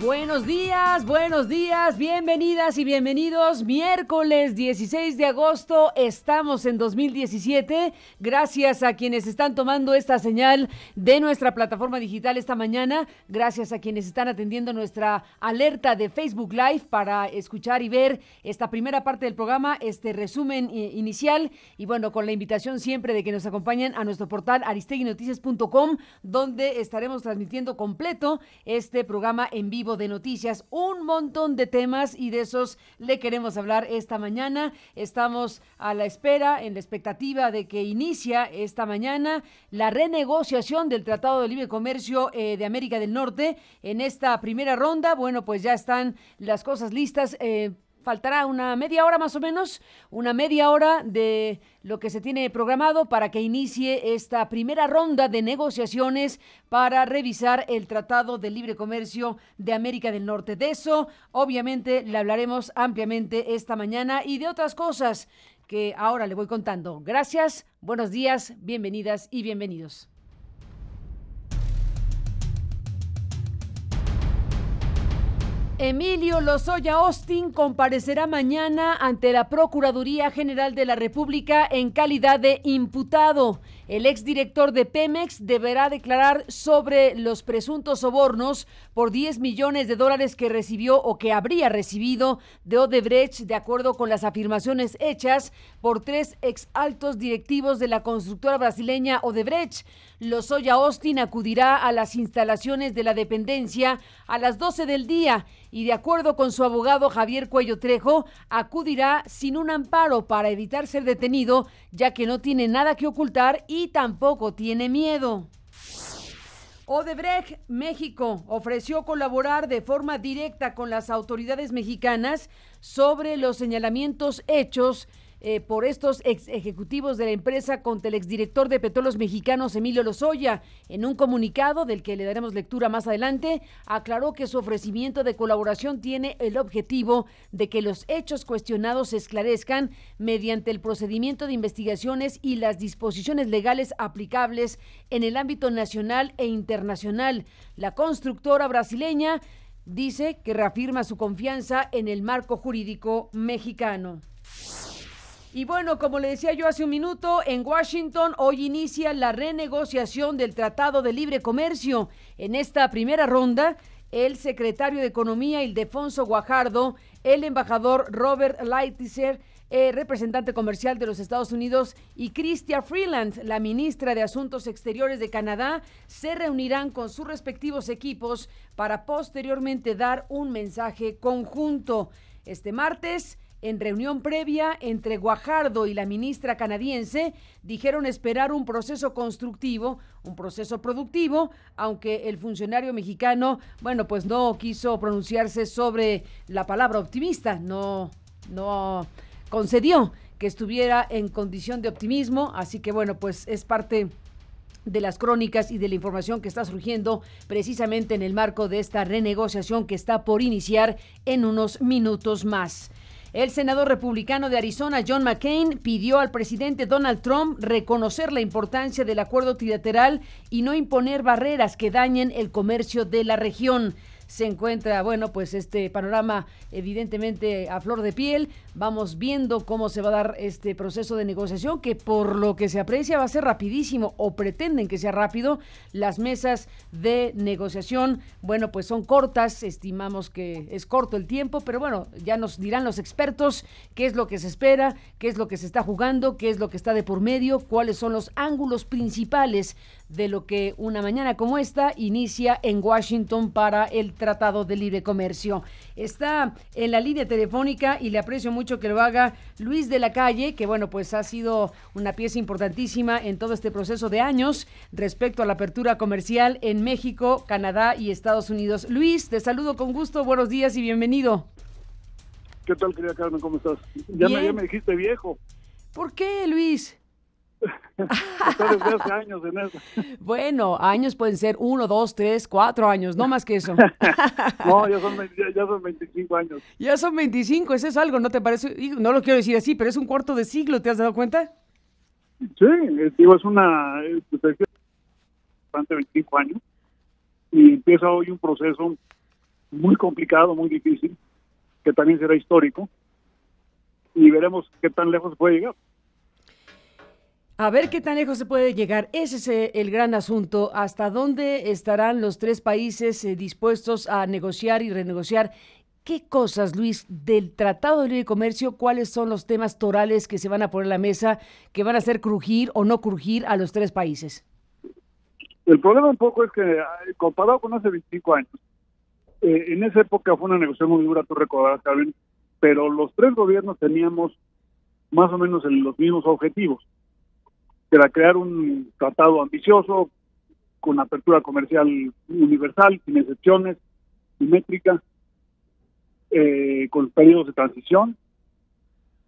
Buenos días, buenos días, bienvenidas y bienvenidos. Miércoles 16 de agosto, estamos en 2017. Gracias a quienes están tomando esta señal de nuestra plataforma digital esta mañana. Gracias a quienes están atendiendo nuestra alerta de Facebook Live para escuchar y ver esta primera parte del programa, este resumen eh, inicial. Y bueno, con la invitación siempre de que nos acompañen a nuestro portal aristeguinoticias.com, donde estaremos transmitiendo completo este programa en vivo de noticias, un montón de temas y de esos le queremos hablar esta mañana. Estamos a la espera, en la expectativa de que inicia esta mañana la renegociación del Tratado de Libre Comercio eh, de América del Norte. En esta primera ronda, bueno, pues ya están las cosas listas. Eh, faltará una media hora más o menos, una media hora de lo que se tiene programado para que inicie esta primera ronda de negociaciones para revisar el Tratado de Libre Comercio de América del Norte. De eso, obviamente, le hablaremos ampliamente esta mañana y de otras cosas que ahora le voy contando. Gracias, buenos días, bienvenidas y bienvenidos. Emilio Lozoya Austin comparecerá mañana ante la Procuraduría General de la República en calidad de imputado. El exdirector de Pemex deberá declarar sobre los presuntos sobornos por 10 millones de dólares que recibió o que habría recibido de Odebrecht, de acuerdo con las afirmaciones hechas por tres ex altos directivos de la constructora brasileña Odebrecht. Lozoya Austin acudirá a las instalaciones de la dependencia a las 12 del día y de acuerdo con su abogado Javier Cuello Trejo, acudirá sin un amparo para evitar ser detenido, ya que no tiene nada que ocultar y tampoco tiene miedo. Odebrecht México ofreció colaborar de forma directa con las autoridades mexicanas sobre los señalamientos hechos eh, por estos ex ejecutivos de la empresa contra el exdirector de Petróleos Mexicanos, Emilio Lozoya. En un comunicado del que le daremos lectura más adelante, aclaró que su ofrecimiento de colaboración tiene el objetivo de que los hechos cuestionados se esclarezcan mediante el procedimiento de investigaciones y las disposiciones legales aplicables en el ámbito nacional e internacional. La constructora brasileña dice que reafirma su confianza en el marco jurídico mexicano. Y bueno, como le decía yo hace un minuto, en Washington hoy inicia la renegociación del Tratado de Libre Comercio. En esta primera ronda, el secretario de Economía, Ildefonso Guajardo, el embajador Robert Lighthizer, el representante comercial de los Estados Unidos, y Chrystia Freeland, la ministra de Asuntos Exteriores de Canadá, se reunirán con sus respectivos equipos para posteriormente dar un mensaje conjunto. Este martes, en reunión previa entre Guajardo y la ministra canadiense, dijeron esperar un proceso constructivo, un proceso productivo, aunque el funcionario mexicano, bueno, pues no quiso pronunciarse sobre la palabra optimista, no, no concedió que estuviera en condición de optimismo, así que bueno, pues es parte de las crónicas y de la información que está surgiendo precisamente en el marco de esta renegociación que está por iniciar en unos minutos más. El senador republicano de Arizona, John McCain, pidió al presidente Donald Trump reconocer la importancia del acuerdo trilateral y no imponer barreras que dañen el comercio de la región se encuentra, bueno, pues este panorama evidentemente a flor de piel. Vamos viendo cómo se va a dar este proceso de negociación, que por lo que se aprecia va a ser rapidísimo o pretenden que sea rápido. Las mesas de negociación, bueno, pues son cortas, estimamos que es corto el tiempo, pero bueno, ya nos dirán los expertos qué es lo que se espera, qué es lo que se está jugando, qué es lo que está de por medio, cuáles son los ángulos principales de lo que una mañana como esta inicia en Washington para el Tratado de Libre Comercio. Está en la línea telefónica y le aprecio mucho que lo haga Luis de la Calle, que bueno, pues ha sido una pieza importantísima en todo este proceso de años respecto a la apertura comercial en México, Canadá y Estados Unidos. Luis, te saludo con gusto, buenos días y bienvenido. ¿Qué tal, querida Carmen? ¿Cómo estás? Ya, me, ya me dijiste viejo. ¿Por qué, Luis? Hace años en eso. Bueno, años pueden ser uno, dos, tres, cuatro años, no más que eso. no, ya son, ya, son 25 años. Ya son 25, eso es algo, ¿no te parece? No lo quiero decir así, pero es un cuarto de siglo, ¿te has dado cuenta? Sí, digo, es una... Durante 25 años y empieza hoy un proceso muy complicado, muy difícil, que también será histórico, y veremos qué tan lejos puede llegar. A ver qué tan lejos se puede llegar. Ese es eh, el gran asunto. ¿Hasta dónde estarán los tres países eh, dispuestos a negociar y renegociar? ¿Qué cosas, Luis, del Tratado de Libre Comercio, cuáles son los temas torales que se van a poner en la mesa, que van a hacer crujir o no crujir a los tres países? El problema un poco es que, comparado con hace 25 años, eh, en esa época fue una negociación muy dura, tú recordarás, Carmen, pero los tres gobiernos teníamos más o menos los mismos objetivos era crear un tratado ambicioso, con apertura comercial universal, sin excepciones, simétrica, eh, con periodos de transición.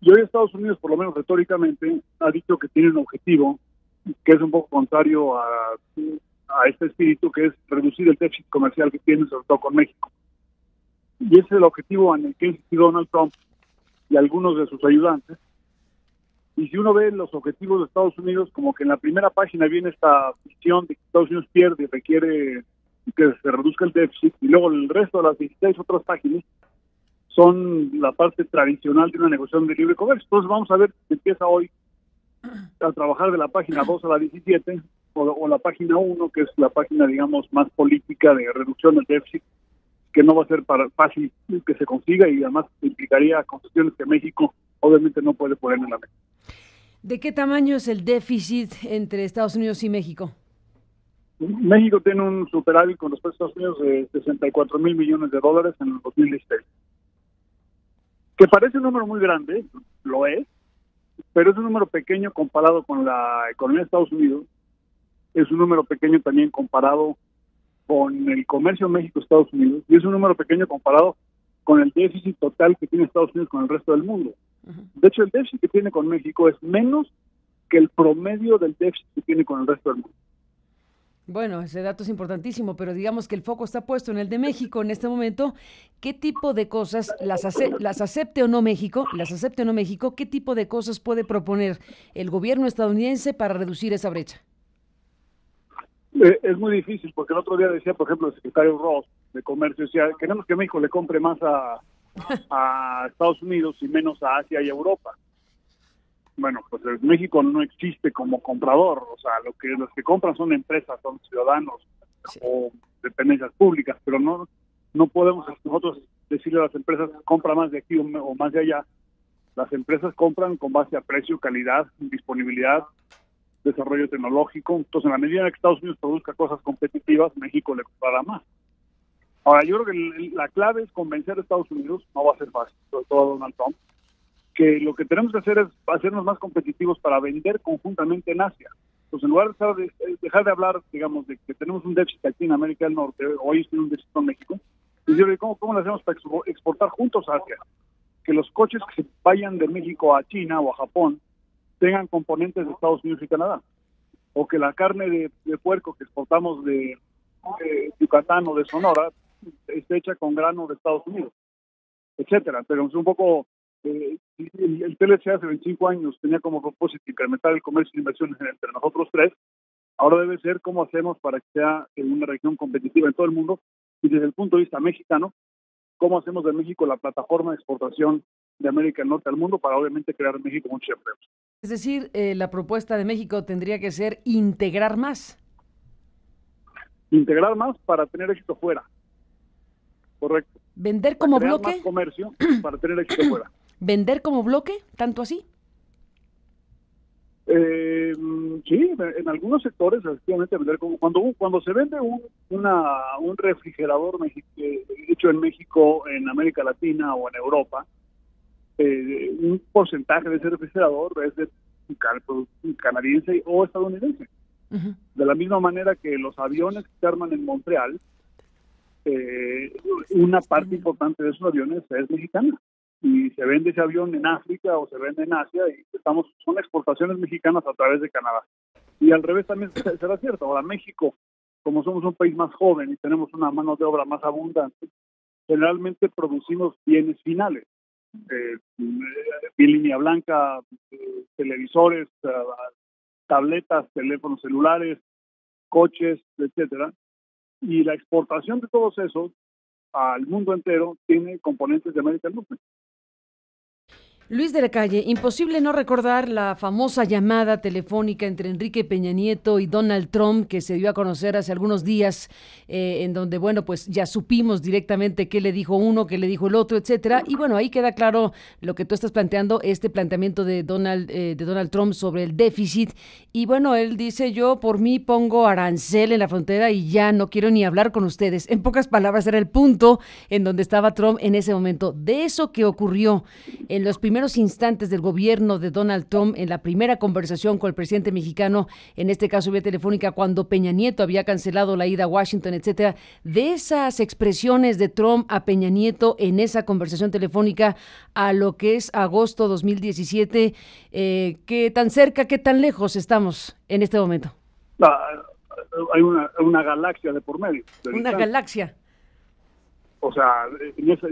Y hoy Estados Unidos, por lo menos retóricamente, ha dicho que tiene un objetivo que es un poco contrario a, a este espíritu, que es reducir el déficit comercial que tiene, sobre todo con México. Y ese es el objetivo en el que Donald Trump y algunos de sus ayudantes y si uno ve los objetivos de Estados Unidos, como que en la primera página viene esta visión de que Estados Unidos pierde y requiere que se reduzca el déficit, y luego el resto de las 16 otras páginas son la parte tradicional de una negociación de libre comercio. Entonces vamos a ver si empieza hoy a trabajar de la página 2 a la 17 o, la página 1, que es la página, digamos, más política de reducción del déficit, que no va a ser para, fácil que se consiga y además implicaría concesiones que México obviamente no puede poner en la mesa. ¿De qué tamaño es el déficit entre Estados Unidos y México? México tiene un superávit con respecto a Estados Unidos de 64 mil millones de dólares en el 2016. Que parece un número muy grande, lo es, pero es un número pequeño comparado con la economía de Estados Unidos. Es un número pequeño también comparado con el comercio México-Estados Unidos. Y es un número pequeño comparado con el déficit total que tiene Estados Unidos con el resto del mundo. De hecho, el déficit que tiene con México es menos que el promedio del déficit que tiene con el resto del mundo. Bueno, ese dato es importantísimo, pero digamos que el foco está puesto en el de México en este momento. ¿Qué tipo de cosas las, las acepte o no México? ¿Las acepte o no México? ¿Qué tipo de cosas puede proponer el gobierno estadounidense para reducir esa brecha? Eh, es muy difícil, porque el otro día decía, por ejemplo, el secretario Ross de Comercio, decía, queremos que México le compre más a, a Estados Unidos y menos a Asia y Europa. Bueno, pues México no existe como comprador, o sea, lo que los que compran son empresas, son ciudadanos o dependencias públicas, pero no no podemos nosotros decirle a las empresas compra más de aquí o más de allá. Las empresas compran con base a precio, calidad, disponibilidad, desarrollo tecnológico. Entonces, en la medida en que Estados Unidos produzca cosas competitivas, México le comprará más. Ahora, yo creo que la clave es convencer a Estados Unidos, no va a ser fácil, sobre todo a Donald Trump, que lo que tenemos que hacer es hacernos más competitivos para vender conjuntamente en Asia. Pues en lugar de, dejar de hablar, digamos, de que tenemos un déficit aquí en América del Norte, hoy tiene un déficit en México, y yo ¿cómo, ¿cómo lo hacemos para exportar juntos a Asia? Que los coches que se vayan de México a China o a Japón tengan componentes de Estados Unidos y Canadá. O que la carne de, puerco que exportamos de, de Yucatán o de Sonora está hecha con grano de Estados Unidos, etcétera. Pero es un poco, eh, el, TLC hace 25 años tenía como propósito incrementar el comercio e inversiones entre nosotros tres. Ahora debe ser cómo hacemos para que sea una región competitiva en todo el mundo y desde el punto de vista mexicano, cómo hacemos de México la plataforma de exportación de América del Norte al mundo para obviamente crear en México muchos empleos. Es decir, eh, la propuesta de México tendría que ser integrar más. Integrar más para tener éxito fuera. Correcto. ¿Vender como bloque? comercio para tener éxito fuera. ¿Vender como bloque? ¿Tanto así? Eh, sí, en algunos sectores, efectivamente, vender como cuando cuando se vende un, una, un refrigerador eh, hecho en México, en América Latina o en Europa, eh, un porcentaje de ese refrigerador es de canadiense o estadounidense. De la misma manera que los aviones que se arman en Montreal eh, una parte importante de esos aviones es mexicana. Y se vende ese avión en África o se vende en Asia y estamos son exportaciones mexicanas a través de Canadá. Y al revés también será cierto. Ahora México como somos un país más joven y tenemos una mano de obra más abundante generalmente producimos bienes finales eh, línea blanca eh, televisores eh, tabletas teléfonos celulares coches etcétera y la exportación de todos esos al mundo entero tiene componentes de América del Norte. Luis de la Calle, imposible no recordar la famosa llamada telefónica entre Enrique Peña Nieto y Donald Trump que se dio a conocer hace algunos días, eh, en donde, bueno, pues ya supimos directamente qué le dijo uno, qué le dijo el otro, etcétera. Y bueno, ahí queda claro lo que tú estás planteando, este planteamiento de Donald, eh, de Donald Trump sobre el déficit. Y bueno, él dice, yo por mí pongo arancel en la frontera y ya no quiero ni hablar con ustedes. En pocas palabras, era el punto en donde estaba Trump en ese momento. De eso que ocurrió en los primeros instantes del gobierno de Donald Trump en la primera conversación con el presidente mexicano, en este caso vía telefónica, cuando Peña Nieto había cancelado la ida a Washington, etcétera, de esas expresiones de Trump a Peña Nieto en esa conversación telefónica a lo que es agosto 2017, eh, ¿qué tan cerca, qué tan lejos estamos en este momento? Ah, hay una, galaxia de por medio. una galaxia. O sea,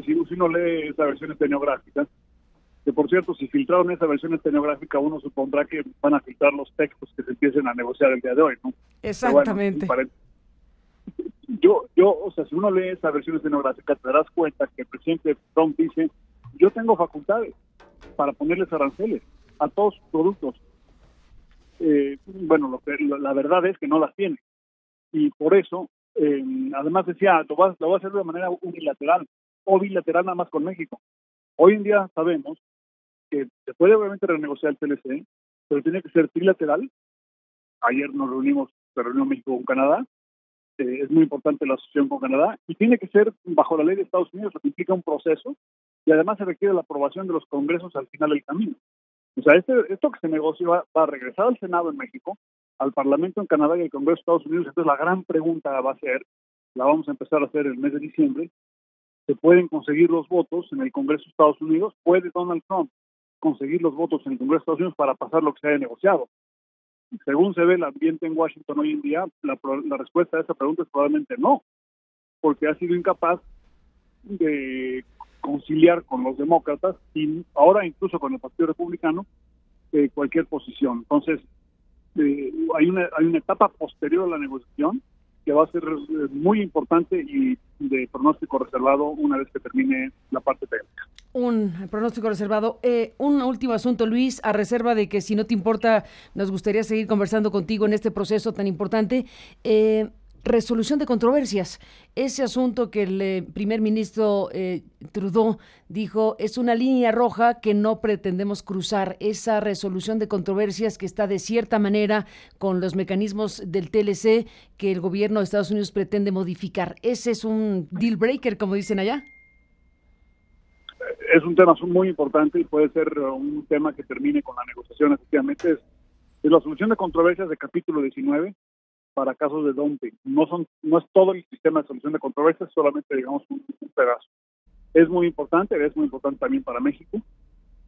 si, uno lee esa versión estenográfica, que por cierto, si filtraron esa versión estenográfica, uno supondrá que van a filtrar los textos que se empiecen a negociar el día de hoy, ¿no? Exactamente. yo, yo, o sea, si uno lee esa versión estenográfica, te darás cuenta que el presidente Trump dice, yo tengo facultades para ponerles aranceles a todos sus productos. Eh, bueno, lo que, la verdad es que no las tiene. Y por eso, eh, además decía, lo va, lo va a hacer de manera unilateral o bilateral nada más con México. Hoy en día sabemos que se puede obviamente renegociar el TLC, pero tiene que ser trilateral. Ayer nos reunimos, se reunió México con Canadá, eh, es muy importante la asociación con Canadá, y tiene que ser bajo la ley de Estados Unidos, lo que implica un proceso, y además se requiere la aprobación de los congresos al final del camino. O sea, este, esto que se negocia va, a regresar al Senado en México, al Parlamento en Canadá y al Congreso de Estados Unidos. Entonces, la gran pregunta va a ser, la vamos a empezar a hacer el mes de diciembre, ¿se pueden conseguir los votos en el Congreso de Estados Unidos? ¿Puede Donald Trump conseguir los votos en el Congreso de Estados Unidos para pasar lo que se haya negociado. Según se ve el ambiente en Washington hoy en día, la, respuesta a esa pregunta es probablemente no, porque ha sido incapaz de conciliar con los demócratas y ahora incluso con el Partido Republicano eh, cualquier posición. Entonces, eh, hay, una, hay una etapa posterior a la negociación que va a ser eh, muy importante y de pronóstico reservado una vez que termine la parte técnica. Un pronóstico reservado. Eh, un último asunto, Luis, a reserva de que si no te importa, nos gustaría seguir conversando contigo en este proceso tan importante. Eh, resolución de controversias. Ese asunto que el eh, primer ministro eh, Trudeau dijo es una línea roja que no pretendemos cruzar. Esa resolución de controversias que está de cierta manera con los mecanismos del TLC que el gobierno de Estados Unidos pretende modificar. ¿Ese es un deal breaker, como dicen allá? Es un tema muy importante y puede ser un tema que termine con la negociación. Efectivamente, es, es la solución de controversias de capítulo 19 para casos de dumping. No son, no es todo el sistema de solución de controversias, solamente digamos un, pedazo. Es muy importante, es muy importante también para México.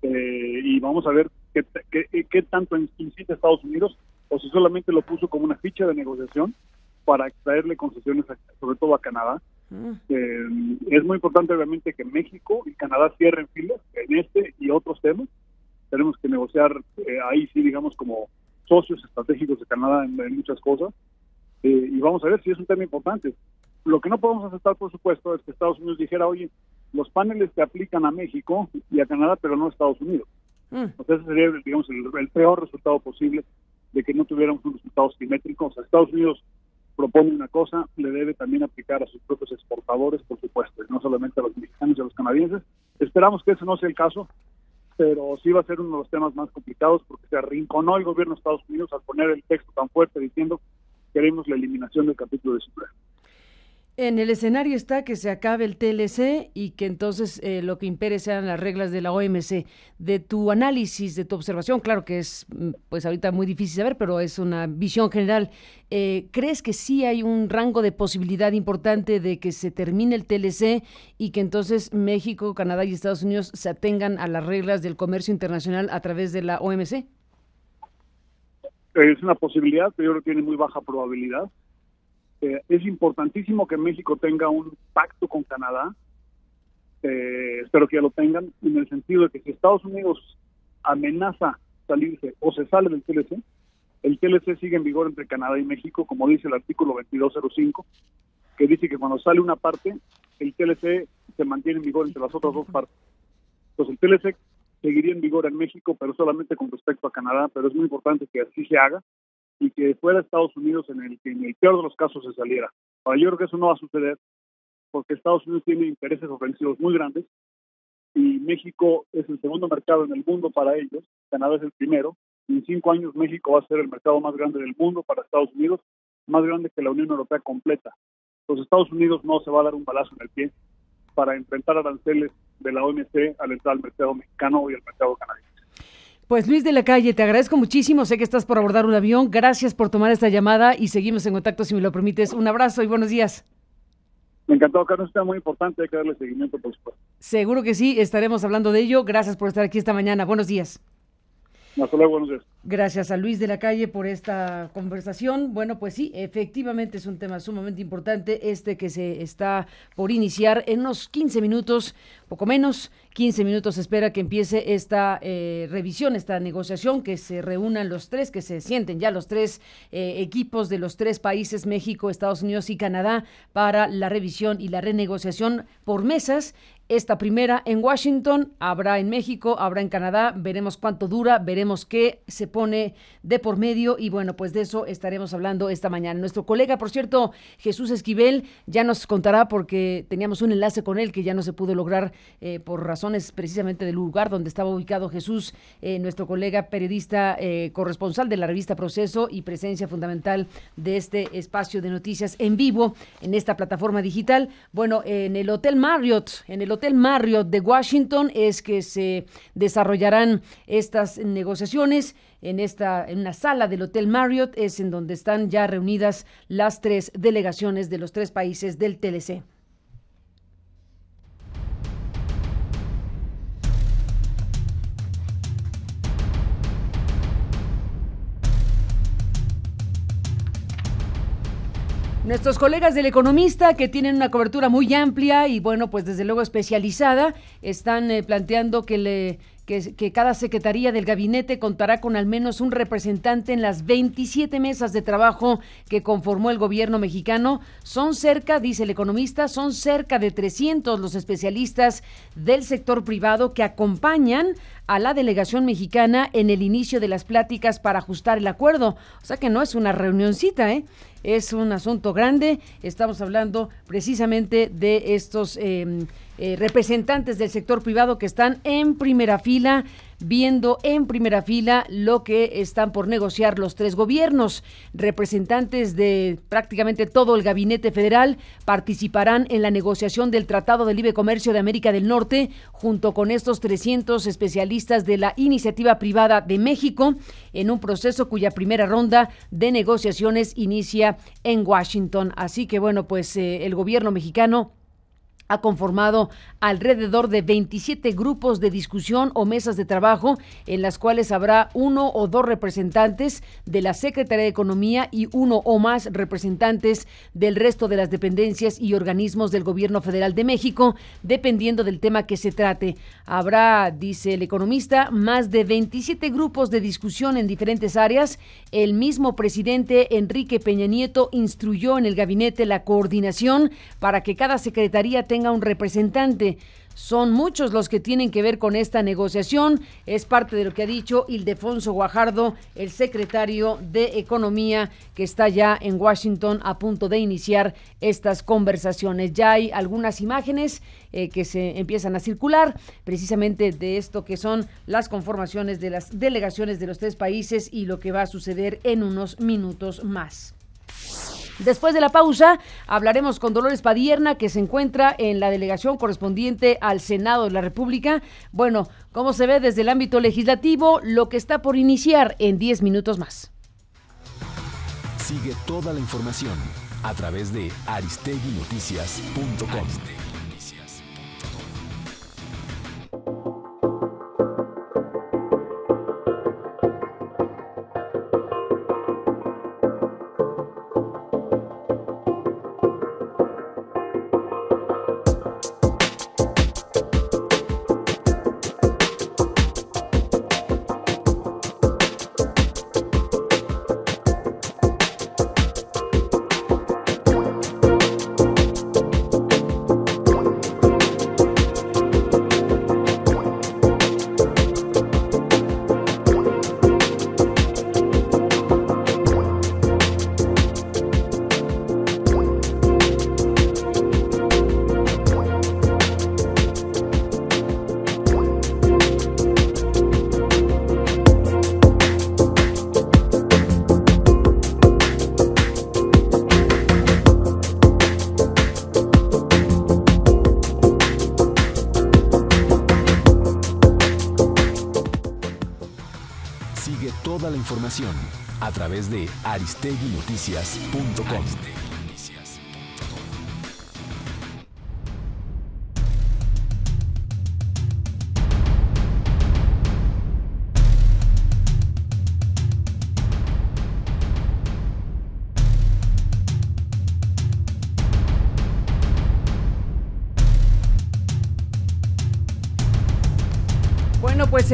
Eh, y vamos a ver qué, qué, qué tanto incita Estados Unidos o si solamente lo puso como una ficha de negociación para extraerle concesiones, sobre todo a Canadá. Mm. Eh, es muy importante obviamente que México y Canadá cierren filas en este y otros temas. Tenemos que negociar eh, ahí sí, digamos, como socios estratégicos de Canadá en muchas cosas. Eh, y vamos a ver si es un tema importante. Lo que no podemos aceptar, por supuesto, es que Estados Unidos dijera, oye, los paneles se aplican a México y a Canadá, pero no a Estados Unidos. Mm. ese sería, digamos, el, peor resultado posible de que no tuviéramos un resultado simétrico. O sea, Estados Unidos propone una cosa, le debe también aplicar a sus propios exportadores, por supuesto, y no solamente a los mexicanos y a los canadienses. Esperamos que ese no sea el caso, pero sí va a ser uno de los temas más complicados porque se arrinconó el gobierno de Estados Unidos al poner el texto tan fuerte diciendo queremos la eliminación del capítulo de Supremo. En el escenario está que se acabe el TLC y que entonces eh, lo que impere sean las reglas de la OMC. De tu análisis, de tu observación, claro que es mm, pues ahorita muy difícil saber, pero es una visión general. Eh, ¿Crees que sí hay un rango de posibilidad importante de que se termine el TLC y que entonces México, Canadá y Estados Unidos se atengan a las reglas del comercio internacional a través de la OMC? Es una posibilidad, pero yo creo que tiene muy baja probabilidad. Eh, es importantísimo que México tenga un pacto con Canadá. Eh, espero que ya lo tengan, en el sentido de que si Estados Unidos amenaza salirse o se sale del TLC, el TLC sigue en vigor entre Canadá y México, como dice el artículo 2205, que dice que cuando sale una parte, el TLC se mantiene en vigor entre las otras dos partes. Entonces el TLC seguiría en vigor en México, pero solamente con respecto a Canadá, pero es muy importante que así se haga y que fuera Estados Unidos en el que en el peor de los casos se saliera. Ahora, yo creo que eso no va a suceder porque Estados Unidos tiene intereses ofensivos muy grandes y México es el segundo mercado en el mundo para ellos, Canadá es el primero, y en cinco años México va a ser el mercado más grande del mundo para Estados Unidos, más grande que la Unión Europea completa. Entonces Estados Unidos no se va a dar un balazo en el pie para enfrentar aranceles de la OMC al entrar al mercado mexicano y al mercado canadiense. Pues Luis de la Calle, te agradezco muchísimo. Sé que estás por abordar un avión. Gracias por tomar esta llamada y seguimos en contacto si me lo permites. Un abrazo y buenos días. Me encantó, Carlos. Está muy importante. Hay que darle seguimiento, por supuesto. Seguro que sí. Estaremos hablando de ello. Gracias por estar aquí esta mañana. Buenos días. Gracias a Luis de la Calle por esta conversación. Bueno, pues sí, efectivamente es un tema sumamente importante este que se está por iniciar en unos 15 minutos, poco menos, 15 minutos espera que empiece esta eh, revisión, esta negociación, que se reúnan los tres, que se sienten ya los tres eh, equipos de los tres países, México, Estados Unidos y Canadá, para la revisión y la renegociación por mesas esta primera en Washington, habrá en México, habrá en Canadá, veremos cuánto dura, veremos qué se pone de por medio y bueno, pues de eso estaremos hablando esta mañana. Nuestro colega, por cierto, Jesús Esquivel, ya nos contará porque teníamos un enlace con él que ya no se pudo lograr eh, por razones precisamente del lugar donde estaba ubicado Jesús, eh, nuestro colega periodista eh, corresponsal de la revista Proceso y presencia fundamental de este espacio de noticias en vivo en esta plataforma digital. Bueno, en el Hotel Marriott, en el Hotel Marriott de Washington es que se desarrollarán estas negociaciones. En esta en una sala del Hotel Marriott es en donde están ya reunidas las tres delegaciones de los tres países del TLC. Nuestros colegas del Economista, que tienen una cobertura muy amplia y, bueno, pues desde luego especializada, están eh, planteando que, le, que, cada secretaría del gabinete contará con al menos un representante en las 27 mesas de trabajo que conformó el gobierno mexicano. Son cerca, dice el economista, son cerca de 300 los especialistas del sector privado que acompañan a la delegación mexicana en el inicio de las pláticas para ajustar el acuerdo. O sea que no es una reunioncita, ¿eh? es un asunto grande. Estamos hablando precisamente de estos eh, eh, representantes del sector privado que están en primera fila viendo en primera fila lo que están por negociar los tres gobiernos. Representantes de prácticamente todo el gabinete federal participarán en la negociación del Tratado de Libre Comercio de América del Norte junto con estos 300 especialistas de la iniciativa privada de México en un proceso cuya primera ronda de negociaciones inicia en Washington. Así que bueno, pues eh, el gobierno mexicano ha conformado alrededor de 27 grupos de discusión o mesas de trabajo en las cuales habrá uno o dos representantes de la Secretaría de Economía y uno o más representantes del resto de las dependencias y organismos del Gobierno Federal de México, dependiendo del tema que se trate. Habrá, dice el economista, más de 27 grupos de discusión en diferentes áreas. El mismo presidente Enrique Peña Nieto instruyó en el gabinete la coordinación para que cada secretaría tenga un representante. Son muchos los que tienen que ver con esta negociación. Es parte de lo que ha dicho Ildefonso Guajardo, el secretario de Economía, que está ya en Washington a punto de iniciar estas conversaciones. Ya hay algunas imágenes eh, que se empiezan a circular precisamente de esto que son las conformaciones de las delegaciones de los tres países y lo que va a suceder en unos minutos más. Después de la pausa, hablaremos con Dolores Padierna, que se encuentra en la delegación correspondiente al Senado de la República. Bueno, como se ve desde el ámbito legislativo, lo que está por iniciar en 10 minutos más. Sigue toda la información a través de aristeguinoticias.com. información a través de aristeguinoticias.com.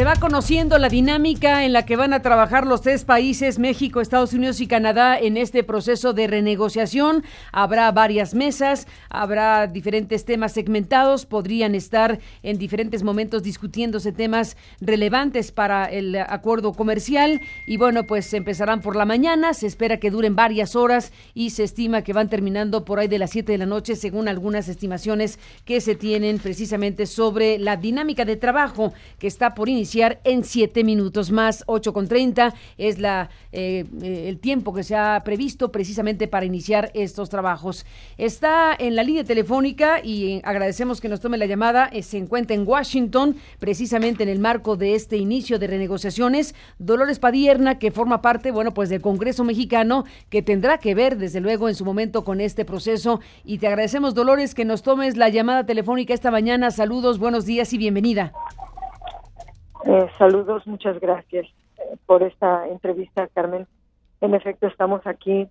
va conociendo la dinámica en la que van a trabajar los tres países, México, Estados Unidos y Canadá, en este proceso de renegociación. Habrá varias mesas, habrá diferentes temas segmentados, podrían estar en diferentes momentos discutiéndose temas relevantes para el acuerdo comercial. Y bueno, pues empezarán por la mañana, se espera que duren varias horas y se estima que van terminando por ahí de las 7 de la noche, según algunas estimaciones que se tienen precisamente sobre la dinámica de trabajo que está por iniciar en siete minutos más. 8 con 30 es la, eh, eh, el tiempo que se ha previsto precisamente para iniciar estos trabajos. Está en la línea telefónica y agradecemos que nos tome la llamada. Eh, se encuentra en Washington, precisamente en el marco de este inicio de renegociaciones. Dolores Padierna, que forma parte, bueno, pues del Congreso mexicano, que tendrá que ver, desde luego, en su momento con este proceso. Y te agradecemos, Dolores, que nos tomes la llamada telefónica esta mañana. Saludos, buenos días y bienvenida. Eh, saludos, muchas gracias eh, por esta entrevista, Carmen. En efecto, estamos aquí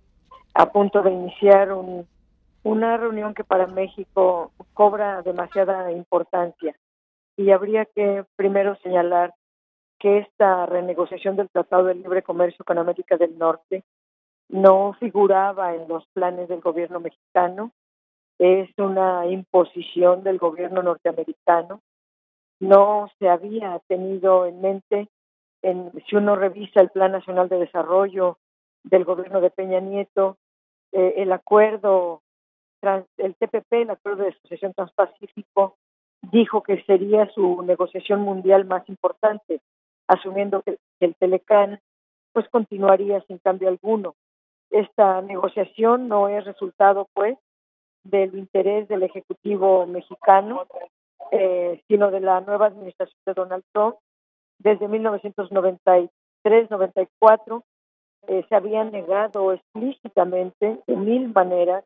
a punto de iniciar una reunión que para México cobra demasiada importancia. Y habría que primero señalar que esta renegociación del Tratado de Libre Comercio con América del Norte no figuraba en los planes del gobierno mexicano, es una imposición del gobierno norteamericano no se había tenido en mente, en, si uno revisa el Plan Nacional de Desarrollo del gobierno de Peña Nieto, eh, el acuerdo, el TPP, el acuerdo de asociación transpacífico, dijo que sería su negociación mundial más importante, asumiendo que, el Telecán pues continuaría sin cambio alguno. Esta negociación no es resultado pues del interés del Ejecutivo mexicano eh, sino de la nueva administración de Donald Trump. Desde 1993-94 eh, se habían negado explícitamente de mil maneras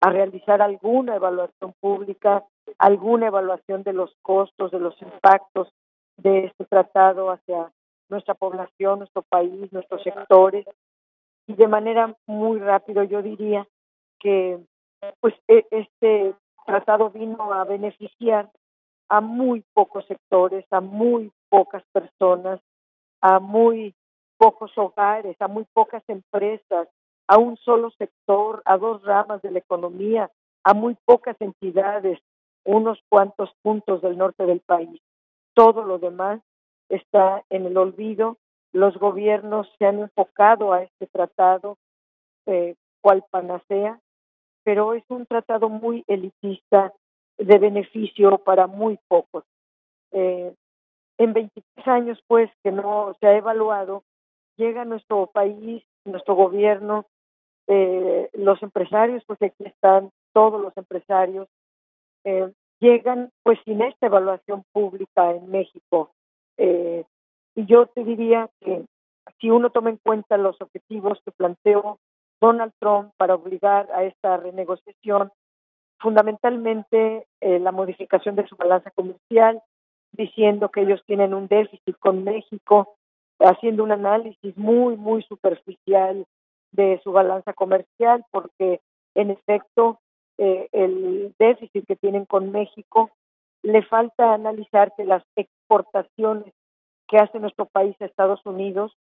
a realizar alguna evaluación pública, alguna evaluación de los costos, de los impactos de este tratado hacia nuestra población, nuestro país, nuestros sectores. Y de manera muy rápido yo diría que pues e, este tratado vino a beneficiar a muy pocos sectores, a muy pocas personas, a muy pocos hogares, a muy pocas empresas, a un solo sector, a dos ramas de la economía, a muy pocas entidades, unos cuantos puntos del norte del país. Todo lo demás está en el olvido. Los gobiernos se han enfocado a este tratado eh, cual panacea, pero es un tratado muy elitista, de beneficio para muy pocos. Eh, en 23 años, pues, que no se ha evaluado, llega a nuestro país, nuestro gobierno, eh, los empresarios, pues aquí están todos los empresarios, eh, llegan pues sin esta evaluación pública en México. Eh, y yo te diría que si uno toma en cuenta los objetivos que planteó Donald Trump para obligar a esta renegociación, fundamentalmente eh, la modificación de su balanza comercial, diciendo que ellos tienen un déficit con México, haciendo un análisis muy, muy superficial de su balanza comercial, porque en efecto eh, el déficit que tienen con México le falta analizar que las exportaciones que hace nuestro país a Estados Unidos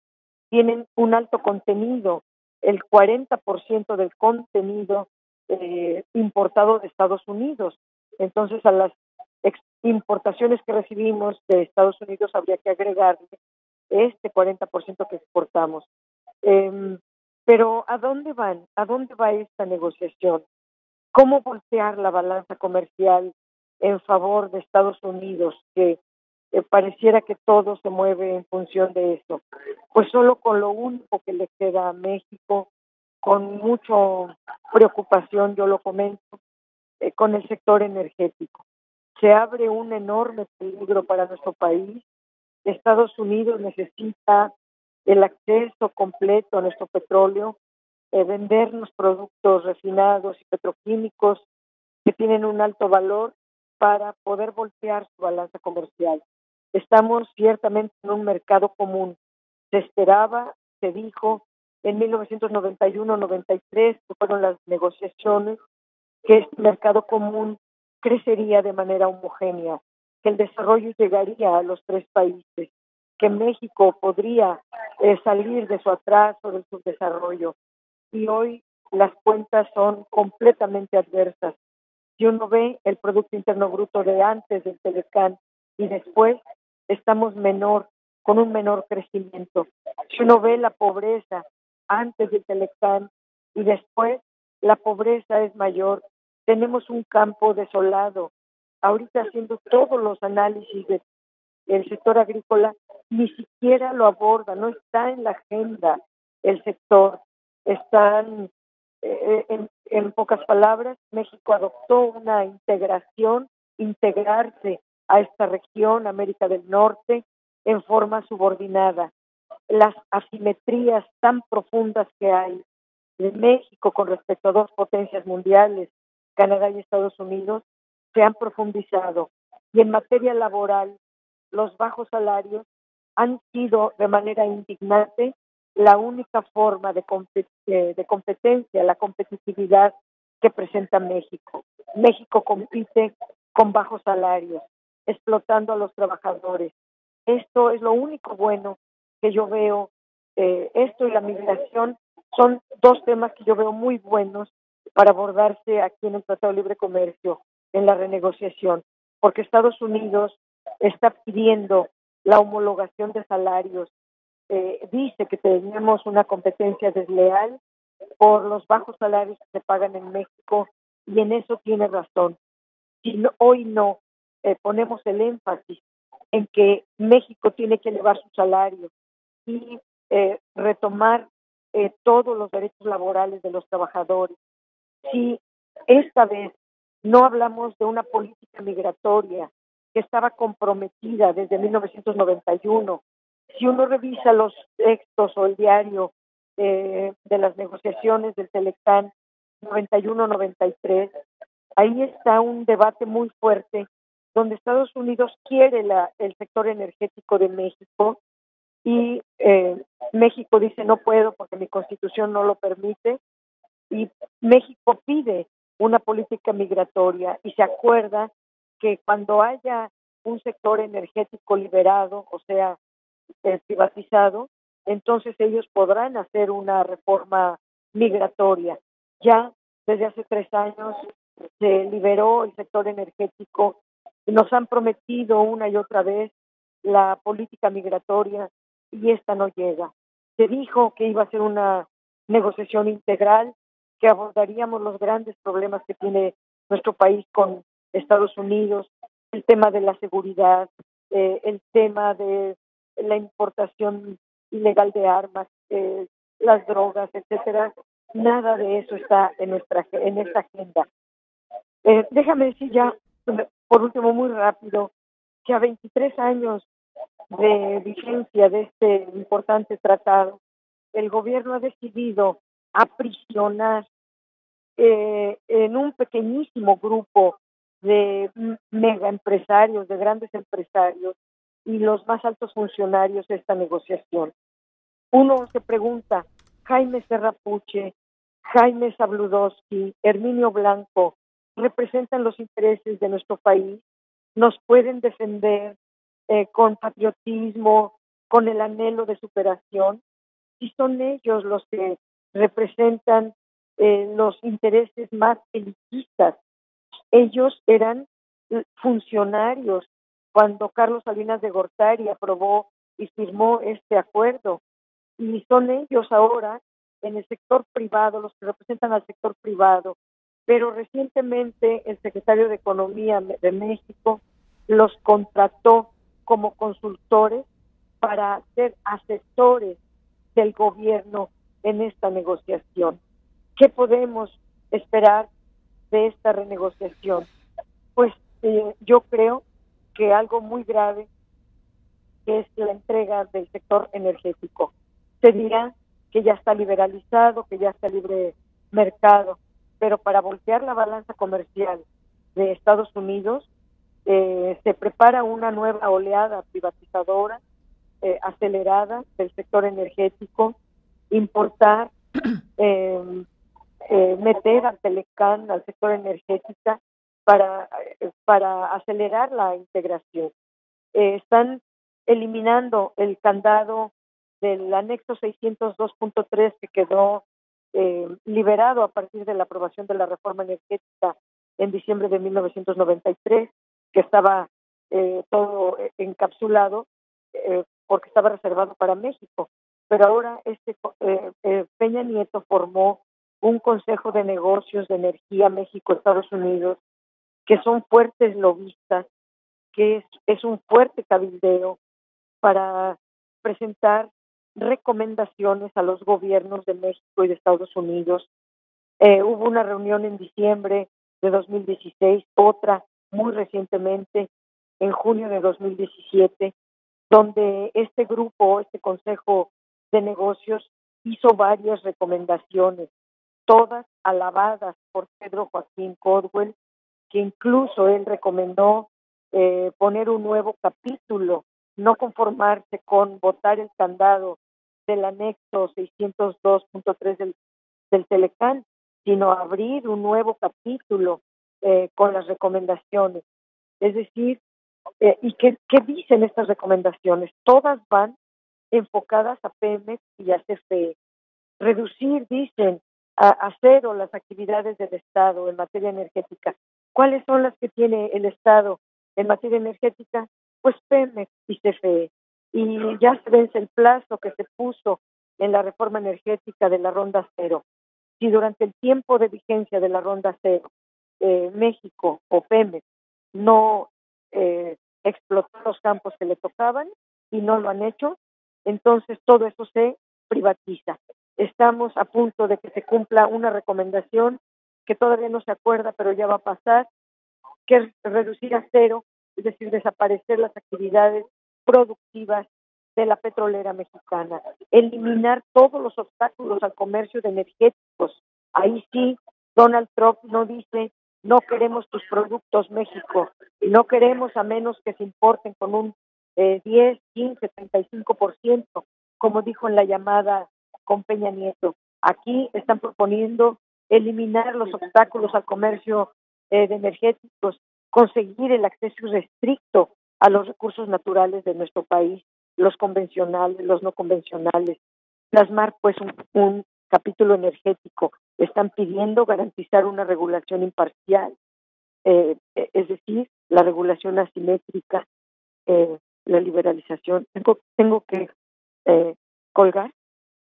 tienen un alto contenido, el 40% del contenido eh, importado de Estados Unidos. Entonces, a las importaciones que recibimos de Estados Unidos habría que agregarle este 40% que exportamos. Eh, pero ¿a dónde van? ¿A dónde va esta negociación? ¿Cómo voltear la balanza comercial en favor de Estados Unidos, que pareciera que todo se mueve en función de eso? Pues solo con lo único que le queda a México con mucha preocupación, yo lo comento, eh, con el sector energético. Se abre un enorme peligro para nuestro país. Estados Unidos necesita el acceso completo a nuestro petróleo, eh, vendernos productos refinados y petroquímicos que tienen un alto valor para poder voltear su balanza comercial. Estamos ciertamente en un mercado común. Se esperaba, se dijo en 1991-93, que fueron las negociaciones, que este mercado común crecería de manera homogénea, que el desarrollo llegaría a los tres países, que México podría eh, salir de su atraso, del subdesarrollo. Y hoy las cuentas son completamente adversas. Si uno ve el Producto Interno Bruto de antes del Telecán y después, estamos menor, con un menor crecimiento. Si uno ve la pobreza antes del Telecán y después, la pobreza es mayor. Tenemos un campo desolado. Ahorita haciendo todos los análisis del sector agrícola, ni siquiera lo aborda, no está en la agenda el sector. Están eh, en, en pocas palabras, México adoptó una integración, integrarse a esta región, América del Norte, en forma subordinada. Las asimetrías tan profundas que hay de México con respecto a dos potencias mundiales, Canadá y Estados Unidos, se han profundizado. Y en materia laboral, los bajos salarios han sido de manera indignante la única forma de, eh, de competencia, la competitividad que presenta México. México compite con bajos salarios, explotando a los trabajadores. Esto es lo único bueno que yo veo. Eh, esto y la migración son dos temas que yo veo muy buenos para abordarse aquí en el Tratado de Libre Comercio, en la renegociación, porque Estados Unidos está pidiendo la homologación de salarios eh, dice que tenemos una competencia desleal por los bajos salarios que se pagan en México y en eso tiene razón. Si hoy no eh, ponemos el énfasis en que México tiene que elevar su salario y eh, retomar todos los derechos laborales de los trabajadores, si esta vez no hablamos de una política migratoria que estaba comprometida desde 1991 si uno revisa los textos o el diario eh, de las negociaciones del Telecán 91-93, ahí está un debate muy fuerte donde Estados Unidos quiere la, el sector energético de México y eh, México dice no puedo porque mi constitución no lo permite y México pide una política migratoria y se acuerda que cuando haya un sector energético liberado, o sea, privatizado, entonces ellos podrán hacer una reforma migratoria. Ya desde hace tres años se liberó el sector energético nos han prometido una y otra vez la política migratoria y esta no llega. Se dijo que iba a ser una negociación integral, que abordaríamos los grandes problemas que tiene nuestro país con Estados Unidos, el tema de la seguridad, eh, el tema de la importación ilegal de armas, eh, las drogas, etcétera, nada de eso está en nuestra en esta agenda. Eh, déjame decir ya, por último, muy rápido, que a 23 años de vigencia de este importante tratado, el gobierno ha decidido aprisionar eh, en un pequeñísimo grupo de mega empresarios, de grandes empresarios, y los más altos funcionarios de esta negociación. Uno se pregunta, Jaime Serrapuche, Jaime Sabludowski, Herminio Blanco, representan los intereses de nuestro país, nos pueden defender eh, con patriotismo, con el anhelo de superación, y son ellos los que representan eh, los intereses más elitistas. Ellos eran funcionarios cuando Carlos Salinas de Gortari aprobó y firmó este acuerdo. Y son ellos ahora en el sector privado, los que representan al sector privado. Pero recientemente el secretario de Economía de México los contrató como consultores para ser asesores del gobierno en esta negociación. ¿Qué podemos esperar de esta renegociación? Pues eh, yo creo que algo muy grave que es la entrega del sector energético. usted dirá que ya está liberalizado, que ya está libre mercado, pero para voltear la balanza comercial de Estados Unidos eh, se prepara una nueva oleada privatizadora eh, acelerada del sector energético, importar, em, eh, meter al Telecán, al sector energética, para, para acelerar la integración. están eliminando el candado del anexo 602.3 que quedó liberado a partir de la aprobación de la reforma energética en diciembre de 1993 que estaba eh, todo encapsulado eh, porque estaba reservado para México. Pero ahora este eh, Peña Nieto formó un Consejo de Negocios de Energía México-Estados Unidos que son fuertes lobistas, que es, un fuerte cabildeo para presentar recomendaciones a los gobiernos de México y de Estados Unidos. hubo una reunión en diciembre de 2016, otra muy recientemente, en junio de 2017, donde este grupo, este Consejo de Negocios, hizo varias recomendaciones, todas alabadas por Pedro Joaquín Codwell, que incluso él recomendó eh, poner un nuevo capítulo, no conformarse con votar el candado del anexo 602.3 del, del Telecán, sino abrir un nuevo capítulo eh, con las recomendaciones. Es decir, eh, ¿y qué, qué dicen estas recomendaciones? Todas van enfocadas a Pemex y a CFE. Reducir, dicen, a, a, cero las actividades del Estado en materia energética. ¿Cuáles son las que tiene el Estado en materia energética? Pues Pemex y CFE. Y ya se vence el plazo que se puso en la reforma energética de la ronda cero. Si durante el tiempo de vigencia de la ronda cero eh, México o Pemex no eh, explotó los campos que le tocaban y no lo han hecho, entonces todo eso se privatiza. Estamos a punto de que se cumpla una recomendación que todavía no se acuerda, pero ya va a pasar, que es reducir a cero, es decir, desaparecer las actividades productivas de la petrolera mexicana, eliminar todos los obstáculos al comercio de energéticos. Ahí sí, Donald Trump no dice no queremos tus productos México, no queremos a menos que se importen con un eh, 10, 15, 35%, como dijo en la llamada con Peña Nieto. Aquí están proponiendo eliminar los obstáculos al comercio eh, de energéticos, conseguir el acceso restricto a los recursos naturales de nuestro país, los convencionales, los no convencionales, plasmar pues un, capítulo energético están pidiendo garantizar una regulación imparcial, eh, eh, es decir, la regulación asimétrica, eh, la liberalización. Tengo, tengo que colgar.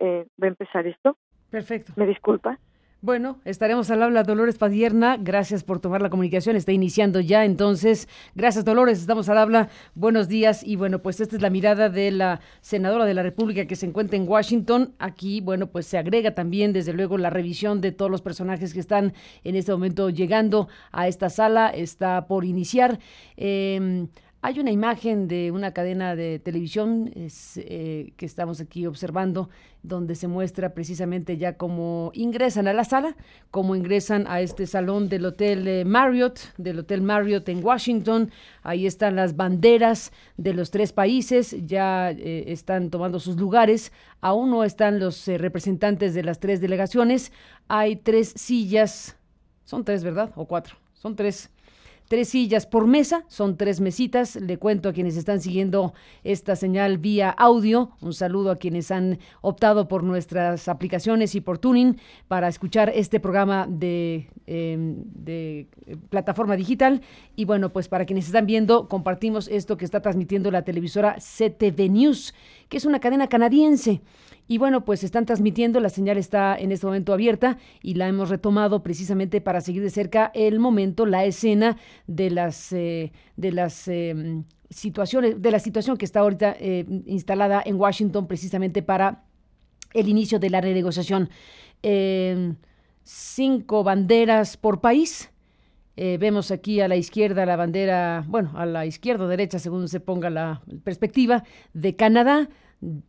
¿Va a empezar esto? Perfecto. ¿Me disculpa? Bueno, estaremos al habla Dolores Padierna. Gracias por tomar la comunicación. Está iniciando ya, entonces. Gracias, Dolores. Estamos al habla. Buenos días. Y bueno, pues esta es la mirada de la senadora de la República que se encuentra en Washington. Aquí, bueno, pues se agrega también, desde luego, la revisión de todos los personajes que están en este momento llegando a esta sala. Está por iniciar. Eh, hay una imagen de una cadena de televisión eh, que estamos aquí observando, donde se muestra precisamente ya cómo ingresan a la sala, cómo ingresan a este salón del Hotel eh, Marriott, del Hotel Marriott en Washington. Ahí están las banderas de los tres países, ya eh, están tomando sus lugares. Aún no están los representantes de las tres delegaciones. Hay tres sillas, son tres, ¿verdad? O cuatro, son tres tres sillas por mesa, son tres mesitas. Le cuento a quienes están siguiendo esta señal vía audio, un saludo a quienes han optado por nuestras aplicaciones y por tuning para escuchar este programa de, em, plataforma digital. Y bueno, pues para quienes están viendo, compartimos esto que está transmitiendo la televisora CTV News, que es una cadena canadiense. Y bueno, pues están transmitiendo, la señal está en este momento abierta y la hemos retomado precisamente para seguir de cerca el momento, la escena de las, eh, de las em, situaciones, de la situación que está ahorita eh, instalada en Washington precisamente para el inicio de la renegociación. Em, cinco banderas por país. Eh, vemos aquí a la izquierda la bandera, bueno, a la izquierda o derecha, según se ponga la perspectiva, de Canadá,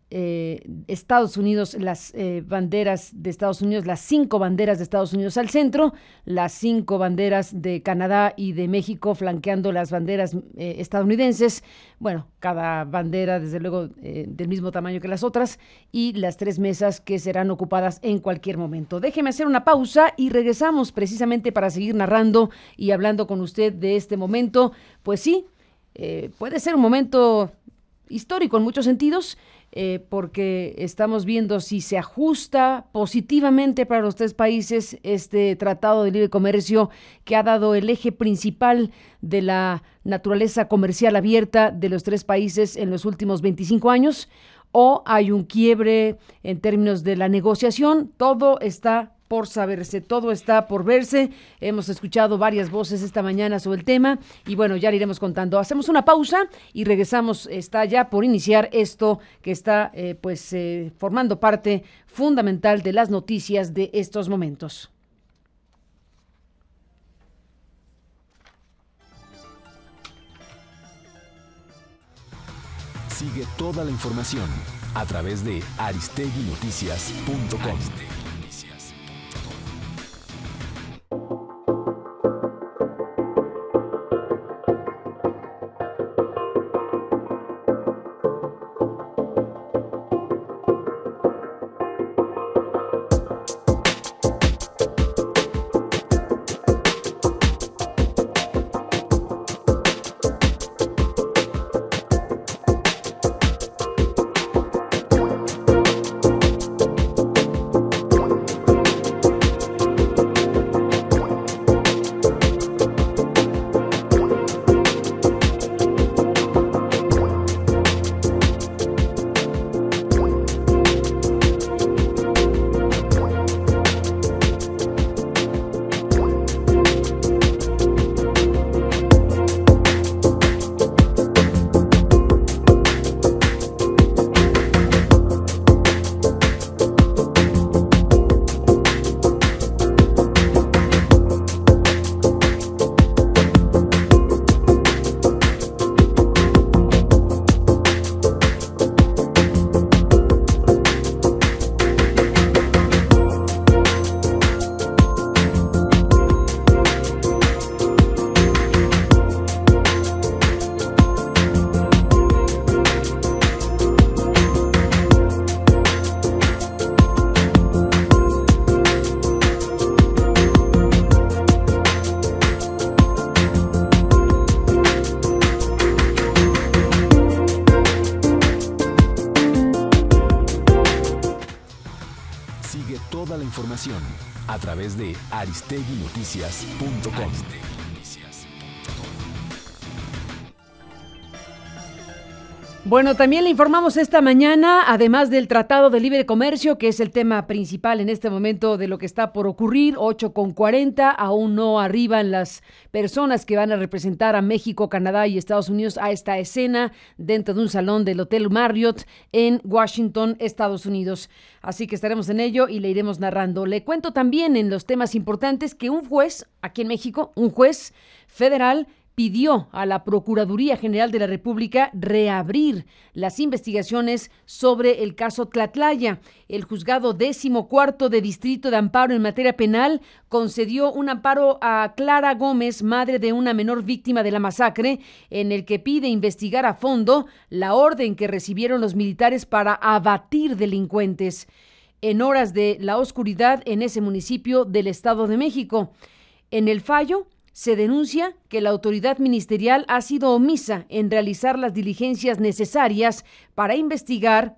eh, Estados Unidos, las eh, banderas de Estados Unidos, las cinco banderas de Estados Unidos al centro, las cinco banderas de Canadá y de México flanqueando las banderas eh, estadounidenses, bueno, cada bandera desde luego del mismo tamaño que las otras, y las tres mesas que serán ocupadas en cualquier momento. Déjeme hacer una pausa y regresamos precisamente para seguir narrando y hablando con usted de este momento. Pues sí, puede ser un momento histórico en muchos sentidos, eh, porque estamos viendo si se ajusta positivamente para los tres países este tratado de libre comercio que ha dado el eje principal de la naturaleza comercial abierta de los tres países en los últimos 25 años, o hay un quiebre en términos de la negociación, todo está por saberse, todo está por verse. Hemos escuchado varias voces esta mañana sobre el tema y bueno, ya le iremos contando. Hacemos una pausa y regresamos. Está ya por iniciar esto que está eh, pues eh, formando parte fundamental de las noticias de estos momentos. Sigue toda la información a través de aristeguinoticias.com. aristeguinoticias.com. Bueno, también le informamos esta mañana, además del Tratado de Libre Comercio, que es el tema principal en este momento de lo que está por ocurrir, 8 con 40, aún no arriban las personas que van a representar a México, Canadá y Estados Unidos a esta escena dentro de un salón del Hotel Marriott en Washington, Estados Unidos. Así que estaremos en ello y le iremos narrando. Le cuento también en los temas importantes que un juez, aquí en México, un juez federal, pidió a la Procuraduría General de la República reabrir las investigaciones sobre el caso Tlatlaya. El juzgado décimo cuarto de Distrito de Amparo en materia penal concedió un amparo a Clara Gómez, madre de una menor víctima de la masacre, en el que pide investigar a fondo la orden que recibieron los militares para abatir delincuentes en horas de la oscuridad en ese municipio del Estado de México. En el fallo, se denuncia que la autoridad ministerial ha sido omisa en realizar las diligencias necesarias para investigar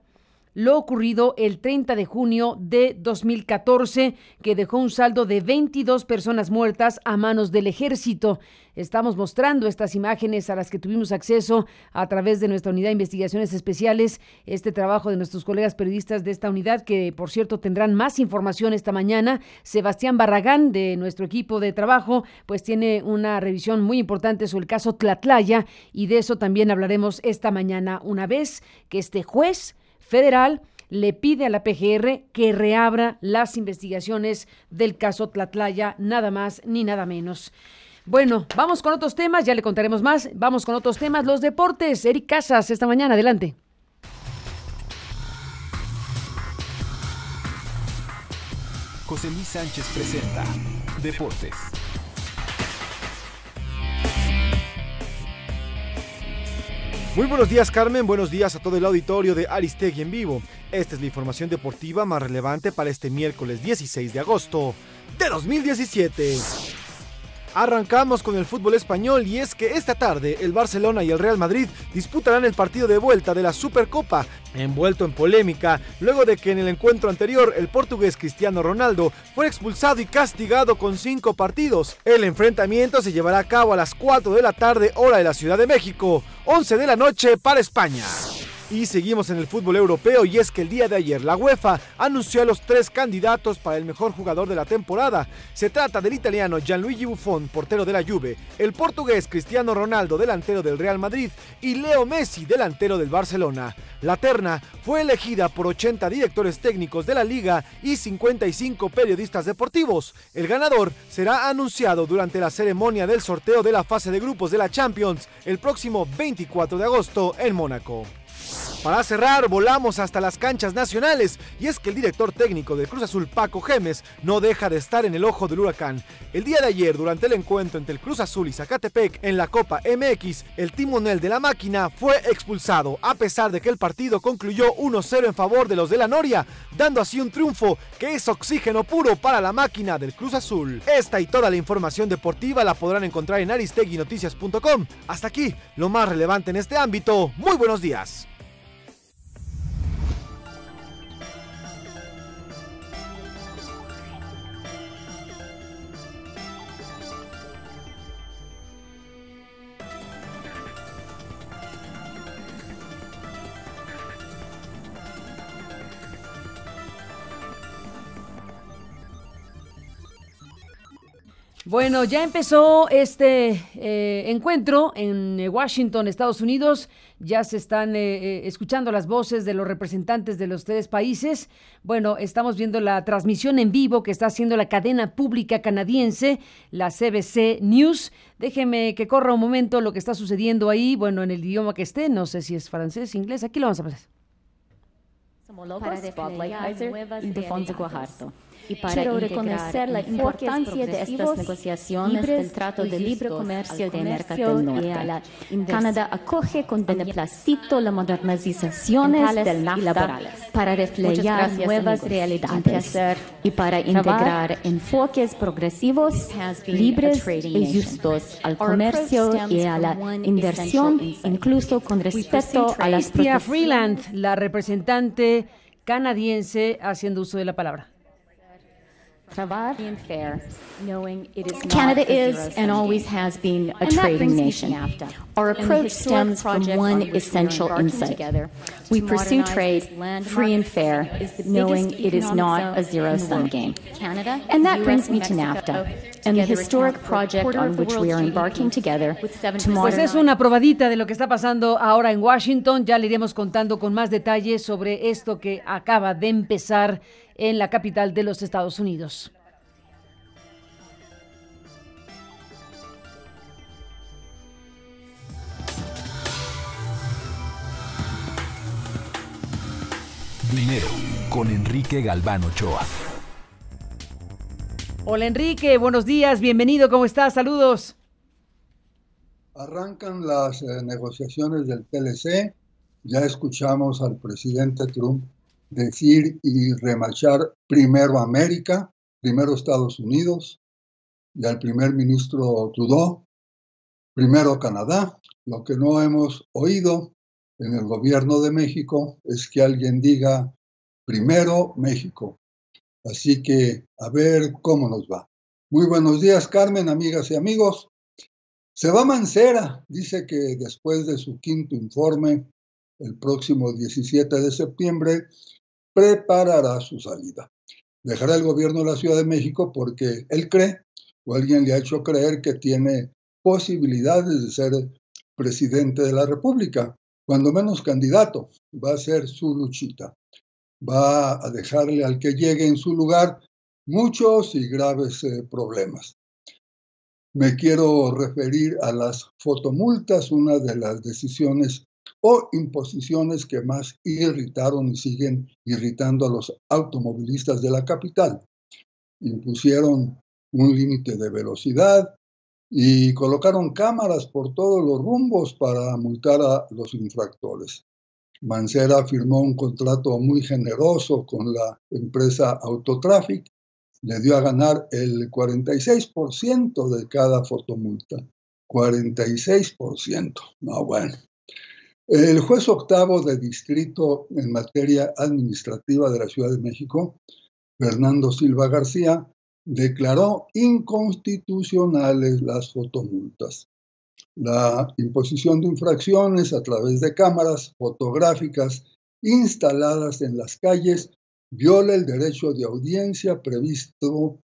lo ocurrido el 30 de junio de 2014, que dejó un saldo de 22 personas muertas a manos del ejército. Estamos mostrando estas imágenes a las que tuvimos acceso a través de nuestra unidad de investigaciones especiales, este trabajo de nuestros colegas periodistas de esta unidad, que por cierto tendrán más información esta mañana. Sebastián Barragán, de nuestro equipo de trabajo, pues tiene una revisión muy importante sobre el caso Tlatlaya y de eso también hablaremos esta mañana, una vez que este juez federal le pide a la PGR que reabra las investigaciones del caso Tlatlaya, nada más ni nada menos. Bueno, vamos con otros temas, ya le contaremos más. Vamos con otros temas, los deportes. Eric Casas, esta mañana, adelante. José Luis Sánchez presenta Deportes. Muy buenos días Carmen, buenos días a todo el auditorio de Aristegui en vivo. Esta es la información deportiva más relevante para este miércoles 16 de agosto de 2017. Arrancamos con el fútbol español y es que esta tarde el Barcelona y el Real Madrid disputarán el partido de vuelta de la Supercopa, envuelto en polémica, luego de que en el encuentro anterior el portugués Cristiano Ronaldo fue expulsado y castigado con cinco partidos. El enfrentamiento se llevará a cabo a las 4 de la tarde hora de la Ciudad de México, 11 de la noche para España. Y seguimos en el fútbol europeo y es que el día de ayer la UEFA anunció a los tres candidatos para el mejor jugador de la temporada. Se trata del italiano Gianluigi Buffon, portero de la Juve, el portugués Cristiano Ronaldo, delantero del Real Madrid, y Leo Messi, delantero del Barcelona. La terna fue elegida por 80 directores técnicos de la liga y 55 periodistas deportivos. El ganador será anunciado durante la ceremonia del sorteo de la fase de grupos de la Champions el próximo 24 de agosto en Mónaco. Para cerrar, volamos hasta las canchas nacionales y es que el director técnico del Cruz Azul, Paco Gemes, no deja de estar en el ojo del huracán. El día de ayer, durante el encuentro entre el Cruz Azul y Zacatepec en la Copa MX, el timonel de la máquina fue expulsado, a pesar de que el partido concluyó 1-0 en favor de los de la Noria, dando así un triunfo que es oxígeno puro para la máquina del Cruz Azul. Esta y toda la información deportiva la podrán encontrar en aristeguinoticias.com. Hasta aquí, lo más relevante en este ámbito. Muy buenos días. Bueno, ya empezó este eh, encuentro en eh, Washington, Estados Unidos. Ya se están eh, escuchando las voces de los representantes de los tres países. Bueno, estamos viendo la transmisión en vivo que está haciendo la cadena pública canadiense, la CBC News. Déjeme que corra un momento lo que está sucediendo ahí, bueno, en el idioma que esté, no sé si es francés, inglés, aquí lo vamos a pasar. Para y para Quiero reconocer la importancia de estas negociaciones del Trato de Libre Comercio de América del Norte. Canadá acoge con beneplácito la modernización del NAFTA para reflejar nuevas realidades y para integrar enfoques progresivos, libres y justos al comercio y a la inversión, incluso con respeto a las Freeland, la representante canadiense, haciendo uso de la palabra. Canada is and always has been a and trading nation. Our approach stems from one essential insight. We pursue trade free and fair, knowing it is not a zero sum game. Canada, and that brings me to NAFTA and the historic project on which we are embarking together Pues es una probadita de lo que está pasando ahora en Washington. Ya le iremos contando con más detalles sobre esto que acaba de empezar en la capital de los Estados Unidos. Dinero con Enrique Galván Ochoa. Hola Enrique, buenos días, bienvenido, ¿cómo estás? Saludos. Arrancan las eh, negociaciones del TLC. Ya escuchamos al presidente Trump decir y remachar primero América, primero Estados Unidos, y al primer ministro Trudeau, primero Canadá. Lo que no hemos oído en el gobierno de México es que alguien diga primero México. Así que a ver cómo nos va. Muy buenos días, Carmen, amigas y amigos. Se va Mancera, dice que después de su quinto informe, el próximo 17 de septiembre, preparará su salida. Dejará el gobierno de la Ciudad de México porque él cree, o alguien le ha hecho creer que tiene posibilidades de ser presidente de la República, cuando menos candidato, va a ser su luchita. Va a dejarle al que llegue en su lugar muchos y graves eh, problemas. Me quiero referir a las fotomultas, una de las decisiones o imposiciones que más irritaron y siguen irritando a los automovilistas de la capital. impusieron un límite de velocidad y colocaron cámaras por todos los rumbos para multar a los infractores. Mancera firmó un contrato muy generoso con la empresa Autotraffic, le dio a ganar el 46% de cada fotomulta. 46%. No, bueno. El juez octavo de distrito en materia administrativa de la Ciudad de México, Fernando Silva García, declaró inconstitucionales las fotomultas. La imposición de infracciones a través de cámaras fotográficas instaladas en las calles viola el derecho de audiencia previsto,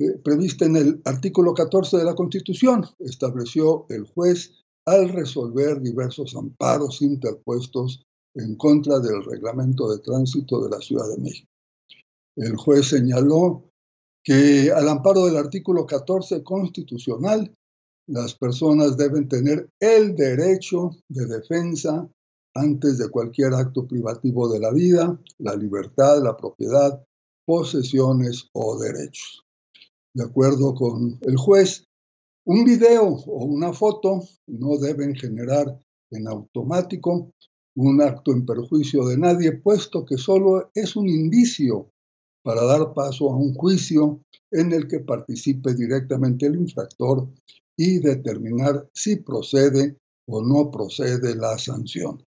eh, previsto en el artículo 14 de la Constitución, estableció el juez al resolver diversos amparos interpuestos en contra del reglamento de tránsito de la Ciudad de México. El juez señaló que al amparo del artículo 14 constitucional, las personas deben tener el derecho de defensa antes de cualquier acto privativo de la vida, la libertad, la propiedad, posesiones o derechos. De acuerdo con el juez, un video o una foto no deben generar en automático un acto en perjuicio de nadie, puesto que solo es un indicio para dar paso a un juicio en el que participe directamente el infractor y determinar si procede o no procede la sanción.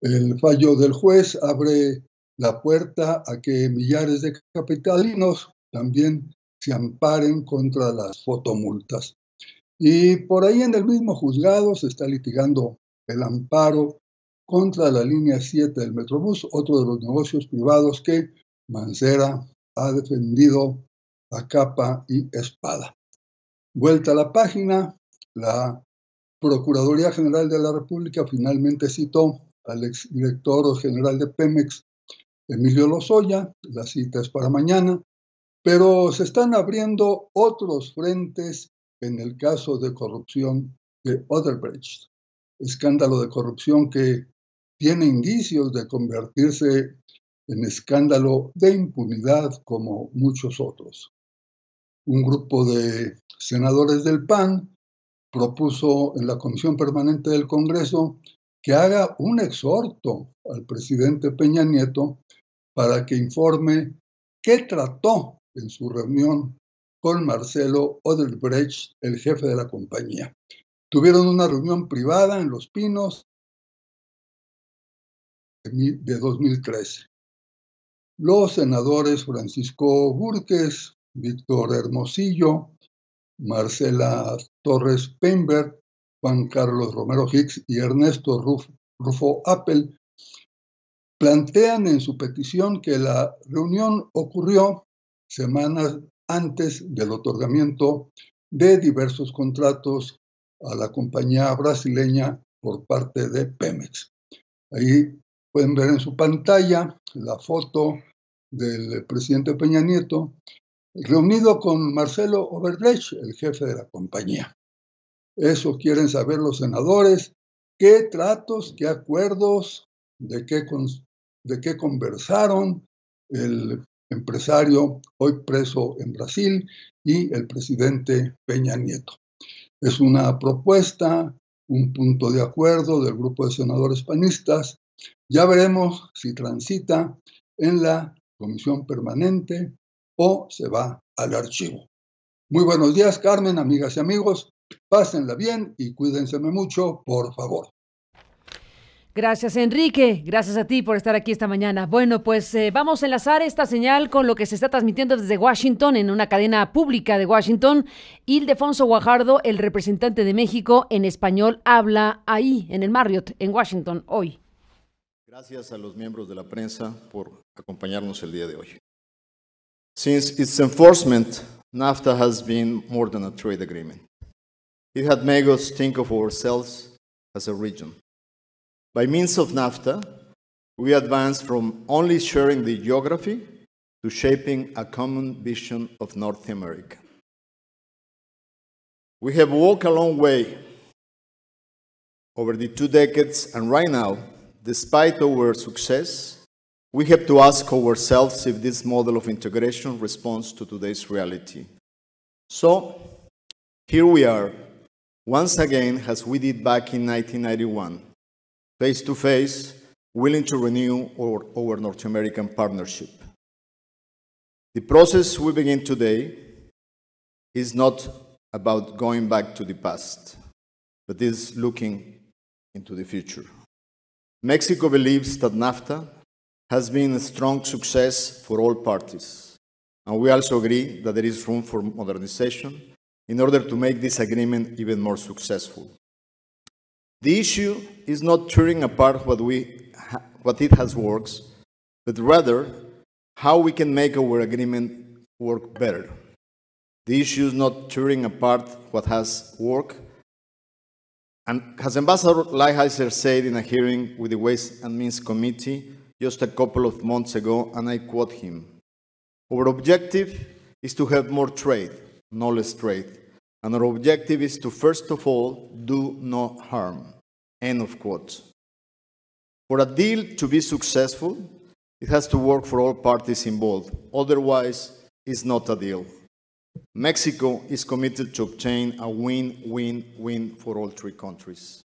El fallo del juez abre la puerta a que millares de capitalinos también se amparen contra las fotomultas. Y por ahí en el mismo juzgado se está litigando el amparo contra la línea 7 del Metrobús, otro de los negocios privados que Mancera ha defendido a capa y espada. Vuelta a la página, la Procuraduría General de la República finalmente citó al exdirector general de Pemex, Emilio Lozoya, la cita es para mañana, pero se están abriendo otros frentes en el caso de corrupción de Odebrecht, escándalo de corrupción que tiene indicios de convertirse en escándalo de impunidad como muchos otros. Un grupo de senadores del PAN propuso en la Comisión Permanente del Congreso que haga un exhorto al presidente Peña Nieto para que informe qué trató en su reunión con Marcelo Odelbrecht, el jefe de la compañía. Tuvieron una reunión privada en Los Pinos de 2013. Los senadores Francisco Burques, Víctor Hermosillo, Marcela Torres Pember, Juan Carlos Romero Hicks y Ernesto Rufo Appel plantean en su petición que la reunión ocurrió semanas antes del otorgamiento de diversos contratos a la compañía brasileña por parte de Pemex. Ahí pueden ver en su pantalla la foto del presidente Peña Nieto reunido con Marcelo Oberlech, el jefe de la compañía. Eso quieren saber los senadores, qué tratos, qué acuerdos, de qué, de qué conversaron el empresario hoy preso en Brasil, y el presidente Peña Nieto. Es una propuesta, un punto de acuerdo del grupo de senadores panistas. Ya veremos si transita en la comisión permanente o se va al archivo. Muy buenos días, Carmen, amigas y amigos. Pásenla bien y cuídense mucho, por favor. Gracias, Enrique. Gracias a ti por estar aquí esta mañana. Bueno, pues eh, vamos a enlazar esta señal con lo que se está transmitiendo desde Washington en una cadena pública de Washington. Ildefonso Guajardo, el representante de México en español, habla ahí, en el Marriott, en Washington, hoy. Gracias a los miembros de la prensa por acompañarnos el día de hoy. Since its enforcement, NAFTA has been more than a trade agreement. It had made us think of ourselves as a region. By means of NAFTA, we advanced from only sharing the geography to shaping a common vision of North America. We have walked a long way over the two decades, and right now, despite our success, we have to ask ourselves if this model of integration responds to today's reality. So, here we are, once again, as we did back in 1991, face to face, willing to renew our, our North American partnership. The process we begin today is not about going back to the past, but is looking into the future. Mexico believes that NAFTA has been a strong success for all parties, and we also agree that there is room for modernization in order to make this agreement even more successful. The issue is not tearing apart what, we what it has worked, but rather how we can make our agreement work better. The issue is not tearing apart what has worked, and as Ambassador Lighthizer said in a hearing with the Ways and Means Committee just a couple of months ago, and I quote him Our objective is to have more trade, no less trade. And our objective is to, first of all, do no harm. End of quote. For a deal to be successful, it has to work for all parties involved. Otherwise, it's not a deal. Mexico is committed to obtain a win-win-win for all three countries.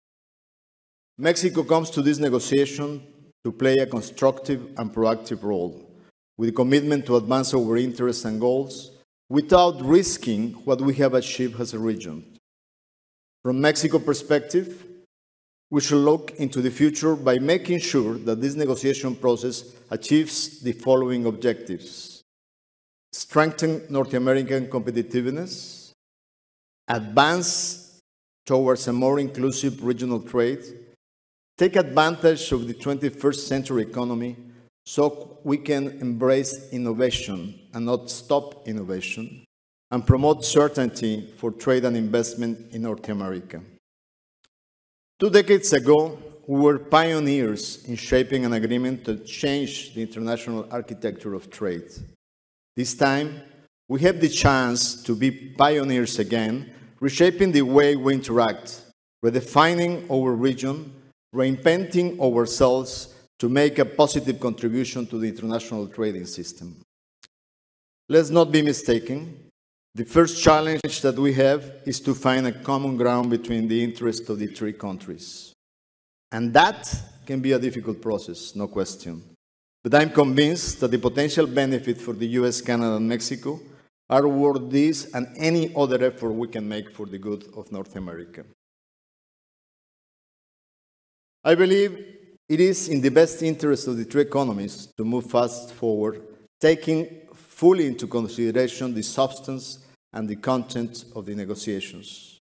Mexico comes to this negotiation to play a constructive and proactive role, with a commitment to advance our interests and goals without risking what we have achieved as a region. From Mexico perspective, we should look into the future by making sure that this negotiation process achieves the following objectives. Strengthen North American competitiveness, advance towards a more inclusive regional trade, take advantage of the 21st century economy so we can embrace innovation and not stop innovation, and promote certainty for trade and investment in North America. Two decades ago, we were pioneers in shaping an agreement to change the international architecture of trade. This time, we have the chance to be pioneers again, reshaping the way we interact, redefining our region, reinventing ourselves to make a positive contribution to the international trading system. Let's not be mistaken. The first challenge that we have is to find a common ground between the interests of the three countries. And that can be a difficult process, no question. But I'm convinced that the potential benefit for the US, Canada, and Mexico are worth this and any other effort we can make for the good of North America. I believe it is in the best interest of the two economies to move fast forward, taking fully into consideration the substance and the content of the negotiations.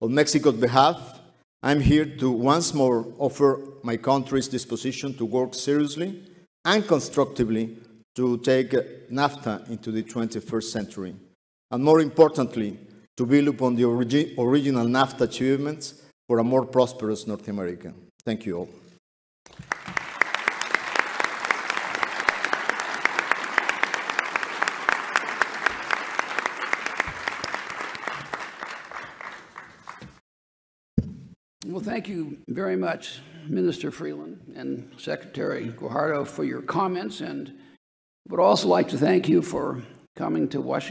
On Mexico's behalf, I'm here to once more offer my country's disposition to work seriously and constructively to take NAFTA into the 21st century, and more importantly, to build upon the origi original NAFTA achievements for a more prosperous North America. Thank you all. Thank you very much, Minister Freeland and Secretary Guajardo, for your comments, and would also like to thank you for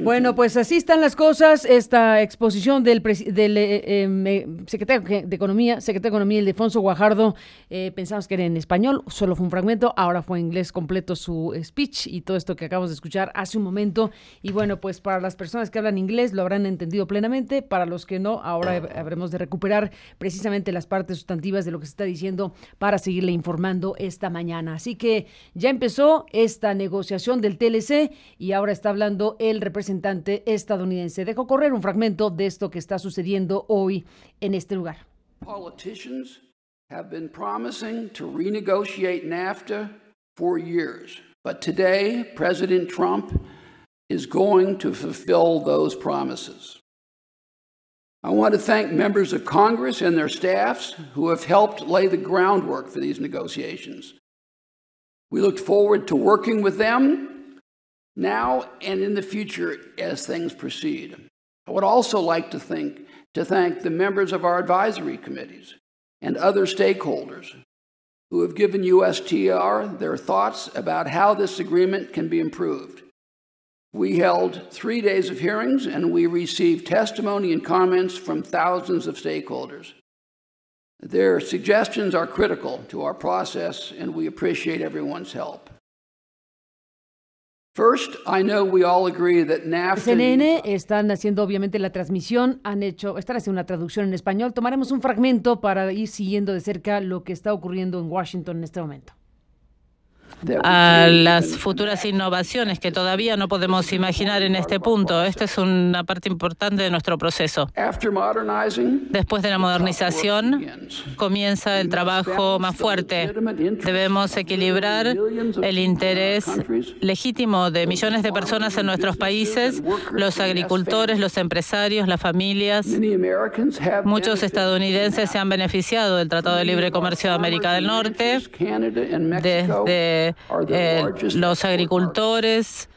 Bueno, pues así están las cosas. Esta exposición del, del eh, em, secretario de Economía, secretario de Economía, Ildefonso Guajardo, eh, pensamos que era en español, solo fue un fragmento, ahora fue en inglés completo su speech y todo esto que acabamos de escuchar hace un momento. Y bueno, pues para las personas que hablan inglés lo habrán entendido plenamente, para los que no, ahora habremos de recuperar precisamente las partes sustantivas de lo que se está diciendo para seguirle informando esta mañana. Así que ya empezó esta negociación del TLC y ahora está hablando el representante estadounidense. Dejo correr un fragmento de esto que está sucediendo hoy en este lugar. Politicians have been promising to renegotiate NAFTA for years, but today President Trump is going to fulfill those promises. I want to thank members of Congress and their staffs who have helped lay the groundwork for these negotiations. We look forward to working with them now and in the future as things proceed. I would also like to, think, to thank the members of our advisory committees and other stakeholders who have given USTR their thoughts about how this agreement can be improved. We held three days of hearings and we received testimony and comments from thousands of stakeholders. Their suggestions are critical to our process and we appreciate everyone's help. CNN están haciendo obviamente la transmisión, han hecho, están haciendo una traducción en español. Tomaremos un fragmento para ir siguiendo de cerca lo que está ocurriendo en Washington en este momento a las futuras innovaciones que todavía no podemos imaginar en este punto. Esta es una parte importante de nuestro proceso. Después de la modernización comienza el trabajo más fuerte. Debemos equilibrar el interés legítimo de millones de personas en nuestros países, los agricultores, los empresarios, las familias. Muchos estadounidenses se han beneficiado del Tratado de Libre Comercio de América del Norte desde eh, los agricultores,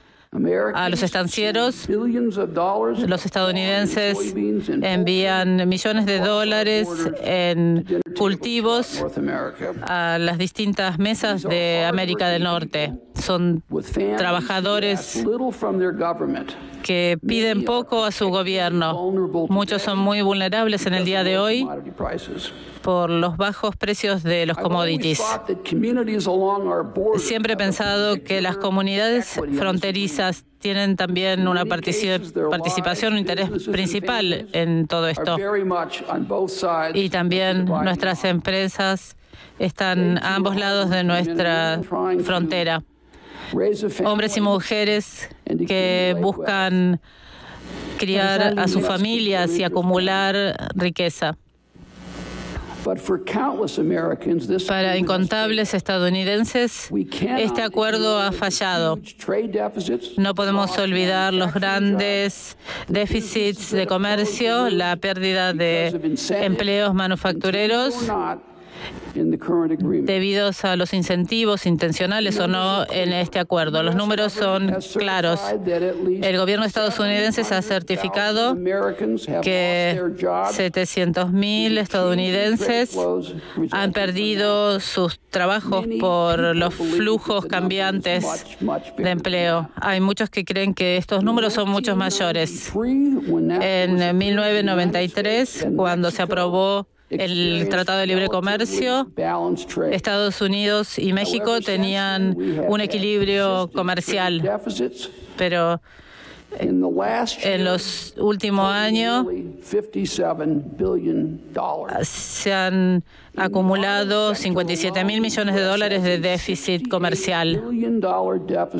a los estancieros. Los estadounidenses envían millones de dólares en cultivos a las distintas mesas de América del Norte. Son trabajadores que piden poco a su gobierno. Muchos son muy vulnerables en el día de hoy por los bajos precios de los commodities. Siempre he pensado que las comunidades fronterizas tienen también una participación, un interés principal en todo esto. Y también nuestras empresas están a ambos lados de nuestra frontera. Hombres y mujeres que buscan criar a sus familias y acumular riqueza. Para incontables estadounidenses, este acuerdo ha fallado. No podemos olvidar los grandes déficits de comercio, la pérdida de empleos manufactureros debidos a los incentivos intencionales o no en este acuerdo. Los números son claros. El gobierno estadounidense ha certificado que 700.000 estadounidenses han perdido sus trabajos por los flujos cambiantes de empleo. Hay muchos que creen que estos números son muchos mayores. En 1993, cuando se aprobó el Tratado de Libre Comercio, Estados Unidos y México tenían un equilibrio comercial, pero en los últimos años se han acumulado 57 mil millones de dólares de déficit comercial.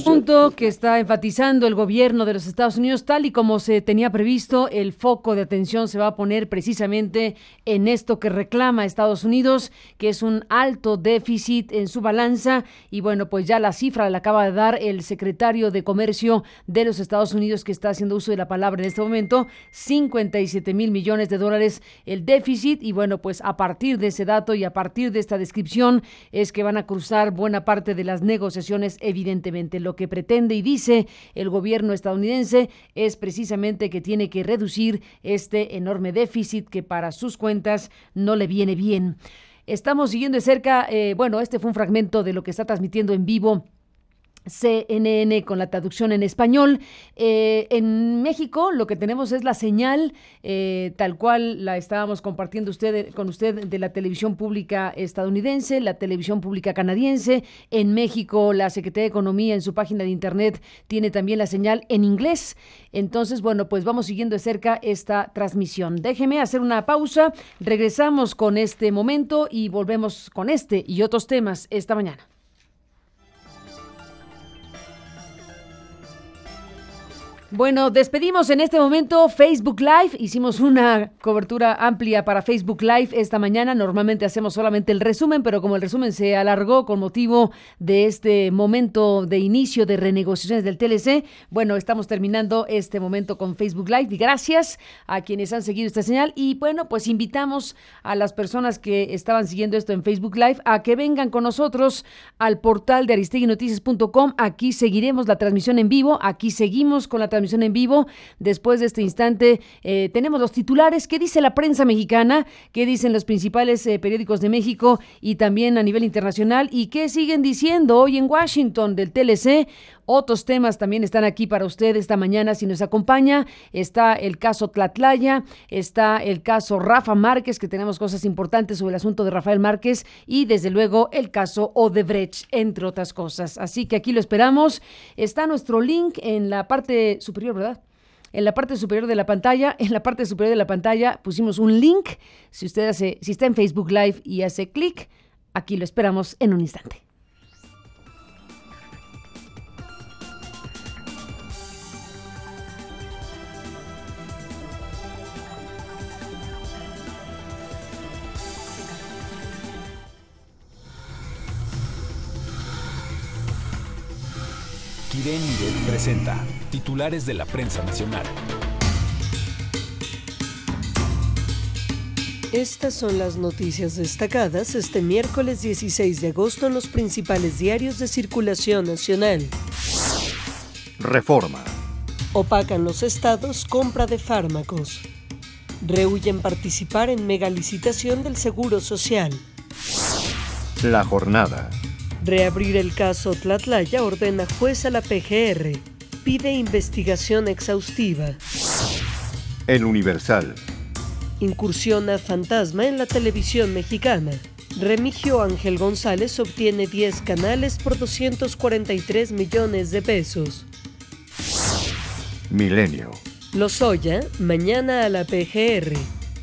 Punto que está enfatizando el gobierno de los Estados Unidos, tal y como se tenía previsto, el foco de atención se va a poner precisamente en esto que reclama Estados Unidos, que es un alto déficit en su balanza. Y bueno, pues ya la cifra la acaba de dar el secretario de Comercio de los Estados Unidos, que está haciendo uso de la palabra en este momento, 57 mil millones de dólares el déficit. Y bueno, pues a partir de ese dato, y a partir de esta descripción es que van a cruzar buena parte de las negociaciones, evidentemente. Lo que pretende y dice el gobierno estadounidense es precisamente que tiene que reducir este enorme déficit que para sus cuentas no le viene bien. Estamos siguiendo de cerca, eh, bueno, este fue un fragmento de lo que está transmitiendo en vivo CNN con la traducción en español. Eh, en México lo que tenemos es la señal eh, tal cual la estábamos compartiendo usted, con usted de la televisión pública estadounidense, la televisión pública canadiense. En México la Secretaría de Economía en su página de internet tiene también la señal en inglés. Entonces, bueno, pues vamos siguiendo de cerca esta transmisión. Déjeme hacer una pausa, regresamos con este momento y volvemos con este y otros temas esta mañana. Bueno, despedimos en este momento Facebook Live. Hicimos una cobertura amplia para Facebook Live esta mañana. Normalmente hacemos solamente el resumen, pero como el resumen se alargó con motivo de este momento de inicio de renegociaciones del TLC, bueno, estamos terminando este momento con Facebook Live. Y gracias a quienes han seguido esta señal. Y bueno, pues invitamos a las personas que estaban siguiendo esto en Facebook Live a que vengan con nosotros al portal de aristeguinoticias.com. Aquí seguiremos la transmisión en vivo. Aquí seguimos con la transmisión transmisión en vivo. Después de este instante eh, tenemos los titulares. ¿Qué dice la prensa mexicana? ¿Qué dicen los principales eh, periódicos de México y también a nivel internacional? ¿Y qué siguen diciendo hoy en Washington del TLC? Otros temas también están aquí para usted esta mañana si nos acompaña. Está el caso Tlatlaya, está el caso Rafa Márquez, que tenemos cosas importantes sobre el asunto de Rafael Márquez y desde luego el caso Odebrecht, entre otras cosas. Así que aquí lo esperamos. Está nuestro link en la parte superior, ¿verdad? En la parte superior de la pantalla, en la parte superior de la pantalla pusimos un link. Si usted hace, si está en Facebook Live y hace clic, aquí lo esperamos en un instante. Kiren presenta titulares de la prensa nacional. Estas son las noticias destacadas este miércoles 16 de agosto en los principales diarios de circulación nacional. Reforma. Opacan los estados compra de fármacos. Rehuyen participar en megalicitación del Seguro Social. La jornada. Reabrir el caso Tlatlaya ordena juez a la PGR. Pide investigación exhaustiva. El Universal. Incursiona fantasma en la televisión mexicana. Remigio Ángel González obtiene 10 canales por 243 millones de pesos. Milenio. Lozoya, mañana a la PGR.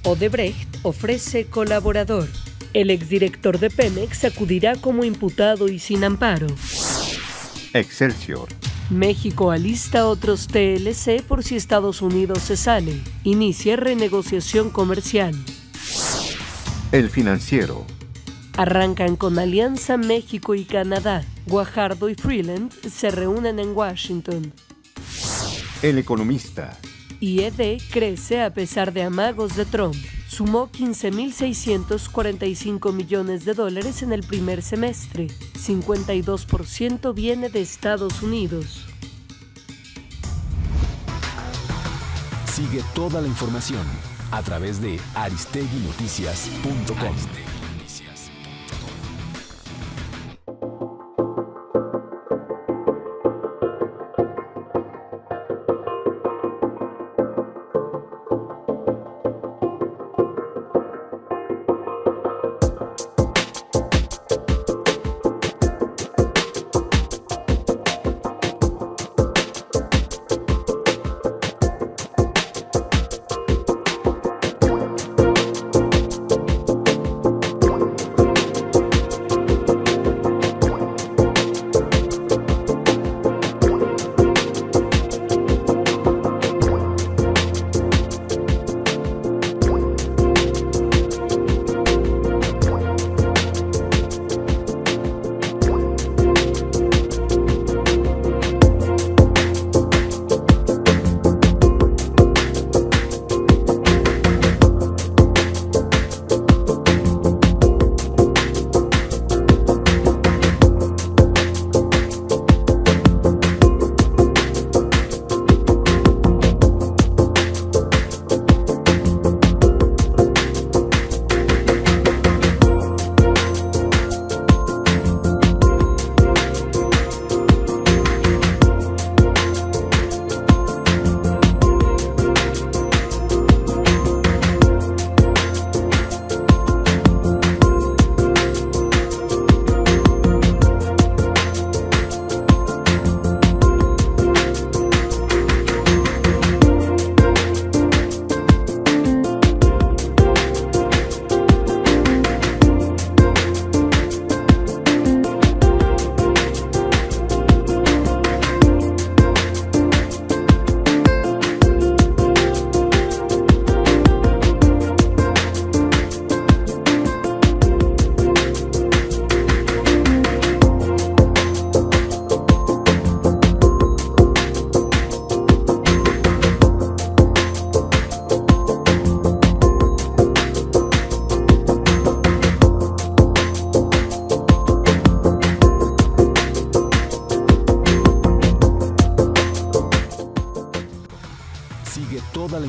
Odebrecht ofrece colaborador. El exdirector de Pemex acudirá como imputado y sin amparo. Excelsior. México alista otros TLC por si Estados Unidos se sale. Inicia renegociación comercial. El financiero. Arrancan con alianza México y Canadá. Guajardo y Freeland se reúnen en Washington. El economista. IED crece a pesar de amagos de Trump sumó 15.645 millones de dólares en el primer semestre. 52% viene de Estados Unidos. Sigue toda la información a través de aristeguinoticias.com.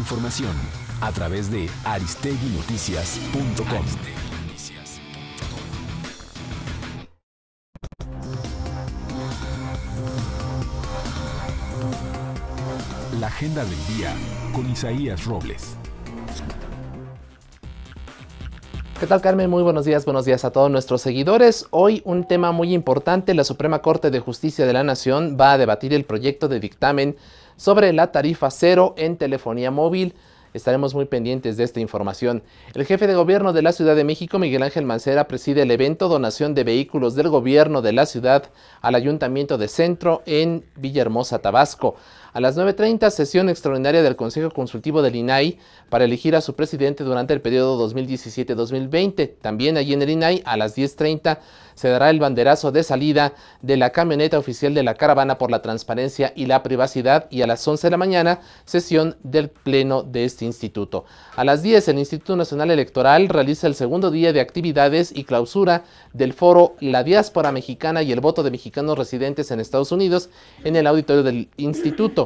información a través de aristeguinoticias.com. La agenda del día con Isaías Robles. ¿Qué tal Carmen? Muy buenos días, buenos días a todos nuestros seguidores. Hoy un tema muy importante, la Suprema Corte de Justicia de la Nación va a debatir el proyecto de dictamen sobre la tarifa cero en telefonía móvil. Estaremos muy pendientes de esta información. El jefe de gobierno de la Ciudad de México, Miguel Ángel Mancera, preside el evento Donación de Vehículos del Gobierno de la Ciudad al Ayuntamiento de Centro en Villahermosa, Tabasco. A las 9.30, sesión extraordinaria del Consejo Consultivo del INAI para elegir a su presidente durante el periodo 2017-2020. También allí en el INAI, a las 10.30, se dará el banderazo de salida de la camioneta oficial de la Caravana por la Transparencia y la Privacidad y a las 11 de la mañana, sesión del Pleno de este instituto. A las 10, el Instituto Nacional Electoral realiza el segundo día de actividades y clausura del foro La Diáspora Mexicana y el Voto de Mexicanos Residentes en Estados Unidos en el auditorio del instituto.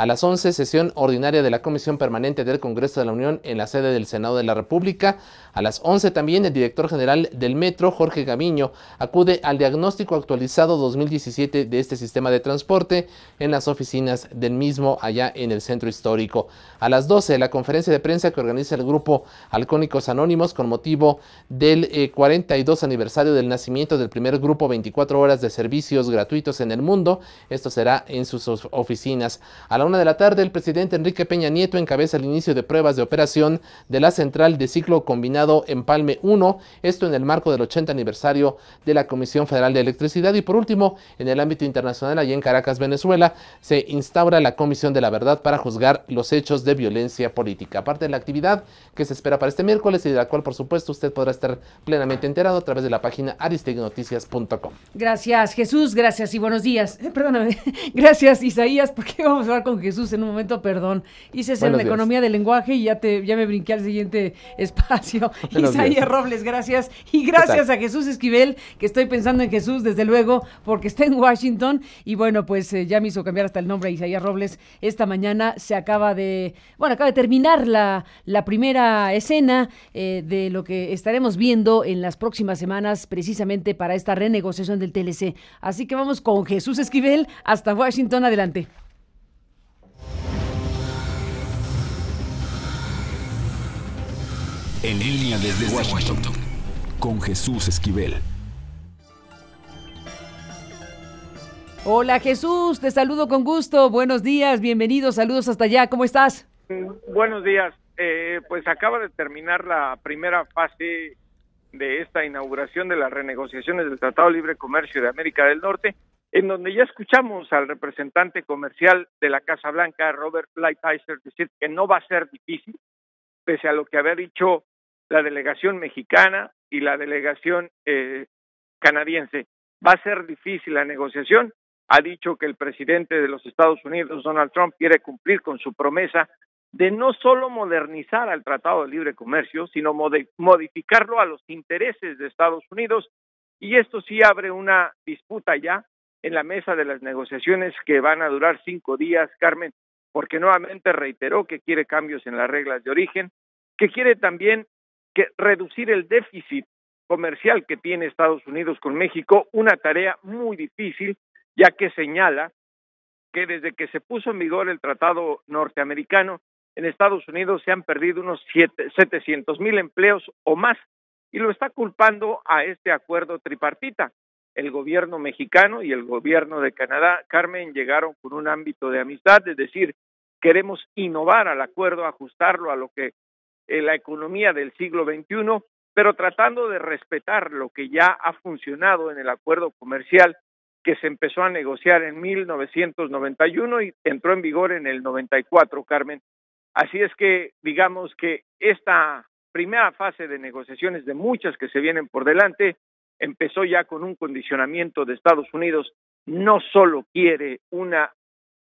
A las 11, sesión ordinaria de la Comisión Permanente del Congreso de la Unión en la sede del Senado de la República. A las 11 también el director general del Metro, Jorge Gamiño, acude al diagnóstico actualizado 2017 de este sistema de transporte en las oficinas del mismo allá en el centro histórico. A las 12, la conferencia de prensa que organiza el grupo Alcónicos Anónimos con motivo del 42 eh, aniversario del nacimiento del primer grupo 24 horas de servicios gratuitos en el mundo. Esto será en sus oficinas. A la una de la tarde, el presidente Enrique Peña Nieto encabeza el inicio de pruebas de operación de la central de ciclo combinado Empalme 1, esto en el marco del 80 aniversario de la Comisión Federal de Electricidad. Y por último, en el ámbito internacional, allí en Caracas, Venezuela, se instaura la Comisión de la Verdad para juzgar los hechos de violencia política. Aparte de la actividad que se espera para este miércoles y de la cual, por supuesto, usted podrá estar plenamente enterado a través de la página aristeguinoticias.com. Gracias, Jesús. Gracias y buenos días. perdóname. Gracias, Isaías, porque vamos a hablar con Jesús en un momento, perdón. Hice ser la economía del lenguaje y ya te ya me brinqué al siguiente espacio. Isaías Robles, gracias. Y gracias a Jesús Esquivel, que estoy pensando en Jesús, desde luego, porque está en Washington. Y bueno, pues eh, ya me hizo cambiar hasta el nombre Isaías Robles. Esta mañana se acaba de, bueno, acaba de terminar la, la primera escena eh, de lo que estaremos viendo en las próximas semanas, precisamente para esta renegociación del TLC. Así que vamos con Jesús Esquivel hasta Washington. Adelante. En línea desde Washington, con Jesús Esquivel. Hola Jesús, te saludo con gusto. Buenos días, bienvenidos, saludos hasta allá. ¿Cómo estás? Buenos días. Eh, pues acaba de terminar la primera fase de esta inauguración de las renegociaciones del Tratado de Libre Comercio de América del Norte, en donde ya escuchamos al representante comercial de la Casa Blanca, Robert Lighthizer, decir que no va a ser difícil, pese a lo que había dicho la delegación mexicana y la delegación eh, canadiense. Va a ser difícil la negociación. Ha dicho que el presidente de los Estados Unidos, Donald Trump, quiere cumplir con su promesa de no solo modernizar al Tratado de Libre Comercio, sino modificarlo a los intereses de Estados Unidos. Y esto sí abre una disputa ya en la mesa de las negociaciones que van a durar cinco días, Carmen, porque nuevamente reiteró que quiere cambios en las reglas de origen, que quiere también que reducir el déficit comercial que tiene Estados Unidos con México, una tarea muy difícil, ya que señala que desde que se puso en vigor el Tratado Norteamericano, en Estados Unidos se han perdido unos 700 mil empleos o más, y lo está culpando a este acuerdo tripartita. El gobierno mexicano y el gobierno de Canadá, Carmen, llegaron con un ámbito de amistad, es decir, queremos innovar al acuerdo, ajustarlo a lo que la economía del siglo XXI, pero tratando de respetar lo que ya ha funcionado en el acuerdo comercial que se empezó a negociar en 1991 y entró en vigor en el 94, Carmen. Así es que digamos que esta primera fase de negociaciones de muchas que se vienen por delante empezó ya con un condicionamiento de Estados Unidos. No solo quiere una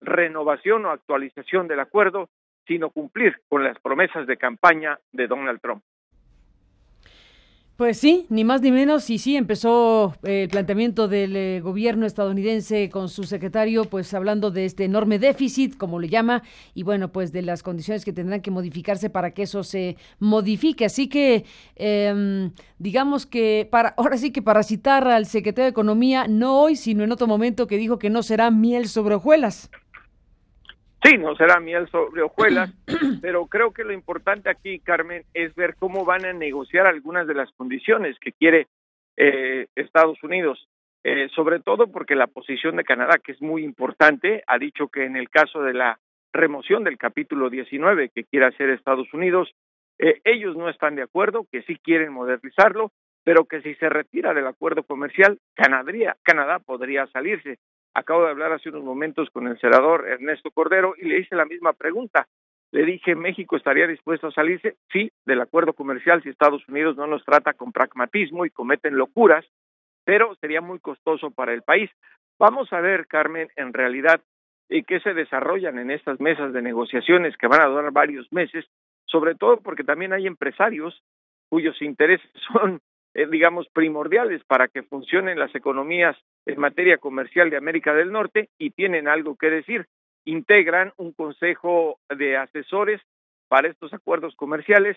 renovación o actualización del acuerdo, sino cumplir con las promesas de campaña de Donald Trump. Pues sí, ni más ni menos, y sí, empezó eh, el planteamiento del eh, gobierno estadounidense con su secretario, pues hablando de este enorme déficit, como le llama, y bueno, pues de las condiciones que tendrán que modificarse para que eso se modifique. Así que, em, digamos que, para ahora sí que para citar al secretario de Economía, no hoy, sino en otro momento que dijo que no será miel sobre hojuelas. Sí, no será miel sobre hojuelas, pero creo que lo importante aquí, Carmen, es ver cómo van a negociar algunas de las condiciones que quiere eh, Estados Unidos, eh, sobre todo porque la posición de Canadá, que es muy importante, ha dicho que en el caso de la remoción del capítulo 19 que quiere hacer Estados Unidos, eh, ellos no están de acuerdo, que sí quieren modernizarlo, pero que si se retira del acuerdo comercial, Canadá, Canadá podría salirse. Acabo de hablar hace unos momentos con el senador Ernesto Cordero y le hice la misma pregunta. Le dije, ¿México estaría dispuesto a salirse? Sí, del acuerdo comercial si Estados Unidos no nos trata con pragmatismo y cometen locuras, pero sería muy costoso para el país. Vamos a ver, Carmen, en realidad, y qué se desarrollan en estas mesas de negociaciones que van a durar varios meses, sobre todo porque también hay empresarios cuyos intereses son, eh, digamos, primordiales para que funcionen las economías en materia comercial de América del Norte y tienen algo que decir. Integran un consejo de asesores para estos acuerdos comerciales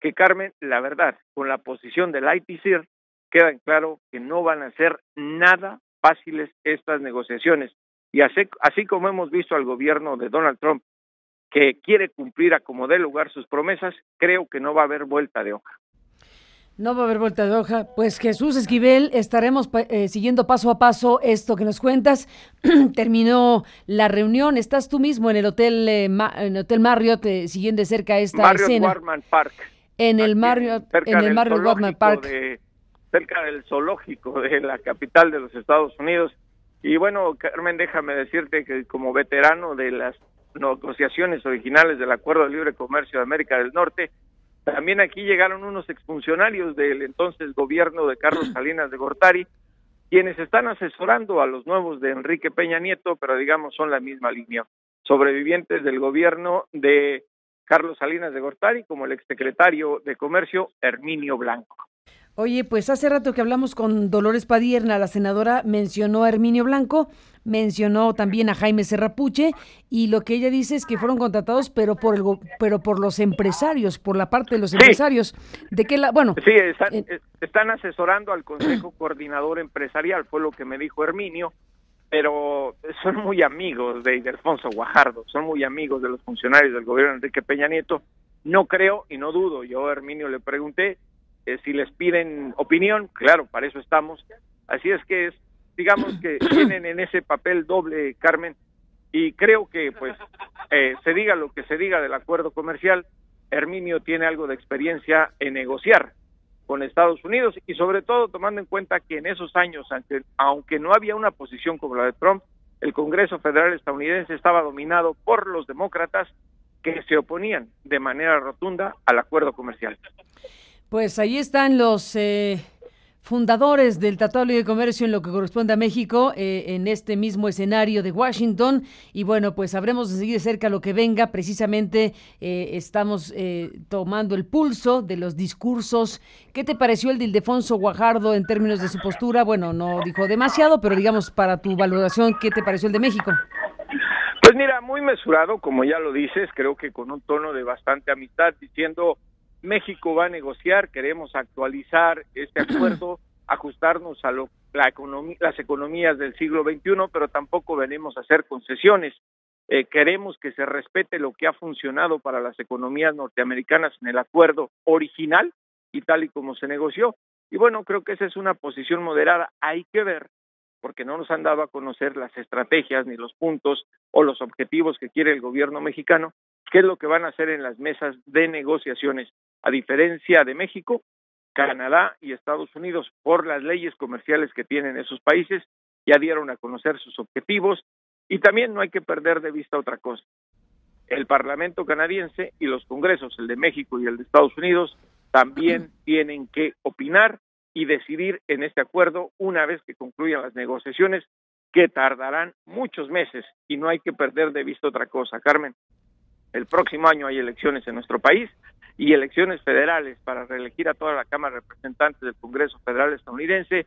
que, Carmen, la verdad, con la posición del ITCIR, queda claro que no van a ser nada fáciles estas negociaciones. Y así, así como hemos visto al gobierno de Donald Trump que quiere cumplir a como dé lugar sus promesas, creo que no va a haber vuelta de hoja. No va a haber vuelta de hoja. Pues Jesús Esquivel, estaremos eh, siguiendo paso a paso esto que nos cuentas. Terminó la reunión. Estás tú mismo en el hotel, eh, en hotel Marriott eh, siguiendo de cerca esta Marriott escena. Warman Park. En el Marriott, en el Marriott Warman Park. cerca del zoológico de la capital de los Estados Unidos. Y bueno, Carmen, déjame decirte que como veterano de las negociaciones originales del Acuerdo de Libre Comercio de América del Norte, también aquí llegaron unos exfuncionarios del entonces gobierno de Carlos Salinas de Gortari, quienes están asesorando a los nuevos de Enrique Peña Nieto, pero digamos son la misma línea, sobrevivientes del gobierno de Carlos Salinas de Gortari, como el exsecretario de Comercio Herminio Blanco. Oye, pues hace rato que hablamos con Dolores Padierna, la senadora mencionó a Herminio Blanco, mencionó también a Jaime Serrapuche y lo que ella dice es que fueron contratados pero por el pero por los empresarios, por la parte de los empresarios. De que la, bueno, sí, están, eh, están asesorando al Consejo Coordinador Empresarial, fue lo que me dijo Herminio, pero son muy amigos de Ildefonso Guajardo, son muy amigos de los funcionarios del gobierno de Enrique Peña Nieto. No creo y no dudo, yo a Herminio le pregunté eh, si les piden opinión, claro, para eso estamos. Así es que es, digamos que tienen en ese papel doble, Carmen, y creo que pues eh, se diga lo que se diga del acuerdo comercial, Herminio tiene algo de experiencia en negociar con Estados Unidos y sobre todo tomando en cuenta que en esos años, aunque, aunque no había una posición como la de Trump, el Congreso Federal estadounidense estaba dominado por los demócratas que se oponían de manera rotunda al acuerdo comercial. Pues ahí están los eh, fundadores del Tratado de Comercio en lo que corresponde a México, eh, en este mismo escenario de Washington. Y bueno, pues sabremos de seguir de cerca lo que venga. Precisamente eh, estamos tomando el pulso de los discursos. ¿Qué te pareció el de Ildefonso Guajardo en términos de su postura? Bueno, no dijo demasiado, pero digamos, para tu valoración, ¿qué te pareció el de México? Pues mira, muy mesurado, como ya lo dices, creo que con un tono de bastante amistad, diciendo México va a negociar, queremos actualizar este acuerdo, ajustarnos a lo, la economía, las economías del siglo XXI, pero tampoco venimos a hacer concesiones. Eh, queremos que se respete lo que ha funcionado para las economías norteamericanas en el acuerdo original y tal y como se negoció. Y bueno, creo que esa es una posición moderada. Hay que ver, porque no nos han dado a conocer las estrategias ni los puntos o los objetivos que quiere el gobierno mexicano, qué es lo que van a hacer en las mesas de negociaciones. A diferencia de México, Canadá y Estados Unidos, por las leyes comerciales que tienen esos países, ya dieron a conocer sus objetivos y también no hay que perder de vista otra cosa. El Parlamento canadiense y los congresos, el de México y el de Estados Unidos, también tienen que opinar y decidir en este acuerdo una vez que concluyan las negociaciones que tardarán muchos meses y no hay que perder de vista otra cosa, Carmen. El próximo año hay elecciones en nuestro país y elecciones federales para reelegir a toda la Cámara de Representantes del Congreso Federal estadounidense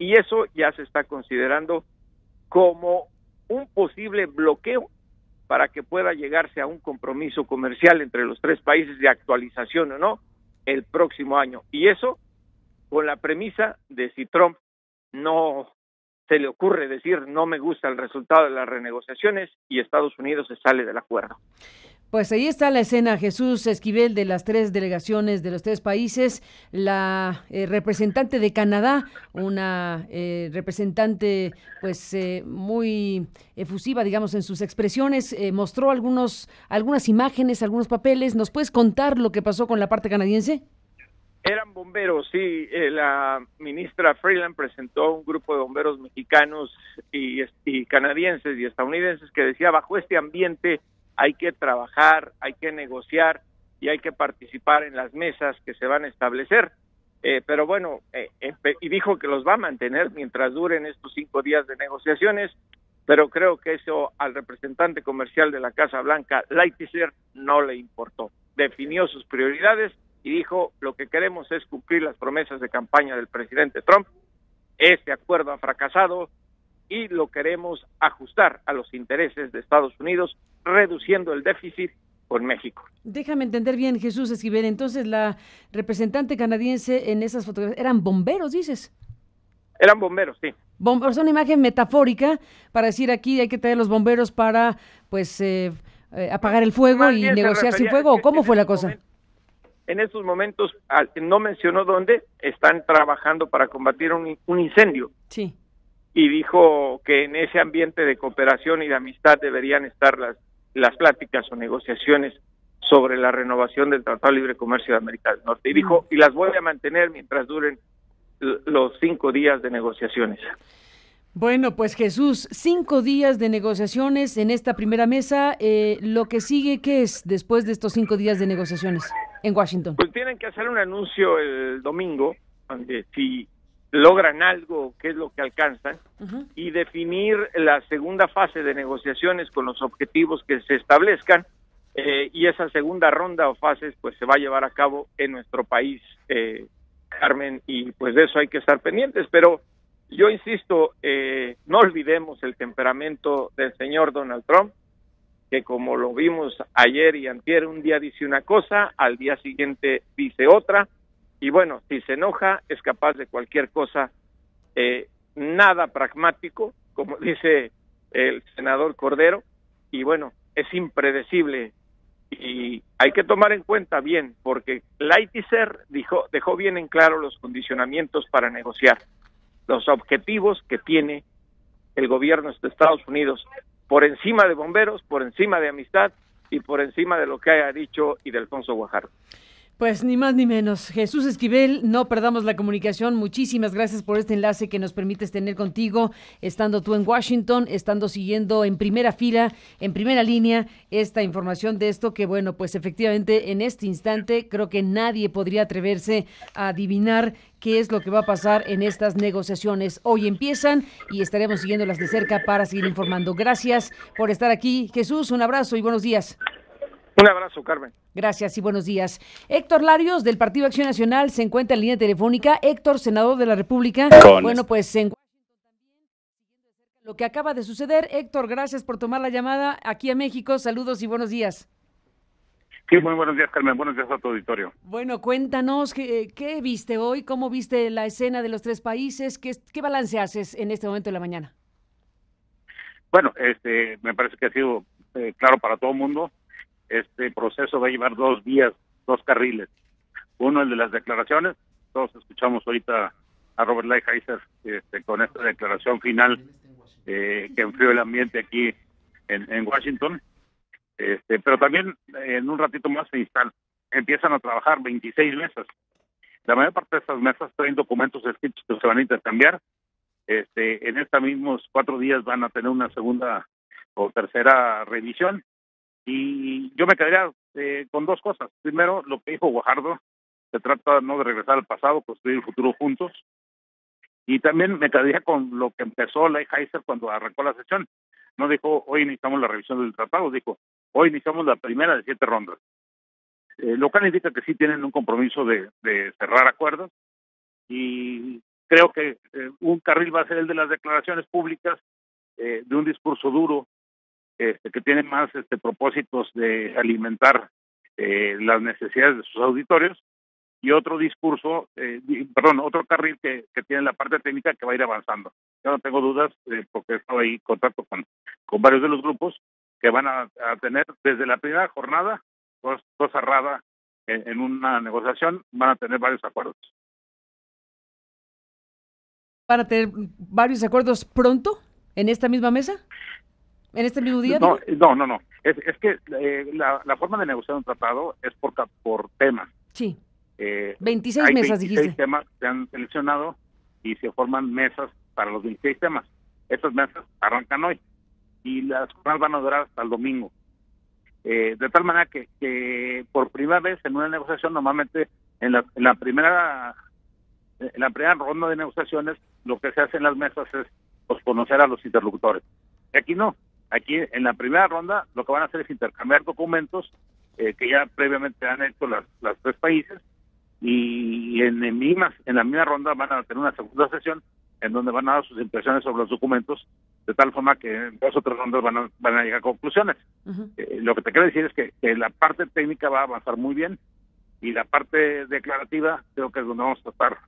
y eso ya se está considerando como un posible bloqueo para que pueda llegarse a un compromiso comercial entre los tres países de actualización o no el próximo año. Y eso con la premisa de si Trump no se le ocurre decir no me gusta el resultado de las renegociaciones y Estados Unidos se sale del acuerdo. Pues ahí está la escena, Jesús Esquivel, de las tres delegaciones de los tres países, la eh, representante de Canadá, una eh, representante pues eh, muy efusiva, digamos, en sus expresiones, mostró algunos, algunas imágenes, algunos papeles. ¿Nos puedes contar lo que pasó con la parte canadiense? Eran bomberos, sí. la ministra Freeland presentó un grupo de bomberos mexicanos y canadienses y estadounidenses que decía, bajo este ambiente hay que trabajar, hay que negociar y hay que participar en las mesas que se van a establecer. Eh, pero bueno, eh, y dijo que los va a mantener mientras duren estos cinco días de negociaciones, pero creo que eso al representante comercial de la Casa Blanca, Lighthizer, no le importó. Definió sus prioridades y dijo, lo que queremos es cumplir las promesas de campaña del presidente Trump. Este acuerdo ha fracasado, y lo queremos ajustar a los intereses de Estados Unidos, reduciendo el déficit con México. Déjame entender bien, Jesús Esquivel. Entonces, la representante canadiense en esas fotografías eran bomberos, dices. Eran bomberos, sí. Bomberos, una imagen metafórica para decir aquí hay que traer los bomberos para, pues, eh, eh, apagar el fuego y negociar sin fuego. ¿O cómo fue la cosa? en estos momentos, no mencionó dónde, están trabajando para combatir un, un incendio. Sí y dijo que en ese ambiente de cooperación y de amistad deberían estar las, las pláticas o negociaciones sobre la renovación del Tratado de Libre Comercio de América del Norte. Y dijo, y las voy a mantener mientras duren los cinco días de negociaciones. Bueno, pues Jesús, cinco días de negociaciones en esta primera mesa. Eh, lo que sigue, ¿qué es después de estos cinco días de negociaciones en Washington? Pues tienen que hacer un anuncio el domingo, donde si logran algo, qué es lo que alcanzan, y definir la segunda fase de negociaciones con los objetivos que se establezcan, eh, y esa segunda ronda o fases pues se va a llevar a cabo en nuestro país, eh, Carmen, y pues de eso hay que estar pendientes, pero yo insisto, eh, no olvidemos el temperamento del señor Donald Trump, que como lo vimos ayer y antier, un día dice una cosa, al día siguiente dice otra, y bueno, si se enoja es capaz de cualquier cosa, eh, nada pragmático, como dice el senador Cordero, y bueno, es impredecible y hay que tomar en cuenta bien, porque Lighthizer dijo, dejó bien en claro los condicionamientos para negociar, los objetivos que tiene el gobierno de Estados Unidos, por encima de bomberos, por encima de amistad y por encima de lo que haya dicho y de Alfonso Guajardo. Pues ni más ni menos. Jesús Esquivel, no perdamos la comunicación. Muchísimas gracias por este enlace que nos permites tener contigo, estando tú en Washington, estando siguiendo en primera fila, en primera línea, esta información de esto que, bueno, pues efectivamente en este instante creo que nadie podría atreverse a adivinar qué es lo que va a pasar en estas negociaciones. Hoy empiezan y estaremos siguiéndolas de cerca para seguir informando. Gracias por estar aquí. Jesús, un abrazo y buenos días. Un abrazo, Carmen. Gracias y buenos días. Héctor Larios, del Partido Acción Nacional, se encuentra en línea telefónica. Héctor, senador de la República. bueno, pues se encuentra lo que acaba de suceder. Héctor, gracias por tomar la llamada aquí a México. Saludos y buenos días. Sí, muy buenos días, Carmen. Buenos días a tu auditorio. Bueno, cuéntanos, ¿qué, qué viste hoy? ¿Cómo viste la escena de los tres países? ¿Qué, qué balance haces en este momento de la mañana? Bueno, este, me parece que ha sido eh, claro para todo el mundo este proceso va a llevar dos vías, dos carriles. Uno, el de las declaraciones. Todos escuchamos ahorita a Robert Lighthizer este, con esta declaración final eh, que enfrió el ambiente aquí en, Washington. Este, pero también en un ratito más se instalan, empiezan a trabajar 26 mesas. La mayor parte de estas mesas traen documentos escritos que se van a intercambiar. Este, en estos mismos cuatro días van a tener una segunda o tercera revisión y yo me quedaría eh, con dos cosas. Primero, lo que dijo Guajardo, se trata no de regresar al pasado, construir el futuro juntos. Y también me quedaría con lo que empezó la Heiser cuando arrancó la sesión. No dijo, hoy iniciamos la revisión del tratado, dijo, hoy iniciamos la primera de siete rondas. eh, lo cual indica que sí tienen un compromiso de, cerrar acuerdos y creo que eh, un carril va a ser el de las declaraciones públicas, de un discurso duro, este, que tiene más este, propósitos de alimentar las necesidades de sus auditorios y otro discurso, perdón, otro carril que, tiene la parte técnica que va a ir avanzando. Yo no tengo dudas, porque he estado ahí en contacto con, con varios de los grupos, que van a, tener desde la primera jornada, pues, pues cerrada en, una negociación, van a tener varios acuerdos. ¿Van a tener varios acuerdos pronto en esta misma mesa? ¿En este mismo día? No, no, no, no. Es, es que eh, la, la, forma de negociar un tratado es por, por temas. Sí. Eh, 26 mesas, 26 temas se han seleccionado y se forman mesas para los 26 temas. Estas mesas arrancan hoy y las jornadas van a durar hasta el domingo. Eh, de tal manera que, que, por primera vez en una negociación, normalmente en la, en la primera en la primera ronda de negociaciones, lo que se hace en las mesas es pues, conocer a los interlocutores. Aquí no. Aquí en la primera ronda lo que van a hacer es intercambiar documentos eh, que ya previamente han hecho las, las tres países y en, en, mismas, en la misma ronda van a tener una segunda sesión en donde van a dar sus impresiones sobre los documentos de tal forma que en dos o tres rondas van a, van a llegar a conclusiones. Eh, lo que te quiero decir es que, la parte técnica va a avanzar muy bien y la parte declarativa creo que es donde vamos a estar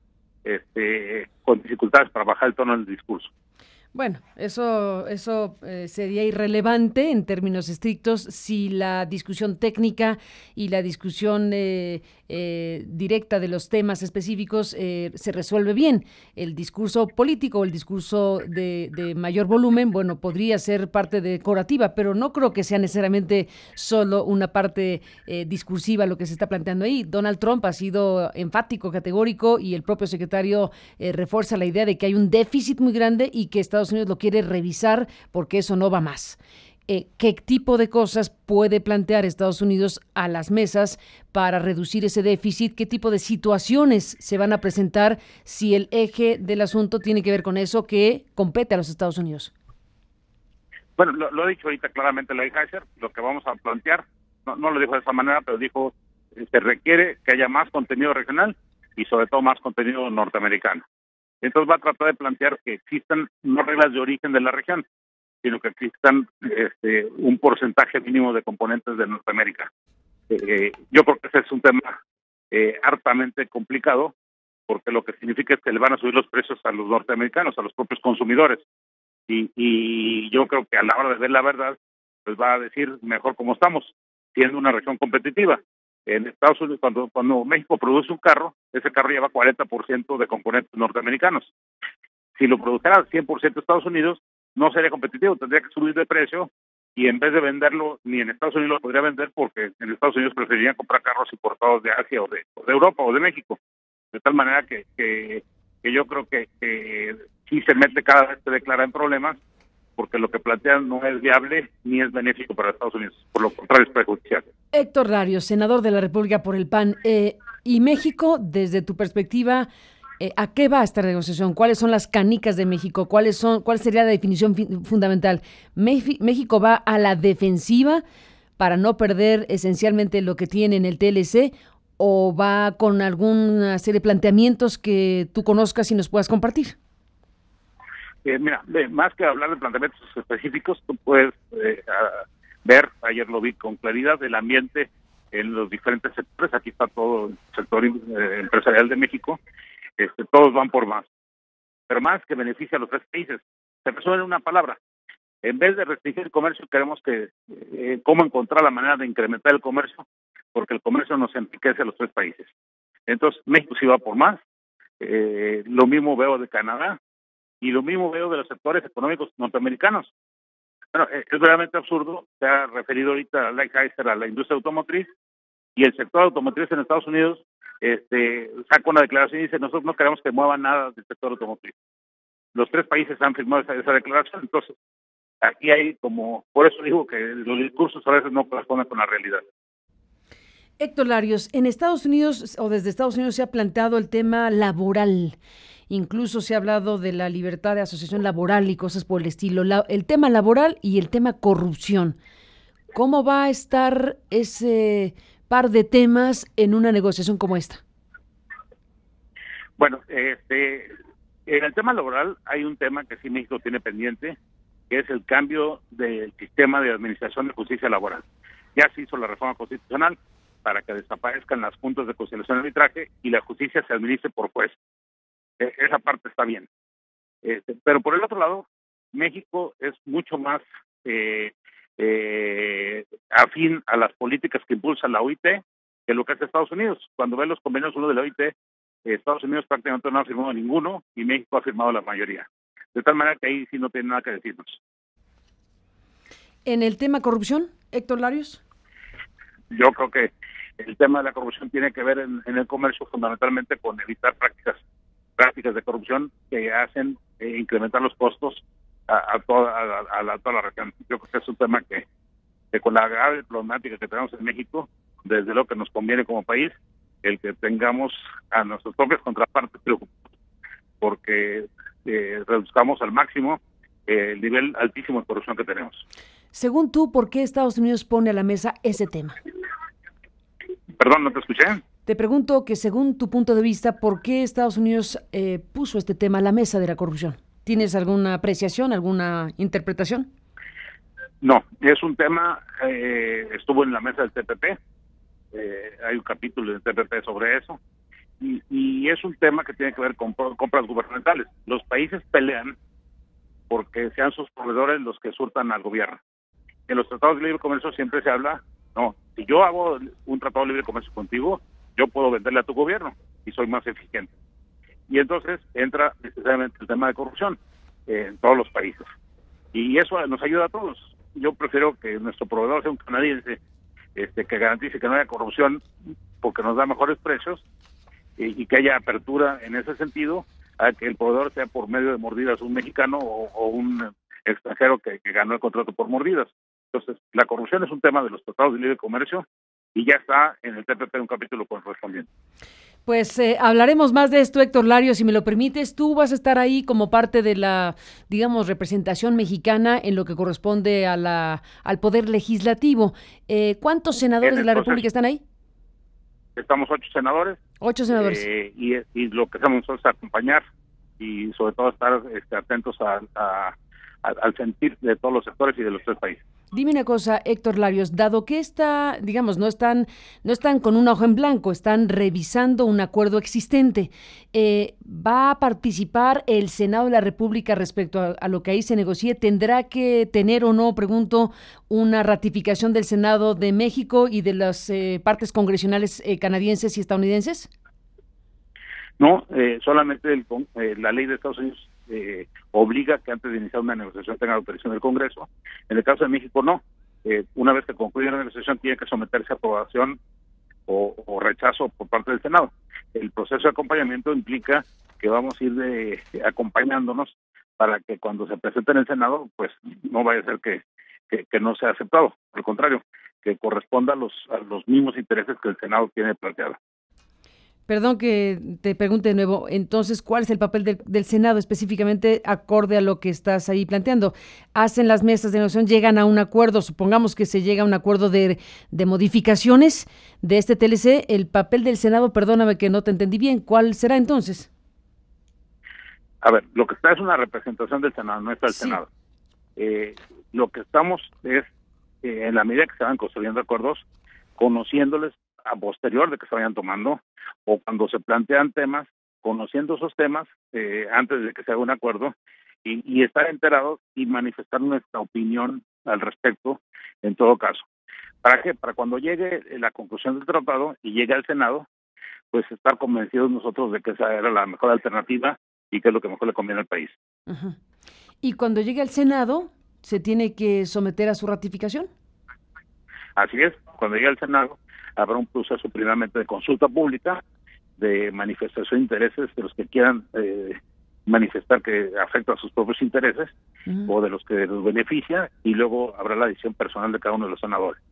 este, con dificultades para bajar el tono del discurso. Bueno, eso, eso eh, sería irrelevante en términos estrictos si la discusión técnica y la discusión eh, eh, directa de los temas específicos se resuelve bien. El discurso político o el discurso de, de, mayor volumen, bueno, podría ser parte decorativa, pero no creo que sea necesariamente solo una parte discursiva lo que se está planteando ahí. Donald Trump ha sido enfático, categórico y el propio secretario refuerza la idea de que hay un déficit muy grande y que está Estados Unidos lo quiere revisar porque eso no va más. Eh, ¿Qué tipo de cosas puede plantear Estados Unidos a las mesas para reducir ese déficit? ¿Qué tipo de situaciones se van a presentar si el eje del asunto tiene que ver con eso que compete a los Estados Unidos? Bueno, lo, ha dicho ahorita claramente la Heiser, lo que vamos a plantear, no, no, lo dijo de esa manera, pero dijo, se requiere que haya más contenido regional y sobre todo más contenido norteamericano. Entonces va a tratar de plantear que existan no reglas de origen de la región, sino que existan este, un porcentaje mínimo de componentes de Norteamérica. Eh, yo creo que ese es un tema eh, hartamente complicado, porque lo que significa es que le van a subir los precios a los norteamericanos, a los propios consumidores. Y, y yo creo que a la hora de ver la verdad, pues va a decir mejor cómo estamos, siendo una región competitiva en Estados Unidos, cuando, cuando México produce un carro, ese carro lleva 40% de componentes norteamericanos. Si lo produjera al 100% Estados Unidos, no sería competitivo, tendría que subir de precio y en vez de venderlo ni en Estados Unidos lo podría vender porque en Estados Unidos preferirían comprar carros importados de Asia o de, Europa o de México. De tal manera que, que, yo creo que, que sí se mete cada vez se declara en problemas porque lo que plantean no es viable ni es benéfico para Estados Unidos, por lo contrario es perjudicial. Héctor Larios, senador de la República por el PAN. Eh, ¿Y México, desde tu perspectiva, eh, a qué va esta negociación? ¿Cuáles son las canicas de México? ¿Cuáles son, ¿Cuál sería la definición fundamental? ¿México va a la defensiva para no perder esencialmente lo que tiene en el TLC o va con alguna serie de planteamientos que tú conozcas y nos puedas compartir? Eh, mira, más que hablar de planteamientos específicos, tú puedes eh, ver, ayer lo vi con claridad, el ambiente en los diferentes sectores. Aquí está todo el sector eh, empresarial de México. Este, todos van por más. Pero más que beneficia a los tres países. Se resuelve en una palabra. En vez de restringir el comercio, queremos que cómo encontrar la manera de incrementar el comercio, porque el comercio nos enriquece a los tres países. Entonces, México sí va por más. lo mismo veo de Canadá, y lo mismo veo de los sectores económicos norteamericanos. Bueno, eh, es realmente absurdo, se ha referido ahorita a Lighthizer a la industria automotriz, y el sector automotriz en Estados Unidos este, saca una declaración y dice, nosotros no queremos que mueva nada del sector automotriz. Los tres países han firmado esa, esa declaración, entonces aquí hay como, por eso digo que los discursos a veces no corresponden con la realidad. Héctor Larios, en Estados Unidos o desde Estados Unidos se ha planteado el tema laboral. Incluso se ha hablado de la libertad de asociación laboral y cosas por el estilo. el tema laboral y el tema corrupción. ¿Cómo va a estar ese par de temas en una negociación como esta? Bueno, este, en el tema laboral hay un tema que sí México tiene pendiente, que es el cambio del sistema de administración de justicia laboral. Ya se hizo la reforma constitucional para que desaparezcan las juntas de conciliación y arbitraje y la justicia se administre por juez. E, esa parte está bien. Este, pero por el otro lado, México es mucho más eh, eh, afín a las políticas que impulsa la OIT que lo que hace Estados Unidos. Cuando ve los convenios uno de la OIT, Estados Unidos prácticamente no ha firmado ninguno y México ha firmado la mayoría. De tal manera que ahí sí no tiene nada que decirnos. En el tema corrupción, Héctor Larios. Yo creo que el tema de la corrupción tiene que ver en, el comercio fundamentalmente con evitar prácticas prácticas de corrupción que hacen eh, incrementar los costos a, toda, a, la, toda la región. Yo creo que es un tema que, que con la grave problemática que tenemos en México, desde lo que nos conviene como país, el que tengamos a nuestros propios contrapartes porque eh, reduzcamos al máximo eh, el nivel altísimo de corrupción que tenemos. Según tú, ¿por qué Estados Unidos pone a la mesa ese tema? Perdón, no te escuché. Te pregunto que según tu punto de vista, ¿por qué Estados Unidos eh, puso este tema a la mesa de la corrupción? ¿Tienes alguna apreciación, alguna interpretación? No, es un tema, estuvo en la mesa del TPP, eh, hay un capítulo de TPP sobre eso, y, es un tema que tiene que ver con compras gubernamentales. Los países pelean porque sean sus proveedores los que surtan al gobierno. En los tratados de libre comercio siempre se habla, no, si yo hago un tratado de libre comercio contigo, yo puedo venderle a tu gobierno y soy más eficiente. Y entonces entra necesariamente el tema de corrupción en todos los países. Y eso nos ayuda a todos. Yo prefiero que nuestro proveedor sea un canadiense este, que garantice que no haya corrupción porque nos da mejores precios y, que haya apertura en ese sentido a que el proveedor sea por medio de mordidas un mexicano o, un extranjero que, ganó el contrato por mordidas. Entonces, la corrupción es un tema de los tratados de libre comercio y ya está en el TPP un capítulo correspondiente. Pues eh, hablaremos más de esto, Héctor Lario, si me lo permites. Tú vas a estar ahí como parte de la, digamos, representación mexicana en lo que corresponde a la, al Poder Legislativo. Eh, ¿Cuántos senadores de la República están ahí? Estamos ocho senadores. Ocho senadores. Eh, y, lo que hacemos es acompañar y sobre todo estar este, atentos al sentir de todos los sectores y de los tres países. Dime una cosa, Héctor Larios, dado que está, digamos, no están, no están con un ojo en blanco, están revisando un acuerdo existente, eh, ¿va a participar el Senado de la República respecto a, lo que ahí se negocie? ¿Tendrá que tener o no, pregunto, una ratificación del Senado de México y de las eh, partes congresionales eh, canadienses y estadounidenses? No, solamente la ley de Estados Unidos eh, obliga que antes de iniciar una negociación tenga autorización del Congreso. En el caso de México, no. Eh, una vez que concluye la negociación, tiene que someterse a aprobación o, rechazo por parte del Senado. El proceso de acompañamiento implica que vamos a ir de, acompañándonos para que cuando se presente en el Senado, pues no vaya a ser que, que, no sea aceptado. Al contrario, que corresponda a los, a los mismos intereses que el Senado tiene planteado. Perdón que te pregunte de nuevo, entonces, ¿cuál es el papel del, Senado específicamente acorde a lo que estás ahí planteando? Hacen las mesas de negociación, llegan a un acuerdo, supongamos que se llega a un acuerdo de, modificaciones de este TLC, el papel del Senado, perdóname que no te entendí bien, ¿cuál será entonces? A ver, lo que está es una representación del Senado, no está el Senado. Eh, lo que estamos es, eh, en la medida que se van construyendo acuerdos, conociéndoles a posterior de que se vayan tomando o cuando se plantean temas, conociendo esos temas eh, antes de que se haga un acuerdo y, estar enterados y manifestar nuestra opinión al respecto en todo caso. ¿Para qué? Para cuando llegue la conclusión del tratado y llegue al Senado, pues estar convencidos nosotros de que esa era la mejor alternativa y que es lo que mejor le conviene al país. Y cuando llegue al Senado, ¿se tiene que someter a su ratificación? Así es, cuando llegue al Senado, habrá un proceso primeramente de consulta pública, de manifestación de intereses de los que quieran eh, manifestar que afecta a sus propios intereses o de los que los beneficia y luego habrá la decisión personal de cada uno de los senadores.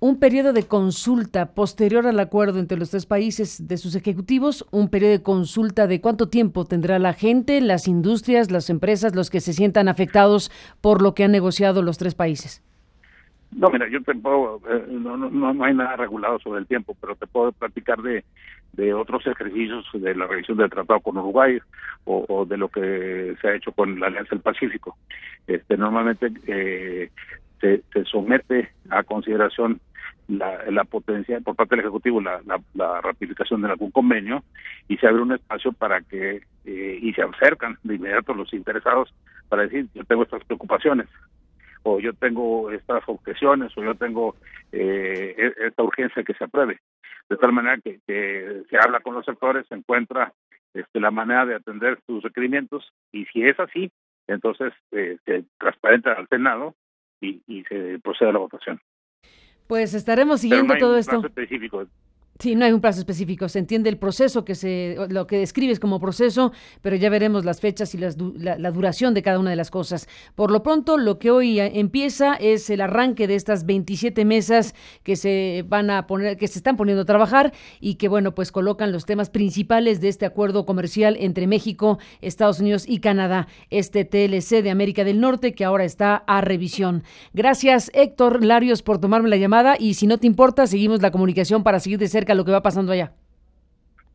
Un periodo de consulta posterior al acuerdo entre los tres países de sus ejecutivos, un periodo de consulta de cuánto tiempo tendrá la gente, las industrias, las empresas, los que se sientan afectados por lo que han negociado los tres países. No, mira, yo eh, no, no, no hay nada regulado sobre el tiempo, pero te puedo platicar de, de otros ejercicios de la revisión del tratado con Uruguay o, de lo que se ha hecho con la Alianza del Pacífico. Este, normalmente eh, se, somete a consideración la, la potencia por parte del Ejecutivo la, la, ratificación de algún convenio y se abre un espacio para que eh, y se acercan de inmediato los interesados para decir yo tengo estas preocupaciones o yo tengo estas objeciones o yo tengo eh, e, esta urgencia que se apruebe de tal manera que, se habla con los sectores se encuentra este, la manera de atender sus requerimientos y si es así entonces eh, se transparenta al Senado y, y se procede a la votación. Pues estaremos siguiendo todo esto. Específico. Sí, no hay un plazo específico. Se entiende el proceso que se, lo que describes como proceso, pero ya veremos las fechas y la, la, duración de cada una de las cosas. Por lo pronto, lo que hoy eh, empieza es el arranque de estas 27 mesas que se van a poner, que se están poniendo a trabajar y que bueno, pues colocan los temas principales de este acuerdo comercial entre México, Estados Unidos y Canadá, este TLC de América del Norte que ahora está a revisión. Gracias, Héctor Larios, por tomarme la llamada y si no te importa, seguimos la comunicación para seguir de cerca lo que va pasando allá.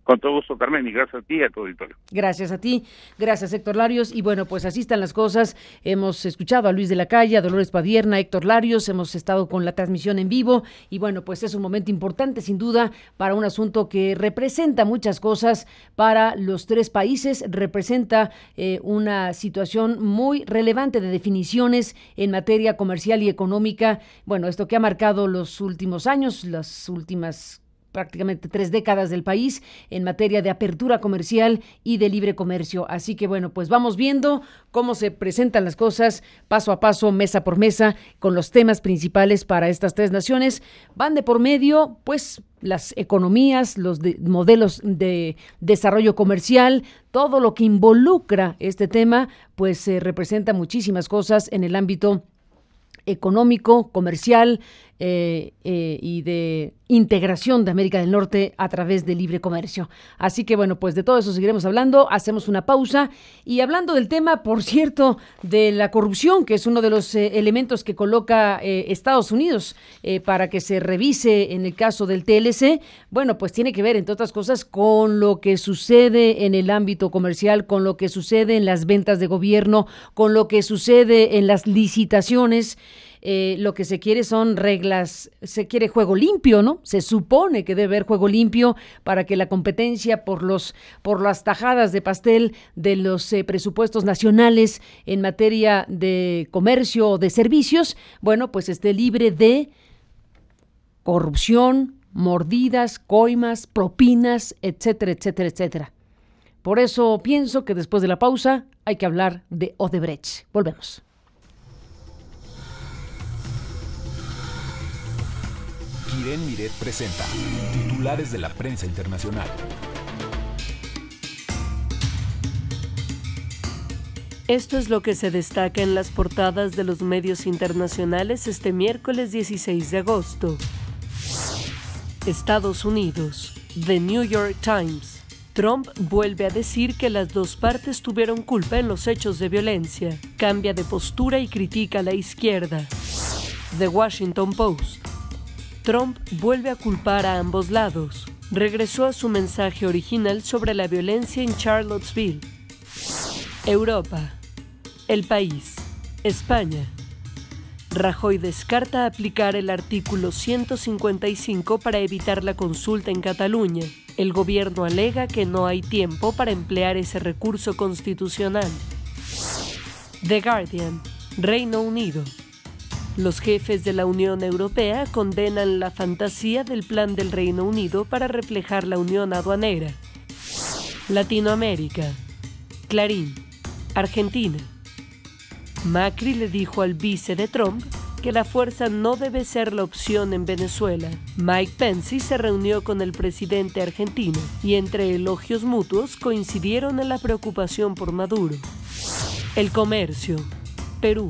Con todo gusto, Carmen, y gracias a ti y a tu auditorio. Gracias a ti, gracias Héctor Larios. Y bueno, pues así están las cosas. Hemos escuchado a Luis de la Calle, a Dolores Padierna, a Héctor Larios, hemos estado con la transmisión en vivo. Y bueno, pues es un momento importante, sin duda, para un asunto que representa muchas cosas para los tres países. Representa eh, una situación muy relevante de definiciones en materia comercial y económica. Bueno, esto que ha marcado los últimos años, las últimas prácticamente tres décadas del país en materia de apertura comercial y de libre comercio. Así que bueno, pues vamos viendo cómo se presentan las cosas paso a paso, mesa por mesa, con los temas principales para estas tres naciones. Van de por medio, pues las economías, los modelos de desarrollo comercial, todo lo que involucra este tema, pues se representa muchísimas cosas en el ámbito económico, comercial eh, eh, y de integración de América del Norte a través del libre comercio. Así que bueno, pues de todo eso seguiremos hablando, hacemos una pausa y hablando del tema, por cierto, de la corrupción, que es uno de los eh, elementos que coloca Estados Unidos para que se revise en el caso del TLC, bueno, pues tiene que ver, entre otras cosas, con lo que sucede en el ámbito comercial, con lo que sucede en las ventas de gobierno, con lo que sucede en las licitaciones. Eh, lo que se quiere son reglas, se quiere juego limpio, ¿no? Se supone que debe haber juego limpio para que la competencia por los por las tajadas de pastel de los eh, presupuestos nacionales en materia de comercio o de servicios, bueno, pues esté libre de corrupción, mordidas, coimas, propinas, etcétera, etcétera, etcétera. Por eso pienso que después de la pausa hay que hablar de Odebrecht. Volvemos. Irene Miret presenta titulares de la prensa internacional. Esto es lo que se destaca en las portadas de los medios internacionales este miércoles 16 de agosto. Estados Unidos. The New York Times. Trump vuelve a decir que las dos partes tuvieron culpa en los hechos de violencia. Cambia de postura y critica a la izquierda. The Washington Post. Trump vuelve a culpar a ambos lados. Regresó a su mensaje original sobre la violencia en Charlottesville. Europa. El país. España. Rajoy descarta aplicar el artículo 155 para evitar la consulta en Cataluña. El gobierno alega que no hay tiempo para emplear ese recurso constitucional. The Guardian. Reino Unido. Los jefes de la Unión Europea condenan la fantasía del plan del Reino Unido para reflejar la unión aduanera. Latinoamérica. Clarín. Argentina. Macri le dijo al vice de Trump que la fuerza no debe ser la opción en Venezuela. Mike Pence se reunió con el presidente argentino y entre elogios mutuos coincidieron en la preocupación por Maduro. El comercio. Perú.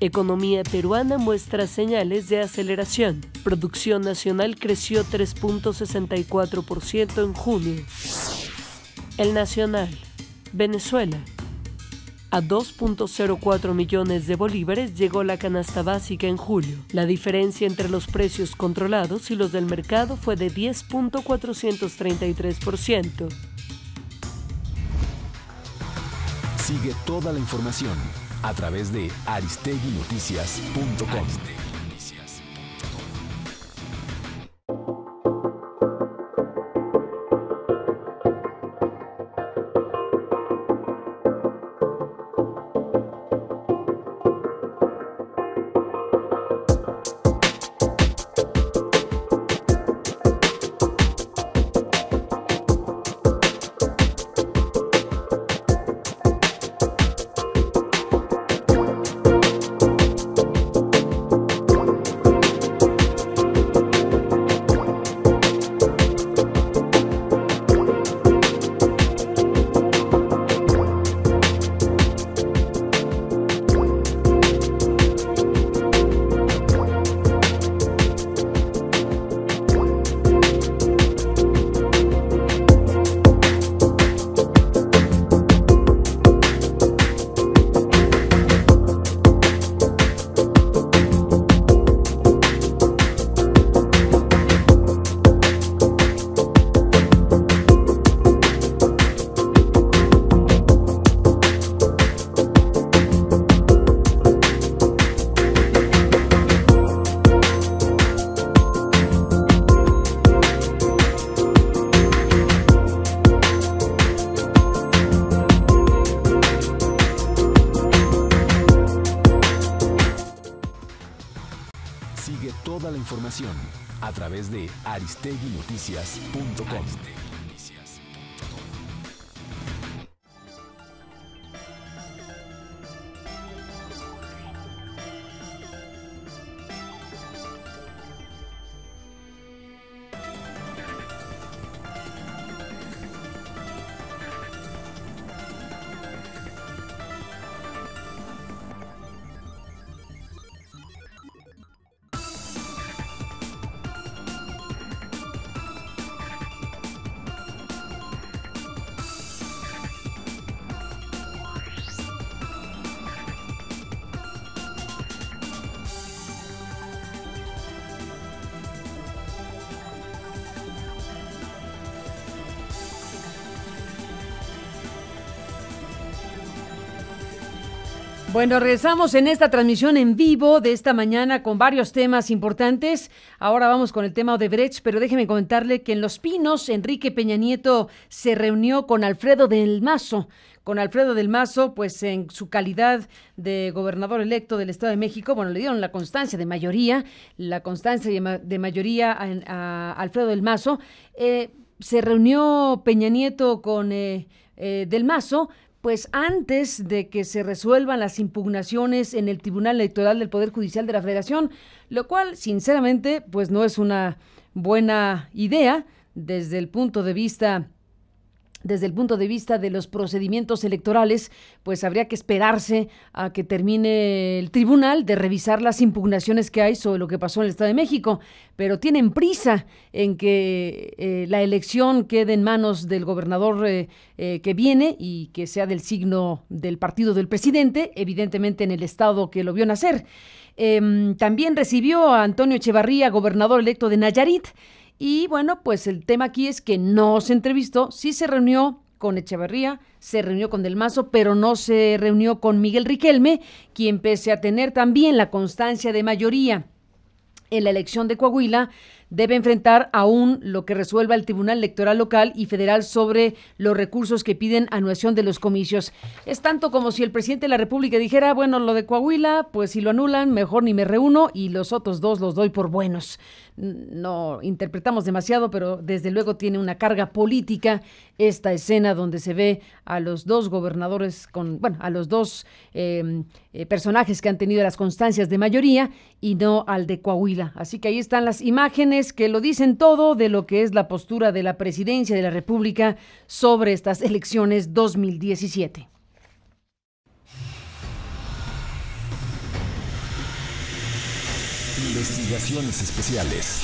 Economía peruana muestra señales de aceleración. Producción nacional creció 3.64% en junio. El Nacional. Venezuela. A 2.04 millones de bolívares llegó la canasta básica en julio. La diferencia entre los precios controlados y los del mercado fue de 10.433%. Sigue toda la información a través de aristeguinoticias.com. aristeguinoticias.com. Bueno, regresamos en esta transmisión en vivo de esta mañana con varios temas importantes. Ahora vamos con el tema Odebrecht, pero déjeme comentarle que en Los Pinos, Enrique Peña Nieto se reunió con Alfredo del Mazo. Con Alfredo del Mazo, pues en su calidad de gobernador electo del Estado de México, bueno, le dieron la constancia de mayoría, la constancia de mayoría a, Alfredo del Mazo. Eh, se reunió Peña Nieto con eh, eh, del Mazo pues antes de que se resuelvan las impugnaciones en el Tribunal Electoral del Poder Judicial de la Federación, lo cual sinceramente pues no es una buena idea desde el punto de vista desde el punto de vista de los procedimientos electorales, pues habría que esperarse a que termine el tribunal de revisar las impugnaciones que hay sobre lo que pasó en el Estado de México, pero tienen prisa en que eh, la elección quede en manos del gobernador eh, eh, que viene y que sea del signo del partido del presidente, evidentemente en el estado que lo vio nacer. Em, también recibió a Antonio Echevarría, gobernador electo de Nayarit, y bueno, pues el tema aquí es que no se entrevistó, sí se reunió con Echeverría, se reunió con Del Mazo, pero no se reunió con Miguel Riquelme, quien pese a tener también la constancia de mayoría en la elección de Coahuila, debe enfrentar aún lo que resuelva el Tribunal Electoral Local y Federal sobre los recursos que piden anulación de los comicios. Es tanto como si el presidente de la República dijera, bueno, lo de Coahuila, pues si lo anulan, mejor ni me reúno y los otros dos los doy por buenos no interpretamos demasiado, pero desde luego tiene una carga política esta escena donde se ve a los dos gobernadores con, bueno, a los dos em, eh, personajes que han tenido las constancias de mayoría y no al de Coahuila. Así que ahí están las imágenes que lo dicen todo de lo que es la postura de la presidencia de la República sobre estas elecciones 2017. Investigaciones especiales.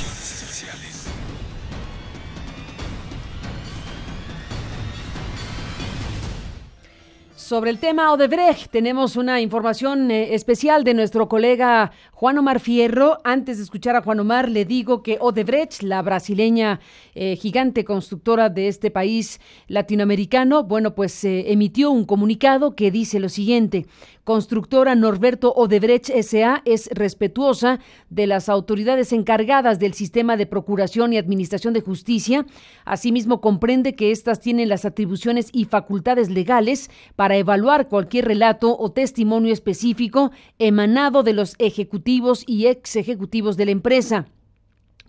Sobre el tema Odebrecht tenemos una información eh, especial de nuestro colega Juan Omar Fierro. Antes de escuchar a Juan Omar, le digo que Odebrecht, la brasileña eh, gigante constructora de este país latinoamericano, bueno, pues eh, emitió un comunicado que dice lo siguiente. Constructora Norberto Odebrecht S.A. es respetuosa de las autoridades encargadas del sistema de procuración y administración de justicia. Asimismo, comprende que éstas tienen las atribuciones y facultades legales para evaluar cualquier relato o testimonio específico emanado de los ejecutivos y ex ejecutivos de la empresa.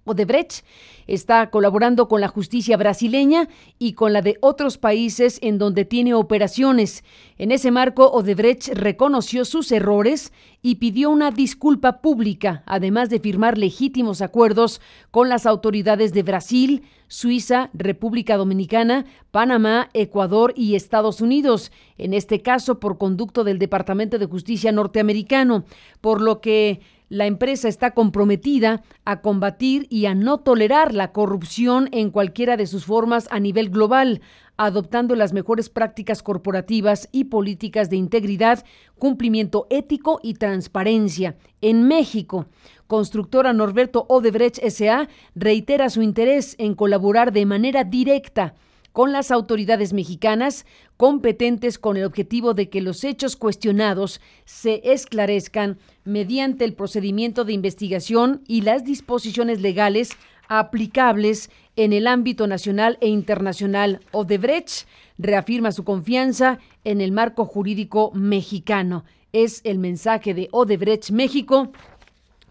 Odebrecht está colaborando con la justicia brasileña y con la de otros países en donde tiene operaciones. En ese marco, Odebrecht reconoció sus errores y pidió una disculpa pública, además de firmar legítimos acuerdos con las autoridades de Brasil, Suiza, República Dominicana, Panamá, Ecuador y Estados Unidos, en este caso por conducto del Departamento de Justicia norteamericano, por lo que la empresa está comprometida a combatir y a no tolerar la corrupción en cualquiera de sus formas a nivel global, adoptando las mejores prácticas corporativas y políticas de integridad, cumplimiento ético y transparencia. En México, constructora Norberto Odebrecht SA reitera su interés en colaborar de manera directa con las autoridades mexicanas competentes con el objetivo de que los hechos cuestionados se esclarezcan mediante el procedimiento de investigación y las disposiciones legales aplicables en el ámbito nacional e internacional. Odebrecht reafirma su confianza en el marco jurídico mexicano. Es el mensaje de Odebrecht México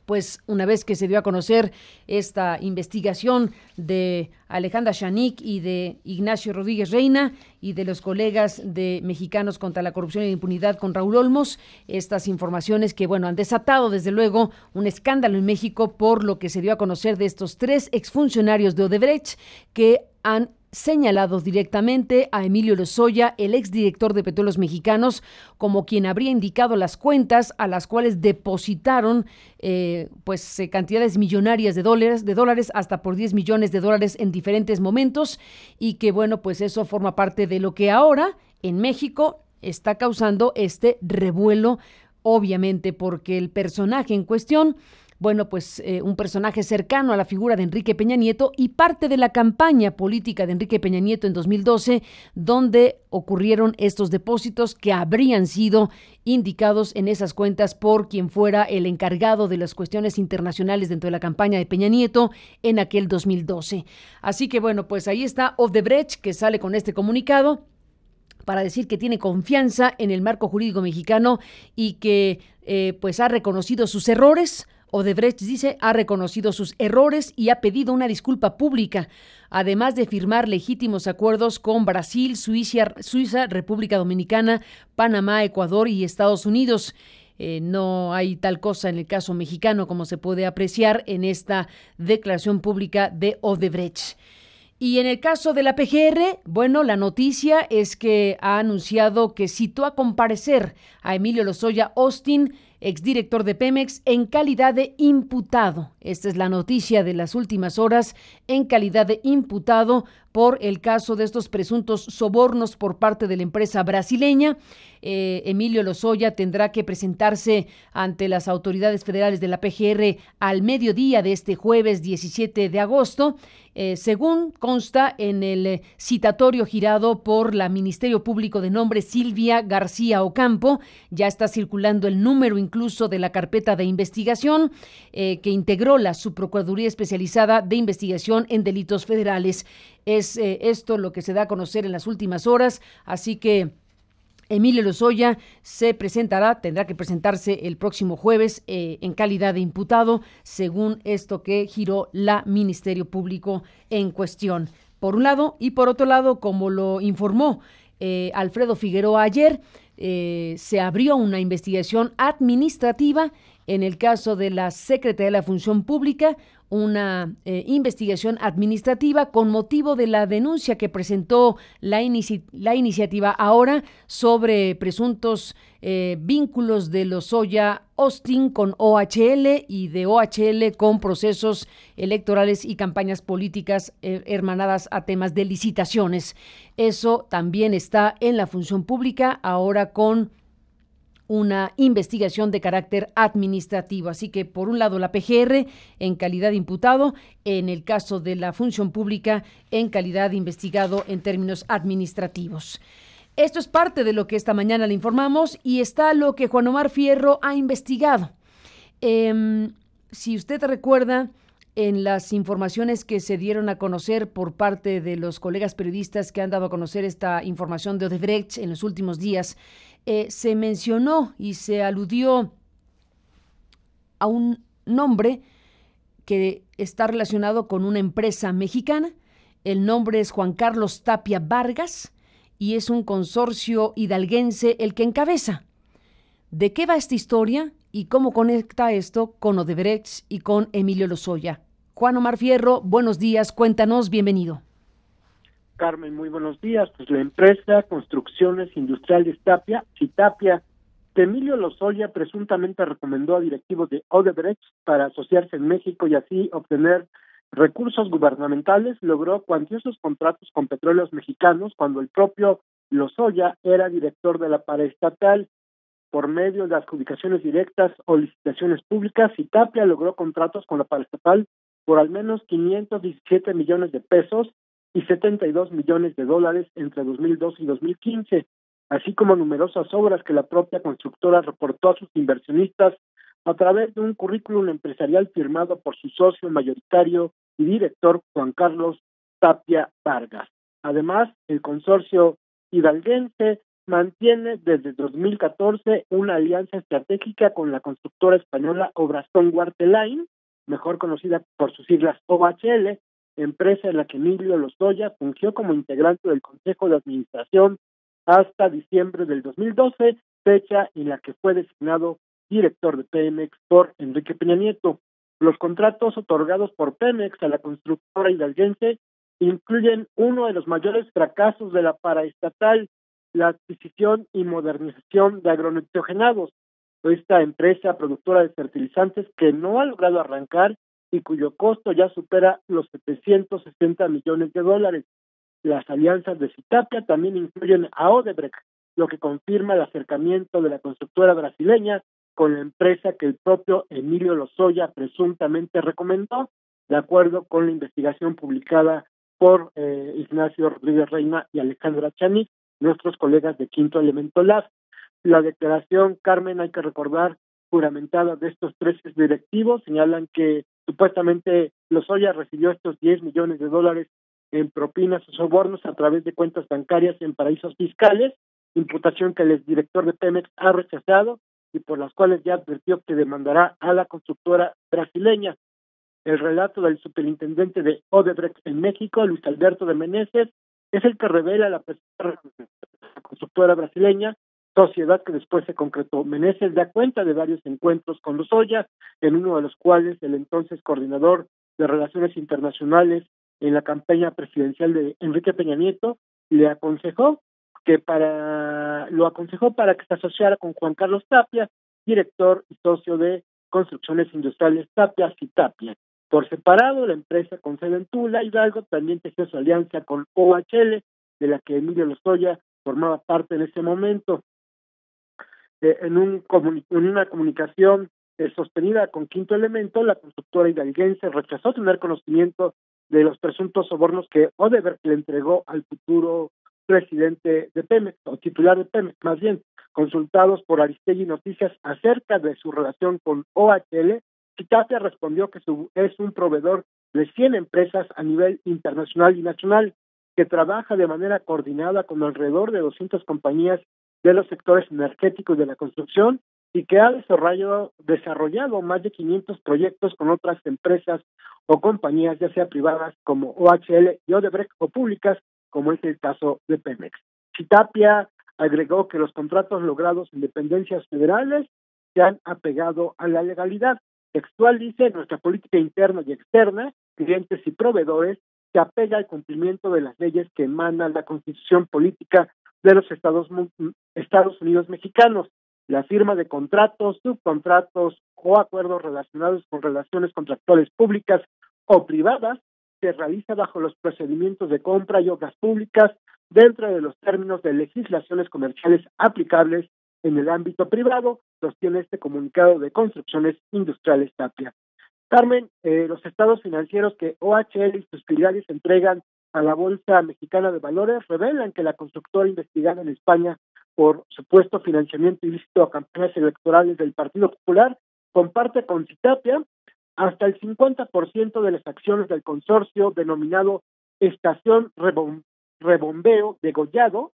pues una vez que se dio a conocer esta investigación de Alejandra Shanik y de Ignacio Rodríguez Reina y de los colegas de Mexicanos contra la Corrupción y la Impunidad con Raúl Olmos, estas informaciones que, bueno, han desatado desde luego un escándalo en México por lo que se dio a conocer de estos tres exfuncionarios de Odebrecht que han señalado directamente a Emilio Lozoya, el exdirector de Petróleos Mexicanos, como quien habría indicado las cuentas a las cuales depositaron eh, pues eh, cantidades millonarias de dólares, de dólares hasta por 10 millones de dólares en diferentes momentos y que bueno, pues eso forma parte de lo que ahora en México está causando este revuelo, obviamente porque el personaje en cuestión bueno, pues eh, un personaje cercano a la figura de Enrique Peña Nieto y parte de la campaña política de Enrique Peña Nieto en 2012, donde ocurrieron estos depósitos que habrían sido indicados en esas cuentas por quien fuera el encargado de las cuestiones internacionales dentro de la campaña de Peña Nieto en aquel 2012. Así que bueno, pues ahí está Odebrecht que sale con este comunicado para decir que tiene confianza en el marco jurídico mexicano y que eh, pues ha reconocido sus errores, Odebrecht dice ha reconocido sus errores y ha pedido una disculpa pública, además de firmar legítimos acuerdos con Brasil, Suiza, Suiza República Dominicana, Panamá, Ecuador y Estados Unidos. Eh, no hay tal cosa en el caso mexicano como se puede apreciar en esta declaración pública de Odebrecht. Y en el caso de la PGR, bueno, la noticia es que ha anunciado que citó a comparecer a Emilio Lozoya Austin exdirector de Pemex, en calidad de imputado. Esta es la noticia de las últimas horas, en calidad de imputado por el caso de estos presuntos sobornos por parte de la empresa brasileña. Eh, Emilio Lozoya tendrá que presentarse ante las autoridades federales de la PGR al mediodía de este jueves 17 de agosto, eh, según consta en el citatorio girado por la Ministerio Público de nombre Silvia García Ocampo. Ya está circulando el número incluso de la carpeta de investigación eh, que integró la Subprocuraduría Especializada de Investigación en Delitos Federales. Es esto lo que se da a conocer en las últimas horas, así que Emilio Lozoya se presentará, tendrá que presentarse el próximo jueves eh, en calidad de imputado, según esto que giró la Ministerio Público en cuestión. Por un lado, y por otro lado, como lo informó eh, Alfredo Figueroa ayer, eh, se abrió una investigación administrativa En el caso de la Secretaría de la Función Pública, una eh, investigación administrativa con motivo de la denuncia que presentó la, iniciativa ahora sobre presuntos eh, vínculos de Lozoya Austin con OHL y de OHL con procesos electorales y campañas políticas eh, hermanadas a temas de licitaciones. Eso también está en la función pública ahora con una investigación de carácter administrativo. Así que, por un lado, la PGR en calidad de imputado, en el caso de la función pública en calidad de investigado en términos administrativos. Esto es parte de lo que esta mañana le informamos y está lo que Juan Omar Fierro ha investigado. Em, si usted recuerda, en las informaciones que se dieron a conocer por parte de los colegas periodistas que han dado a conocer esta información de Odebrecht en los últimos días, eh, se mencionó y se aludió a un nombre que está relacionado con una empresa mexicana. El nombre es Juan Carlos Tapia Vargas y es un consorcio hidalguense el que encabeza. ¿De qué va esta historia y cómo conecta esto con Odebrecht y con Emilio Lozoya? Juan Omar Fierro, buenos días, cuéntanos, bienvenido. Carmen, muy buenos días. Pues la empresa Construcciones Industriales Tapia, Citapia, de Emilio Lozoya presuntamente recomendó a directivos de Odebrecht para asociarse en México y así obtener recursos gubernamentales, logró cuantiosos contratos con petróleos mexicanos cuando el propio Lozoya era director de la paraestatal. Por medio de adjudicaciones directas o licitaciones públicas, Citapia logró contratos con la paraestatal por al menos 517 millones de pesos y 72 millones de dólares entre 2002 y 2015, así como numerosas obras que la propia constructora reportó a sus inversionistas a través de un currículum empresarial firmado por su socio mayoritario y director Juan Carlos Tapia Vargas. Además, el consorcio hidalguense mantiene desde 2014 una alianza estratégica con la constructora española Obrastón Guartelain, mejor conocida por sus siglas OHL, empresa en la que Emilio Lozoya fungió como integrante del Consejo de Administración hasta diciembre del 2012, fecha en la que fue designado director de Pemex por Enrique Peña Nieto. Los contratos otorgados por Pemex a la constructora hidalguense incluyen uno de los mayores fracasos de la paraestatal, la adquisición y modernización de agronitrogenados. Esta empresa productora de fertilizantes que no ha logrado arrancar y cuyo costo ya supera los 760 millones de dólares. Las alianzas de Citapia también incluyen a Odebrecht, lo que confirma el acercamiento de la constructora brasileña con la empresa que el propio Emilio Lozoya presuntamente recomendó, de acuerdo con la investigación publicada por eh, Ignacio Rodríguez Reina y Alejandra Chani, nuestros colegas de Quinto Elemento Lab. La declaración, Carmen, hay que recordar, juramentada de estos tres directivos, señalan que Supuestamente Lozoya recibió estos 10 millones de dólares en propinas o sobornos a través de cuentas bancarias en paraísos fiscales, imputación que el exdirector de Pemex ha rechazado y por las cuales ya advirtió que demandará a la constructora brasileña. El relato del superintendente de Odebrecht en México, Luis Alberto de Meneses, es el que revela la constructora brasileña sociedad que después se concretó. Meneses da cuenta de varios encuentros con los Lozoya, en uno de los cuales el entonces coordinador de Relaciones Internacionales en la campaña presidencial de Enrique Peña Nieto le aconsejó que para lo aconsejó para que se asociara con Juan Carlos Tapia, director y socio de Construcciones Industriales Tapia y Tapia. Por separado, la empresa con sede en Tula, Hidalgo, también tejió su alianza con OHL, de la que Emilio Lozoya formaba parte en ese momento. Eh, en, un una comunicación eh, sostenida con Quinto Elemento, la constructora hidalguense rechazó tener conocimiento de los presuntos sobornos que Odebrecht le entregó al futuro presidente de Pemex, o titular de Pemex, más bien, consultados por Aristegui Noticias acerca de su relación con OHL, Citapia respondió que su, es un proveedor de 100 empresas a nivel internacional y nacional, que trabaja de manera coordinada con alrededor de 200 compañías de los sectores energéticos de la construcción y que ha desarrollado, desarrollado más de 500 proyectos con otras empresas o compañías, ya sea privadas como OHL y Odebrecht o públicas, como es el caso de Pemex. Chitapia agregó que los contratos logrados en dependencias federales se han apegado a la legalidad. Textual dice, nuestra política interna y externa, clientes y proveedores, se apega al cumplimiento de las leyes que emanan la constitución política de los Estados, Estados Unidos mexicanos. La firma de contratos, subcontratos o acuerdos relacionados con relaciones contractuales públicas o privadas se realiza bajo los procedimientos de compra y obras públicas dentro de los términos de legislaciones comerciales aplicables en el ámbito privado, sostiene este comunicado de construcciones industriales Tapia. Carmen, eh, los estados financieros que OHL y sus filiales entregan a la Bolsa Mexicana de Valores revelan que la constructora investigada en España por supuesto financiamiento ilícito a campañas electorales del Partido Popular comparte con Citapia hasta el 50% de las acciones del consorcio denominado Estación Rebombeo de Gollado,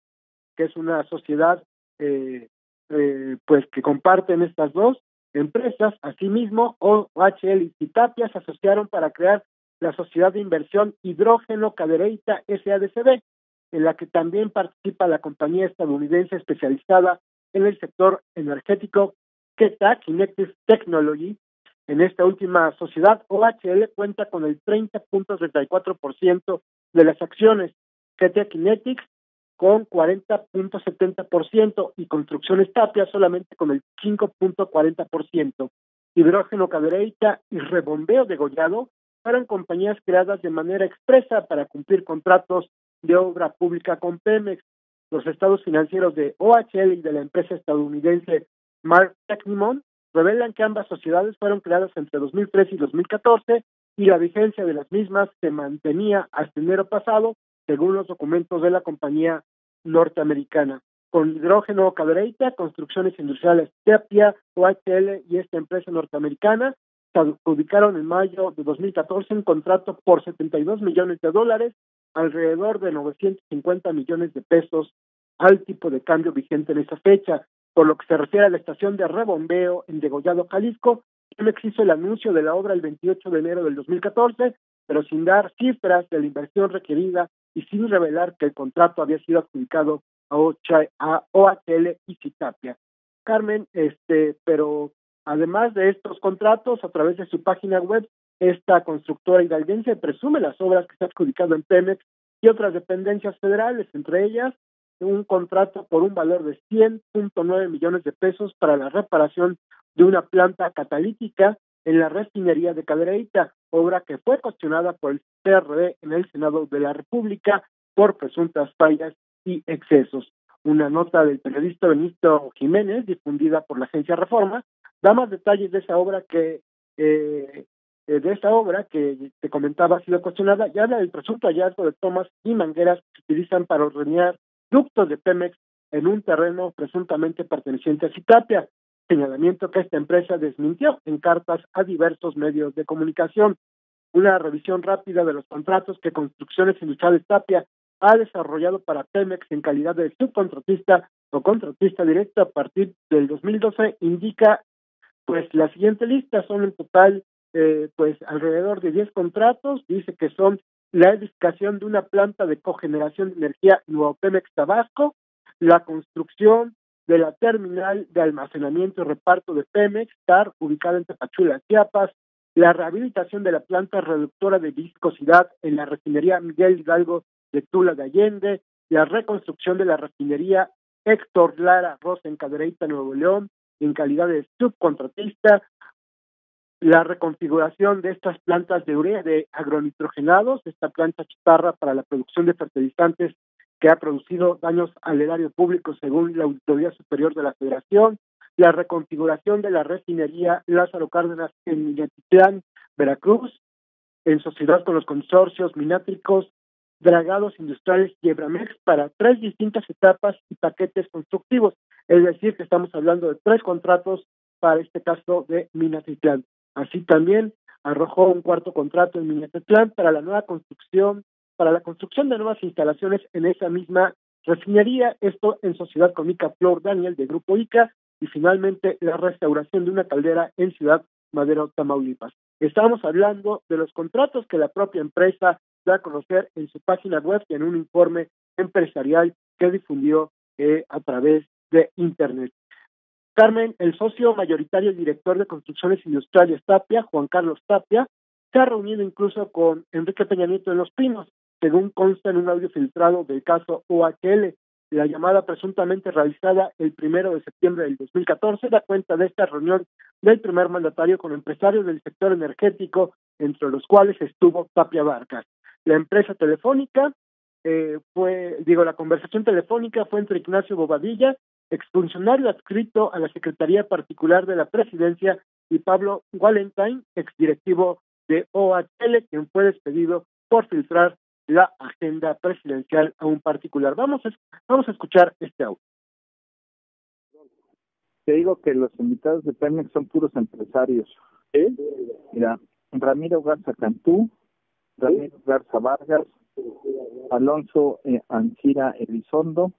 que es una sociedad eh, eh, pues que comparten estas dos empresas. Asimismo, OHL y Citapia se asociaron para crear la sociedad de inversión Hidrógeno Cadereyta SADCB, en la que también participa la compañía estadounidense especializada en el sector energético KETA, Kinetic Technology. En esta última sociedad, OHL cuenta con el 30.34% de las acciones, KETA Kinetics con 40.70% y Construcciones Tapia solamente con el 5.40%. Hidrógeno Cadereyta y Rebombeo Degollado fueron compañías creadas de manera expresa para cumplir contratos de obra pública con Pemex. Los estados financieros de OHL y de la empresa estadounidense Mark Technimon revelan que ambas sociedades fueron creadas entre 2013 y 2014 y la vigencia de las mismas se mantenía hasta enero pasado, según los documentos de la compañía norteamericana. Con hidrógeno Cadereyta, Construcciones Industriales Tepia, OHL y esta empresa norteamericana adjudicaron en mayo de 2014 un contrato por 72 millones de dólares alrededor de 950 millones de pesos al tipo de cambio vigente en esa fecha. Por lo que se refiere a la estación de rebombeo en Degollado, Jalisco, Pemex hizo el anuncio de la obra el 28 de enero del 2014, pero sin dar cifras de la inversión requerida y sin revelar que el contrato había sido adjudicado a, OHL y Citapia. Carmen, este, pero además de estos contratos, a través de su página web, esta constructora hidalguense presume las obras que se ha adjudicado en Pemex y otras dependencias federales, entre ellas un contrato por un valor de 100.9 millones de pesos para la reparación de una planta catalítica en la refinería de Cadereyta, obra que fue cuestionada por el CRD en el Senado de la República por presuntas fallas y excesos. Una nota del periodista Benito Jiménez, difundida por la agencia Reforma, da más detalles de esa obra que eh, eh, de esta obra que te comentaba ha sido cuestionada y habla del presunto hallazgo de tomas y mangueras que se utilizan para ordenar ductos de Pemex en un terreno presuntamente perteneciente a Citapia, señalamiento que esta empresa desmintió en cartas a diversos medios de comunicación. Una revisión rápida de los contratos que Construcciones Industriales Tapia ha desarrollado para Pemex en calidad de subcontratista o contratista directo a partir del 2012 indica pues la siguiente lista son en total eh, pues alrededor de 10 contratos, dice que son la edificación de una planta de cogeneración de energía Nuevo Pemex Tabasco, la construcción de la terminal de almacenamiento y reparto de Pemex, TAR, ubicada en Tapachula, Chiapas, la rehabilitación de la planta reductora de viscosidad en la refinería Miguel Hidalgo de Tula de Allende, la reconstrucción de la refinería Héctor Lara Rosa en Cadereyta, Nuevo León, en calidad de subcontratista, la reconfiguración de estas plantas de urea de agronitrogenados, esta planta chitarra para la producción de fertilizantes que ha producido daños al erario público según la Auditoría Superior de la Federación, la reconfiguración de la refinería Lázaro Cárdenas en Minatitlán, Veracruz, en sociedad con los consorcios minátricos, dragados industriales y Ebramex para tres distintas etapas y paquetes constructivos. Es decir, que estamos hablando de tres contratos para este caso de Minatitlán. Así también arrojó un cuarto contrato en Minatitlán para la nueva construcción, para la construcción de nuevas instalaciones en esa misma refinería, esto en sociedad con Ica Flor Daniel de Grupo ICA, y finalmente la restauración de una caldera en Ciudad Madero, Tamaulipas. Estamos hablando de los contratos que la propia empresa da a conocer en su página web y en un informe empresarial que difundió eh, a través de Internet. Carmen, el socio mayoritario y director de construcciones industriales Tapia, Juan Carlos Tapia, se ha reunido incluso con Enrique Peña Nieto de Los Pinos, según consta en un audio filtrado del caso OHL. La llamada presuntamente realizada el primero de septiembre del 2014 da cuenta de esta reunión del primer mandatario con empresarios del sector energético, entre los cuales estuvo Tapia Vargas. La empresa telefónica eh, fue, digo, la conversación telefónica fue entre Ignacio Bobadilla, exfuncionario adscrito a la Secretaría Particular de la Presidencia, y Pablo Walentine, exdirectivo de OHL, quien fue despedido por filtrar la agenda presidencial a un particular. Vamos a, vamos a escuchar este audio. Te digo que los invitados de Pemex son puros empresarios. ¿Eh? Mira, Ramiro Garza Cantú, Ramiro Garza Vargas, Alonso eh, Ancira Elizondo,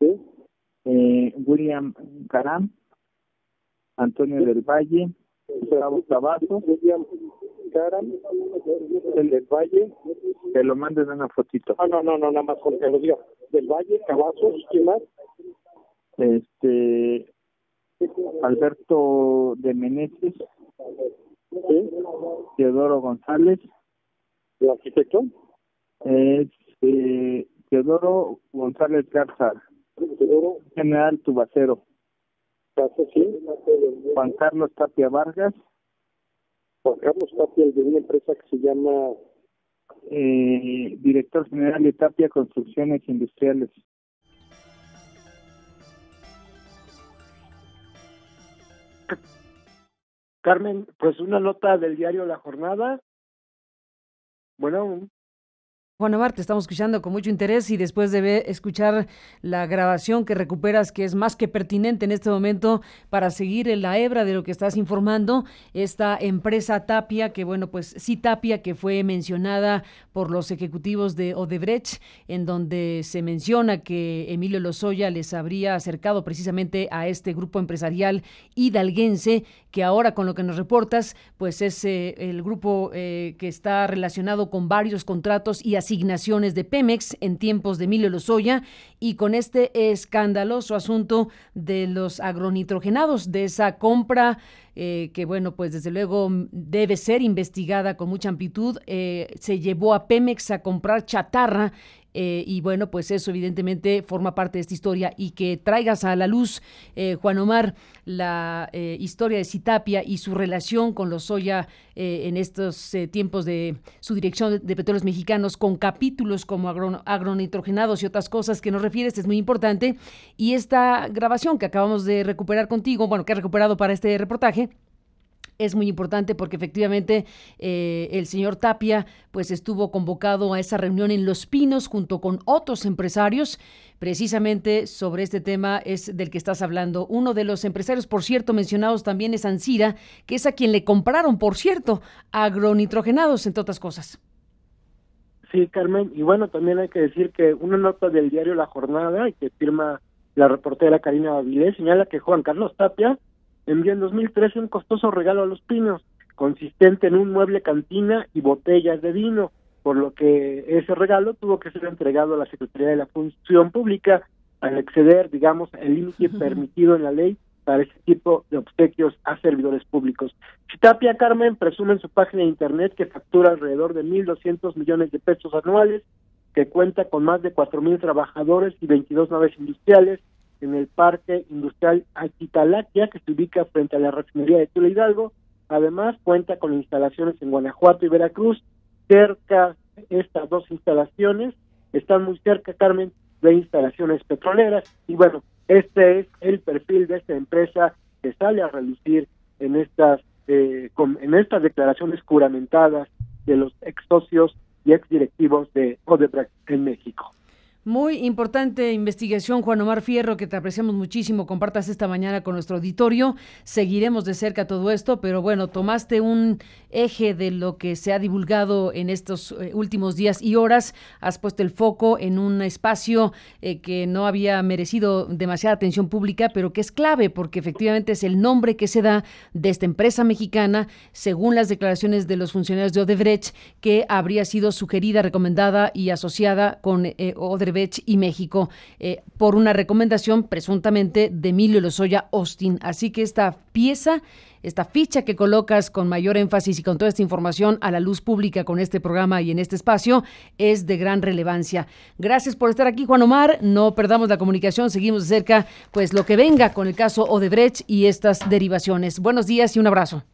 eh, William Caram, Antonio del Valle, Gustavo Tabato, Caram, el del Valle. Que lo manden una fotito. Ah, no, no, no, nada más con que lo diga. Del Valle, Cavazos, ¿quién más? Este, Alberto de Meneses, ¿Sí? Teodoro González, ¿El arquitecto? es eh, Teodoro González Garza, General Tubacero, sí. Juan Carlos Tapia Vargas, Juan Carlos Tapia, el de una empresa que se llama eh, Director General de Tapia Construcciones Industriales. Carmen, pues una nota del diario La Jornada. Bueno, Juan Omar, te estamos escuchando con mucho interés y después de escuchar la grabación que recuperas, que es más que pertinente en este momento para seguir en la hebra de lo que estás informando, esta empresa Tapia, que bueno, pues sí Tapia, que fue mencionada por los ejecutivos de Odebrecht, en donde se menciona que Emilio Lozoya les habría acercado precisamente a este grupo empresarial hidalguense, que ahora con lo que nos reportas, pues es eh, el grupo eh, que está relacionado con varios contratos y asignaciones de Pemex en tiempos de Emilio Lozoya y con este escandaloso asunto de los agronitrogenados, de esa compra eh, que bueno, pues desde luego debe ser investigada con mucha amplitud. Eh, se llevó a Pemex a comprar chatarra eh, y bueno, pues eso evidentemente forma parte de esta historia y que traigas a la luz, eh, Juan Omar, la eh, historia de Citapia y su relación con los Soya en estos tiempos de su dirección de, petróleos mexicanos con capítulos como agro, agronitrogenados y otras cosas que nos refieres es muy importante. Y esta grabación que acabamos de recuperar contigo, bueno, que he recuperado para este reportaje, es muy importante porque efectivamente eh, el señor Tapia pues estuvo convocado a esa reunión en Los Pinos junto con otros empresarios. Precisamente sobre este tema es del que estás hablando. Uno de los empresarios, por cierto, mencionados también es Ansira, que es a quien le compraron, por cierto, agronitrogenados, entre otras cosas. Sí, Carmen, y bueno, también hay que decir que una nota del diario La Jornada, que firma la reportera Karina Babilé, señala que Juan Carlos Tapia envió en 2013 un costoso regalo a los pinos, consistente en un mueble cantina y botellas de vino, por lo que ese regalo tuvo que ser entregado a la Secretaría de la Función Pública al exceder, digamos, el límite permitido en la ley para ese tipo de obsequios a servidores públicos. Chitapia Carmen presume en su página de internet que factura alrededor de 1.200 millones de pesos anuales, que cuenta con más de 4.000 trabajadores y 22 naves industriales, en el Parque Industrial Aquitalaquia, que se ubica frente a la refinería de Tula Hidalgo. Además, cuenta con instalaciones en Guanajuato y Veracruz. Cerca, estas dos instalaciones están muy cerca, Carmen, de instalaciones petroleras. Y bueno, este es el perfil de esta empresa que sale a relucir en estas, eh, en estas declaraciones juramentadas de los ex socios y ex directivos de Odebrecht en México. Muy importante investigación, Juan Omar Fierro, que te apreciamos muchísimo. Compartas esta mañana con nuestro auditorio. Seguiremos de cerca todo esto, pero bueno, tomaste un eje de lo que se ha divulgado en estos eh, últimos días y horas. Has puesto el foco en un espacio eh, que no había merecido demasiada atención pública, pero que es clave porque efectivamente es el nombre que se da de esta empresa mexicana, según las declaraciones de los funcionarios de Odebrecht, que habría sido sugerida, recomendada y asociada con eh, Odebrecht Y México eh, por una recomendación presuntamente de Emilio Lozoya Austin. Así que esta pieza esta ficha que colocas con mayor énfasis y con toda esta información a la luz pública con este programa y en este espacio es de gran relevancia. Gracias por estar aquí, Juan Omar. No perdamos la comunicación, seguimos de cerca pues lo que venga con el caso Odebrecht y estas derivaciones. Buenos días y un abrazo.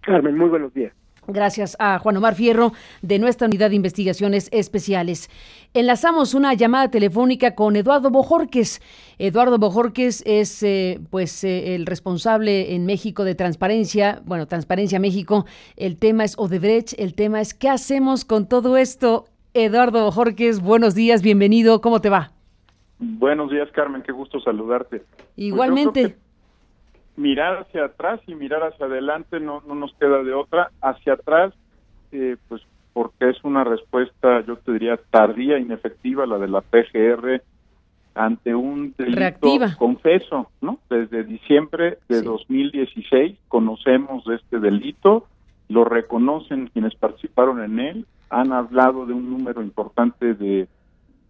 Carmen, muy buenos días. Gracias a Juan Omar Fierro de nuestra unidad de investigaciones especiales. Enlazamos una llamada telefónica con Eduardo Bojorques. Eduardo Bojorques es eh, pues eh, el responsable en México de Transparencia, bueno, Transparencia México. El tema es Odebrecht, el tema es ¿qué hacemos con todo esto? Eduardo Bojorques, buenos días, bienvenido, ¿cómo te va? Buenos días, Carmen, qué gusto saludarte. Pues Igualmente mirar hacia atrás y mirar hacia adelante no, no nos queda de otra. Hacia atrás, eh, pues porque es una respuesta, yo te diría, tardía, inefectiva, la de la PGR ante un delito confeso, ¿no? Desde diciembre de 2016 conocemos de este delito, lo reconocen quienes participaron en él, han hablado de un número importante de,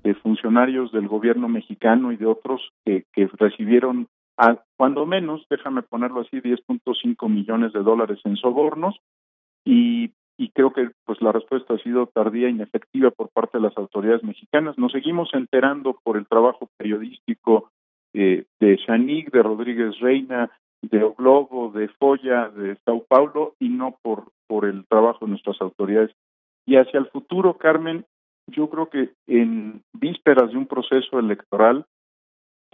de funcionarios del gobierno mexicano y de otros que, que recibieron a cuando menos, déjame ponerlo así, 10.5 millones de dólares en sobornos y, y creo que pues la respuesta ha sido tardía inefectiva por parte de las autoridades mexicanas. Nos seguimos enterando por el trabajo periodístico eh, de Shanik, de Rodríguez Reina, de O Globo, de Folla, de Sao Paulo y no por, por el trabajo de nuestras autoridades. Y hacia el futuro, Carmen, yo creo que en vísperas de un proceso electoral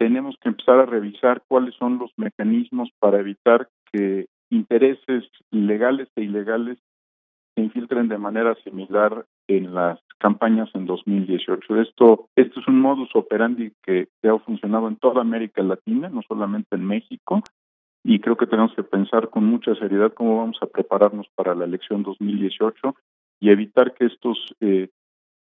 tenemos que empezar a revisar cuáles son los mecanismos para evitar que intereses legales e ilegales se infiltren de manera similar en las campañas en 2018. Esto, esto es un modus operandi que, ha funcionado en toda América Latina, no solamente en México, y creo que tenemos que pensar con mucha seriedad cómo vamos a prepararnos para la elección 2018 y evitar que estos eh,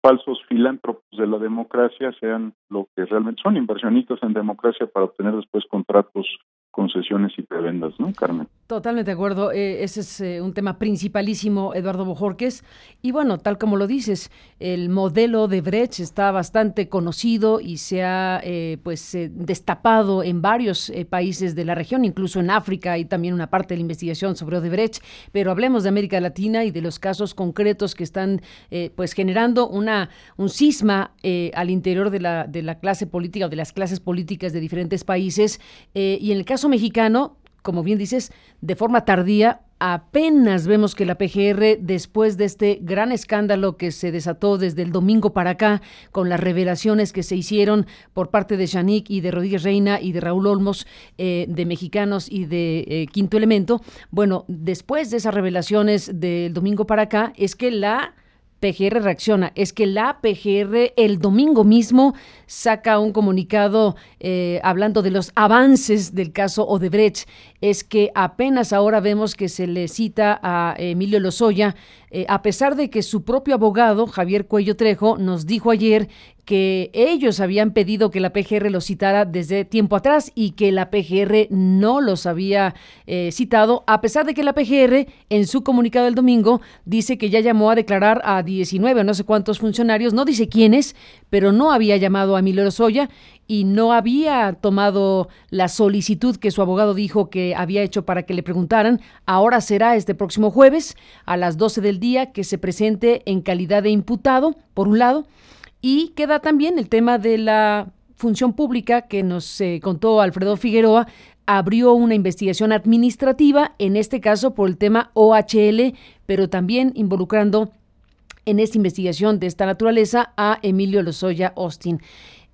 falsos filántropos de la democracia sean lo que realmente son inversionistas en democracia para obtener después contratos concesiones y prebendas, ¿no, Carmen? Totalmente de acuerdo. Eh, ese es eh, un tema principalísimo, Eduardo Bojorques. Y bueno, tal como lo dices, el modelo de Brecht está bastante conocido y se ha eh, pues destapado en varios países de la región, incluso en África y también una parte de la investigación sobre Odebrecht. Pero hablemos de América Latina y de los casos concretos que están pues generando una un cisma al interior de la, de la clase política o de las clases políticas de diferentes países. y en el caso mexicano, como bien dices, de forma tardía, apenas vemos que la PGR, después de este gran escándalo que se desató desde el domingo para acá, con las revelaciones que se hicieron por parte de Shanik y de Rodríguez Reina y de Raúl Olmos, eh, de Mexicanos y de eh, Quinto Elemento, bueno, después de esas revelaciones del domingo para acá, es que la PGR reacciona. Es que la PGR el domingo mismo saca un comunicado eh, hablando de los avances del caso Odebrecht. Es que apenas ahora vemos que se le cita a Emilio Lozoya, eh, a pesar de que su propio abogado, Javier Cuello Trejo, nos dijo ayer que ellos habían pedido que la PGR los citara desde tiempo atrás y que la PGR no los había eh, citado, a pesar de que la PGR en su comunicado del domingo dice que ya llamó a declarar a 19 o no sé cuántos funcionarios, no dice quiénes, pero no había llamado a Emilio Lozoya y no había tomado la solicitud que su abogado dijo que había hecho para que le preguntaran. Ahora será este próximo jueves a las 12 del día que se presente en calidad de imputado, por un lado, y queda también el tema de la función pública que nos eh, contó Alfredo Figueroa, abrió una investigación administrativa, en este caso por el tema OHL, pero también involucrando en esta investigación de esta naturaleza a Emilio Lozoya Austin.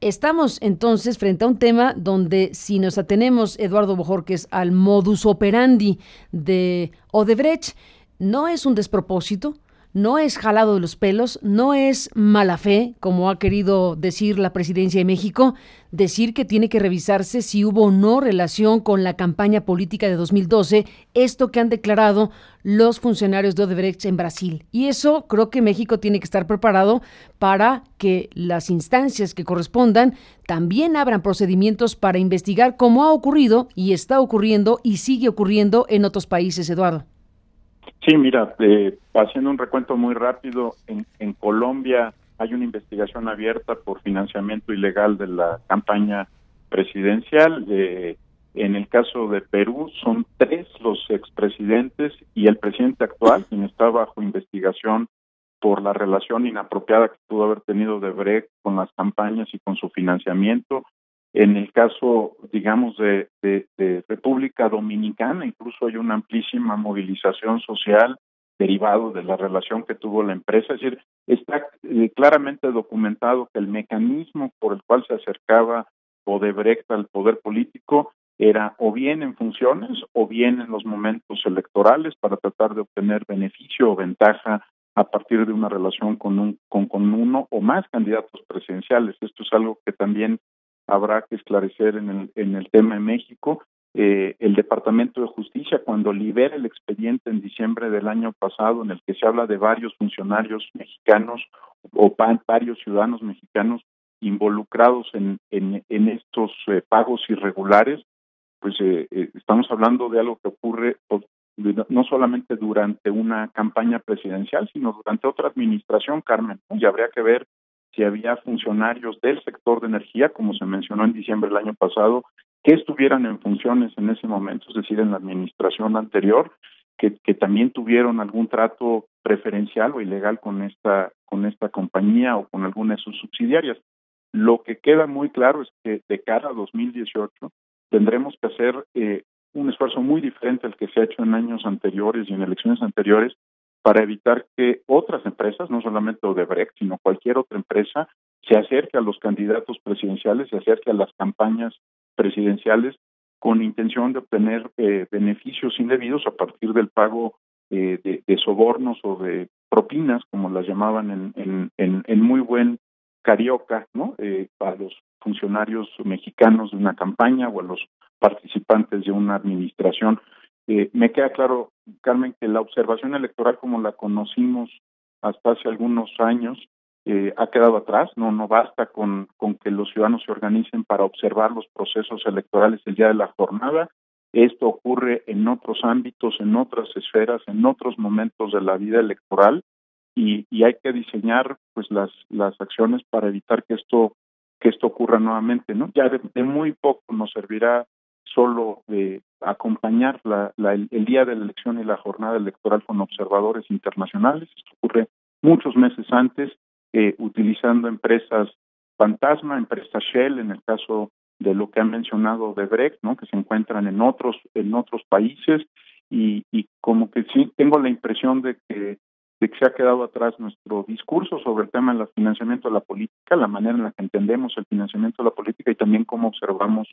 Estamos entonces frente a un tema donde si nos atenemos, Eduardo Bojorques, al modus operandi de Odebrecht, no es un despropósito, no es jalado de los pelos, no es mala fe, como ha querido decir la presidencia de México, decir que tiene que revisarse si hubo o no relación con la campaña política de 2012, esto que han declarado los funcionarios de Odebrecht en Brasil. Y eso creo que México tiene que estar preparado para que las instancias que correspondan también abran procedimientos para investigar cómo ha ocurrido y está ocurriendo y sigue ocurriendo en otros países, Eduardo. Sí, mira, eh, haciendo un recuento muy rápido, en, en Colombia hay una investigación abierta por financiamiento ilegal de la campaña presidencial. Eh, en el caso de Perú son tres los expresidentes y el presidente actual, quien está bajo investigación por la relación inapropiada que pudo haber tenido de Brecht con las campañas y con su financiamiento. En el caso, digamos, de, República Dominicana, incluso hay una amplísima movilización social derivado de la relación que tuvo la empresa. Es decir, está eh, claramente documentado que el mecanismo por el cual se acercaba Odebrecht al poder político era o bien en funciones o bien en los momentos electorales para tratar de obtener beneficio o ventaja a partir de una relación con, un, con, con uno o más candidatos presidenciales. Esto es algo que también habrá que esclarecer en el, en el tema en México. Eh, el Departamento de Justicia, cuando libera el expediente en diciembre del año pasado, en el que se habla de varios funcionarios mexicanos o varios ciudadanos mexicanos involucrados en, en, estos eh, pagos irregulares, pues eh, estamos hablando de algo que ocurre no solamente durante una campaña presidencial, sino durante otra administración, Carmen. Y habría que ver si había funcionarios del sector de energía, como se mencionó en diciembre del año pasado, que estuvieran en funciones en ese momento, es decir, en la administración anterior, que, que también tuvieron algún trato preferencial o ilegal con esta, con esta compañía o con alguna de sus subsidiarias. Lo que queda muy claro es que de cara a 2018 tendremos que hacer eh, un esfuerzo muy diferente al que se ha hecho en años anteriores y en elecciones anteriores para evitar que otras empresas, no solamente Odebrecht, sino cualquier otra empresa, se acerque a los candidatos presidenciales, se acerque a las campañas presidenciales con intención de obtener eh, beneficios indebidos a partir del pago eh, de, sobornos o de propinas, como las llamaban en, en, en, muy buen carioca, ¿no? Eh, a los funcionarios mexicanos de una campaña o a los participantes de una administración. Eh, me queda claro, Carmen, que la observación electoral como la conocimos hasta hace algunos años eh, ha quedado atrás. No, no basta con, con que los ciudadanos se organicen para observar los procesos electorales el día de la jornada. Esto ocurre en otros ámbitos, en otras esferas, en otros momentos de la vida electoral y, y hay que diseñar pues las, las acciones para evitar que esto que esto ocurra nuevamente, ¿no? Ya de muy poco nos servirá solo de acompañar la, el, día de la elección y la jornada electoral con observadores internacionales. Esto ocurre muchos meses antes, eh, utilizando empresas fantasma, empresas Shell, en el caso de lo que han mencionado de Brecht, ¿no? que se encuentran en otros, en otros países, y, y como que sí tengo la impresión de que de que se ha quedado atrás nuestro discurso sobre el tema del financiamiento de la política, la manera en la que entendemos el financiamiento de la política y también cómo observamos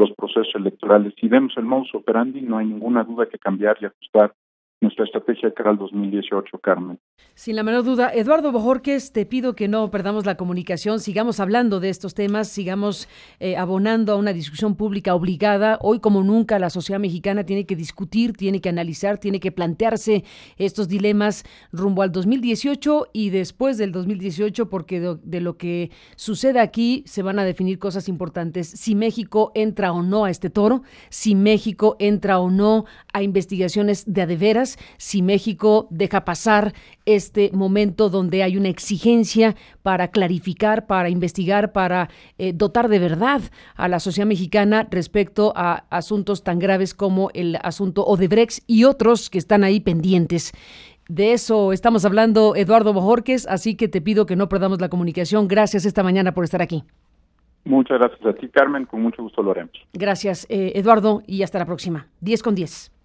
los procesos electorales. Si vemos el modus operandi, no hay ninguna duda que cambiar y ajustar nuestra estrategia cara al 2018, Carmen. Sin la menor duda. Eduardo Bojorques, te pido que no perdamos la comunicación, sigamos hablando de estos temas, sigamos eh, abonando a una discusión pública obligada. Hoy como nunca la sociedad mexicana tiene que discutir, tiene que analizar, tiene que plantearse estos dilemas rumbo al 2018 y después del 2018, porque de, de lo que sucede aquí se van a definir cosas importantes. Si México entra o no a este toro, si México entra o no a investigaciones de adeveras, si México deja pasar este momento donde hay una exigencia para clarificar, para investigar, para eh, dotar de verdad a la sociedad mexicana respecto a asuntos tan graves como el asunto Odebrecht y otros que están ahí pendientes. De eso estamos hablando, Eduardo Bojorques, así que te pido que no perdamos la comunicación. Gracias esta mañana por estar aquí. Muchas gracias a ti, Carmen. Con mucho gusto lo haremos. Gracias, eh, Eduardo, y hasta la próxima. 10 con 10.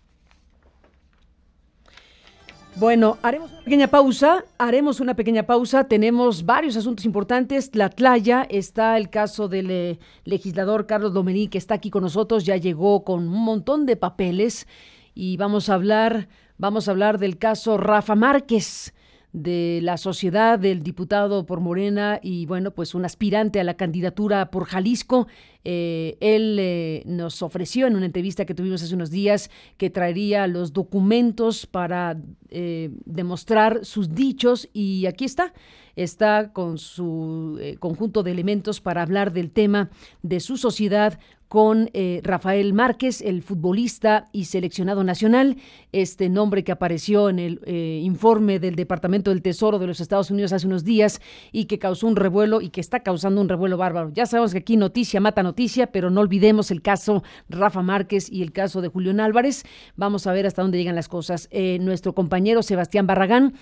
Bueno, haremos una pequeña pausa, haremos una pequeña pausa, tenemos varios asuntos importantes, la Tlaya, está el caso del eh, legislador Carlos Domení que está aquí con nosotros, ya llegó con un montón de papeles. Y vamos a hablar, vamos a hablar del caso Rafa Márquez de la sociedad del diputado por Morena y bueno, pues un aspirante a la candidatura por Jalisco. Eh, él eh, nos ofreció en una entrevista que tuvimos hace unos días que traería los documentos para eh, demostrar sus dichos y aquí está está con su conjunto de elementos para hablar del tema de su sociedad con eh, Rafael Márquez, el futbolista y seleccionado nacional, este nombre que apareció en el eh, informe del Departamento del Tesoro de los Estados Unidos hace unos días y que causó un revuelo y que está causando un revuelo bárbaro. Ya sabemos que aquí noticia mata noticia, pero no olvidemos el caso Rafa Márquez y el caso de Julián Álvarez. Vamos a ver hasta dónde llegan las cosas. Eh, nuestro compañero Sebastián Barragán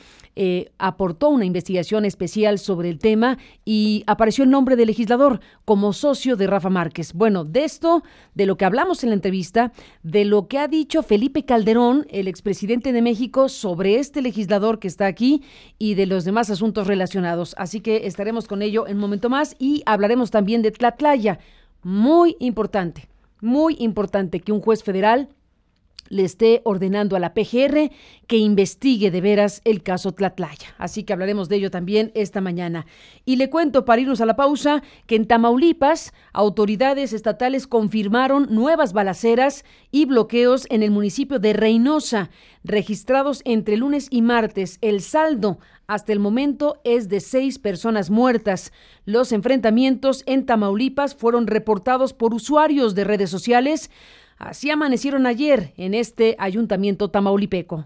aportó una investigación especial sobre el tema y apareció el nombre del legislador como socio de Rafa Márquez. Bueno, de esto, de lo que hablamos en la entrevista, de lo que ha dicho Felipe Calderón, el expresidente de México, sobre este legislador que está aquí y de los demás asuntos relacionados. Así que estaremos con ello en un momento más y hablaremos también de Tlatlaya. Muy importante, muy importante que un juez federal le esté ordenando a la PGR que investigue de veras el caso Tlatlaya. Así que hablaremos de ello también esta mañana. Y le cuento, para irnos a la pausa, que en Tamaulipas autoridades estatales confirmaron nuevas balaceras y bloqueos en el municipio de Reynosa, registrados entre lunes y martes. El saldo hasta el momento es de seis personas muertas. Los enfrentamientos en Tamaulipas fueron reportados por usuarios de redes sociales Así amanecieron ayer en este ayuntamiento tamaulipeco.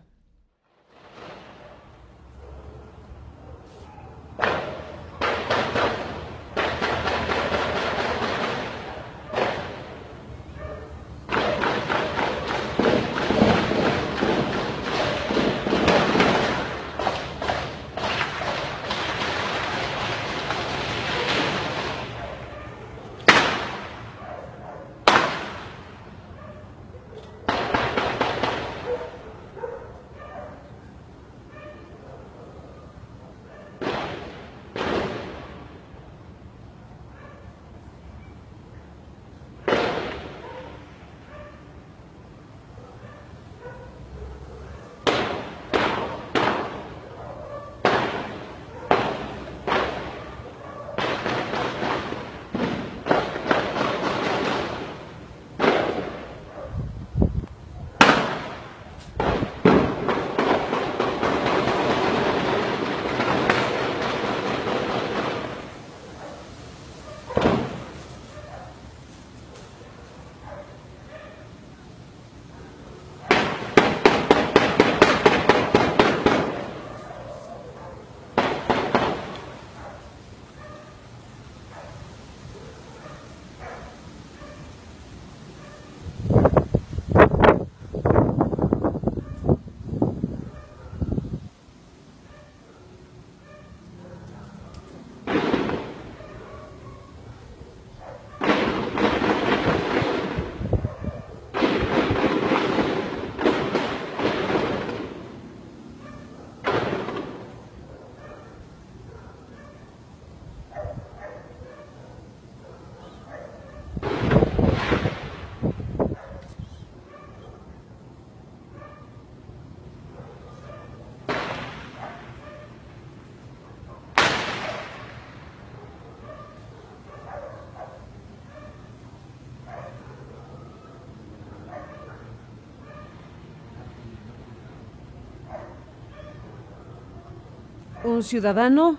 Un ciudadano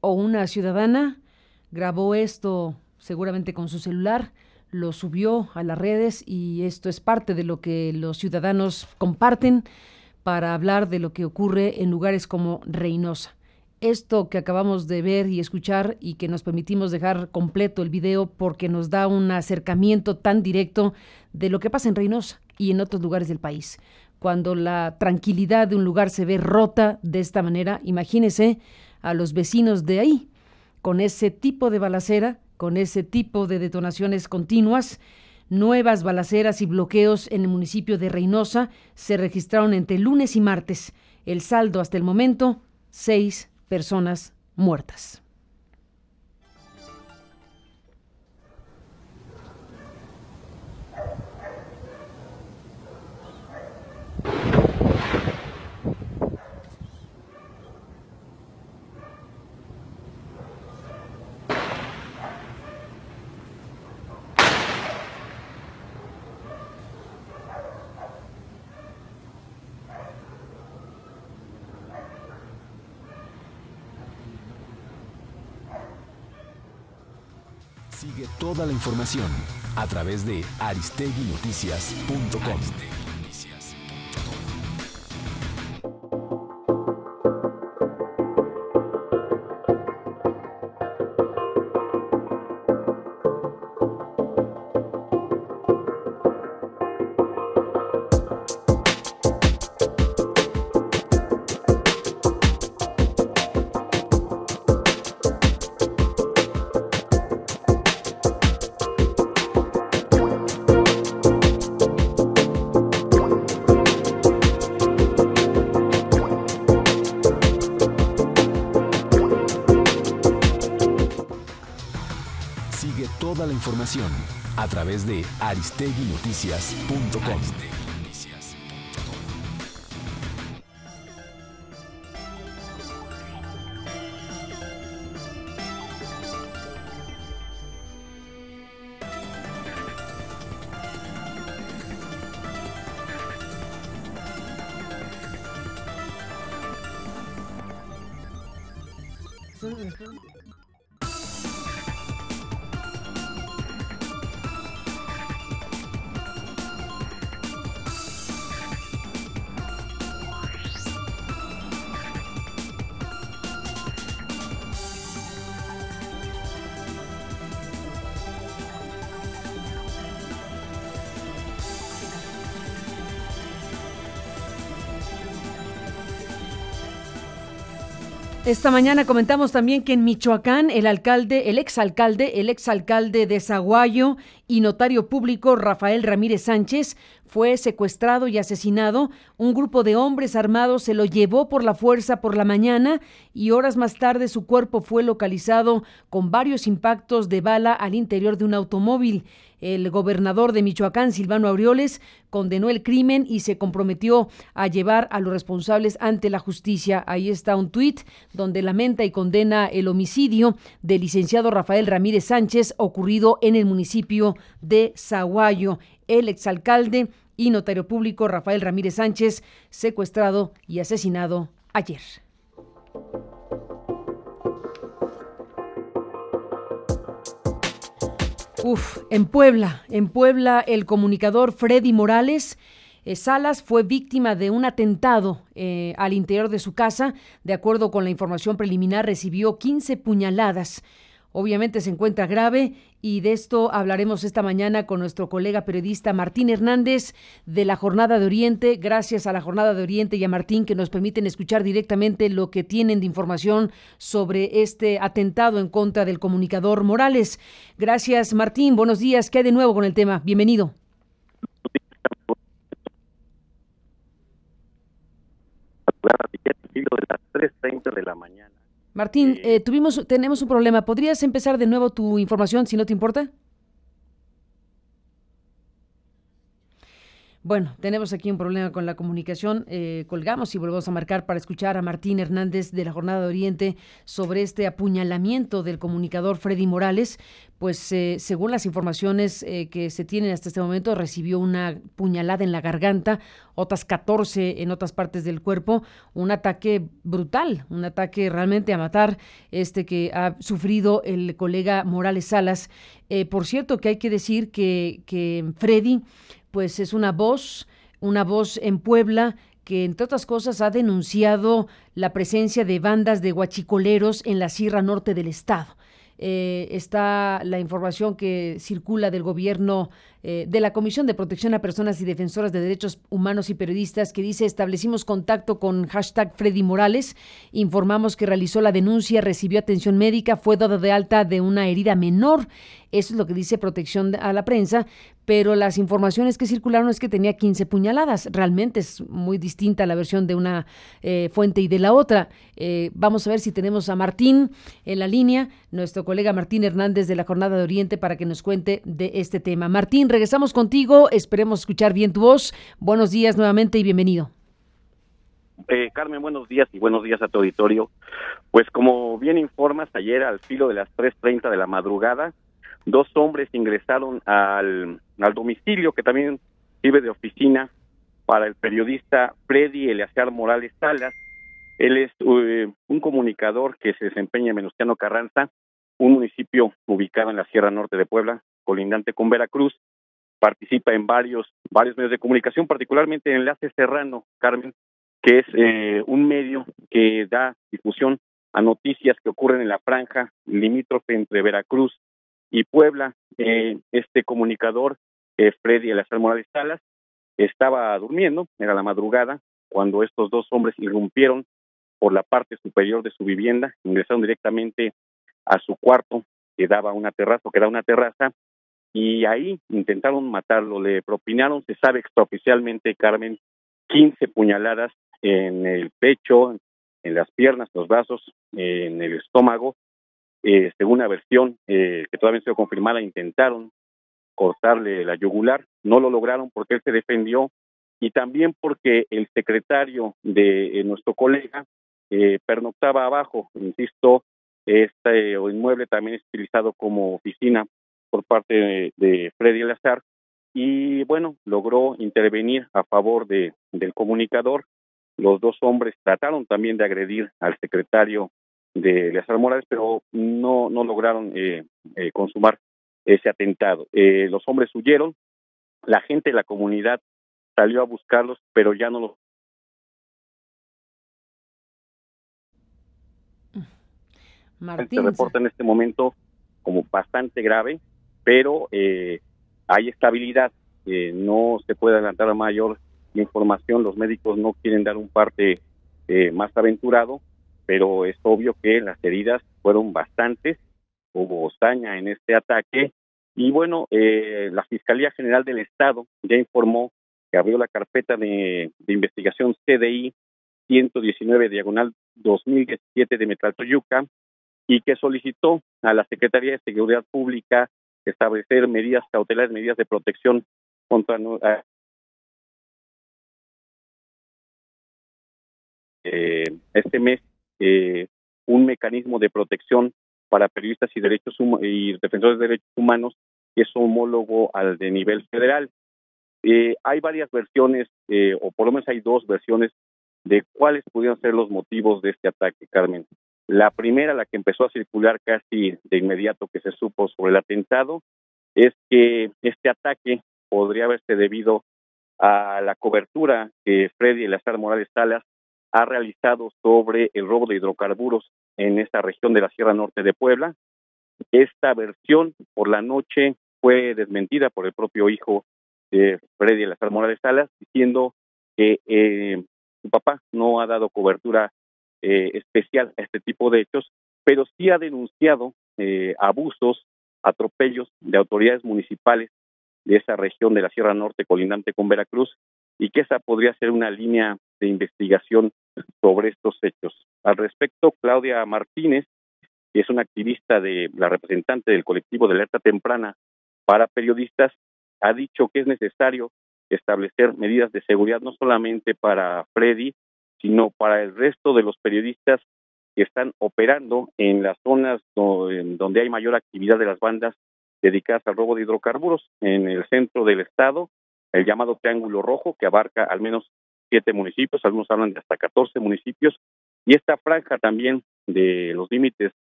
o una ciudadana grabó esto seguramente con su celular, lo subió a las redes y esto es parte de lo que los ciudadanos comparten para hablar de lo que ocurre en lugares como Reynosa. Esto que acabamos de ver y escuchar y que nos permitimos dejar completo el video porque nos da un acercamiento tan directo de lo que pasa en Reynosa y en otros lugares del país cuando la tranquilidad de un lugar se ve rota de esta manera, imagínese a los vecinos de ahí, con ese tipo de balacera, con ese tipo de detonaciones continuas, nuevas balaceras y bloqueos en el municipio de Reynosa se registraron entre lunes y martes. El saldo hasta el momento, seis personas muertas. Sigue toda la información a través de aristeguinoticias.com. información a través de aristeguinoticias.com. Esta mañana comentamos también que en Michoacán el alcalde, el exalcalde, el exalcalde de Zaguayo y notario público Rafael Ramírez Sánchez fue secuestrado y asesinado. Un grupo de hombres armados se lo llevó por la fuerza por la mañana y horas más tarde su cuerpo fue localizado con varios impactos de bala al interior de un automóvil. El gobernador de Michoacán, Silvano Aureoles, condenó el crimen y se comprometió a llevar a los responsables ante la justicia. Ahí está un tuit donde lamenta y condena el homicidio del licenciado Rafael Ramírez Sánchez ocurrido en el municipio de Zaguayo. El exalcalde y notario público Rafael Ramírez Sánchez, secuestrado y asesinado ayer. Uf, en Puebla, en Puebla el comunicador Freddy Morales eh, Salas fue víctima de un atentado eh, al interior de su casa. De acuerdo con la información preliminar, recibió 15 puñaladas. Obviamente se encuentra grave y de esto hablaremos esta mañana con nuestro colega periodista Martín Hernández de la Jornada de Oriente. Gracias a la Jornada de Oriente y a Martín que nos permiten escuchar directamente lo que tienen de información sobre este atentado en contra del comunicador Morales. Gracias Martín, buenos días. ¿Qué hay de nuevo con el tema? Bienvenido. las 3.30 de la mañana Martín, eh, tuvimos, tenemos un problema. ¿Podrías empezar de nuevo tu información, si no te importa? Bueno, tenemos aquí un problema con la comunicación. Eh, colgamos y volvemos a marcar para escuchar a Martín Hernández de la Jornada de Oriente sobre este apuñalamiento del comunicador Freddy Morales. Pues eh, según las informaciones eh, que se tienen hasta este momento, recibió una puñalada en la garganta, otras 14 en otras partes del cuerpo, un ataque brutal, un ataque realmente a matar este que ha sufrido el colega Morales Salas. por cierto, que hay que decir que, que Freddy pues es una voz, una voz en Puebla que entre otras cosas ha denunciado la presencia de bandas de guachicoleros en la Sierra Norte del estado. Eh, está la información que circula del gobierno eh, de la Comisión de Protección a Personas y Defensoras de Derechos Humanos y Periodistas que dice establecimos contacto con hashtag Freddy Morales, informamos que realizó la denuncia, recibió atención médica, fue dado de alta de una herida menor. Eso es lo que dice protección a la prensa, pero las informaciones que circularon es que tenía 15 puñaladas. Realmente es muy distinta la versión de una eh, fuente y de la otra. Eh, vamos a ver si tenemos a Martín en la línea, nuestro colega Martín Hernández de la Jornada de Oriente, para que nos cuente de este tema. Martín, regresamos contigo. Esperemos escuchar bien tu voz. Buenos días nuevamente y bienvenido. Eh, Carmen, buenos días y buenos días a tu auditorio. Pues como bien informas, ayer al filo de las 3.30 de la madrugada, dos hombres ingresaron al, domicilio que también sirve de oficina para el periodista Freddy Eleazar Morales Salas. Él es eh, un comunicador que se desempeña en Menustiano Carranza un municipio ubicado en la Sierra Norte de Puebla, colindante con Veracruz. Participa en varios, varios medios de comunicación, particularmente en Enlace Serrano, Carmen, que es eh, un medio que da difusión a noticias que ocurren en la franja limítrofe entre Veracruz y Puebla. Eh, este comunicador, eh, Freddy Elazar Morales Salas, estaba durmiendo, era la madrugada, cuando estos dos hombres irrumpieron por la parte superior de su vivienda, ingresaron directamente a su cuarto, que daba una terraza, que era una terraza, y ahí intentaron matarlo, le propinaron, se sabe extraoficialmente, Carmen, 15 puñaladas en el pecho, en las piernas, los brazos, en el estómago. Eh, según una versión eh, que todavía no se confirmada, intentaron cortarle la yugular, no lo lograron porque él se defendió y también porque el secretario de eh, nuestro colega eh, pernoctaba abajo, insisto, este inmueble también es utilizado como oficina por parte de, de Freddy Lazar y bueno, logró intervenir a favor de, del comunicador. Los dos hombres trataron también de agredir al secretario de Lazar Morales, pero no, no lograron eh, eh, consumar ese atentado. Eh, los hombres huyeron, la gente de la comunidad salió a buscarlos, pero ya no los Martín. Se reporta en este momento como bastante grave, pero eh, hay estabilidad. Eh, no se puede adelantar a mayor información. Los médicos no quieren dar un parte eh, más aventurado, pero es obvio que las heridas fueron bastantes. Hubo saña en este ataque. Y bueno, eh, la Fiscalía General del Estado ya informó que abrió la carpeta de, de investigación CDI 119 diagonal 2017 de Metraltoyuca y que solicitó a la Secretaría de Seguridad Pública establecer medidas cautelares, medidas de protección contra eh, este mes eh, un mecanismo de protección para periodistas y derechos y defensores de derechos humanos que es homólogo al de nivel federal. Eh, hay varias versiones, eh, o por lo menos hay dos versiones de cuáles pudieron ser los motivos de este ataque, Carmen. La primera, la que empezó a circular casi de inmediato que se supo sobre el atentado, es que este ataque podría haberse debido a la cobertura que Freddy Elazar Morales Salas ha realizado sobre el robo de hidrocarburos en esta región de la Sierra Norte de Puebla. Esta versión por la noche fue desmentida por el propio hijo de Freddy Elazar Morales Salas, diciendo que eh, su papá no ha dado cobertura eh, especial a este tipo de hechos, pero sí ha denunciado eh, abusos, atropellos de autoridades municipales de esa región de la Sierra Norte colindante con Veracruz y que esa podría ser una línea de investigación sobre estos hechos. Al respecto, Claudia Martínez, que es una activista de la representante del colectivo de alerta temprana para periodistas, ha dicho que es necesario establecer medidas de seguridad no solamente para Freddy, sino para el resto de los periodistas que están operando en las zonas donde hay mayor actividad de las bandas dedicadas al robo de hidrocarburos, en el centro del estado, el llamado Triángulo Rojo, que abarca al menos siete municipios, algunos hablan de hasta 14 municipios, y esta franja también de los límites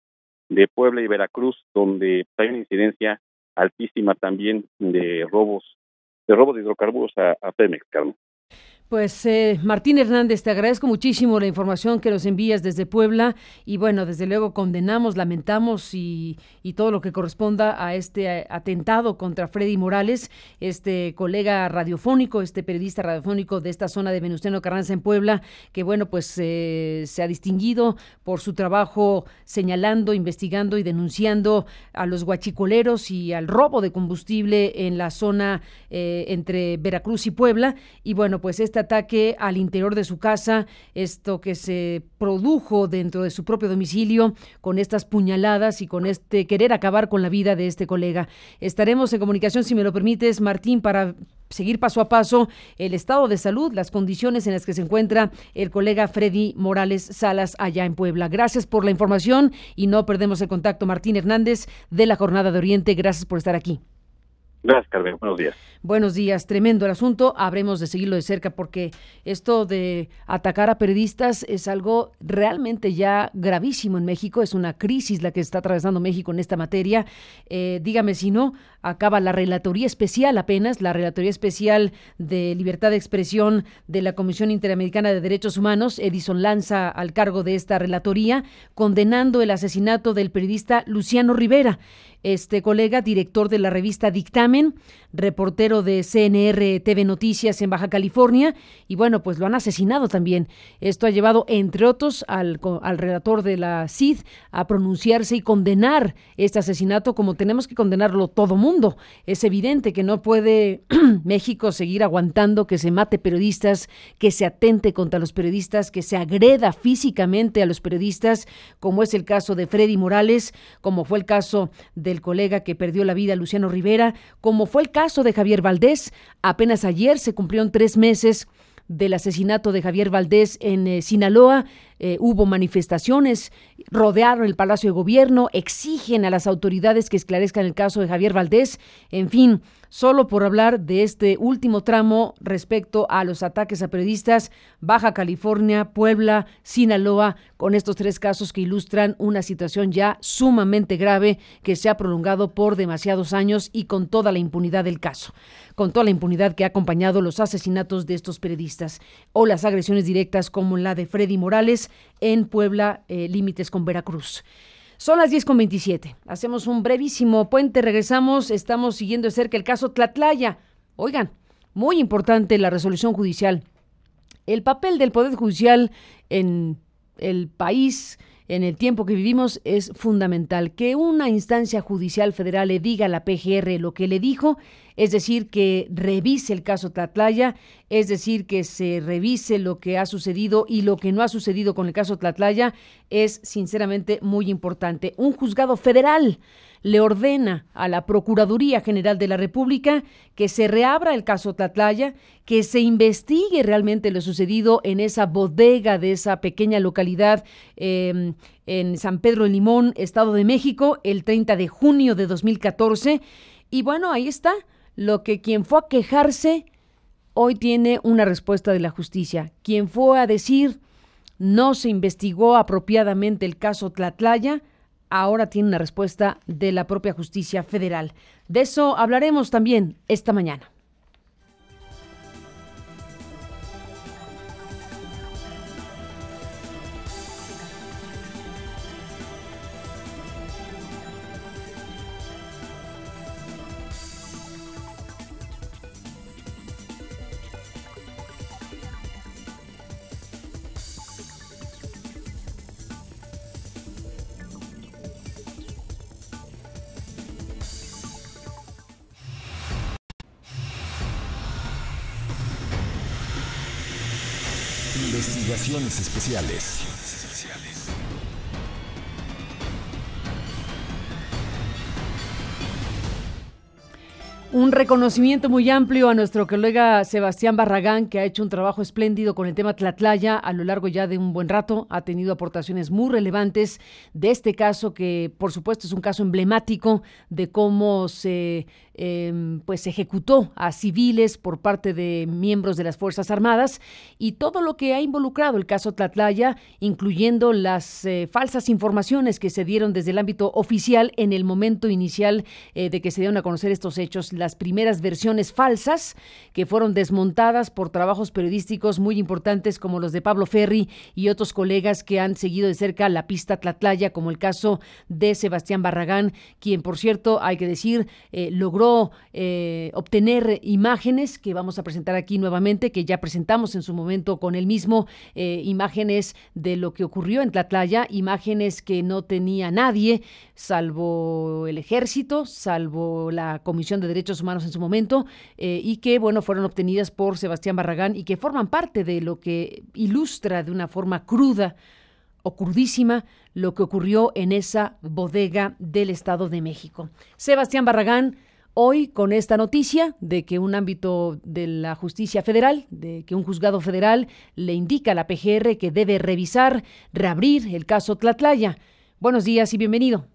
de Puebla y Veracruz, donde hay una incidencia altísima también de robos, de robo de hidrocarburos a, a Pemex. Pues eh, Martín Hernández, te agradezco muchísimo la información que nos envías desde Puebla y bueno, desde luego condenamos, lamentamos y, todo lo que corresponda a este eh, atentado contra Freddy Morales, este colega radiofónico, este periodista radiofónico de esta zona de Venustiano Carranza en Puebla, que bueno, pues eh, se ha distinguido por su trabajo señalando, investigando y denunciando a los guachicoleros y al robo de combustible en la zona eh, entre Veracruz y Puebla. Y bueno, pues este ataque al interior de su casa, esto que se produjo dentro de su propio domicilio con estas puñaladas y con este querer acabar con la vida de este colega. Estaremos en comunicación, si me lo permites, Martín, para seguir paso a paso el estado de salud, las condiciones en las que se encuentra el colega Freddy Morales Salas allá en Puebla. Gracias por la información y no perdemos el contacto. Martín Hernández de la Jornada de Oriente, gracias por estar aquí. Gracias, Carmen. Buenos días. Buenos días, tremendo el asunto. Habremos de seguirlo de cerca porque esto de atacar a periodistas es algo realmente ya gravísimo en México. Es una crisis la que está atravesando México en esta materia. Eh, dígame si no, acaba la relatoría especial apenas, la relatoría especial de libertad de expresión de la Comisión Interamericana de Derechos Humanos. Edison lanza al cargo de esta relatoría condenando el asesinato del periodista Luciano Rivera este colega, director de la revista Dictamen, reportero de CNR TV Noticias en Baja California, y bueno, pues lo han asesinado también. Esto ha llevado, entre otros, al, al de la CID a pronunciarse y condenar este asesinato como tenemos que condenarlo todo mundo. Es evidente que no puede México seguir aguantando que se mate periodistas, que se atente contra los periodistas, que se agreda físicamente a los periodistas, como es el caso de Freddy Morales, como fue el caso del colega que perdió la vida, Luciano Rivera, como fue el caso de Javier Valdés. Apenas ayer se cumplieron tres meses del asesinato de Javier Valdés en eh, Sinaloa. Eh, hubo manifestaciones, rodearon el Palacio de Gobierno, exigen a las autoridades que esclarezcan el caso de Javier Valdés. En fin, solo por hablar de este último tramo respecto a los ataques a periodistas, Baja California, Puebla, Sinaloa, con estos tres casos que ilustran una situación ya sumamente grave que se ha prolongado por demasiados años y con toda la impunidad del caso, con toda la impunidad que ha acompañado los asesinatos de estos periodistas o las agresiones directas como la de Freddy Morales en Puebla, eh, límites con Veracruz. Son las 10 con 27. Hacemos un brevísimo puente, regresamos, estamos siguiendo de cerca el caso Tlatlaya. Oigan, muy importante la resolución judicial. El papel del Poder Judicial en el país, en el tiempo que vivimos, es fundamental. Que una instancia judicial federal le diga a la PGR lo que le dijo es decir, que revise el caso Tlatlaya, es decir, que se revise lo que ha sucedido y lo que no ha sucedido con el caso Tlatlaya, es sinceramente muy importante. Un juzgado federal le ordena a la Procuraduría General de la República que se reabra el caso Tlatlaya, que se investigue realmente lo sucedido en esa bodega de esa pequeña localidad em, en San Pedro de Limón, Estado de México, el 30 de junio de 2014. Y bueno, ahí está lo que quien fue a quejarse hoy tiene una respuesta de la justicia. Quien fue a decir no se investigó apropiadamente el caso Tlatlaya, ahora tiene una respuesta de la propia justicia federal. De eso hablaremos también esta mañana. Un reconocimiento muy amplio a nuestro colega Sebastián Barragán, que ha hecho un trabajo espléndido con el tema Tlatlaya a lo largo ya de un buen rato. Ha tenido aportaciones muy relevantes de este caso, que por supuesto es un caso emblemático de cómo se Em, pues ejecutó a civiles por parte de miembros de las Fuerzas Armadas y todo lo que ha involucrado el caso Tlatlaya, incluyendo las eh, falsas informaciones que se dieron desde el ámbito oficial en el momento inicial eh, de que se dieron a conocer estos hechos, las primeras versiones falsas que fueron desmontadas por trabajos periodísticos muy importantes como los de Pablo Ferri y otros colegas que han seguido de cerca la pista Tlatlaya, como el caso de Sebastián Barragán, quien por cierto, hay que decir, eh, eh, obtener imágenes que vamos a presentar aquí nuevamente, que ya presentamos en su momento con el mismo, eh, imágenes de lo que ocurrió en Tlatlaya, imágenes que no tenía nadie, salvo el ejército, salvo la Comisión de Derechos Humanos en su momento, eh, y que, bueno, fueron obtenidas por Sebastián Barragán y que forman parte de lo que ilustra de una forma cruda o crudísima lo que ocurrió en esa bodega del Estado de México. Sebastián Barragán, hoy con esta noticia de que un ámbito de la justicia federal, de que un juzgado federal le indica a la PGR que debe revisar, reabrir el caso Tlatlaya. Buenos días y bienvenido.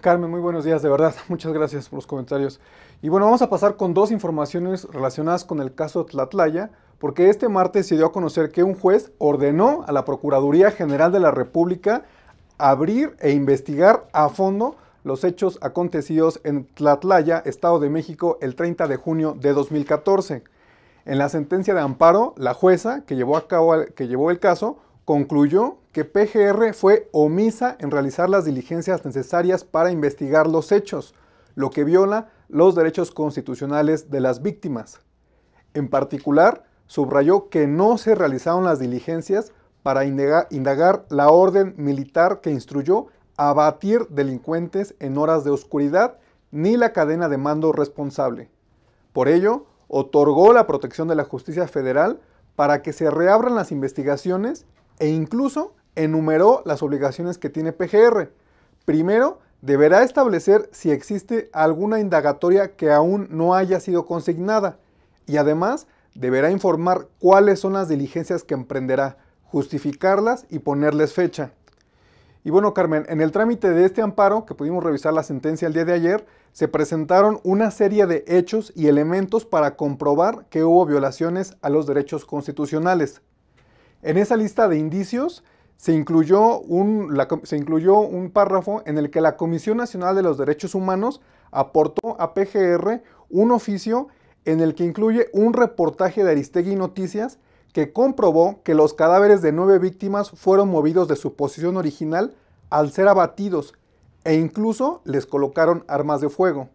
Carmen, muy buenos días, de verdad. Muchas gracias por los comentarios. Y bueno, vamos a pasar con dos informaciones relacionadas con el caso Tlatlaya, porque este martes se dio a conocer que un juez ordenó a la Procuraduría General de la República abrir e investigar a fondo los hechos acontecidos en Tlatlaya, Estado de México, el 30 de junio de 2014. En la sentencia de amparo, la jueza que llevó, a cabo, que llevó el caso concluyó que PGR fue omisa en realizar las diligencias necesarias para investigar los hechos, lo que viola los derechos constitucionales de las víctimas. En particular, subrayó que no se realizaron las diligencias para indagar la orden militar que instruyó abatir delincuentes en horas de oscuridad ni la cadena de mando responsable. Por ello, otorgó la protección de la justicia federal para que se reabran las investigaciones e incluso enumeró las obligaciones que tiene PGR. Primero, deberá establecer si existe alguna indagatoria que aún no haya sido consignada y además deberá informar cuáles son las diligencias que emprenderá, justificarlas y ponerles fecha. Y bueno, Carmen, en el trámite de este amparo, que pudimos revisar la sentencia el día de ayer, se presentaron una serie de hechos y elementos para comprobar que hubo violaciones a los derechos constitucionales. En esa lista de indicios se incluyó un, párrafo en el que la Comisión Nacional de los Derechos Humanos aportó a PGR un oficio en el que incluye un reportaje de Aristegui Noticias que comprobó que los cadáveres de nueve víctimas fueron movidos de su posición original al ser abatidos e incluso les colocaron armas de fuego.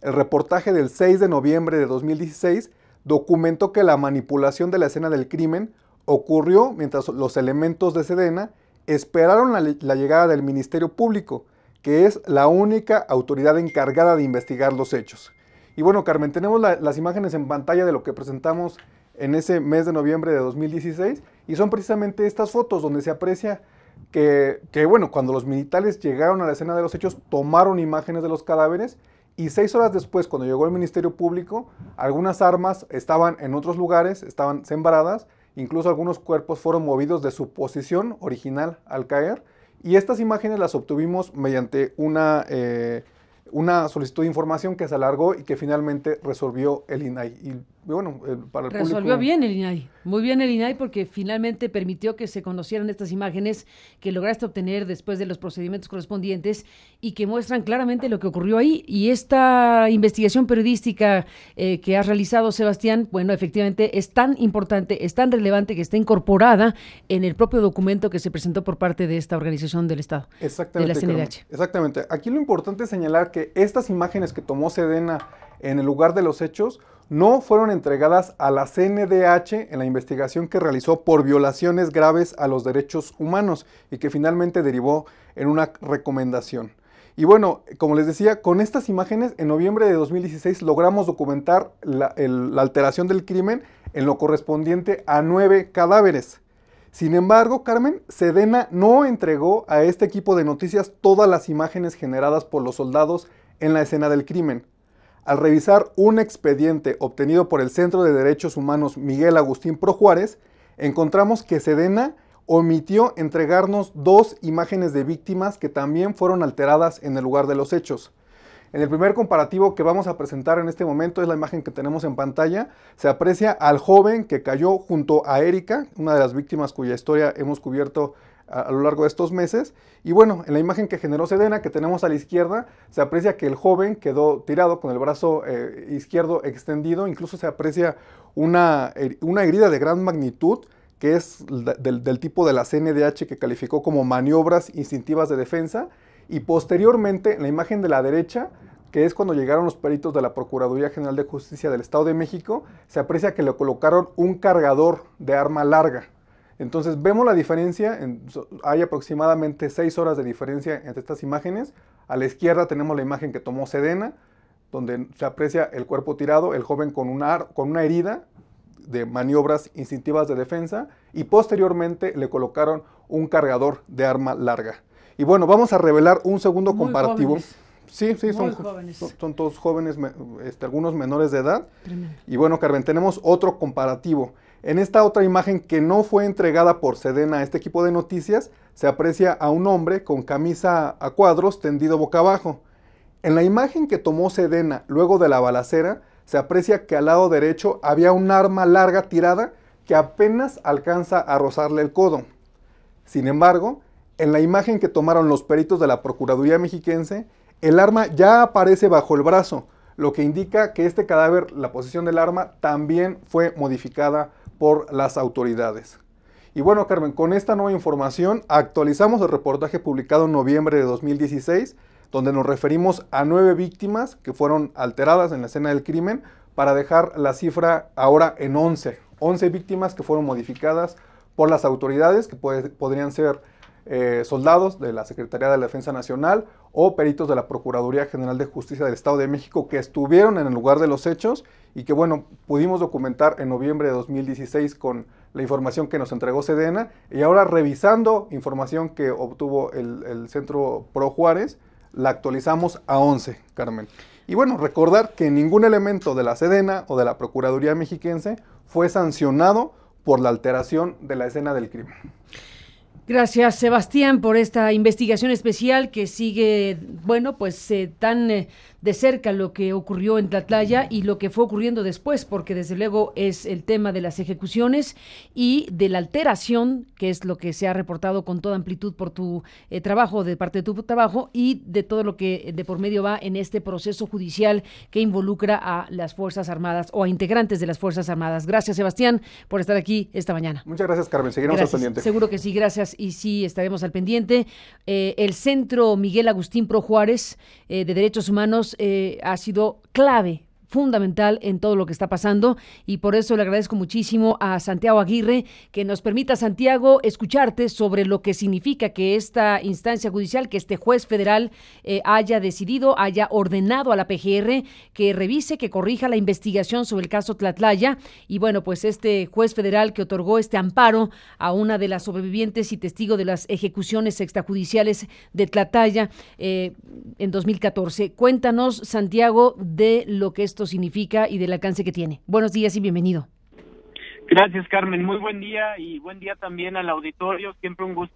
El reportaje del 6 de noviembre de 2016 documentó que la manipulación de la escena del crimen ocurrió mientras los elementos de Sedena esperaron la, llegada del Ministerio Público, que es la única autoridad encargada de investigar los hechos. Y bueno, Carmen, tenemos las imágenes en pantalla de lo que presentamos en ese mes de noviembre de 2016 y son precisamente estas fotos donde se aprecia que, bueno, cuando los militares llegaron a la escena de los hechos, tomaron imágenes de los cadáveres y seis horas después, cuando llegó el Ministerio Público, algunas armas estaban en otros lugares, estaban sembradas, incluso algunos cuerpos fueron movidos de su posición original al caer y estas imágenes las obtuvimos mediante una... Eh, una solicitud de información que se alargó y que finalmente resolvió el INAI. Bueno, para el Resolvió bien el INAI, muy bien el INAI porque finalmente permitió que se conocieran estas imágenes que lograste obtener después de los procedimientos correspondientes y que muestran claramente lo que ocurrió ahí. Y esta investigación periodística eh, que has realizado, Sebastián, bueno, efectivamente es tan importante, es tan relevante que está incorporada en el propio documento que se presentó por parte de esta organización del Estado, exactamente, de la CNDH. Exactamente. Aquí lo importante es señalar que estas imágenes que tomó Sedena en el lugar de los hechos no fueron entregadas a la CNDH en la investigación que realizó por violaciones graves a los derechos humanos y que finalmente derivó en una recomendación. Y bueno, como les decía, con estas imágenes en noviembre de 2016 logramos documentar la, la alteración del crimen en lo correspondiente a nueve cadáveres. Sin embargo, Carmen, Sedena no entregó a este equipo de noticias todas las imágenes generadas por los soldados en la escena del crimen. Al revisar un expediente obtenido por el Centro de Derechos Humanos Miguel Agustín Pro Juárez, encontramos que Sedena omitió entregarnos dos imágenes de víctimas que también fueron alteradas en el lugar de los hechos. En el primer comparativo que vamos a presentar en este momento es la imagen que tenemos en pantalla. Se aprecia al joven que cayó junto a Erika, una de las víctimas cuya historia hemos cubierto a, lo largo de estos meses. Y bueno, en la imagen que generó Sedena, que tenemos a la izquierda, se aprecia que el joven quedó tirado con el brazo eh, izquierdo extendido, incluso se aprecia una, una herida de gran magnitud que es del, del, tipo de la CNDH que calificó como maniobras instintivas de defensa, y posteriormente en la imagen de la derecha, que es cuando llegaron los peritos de la Procuraduría General de Justicia del Estado de México, se aprecia que le colocaron un cargador de arma larga. Entonces vemos la diferencia, hay aproximadamente seis horas de diferencia entre estas imágenes. A la izquierda tenemos la imagen que tomó Sedena, donde se aprecia el cuerpo tirado, el joven con una, con una herida de maniobras instintivas de defensa y posteriormente le colocaron un cargador de arma larga. Y bueno, vamos a revelar un segundo comparativo. Sí, sí, son, son, todos jóvenes, este, algunos menores de edad. Y bueno, Carmen, tenemos otro comparativo. En esta otra imagen que no fue entregada por Sedena a este equipo de noticias, se aprecia a un hombre con camisa a cuadros tendido boca abajo. En la imagen que tomó Sedena luego de la balacera, se aprecia que al lado derecho había un arma larga tirada que apenas alcanza a rozarle el codo. Sin embargo, en la imagen que tomaron los peritos de la Procuraduría Mexiquense, el arma ya aparece bajo el brazo, lo que indica que este cadáver, la posición del arma, también fue modificada por las autoridades. Y bueno, Carmen, con esta nueva información actualizamos el reportaje publicado en noviembre de 2016, donde nos referimos a nueve víctimas que fueron alteradas en la escena del crimen para dejar la cifra ahora en 11. 11 víctimas que fueron modificadas por las autoridades, que podrían ser eh, soldados de la Secretaría de la Defensa Nacional o peritos de la Procuraduría General de Justicia del Estado de México que estuvieron en el lugar de los hechos y que, bueno, pudimos documentar en noviembre de 2016 con la información que nos entregó Sedena y ahora revisando información que obtuvo el, el Centro Pro Juárez, la actualizamos a 11, Carmen. Y bueno, recordar que ningún elemento de la Sedena o de la Procuraduría Mexiquense fue sancionado por la alteración de la escena del crimen. Gracias, Sebastián, por esta investigación especial que sigue, bueno, pues eh, tan eh, de cerca lo que ocurrió en Tlatlaya y lo que fue ocurriendo después, porque desde luego es el tema de las ejecuciones y de la alteración, que es lo que se ha reportado con toda amplitud por tu eh, trabajo, de parte de tu trabajo, y de todo lo que de por medio va en este proceso judicial que involucra a las Fuerzas Armadas o a integrantes de las Fuerzas Armadas. Gracias, Sebastián, por estar aquí esta mañana. Muchas gracias, Carmen. Seguiremos al pendiente. Seguro que sí, gracias. Y sí, estaremos al pendiente. Eh, el Centro Miguel Agustín Pro Juárez eh, de Derechos Humanos eh, ha sido clave fundamental en todo lo que está pasando y por eso le agradezco muchísimo a Santiago Aguirre que nos permita, Santiago, escucharte sobre lo que significa que esta instancia judicial, que este juez federal eh, haya decidido, haya ordenado a la PGR que revise, que corrija la investigación sobre el caso Tlatlaya y bueno, pues este juez federal que otorgó este amparo a una de las sobrevivientes y testigo de las ejecuciones extrajudiciales de Tlatlaya eh, en 2014. Cuéntanos, Santiago, de lo que esto significa y del alcance que tiene. Buenos días y bienvenido. Gracias, Carmen. Muy buen día y buen día también al auditorio. Siempre un gusto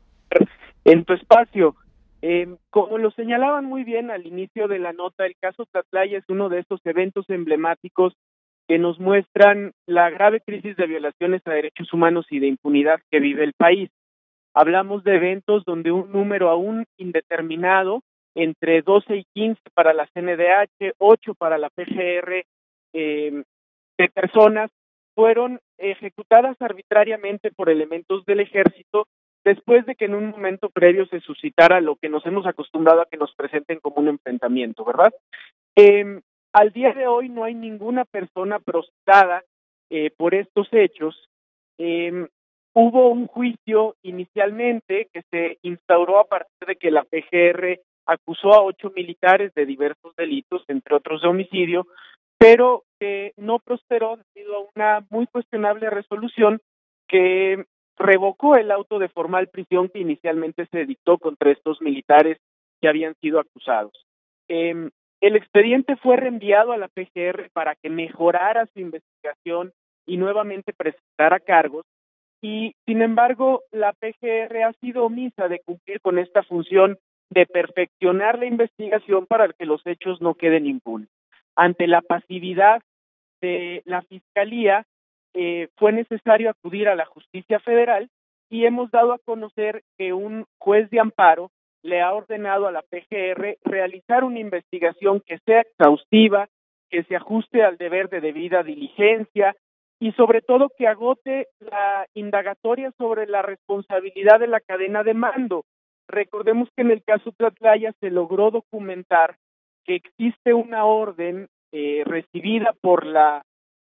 en tu espacio. Eh, como lo señalaban muy bien al inicio de la nota, el caso Tatlaya es uno de estos eventos emblemáticos que nos muestran la grave crisis de violaciones a derechos humanos y de impunidad que vive el país. Hablamos de eventos donde un número aún indeterminado entre 12 y 15 para la CNDH, 8 para la PGR, eh, de personas fueron ejecutadas arbitrariamente por elementos del ejército después de que en un momento previo se suscitara lo que nos hemos acostumbrado a que nos presenten como un enfrentamiento, ¿verdad? Eh, al día de hoy no hay ninguna persona procesada eh, por estos hechos. Eh, hubo un juicio inicialmente que se instauró a partir de que la PGR acusó a ocho militares de diversos delitos, entre otros de homicidio, pero que no prosperó debido a una muy cuestionable resolución que revocó el auto de formal prisión que inicialmente se dictó contra estos militares que habían sido acusados. Em, el expediente fue reenviado a la PGR para que mejorara su investigación y nuevamente presentara cargos, y sin embargo la PGR ha sido omisa de cumplir con esta función de perfeccionar la investigación para que los hechos no queden impunes. Ante la pasividad de la Fiscalía, eh, fue necesario acudir a la justicia federal y hemos dado a conocer que un juez de amparo le ha ordenado a la PGR realizar una investigación que sea exhaustiva, que se ajuste al deber de debida diligencia y sobre todo que agote la indagatoria sobre la responsabilidad de la cadena de mando. Recordemos que en el caso Tlatlaya se logró documentar que existe una orden eh, recibida por la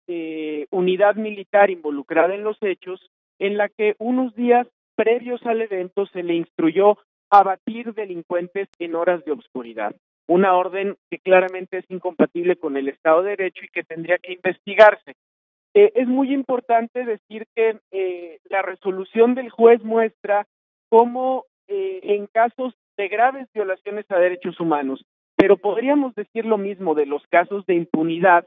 eh, unidad militar involucrada en los hechos, en la que unos días previos al evento se le instruyó a batir delincuentes en horas de oscuridad. Una orden que claramente es incompatible con el Estado de Derecho y que tendría que investigarse. Eh, es muy importante decir que la resolución del juez muestra cómo eh, en casos de graves violaciones a derechos humanos, pero podríamos decir lo mismo de los casos de impunidad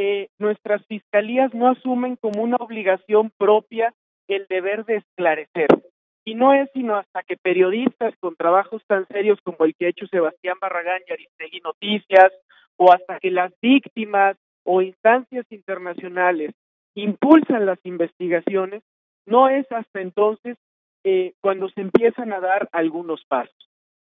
eh, nuestras fiscalías no asumen como una obligación propia el deber de esclarecer. Y no es sino hasta que periodistas con trabajos tan serios como el que ha hecho Sebastián Barragán y Aristegui Noticias, o hasta que las víctimas o instancias internacionales impulsan las investigaciones, no es hasta entonces eh, cuando se empiezan a dar algunos pasos.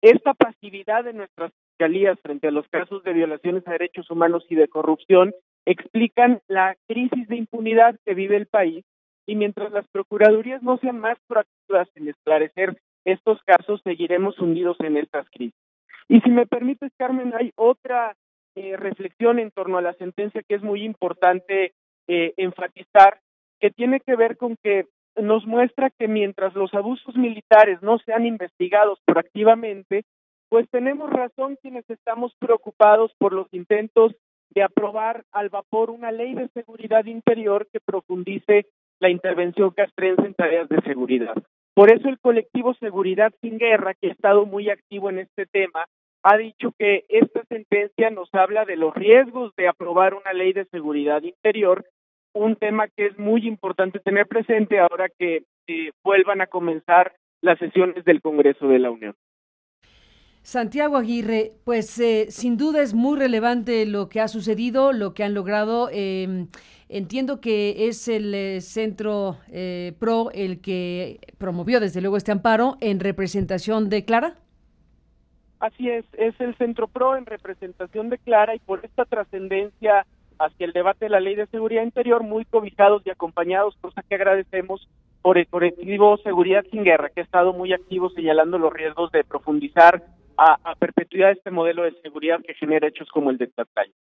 Esta pasividad de nuestras fiscalías frente a los casos de violaciones a derechos humanos y de corrupción explican la crisis de impunidad que vive el país y mientras las procuradurías no sean más proactivas en esclarecer estos casos, seguiremos hundidos en estas crisis. Y si me permites, Carmen, hay otra eh, reflexión en torno a la sentencia que es muy importante eh, enfatizar, que tiene que ver con que nos muestra que mientras los abusos militares no sean investigados proactivamente, pues tenemos razón quienes estamos preocupados por los intentos de aprobar al vapor una ley de seguridad interior que profundice la intervención castrense en tareas de seguridad. Por eso el colectivo Seguridad sin Guerra, que ha estado muy activo en este tema, ha dicho que esta sentencia nos habla de los riesgos de aprobar una ley de seguridad interior, un tema que es muy importante tener presente ahora que eh, vuelvan a comenzar las sesiones del Congreso de la Unión. Santiago Aguirre, pues eh, sin duda es muy relevante lo que ha sucedido, lo que han logrado. Em, entiendo que es el eh, Centro eh, PRO el que promovió desde luego este amparo en representación de Clara. Así es, es el Centro PRO en representación de Clara y por esta trascendencia hacia el debate de la Ley de Seguridad Interior, muy cobijados y acompañados, cosa que agradecemos por el colectivo Seguridad sin Guerra, que ha estado muy activo señalando los riesgos de profundizar a, perpetuidad este modelo de seguridad que genera hechos como el de Tlatlaya.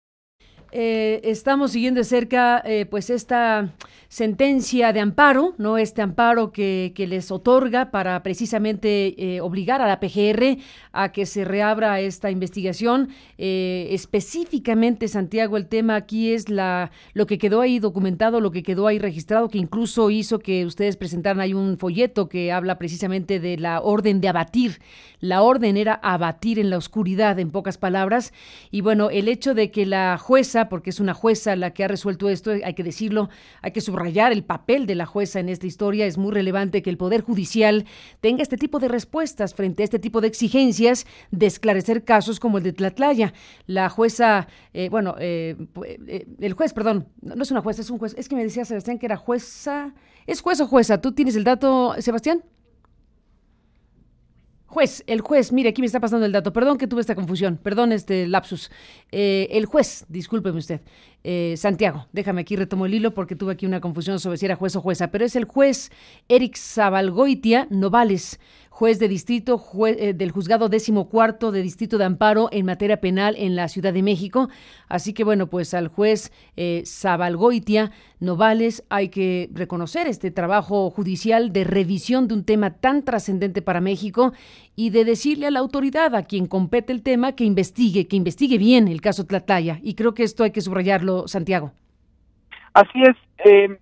Eh, estamos siguiendo de cerca eh, pues esta sentencia de amparo, ¿no? Este amparo que, les otorga para precisamente eh, obligar a la PGR a que se reabra esta investigación. específicamente, Santiago, el tema aquí es la lo que quedó ahí documentado, lo que quedó ahí registrado, que incluso hizo que ustedes presentaran ahí un folleto que habla precisamente de la orden de abatir. La orden era abatir en la oscuridad, en pocas palabras. Y bueno, el hecho de que la jueza porque es una jueza la que ha resuelto esto, hay que decirlo, hay que subrayar el papel de la jueza en esta historia. Es muy relevante que el Poder Judicial tenga este tipo de respuestas frente a este tipo de exigencias de esclarecer casos como el de Tlatlaya. La jueza, eh, bueno, eh, eh, el juez, perdón, no es una jueza, es un juez. Es que me decía Sebastián que era jueza. ¿Es juez o jueza? ¿Tú tienes el dato, Sebastián? Juez, el juez, mire, aquí me está pasando el dato. Perdón que tuve esta confusión, perdón este lapsus. Eh, el juez, discúlpeme usted, eh, Santiago, déjame aquí retomo el hilo porque tuve aquí una confusión sobre si era juez o jueza, pero es el juez Eric Zabalgoitia Novales juez de distrito eh, del juzgado décimo cuarto de distrito de amparo en materia penal en la Ciudad de México. Así que bueno, pues al juez eh, Novales hay que reconocer este trabajo judicial de revisión de un tema tan trascendente para México y de decirle a la autoridad a quien compete el tema que investigue, que investigue bien el caso Tlatlaya. Y creo que esto hay que subrayarlo, Santiago. Así es. Eh,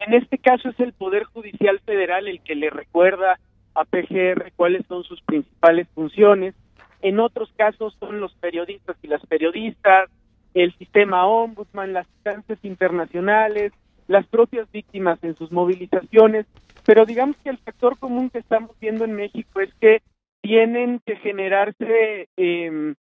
en este caso es el Poder Judicial Federal el que le recuerda a PGR cuáles son sus principales funciones. En otros casos son los periodistas y las periodistas, el sistema ombudsman, las instancias internacionales, las propias víctimas en sus movilizaciones, pero digamos que el factor común que estamos viendo en México es que tienen que generarse em,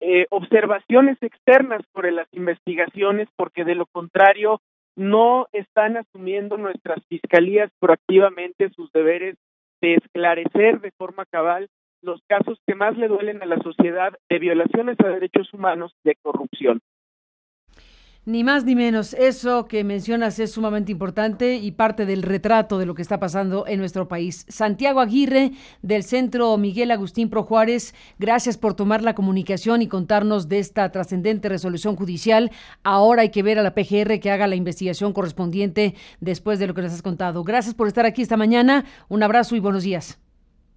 eh, observaciones externas sobre las investigaciones porque de lo contrario no están asumiendo nuestras fiscalías proactivamente sus deberes de esclarecer de forma cabal los casos que más le duelen a la sociedad de violaciones a derechos humanos, de corrupción. Ni más ni menos. Eso que mencionas es sumamente importante y parte del retrato de lo que está pasando en nuestro país. Santiago Aguirre, del Centro Miguel Agustín Pro Juárez, gracias por tomar la comunicación y contarnos de esta trascendente resolución judicial. Ahora hay que ver a la PGR que haga la investigación correspondiente después de lo que nos has contado. Gracias por estar aquí esta mañana. Un abrazo y buenos días.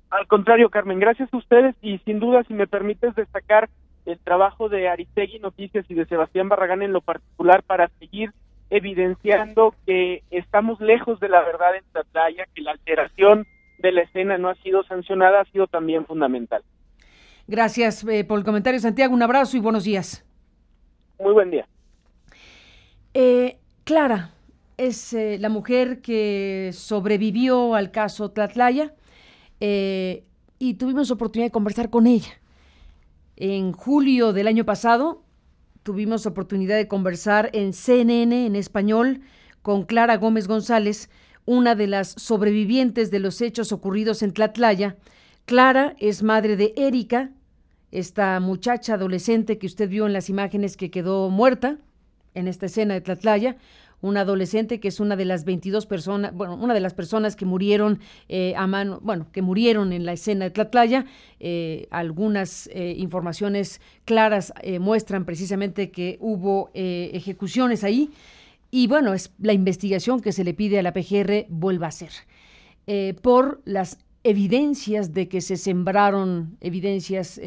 Al contrario, Carmen, gracias a ustedes y sin duda, si me permites destacar el trabajo de Aristegui Noticias y de Sebastián Barragán en lo particular para seguir evidenciando que estamos lejos de la verdad en Tlatlaya, que la alteración de la escena no ha sido sancionada, ha sido también fundamental. Gracias eh, por el comentario, Santiago. Un abrazo y buenos días. Muy buen día. Eh, Clara es eh, la mujer que sobrevivió al caso Tlatlaya eh, y tuvimos oportunidad de conversar con ella. En julio del año pasado tuvimos oportunidad de conversar en CNN en español con Clara Gómez González, una de las sobrevivientes de los hechos ocurridos en Tlatlaya. Clara es madre de Erika, esta muchacha adolescente que usted vio en las imágenes que quedó muerta en esta escena de Tlatlaya, una adolescente que es una de las 22 personas, bueno, una de las personas que murieron eh, a mano, bueno, que murieron en la escena de Tlatlaya. Eh, algunas eh, informaciones claras muestran precisamente que hubo ejecuciones ahí. Y bueno, es la investigación que se le pide a la PGR vuelva a ser. por las evidencias de que se sembraron evidencias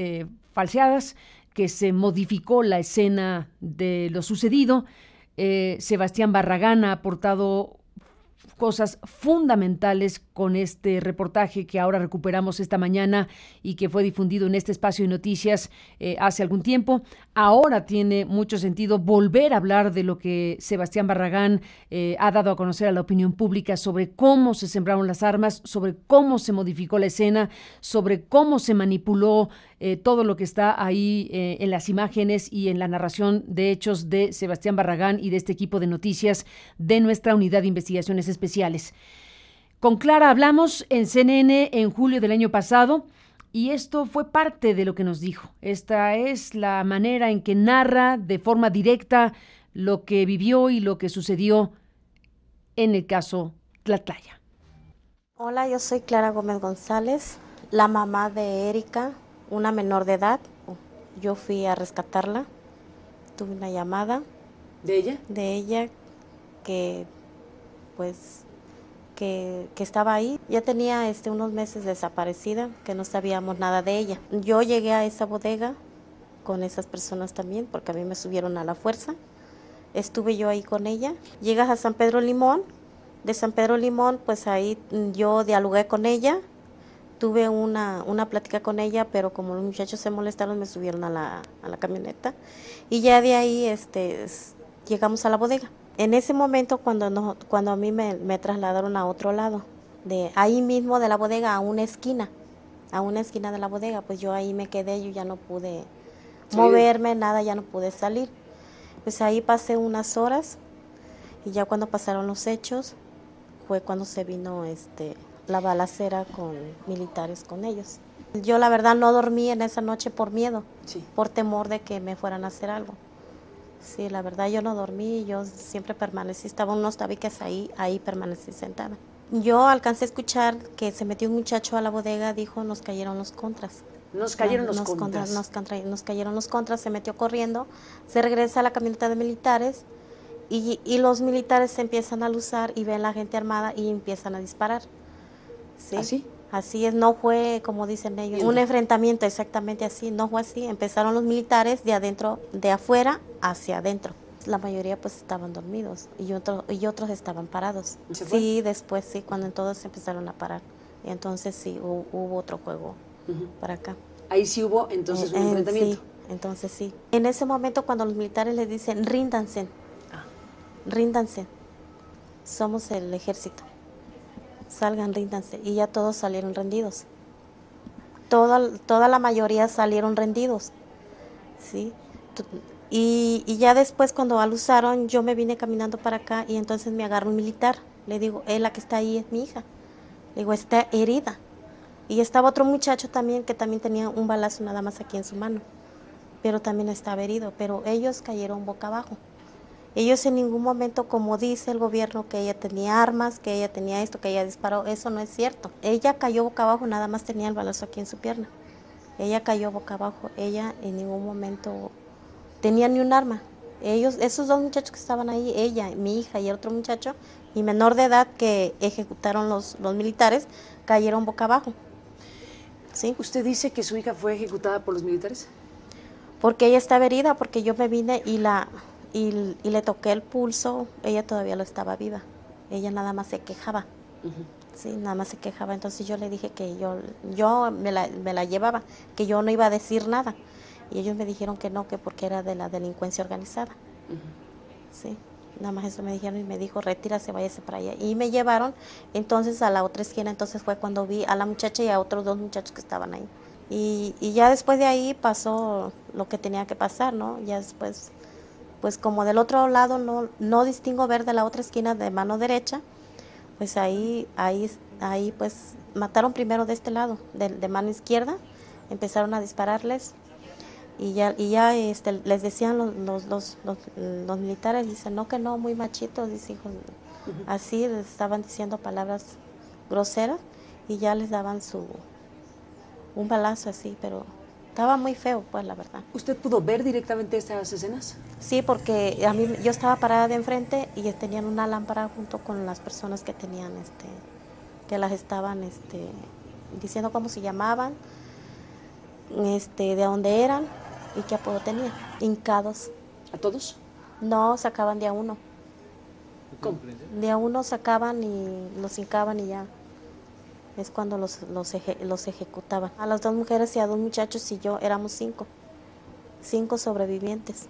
falseadas, que se modificó la escena de lo sucedido. Eh, Sebastián Barragán ha aportado cosas fundamentales con este reportaje que ahora recuperamos esta mañana y que fue difundido en este espacio de noticias eh, hace algún tiempo. Ahora tiene mucho sentido volver a hablar de lo que Sebastián Barragán eh, ha dado a conocer a la opinión pública sobre cómo se sembraron las armas, sobre cómo se modificó la escena, sobre cómo se manipuló eh, todo lo que está ahí en las imágenes y en la narración de hechos de Sebastián Barragán y de este equipo de noticias de nuestra unidad de investigaciones especiales. Con Clara hablamos en CNN en julio del año pasado y esto fue parte de lo que nos dijo. Esta es la manera en que narra de forma directa lo que vivió y lo que sucedió en el caso Tlatlaya. Hola, yo soy Clara Gómez González, la mamá de Erika, una menor de edad. Yo fui a rescatarla, tuve una llamada. ¿De ella? De ella que pues que, estaba ahí. Ya tenía este, unos meses desaparecida, que no sabíamos nada de ella. Yo llegué a esa bodega con esas personas también, porque a mí me subieron a la fuerza. Estuve yo ahí con ella. Llegas a San Pedro Limón. De San Pedro Limón, pues ahí yo dialogué con ella. Tuve una, una plática con ella, pero como los muchachos se molestaron, me subieron a la, a la camioneta. Y ya de ahí este, llegamos a la bodega en ese momento cuando, no, cuando a mí me, trasladaron a otro lado, de ahí mismo de la bodega a una esquina, a una esquina de la bodega, pues yo ahí me quedé, yo ya no pude moverme, nada, ya no pude salir. Pues ahí pasé unas horas y ya cuando pasaron los hechos fue cuando se vino este la balacera con militares con ellos. Yo la verdad no dormí en esa noche por miedo, por temor de que me fueran a hacer algo. Sí, la verdad yo no dormí, yo siempre permanecí, estaba unos tabiques ahí, ahí permanecí sentada. Yo alcancé a escuchar que se metió un muchacho a la bodega, dijo, nos cayeron los contras. Nos cayeron los contras. nos, nos, cayeron los contras, se metió corriendo, se regresa a la camioneta de militares y, y los militares se empiezan a luzar y ven la gente armada y empiezan a disparar. ¿Sí? ¿Así? Así es, no fue como dicen ellos, un enfrentamiento exactamente así, no fue así. Empezaron los militares de adentro, de afuera hacia adentro. La mayoría pues estaban dormidos y, otros y otros estaban parados. Sí, después sí, cuando todos empezaron a parar. Y entonces sí, hubo, otro juego para acá. Ahí sí hubo entonces un enfrentamiento. Sí, entonces sí. En ese momento cuando los militares les dicen, ríndanse, ah. ríndanse, somos el ejército salgan, ríndanse. Y ya todos salieron rendidos. Toda, toda la mayoría salieron rendidos. ¿sí? Y, ya después cuando alusaron, yo me vine caminando para acá y entonces me agarró un militar. Le digo, es la que está ahí es mi hija. Le digo, está herida. Y estaba otro muchacho también que también tenía un balazo nada más aquí en su mano, pero también estaba herido, pero ellos cayeron boca abajo. Ellos en ningún momento, como dice el gobierno, que ella tenía armas, que ella tenía esto, que ella disparó, eso no es cierto. Ella cayó boca abajo, nada más tenía el balazo aquí en su pierna. Ella cayó boca abajo, ella en ningún momento tenía ni un arma. Ellos, esos dos muchachos que estaban ahí, ella, mi hija y el otro muchacho, y menor de edad que ejecutaron los, los militares, cayeron boca abajo. ¿Sí? ¿Usted dice que su hija fue ejecutada por los militares? Porque ella estaba herida, porque yo me vine y la y, le toqué el pulso, ella todavía lo estaba viva. Ella nada más se quejaba. Sí, nada más se quejaba. Entonces yo le dije que yo, yo me la, me la llevaba, que yo no iba a decir nada. Y ellos me dijeron que no, que porque era de la delincuencia organizada. Sí. Nada más eso me dijeron y me dijo, retírase, váyase para allá. Y me llevaron entonces a la otra esquina, entonces fue cuando vi a la muchacha y a otros dos muchachos que estaban ahí. Y, y ya después de ahí pasó lo que tenía que pasar, ¿no? Ya después, pues como del otro lado no, no distingo ver de la otra esquina de mano derecha, pues ahí, ahí, ahí pues mataron primero de este lado, de, de mano izquierda, empezaron a dispararles y ya, y ya este, les decían los, los, los, los, militares, dicen, no que no, muy machitos, dice, hijos. Así les estaban diciendo palabras groseras y ya les daban su un balazo así, pero estaba muy feo, pues la verdad. ¿Usted pudo ver directamente estas escenas? Sí, porque a mí yo estaba parada de enfrente y tenían una lámpara junto con las personas que tenían este que las estaban este diciendo cómo se llamaban, este de dónde eran ¿Y qué apodo tenía? Hincados. ¿A todos? No, sacaban de a uno. ¿Cómo? De a uno sacaban y los hincaban y ya. Es cuando los, los, los ejecutaban. A las dos mujeres y a dos muchachos y yo éramos cinco. Cinco sobrevivientes.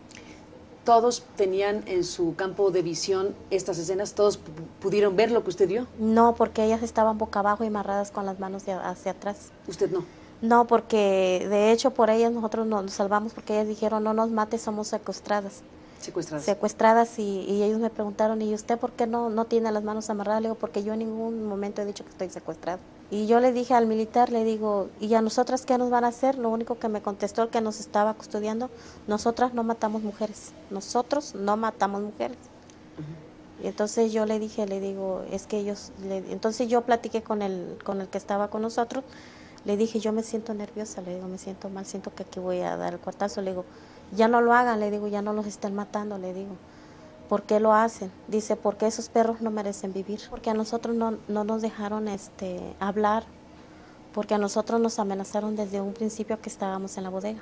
¿Todos tenían en su campo de visión estas escenas? ¿Todos pudieron ver lo que usted vio? No, porque ellas estaban boca abajo y amarradas con las manos hacia atrás. ¿Usted no? No, porque de hecho por ellas nosotros nos salvamos porque ellas dijeron no nos mates, somos secuestradas. Secuestradas. Secuestradas y, ellos me preguntaron, ¿y usted por qué no, no tiene las manos amarradas? Le digo, porque yo en ningún momento he dicho que estoy secuestrada. Y yo le dije al militar, le digo, ¿y a nosotras qué nos van a hacer? Lo único que me contestó el que nos estaba custodiando, nosotras no matamos mujeres, nosotros no matamos mujeres. Y entonces yo le dije, le digo, es que ellos, entonces yo platiqué con el, con el que estaba con nosotros, le dije, yo me siento nerviosa, le digo, me siento mal, siento que aquí voy a dar el cuartazo. Le digo, ya no lo hagan, le digo, ya no los estén matando, le digo. ¿Por qué lo hacen? Dice, porque esos perros no merecen vivir. Porque a nosotros no, no nos dejaron este, hablar, porque a nosotros nos amenazaron desde un principio que estábamos en la bodega.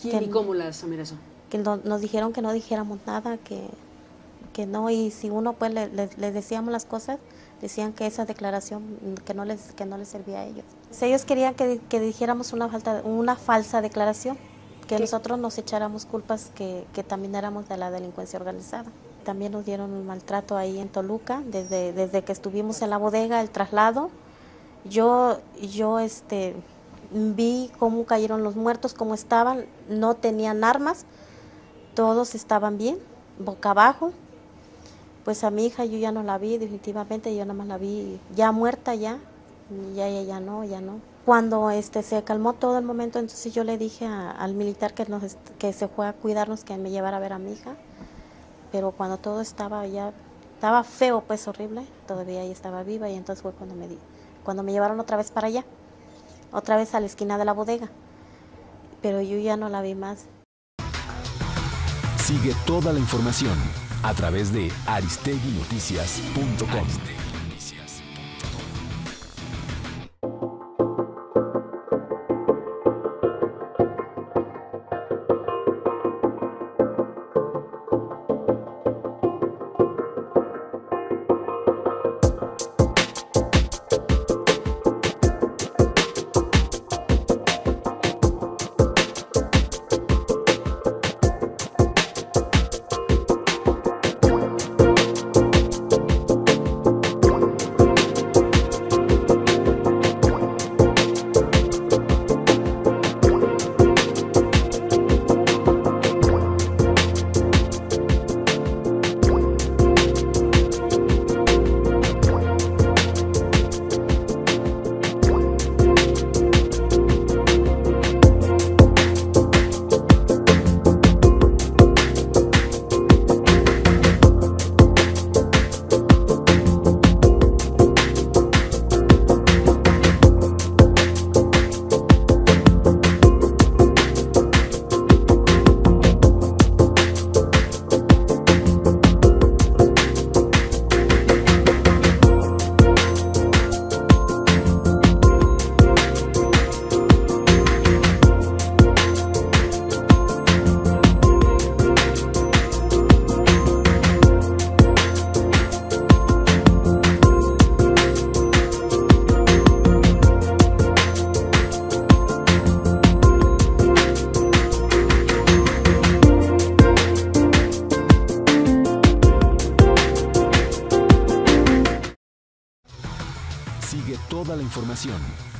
¿Quién y cómo las amenazó? Que nos dijeron que no dijéramos nada, que, que no, y si uno pues le, le decíamos las cosas, decían que esa declaración que no les, que no les servía a ellos. Ellos querían que, que dijéramos una, falta, una falsa declaración, que nosotros nos echáramos culpas que, que, también éramos de la delincuencia organizada. También nos dieron un maltrato ahí en Toluca, desde, desde que estuvimos en la bodega, el traslado. Yo, yo este, vi cómo cayeron los muertos, cómo estaban, no tenían armas, todos estaban bien, boca abajo, pues a mi hija yo ya no la vi definitivamente, yo nada más la vi ya muerta ya, ya, ya, ya no, ya no. Cuando este, se calmó todo el momento, entonces yo le dije al militar que, nos, que se fue a cuidarnos, que me llevara a ver a mi hija, pero cuando todo estaba ya, estaba feo, pues horrible, todavía ella estaba viva y entonces fue cuando me, di, cuando me llevaron otra vez para allá, otra vez a la esquina de la bodega, pero yo ya no la vi más. Sigue toda la información a través de aristeguinoticias.com.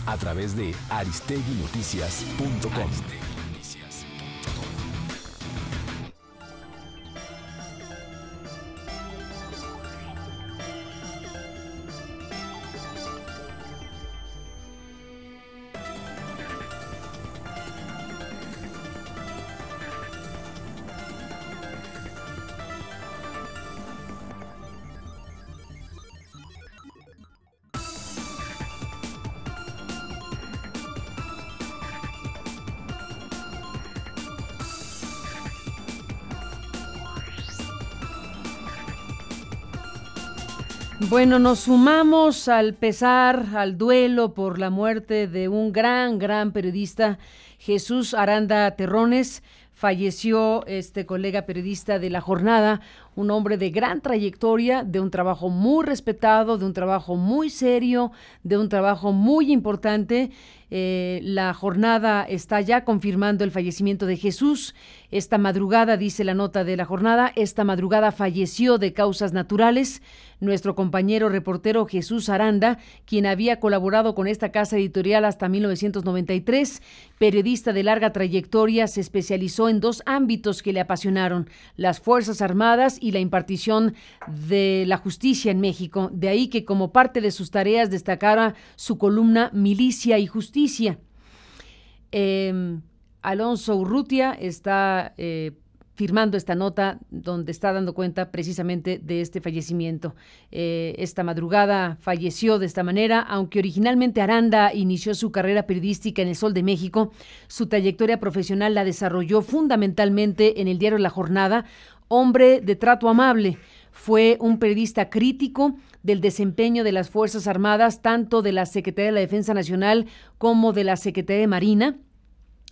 a través de aristeguinoticias.com. Bueno, nos sumamos al pesar, al duelo por la muerte de un gran, gran periodista, Jesús Aranda Terrones. Falleció este colega periodista de la jornada, un hombre de gran trayectoria, de un trabajo muy respetado, de un trabajo muy serio, de un trabajo muy importante eh, la jornada está ya confirmando el fallecimiento de Jesús. Esta madrugada, dice la nota de la jornada, esta madrugada falleció de causas naturales nuestro compañero reportero Jesús Aranda, quien había colaborado con esta casa editorial hasta 1993, periodista de larga trayectoria, se especializó en dos ámbitos que le apasionaron, las Fuerzas Armadas y la impartición de la justicia en México. De ahí que como parte de sus tareas destacara su columna Milicia y Justicia. Em, Alonso Urrutia está eh, firmando esta nota donde está dando cuenta precisamente de este fallecimiento. Eh, esta madrugada falleció de esta manera, aunque originalmente Aranda inició su carrera periodística en el Sol de México, su trayectoria profesional la desarrolló fundamentalmente en el diario La Jornada, hombre de trato amable. Fue un periodista crítico del desempeño de las Fuerzas Armadas, tanto de la Secretaría de la Defensa Nacional como de la Secretaría de Marina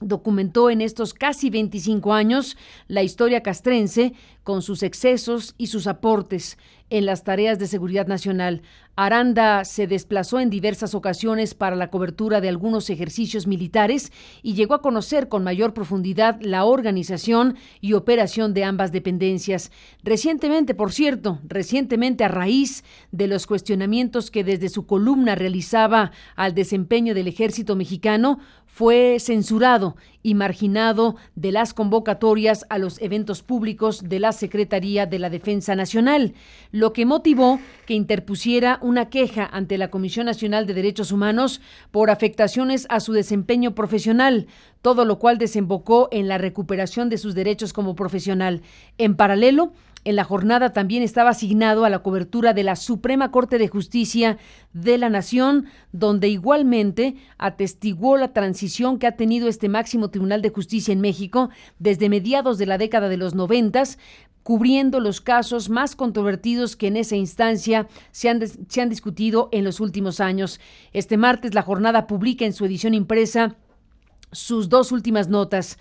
documentó en estos casi 25 años la historia castrense con sus excesos y sus aportes en las tareas de seguridad nacional. Aranda se desplazó en diversas ocasiones para la cobertura de algunos ejercicios militares y llegó a conocer con mayor profundidad la organización y operación de ambas dependencias. Recientemente, por cierto, recientemente a raíz de los cuestionamientos que desde su columna realizaba al desempeño del ejército mexicano, fue censurado y marginado de las convocatorias a los eventos públicos de la Secretaría de la Defensa Nacional, lo que motivó que interpusiera una queja ante la Comisión Nacional de Derechos Humanos por afectaciones a su desempeño profesional, todo lo cual desembocó en la recuperación de sus derechos como profesional. En paralelo, en la jornada también estaba asignado a la cobertura de la Suprema Corte de Justicia de la Nación, donde igualmente atestiguó la transición que ha tenido este máximo Tribunal de Justicia en México desde mediados de la década de los noventas, cubriendo los casos más controvertidos que en esa instancia se han, se han discutido en los últimos años. Este martes la jornada publica en su edición impresa sus dos últimas notas.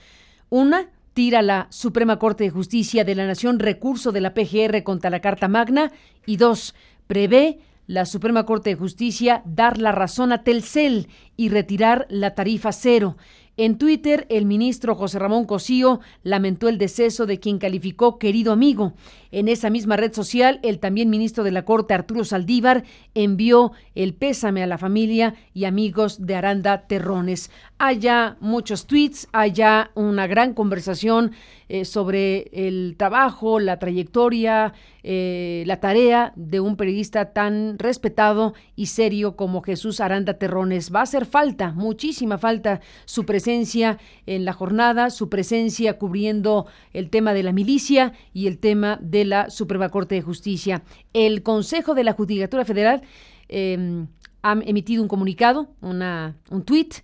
Una tira la Suprema Corte de Justicia de la Nación recurso de la PGR contra la Carta Magna y dos, prevé la Suprema Corte de Justicia dar la razón a Telcel y retirar la tarifa cero. En Twitter, el ministro José Ramón Cosío lamentó el deceso de quien calificó querido amigo. En esa misma red social, el también ministro de la Corte, Arturo Saldívar, envió el pésame a la familia y amigos de Aranda Terrones. Hay ya muchos tweets, hay ya una gran conversación eh, sobre el trabajo, la trayectoria, eh, la tarea de un periodista tan respetado y serio como Jesús Aranda Terrones. Va a hacer falta, muchísima falta, su presencia en la jornada, su presencia cubriendo el tema de la milicia y el tema de la Suprema Corte de Justicia. El Consejo de la Judicatura Federal eh, ha emitido un comunicado, una, un tuit,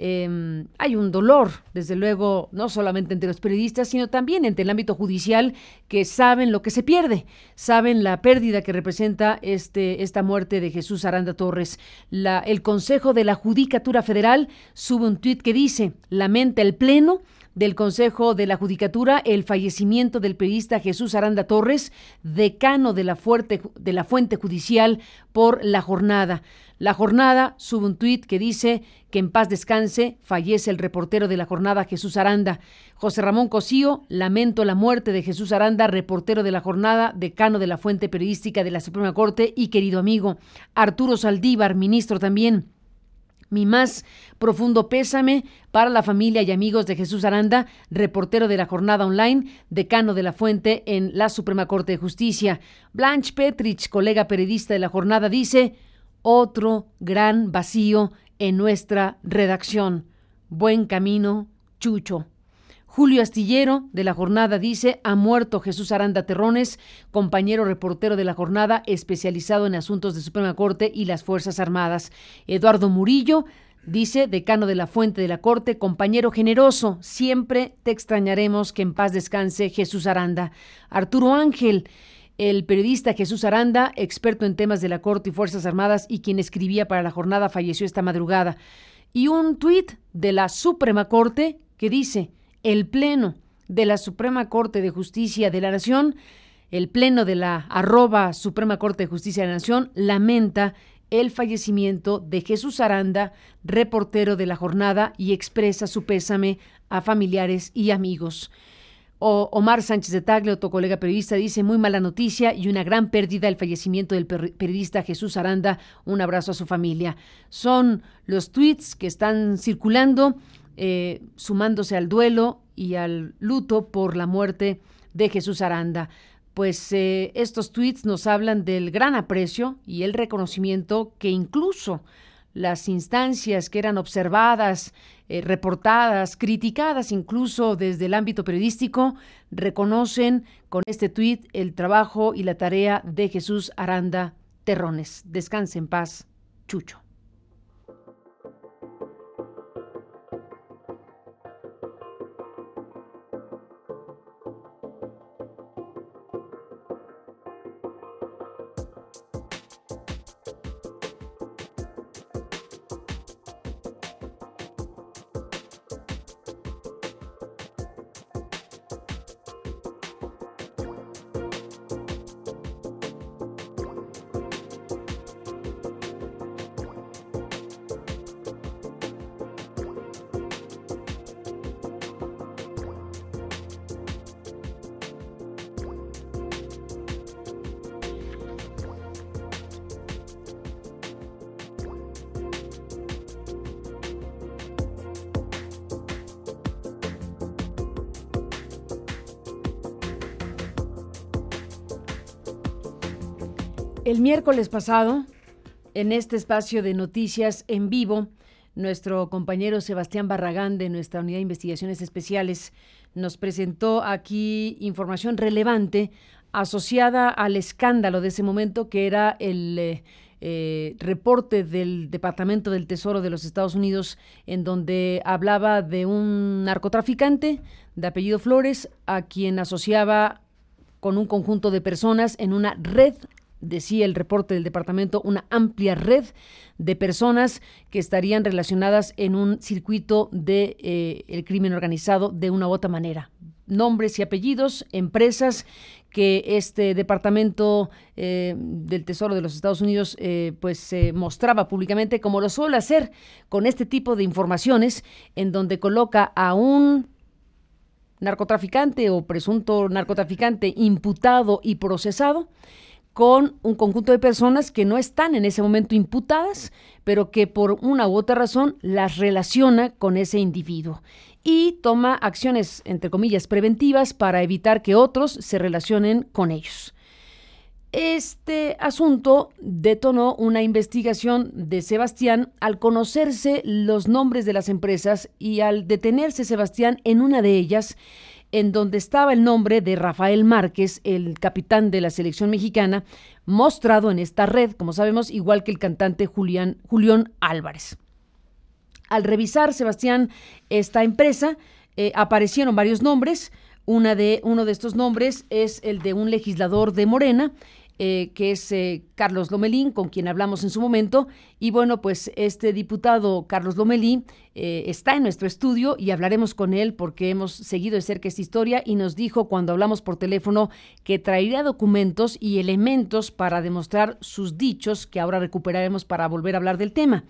Em, hay un dolor, desde luego, no solamente entre los periodistas, sino también entre el ámbito judicial, que saben lo que se pierde, saben la pérdida que representa este, esta muerte de Jesús Aranda Torres. La, el Consejo de la Judicatura Federal sube un tuit que dice, lamenta el Pleno del Consejo de la Judicatura el fallecimiento del periodista Jesús Aranda Torres, decano de la, de la Fuente Judicial por la jornada. La jornada sube un tuit que dice que en paz descanse, fallece el reportero de la jornada Jesús Aranda. José Ramón Cosío, lamento la muerte de Jesús Aranda, reportero de la jornada, decano de la fuente periodística de la Suprema Corte y querido amigo. Arturo Saldívar, ministro también. Mi más profundo pésame para la familia y amigos de Jesús Aranda, reportero de la jornada online, decano de la fuente en la Suprema Corte de Justicia. Blanche Petrich, colega periodista de la jornada, dice, otro gran vacío en nuestra redacción. Buen camino, Chucho. Julio Astillero, de la jornada, dice, ha muerto Jesús Aranda Terrones, compañero reportero de la jornada, especializado en asuntos de Suprema Corte y las Fuerzas Armadas. Eduardo Murillo, dice, decano de la Fuente de la Corte, compañero generoso, siempre te extrañaremos, que en paz descanse Jesús Aranda. Arturo Ángel, el periodista Jesús Aranda, experto en temas de la Corte y Fuerzas Armadas y quien escribía para la jornada, falleció esta madrugada. Y un tuit de la Suprema Corte que dice, el Pleno de la Suprema Corte de Justicia de la Nación, el Pleno de la arroba Suprema Corte de Justicia de la Nación, lamenta el fallecimiento de Jesús Aranda, reportero de la jornada, y expresa su pésame a familiares y amigos. Omar Sánchez de Tagle, otro colega periodista, dice muy mala noticia y una gran pérdida el fallecimiento del periodista Jesús Aranda. Un abrazo a su familia. Son los tweets que están circulando, eh, sumándose al duelo y al luto por la muerte de Jesús Aranda. Pues eh, estos tweets nos hablan del gran aprecio y el reconocimiento que incluso las instancias que eran observadas, eh, reportadas, criticadas incluso desde el ámbito periodístico, reconocen con este tuit el trabajo y la tarea de Jesús Aranda Terrones. Descanse en paz, Chucho. El miércoles pasado, en este espacio de noticias en vivo, nuestro compañero Sebastián Barragán de nuestra Unidad de Investigaciones Especiales nos presentó aquí información relevante asociada al escándalo de ese momento que era el eh, eh, reporte del Departamento del Tesoro de los Estados Unidos en donde hablaba de un narcotraficante de apellido Flores a quien asociaba con un conjunto de personas en una red decía el reporte del departamento, una amplia red de personas que estarían relacionadas en un circuito de eh, el crimen organizado de una u otra manera. Nombres y apellidos, empresas que este departamento eh, del Tesoro de los Estados Unidos eh, pues se mostraba públicamente como lo suele hacer con este tipo de informaciones en donde coloca a un narcotraficante o presunto narcotraficante imputado y procesado con un conjunto de personas que no están en ese momento imputadas, pero que por una u otra razón las relaciona con ese individuo y toma acciones, entre comillas, preventivas para evitar que otros se relacionen con ellos. Este asunto detonó una investigación de Sebastián al conocerse los nombres de las empresas y al detenerse Sebastián en una de ellas, en donde estaba el nombre de Rafael Márquez, el capitán de la selección mexicana, mostrado en esta red, como sabemos, igual que el cantante Julián, Álvarez. Al revisar, Sebastián, esta empresa, eh, aparecieron varios nombres. Una de, uno de estos nombres es el de un legislador de Morena, eh, que es eh, Carlos Lomelín, con quien hablamos en su momento. Y bueno, pues este diputado Carlos Lomelín eh, está en nuestro estudio y hablaremos con él porque hemos seguido de cerca esta historia y nos dijo cuando hablamos por teléfono que traería documentos y elementos para demostrar sus dichos que ahora recuperaremos para volver a hablar del tema.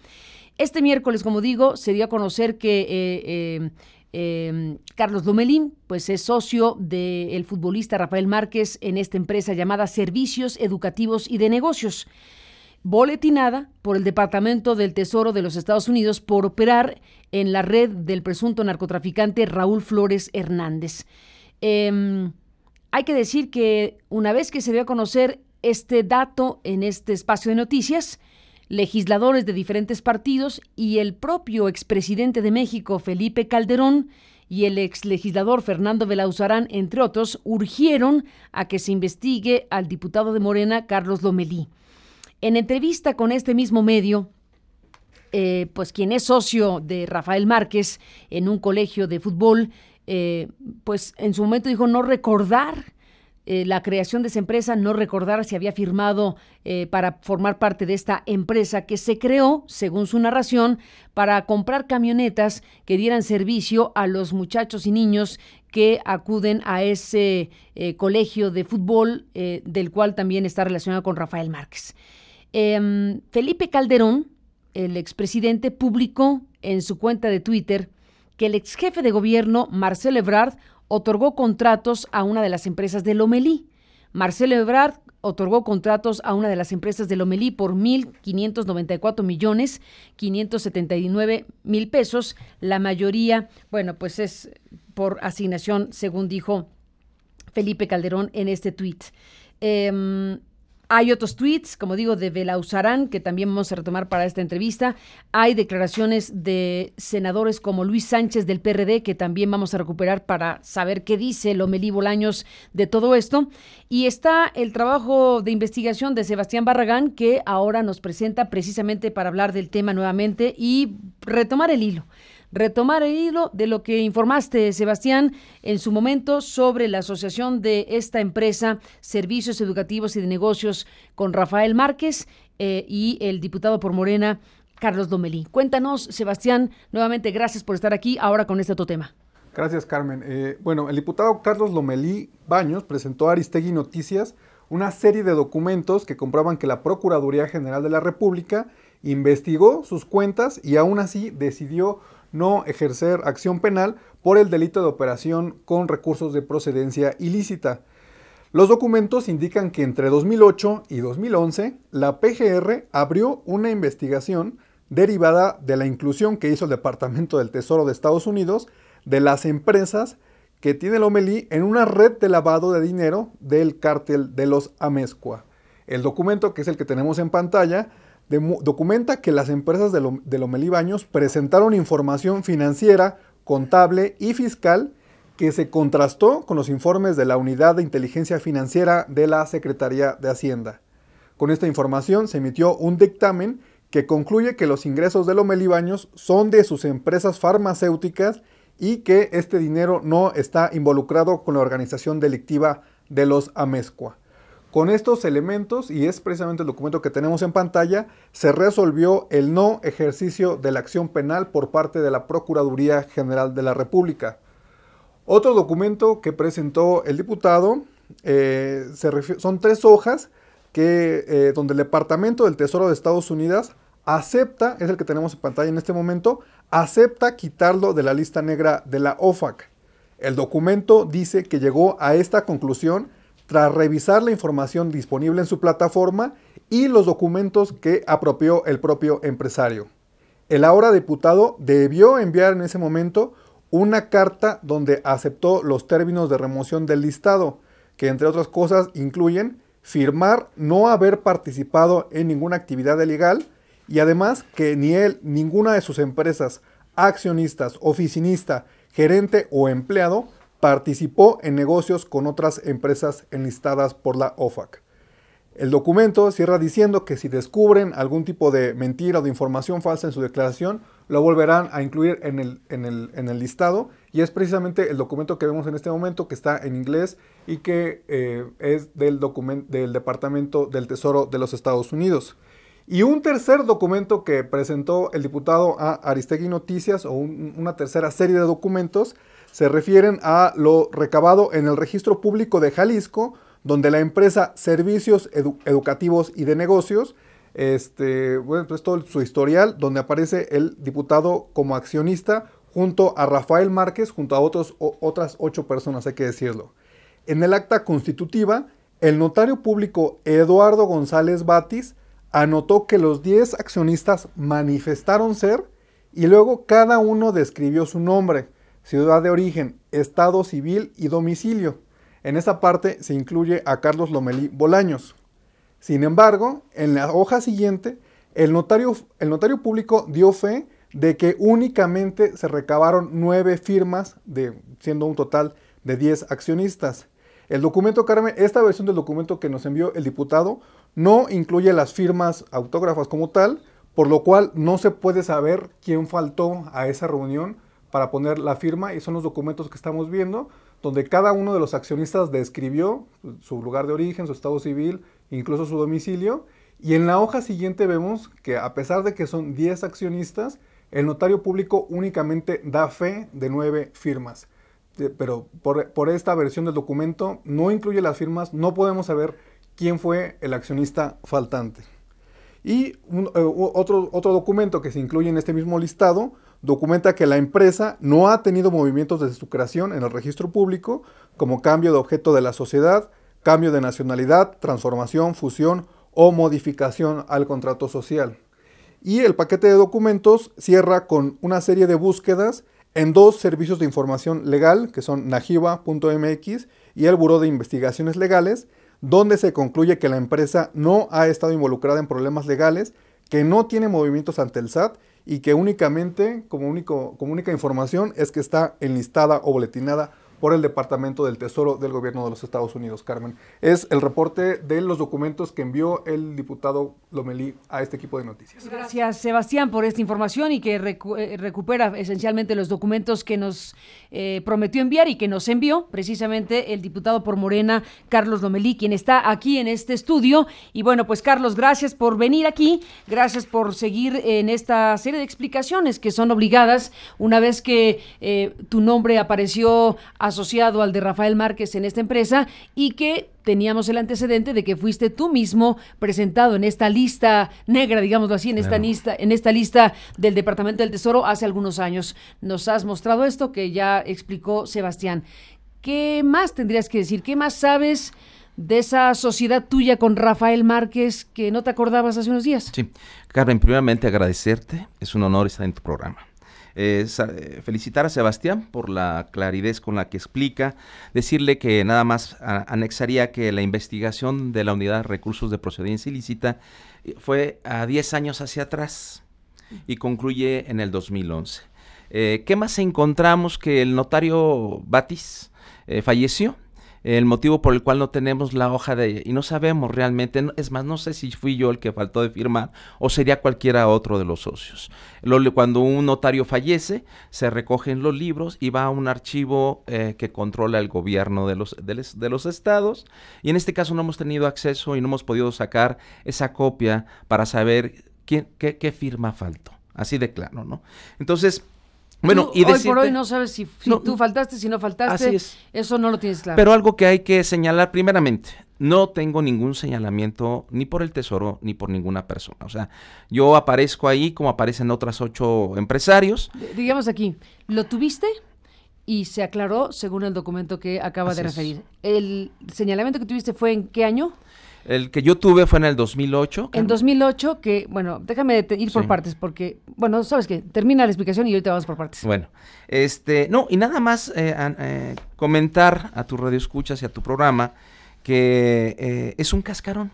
Este miércoles, como digo, se dio a conocer que eh, Carlos Lomelín, pues es socio del futbolista Rafael Márquez en esta empresa llamada Servicios Educativos y de Negocios, boletinada por el Departamento del Tesoro de los Estados Unidos por operar en la red del presunto narcotraficante Raúl Flores Hernández. Em, hay que decir que una vez que se dio a conocer este dato en este espacio de noticias, legisladores de diferentes partidos y el propio expresidente de México, Felipe Calderón, y el ex legislador Fernando Belauzarán, entre otros, urgieron a que se investigue al diputado de Morena, Carlos Lomelí. En entrevista con este mismo medio, eh, pues quien es socio de Rafael Márquez en un colegio de fútbol, eh, pues en su momento dijo no recordar eh, la creación de esa empresa, no recordar si había firmado eh, para formar parte de esta empresa que se creó, según su narración, para comprar camionetas que dieran servicio a los muchachos y niños que acuden a ese eh, colegio de fútbol, del cual también está relacionado con Rafael Márquez. Em, Felipe Calderón, el expresidente, publicó en su cuenta de Twitter que el ex jefe de gobierno, Marcelo Ebrard, otorgó contratos a una de las empresas de Lomelí. Marcelo Ebrard otorgó contratos a una de las empresas de Lomelí por 1.594 millones 579 mil pesos. La mayoría, bueno, pues es por asignación, según dijo Felipe Calderón en este tuit. Em, hay otros tweets, como digo, de Belauzarán, que también vamos a retomar para esta entrevista. Hay declaraciones de senadores como Luis Sánchez del PRD, que también vamos a recuperar para saber qué dice Lomelí Bolaños de todo esto. Y está el trabajo de investigación de Sebastián Barragán, que ahora nos presenta precisamente para hablar del tema nuevamente y retomar el hilo retomar el hilo de lo que informaste, Sebastián, en su momento sobre la asociación de esta empresa, Servicios Educativos y de Negocios, con Rafael Márquez eh, y el diputado por Morena, Carlos Domelí. Cuéntanos, Sebastián, nuevamente gracias por estar aquí ahora con este otro tema. Gracias, Carmen. Eh, bueno, el diputado Carlos Lomelí Baños presentó a Aristegui Noticias una serie de documentos que comproban que la Procuraduría General de la República investigó sus cuentas y aún así decidió no ejercer acción penal por el delito de operación con recursos de procedencia ilícita. Los documentos indican que entre 2008 y 2011 la PGR abrió una investigación derivada de la inclusión que hizo el Departamento del Tesoro de Estados Unidos de las empresas que tiene el Omelí en una red de lavado de dinero del cártel de los Amezcua. El documento, que es el que tenemos en pantalla, documenta que las empresas de, de Lomelí Baños presentaron información financiera, contable y fiscal que se contrastó con los informes de la Unidad de Inteligencia Financiera de la Secretaría de Hacienda. Con esta información se emitió un dictamen que concluye que los ingresos de Lomelí Baños son de sus empresas farmacéuticas y que este dinero no está involucrado con la organización delictiva de los Amezcua. Con estos elementos, y es precisamente el documento que tenemos en pantalla, se resolvió el no ejercicio de la acción penal por parte de la Procuraduría General de la República. Otro documento que presentó el diputado eh, son tres hojas que, eh, donde el Departamento del Tesoro de Estados Unidos acepta, es el que tenemos en pantalla en este momento, acepta quitarlo de la lista negra de la OFAC. El documento dice que llegó a esta conclusión tras revisar la información disponible en su plataforma y los documentos que apropió el propio empresario. El ahora diputado debió enviar en ese momento una carta donde aceptó los términos de remoción del listado, que entre otras cosas incluyen firmar no haber participado en ninguna actividad ilegal y además que ni él, ninguna de sus empresas, accionistas, oficinista, gerente o empleado participó en negocios con otras empresas enlistadas por la OFAC. El documento cierra diciendo que si descubren algún tipo de mentira o de información falsa en su declaración, lo volverán a incluir en el, en el, listado y es precisamente el documento que vemos en este momento que está en inglés y que eh, es del, del Departamento del Tesoro de los Estados Unidos. Y un tercer documento que presentó el diputado a Aristegui Noticias, o una tercera serie de documentos, se refieren a lo recabado en el registro público de Jalisco, donde la empresa Servicios Educativos y de Negocios este, bueno, pues todo su historial, donde aparece el diputado como accionista junto a Rafael Márquez, junto a otros, otras ocho personas, hay que decirlo. En el acta constitutiva, el notario público Eduardo González Batis anotó que los 10 accionistas manifestaron ser y luego cada uno describió su nombre, ciudad de origen, estado civil y domicilio. En esa parte se incluye a Carlos Lomelí Bolaños. Sin embargo, en la hoja siguiente, el notario, el notario público dio fe de que únicamente se recabaron nueve firmas, de, siendo un total de 10 accionistas. El documento, Carmen, esta versión del documento que nos envió el diputado no incluye las firmas autógrafas como tal, por lo cual no se puede saber quién faltó a esa reunión para poner la firma y son los documentos que estamos viendo, donde cada uno de los accionistas describió su lugar de origen, su estado civil, incluso su domicilio. Y en la hoja siguiente vemos que a pesar de que son 10 accionistas, el notario público únicamente da fe de 9 firmas. Pero por, esta versión del documento no incluye las firmas, no podemos saber quién fue el accionista faltante. Y eh, otro, otro documento que se incluye en este mismo listado documenta que la empresa no ha tenido movimientos desde su creación en el registro público como cambio de objeto de la sociedad, cambio de nacionalidad, transformación, fusión o modificación al contrato social. Y el paquete de documentos cierra con una serie de búsquedas en dos servicios de información legal, que son najiba.mx y el Buró de Investigaciones Legales, donde se concluye que la empresa no ha estado involucrada en problemas legales, que no tiene movimientos ante el SAT y que únicamente, como, único, como única información, es que está enlistada o boletinada por el Departamento del Tesoro del Gobierno de los Estados Unidos, Carmen. Es el reporte de los documentos que envió el diputado Lomelí a este equipo de noticias. Gracias, Sebastián, por esta información y que eh, recupera esencialmente los documentos que nos eh, prometió enviar y que nos envió precisamente el diputado por Morena, Carlos Lomelí, quien está aquí en este estudio. Y bueno, pues Carlos, gracias por venir aquí, gracias por seguir en esta serie de explicaciones que son obligadas una vez que eh, tu nombre apareció asociado al de Rafael Márquez en esta empresa y que teníamos el antecedente de que fuiste tú mismo presentado en esta lista negra, digámoslo así, en esta lista, en esta lista del Departamento del Tesoro hace algunos años. Nos has mostrado esto que ya explicó Sebastián. ¿Qué más tendrías que decir? ¿Qué más sabes de esa sociedad tuya con Rafael Márquez que no te acordabas hace unos días? Sí, Carmen, primeramente agradecerte, es un honor estar en tu programa. Eh, felicitar a Sebastián por la claridad con la que explica, decirle que nada más anexaría que la investigación de la Unidad Recursos de Procedencia Ilícita eh, fue a 10 años hacia atrás y concluye en el 2011. Eh, ¿Qué más encontramos que el notario Batis falleció? El motivo por el cual no tenemos la hoja de y no sabemos realmente, es más, no sé si fui yo el que faltó de firmar o sería cualquiera otro de los socios. cuando un notario fallece, se recogen los libros y va a un archivo eh, que controla el gobierno de los, de, los estados y en este caso no hemos tenido acceso y no hemos podido sacar esa copia para saber quién, qué, qué firma faltó. Así de claro, ¿no? Entonces, bueno, y hoy por hoy no sabes si, tú faltaste, si no faltaste. Eso no lo tienes claro. Pero algo que hay que señalar primeramente, no tengo ningún señalamiento ni por el Tesoro ni por ninguna persona. O sea, yo aparezco ahí como aparecen otras ocho empresarios. digamos aquí, ¿lo tuviste? Y se aclaró según el documento que acaba de referir. ¿El señalamiento que tuviste fue en qué año? El que yo tuve fue en el 2008. En 2008, que, bueno, déjame ir por partes, porque, bueno, sabes que termina la explicación y ahorita vamos por partes. Bueno, este, no, y nada más eh, eh, comentar a tu radio escuchas y a tu programa que eh, es un cascarón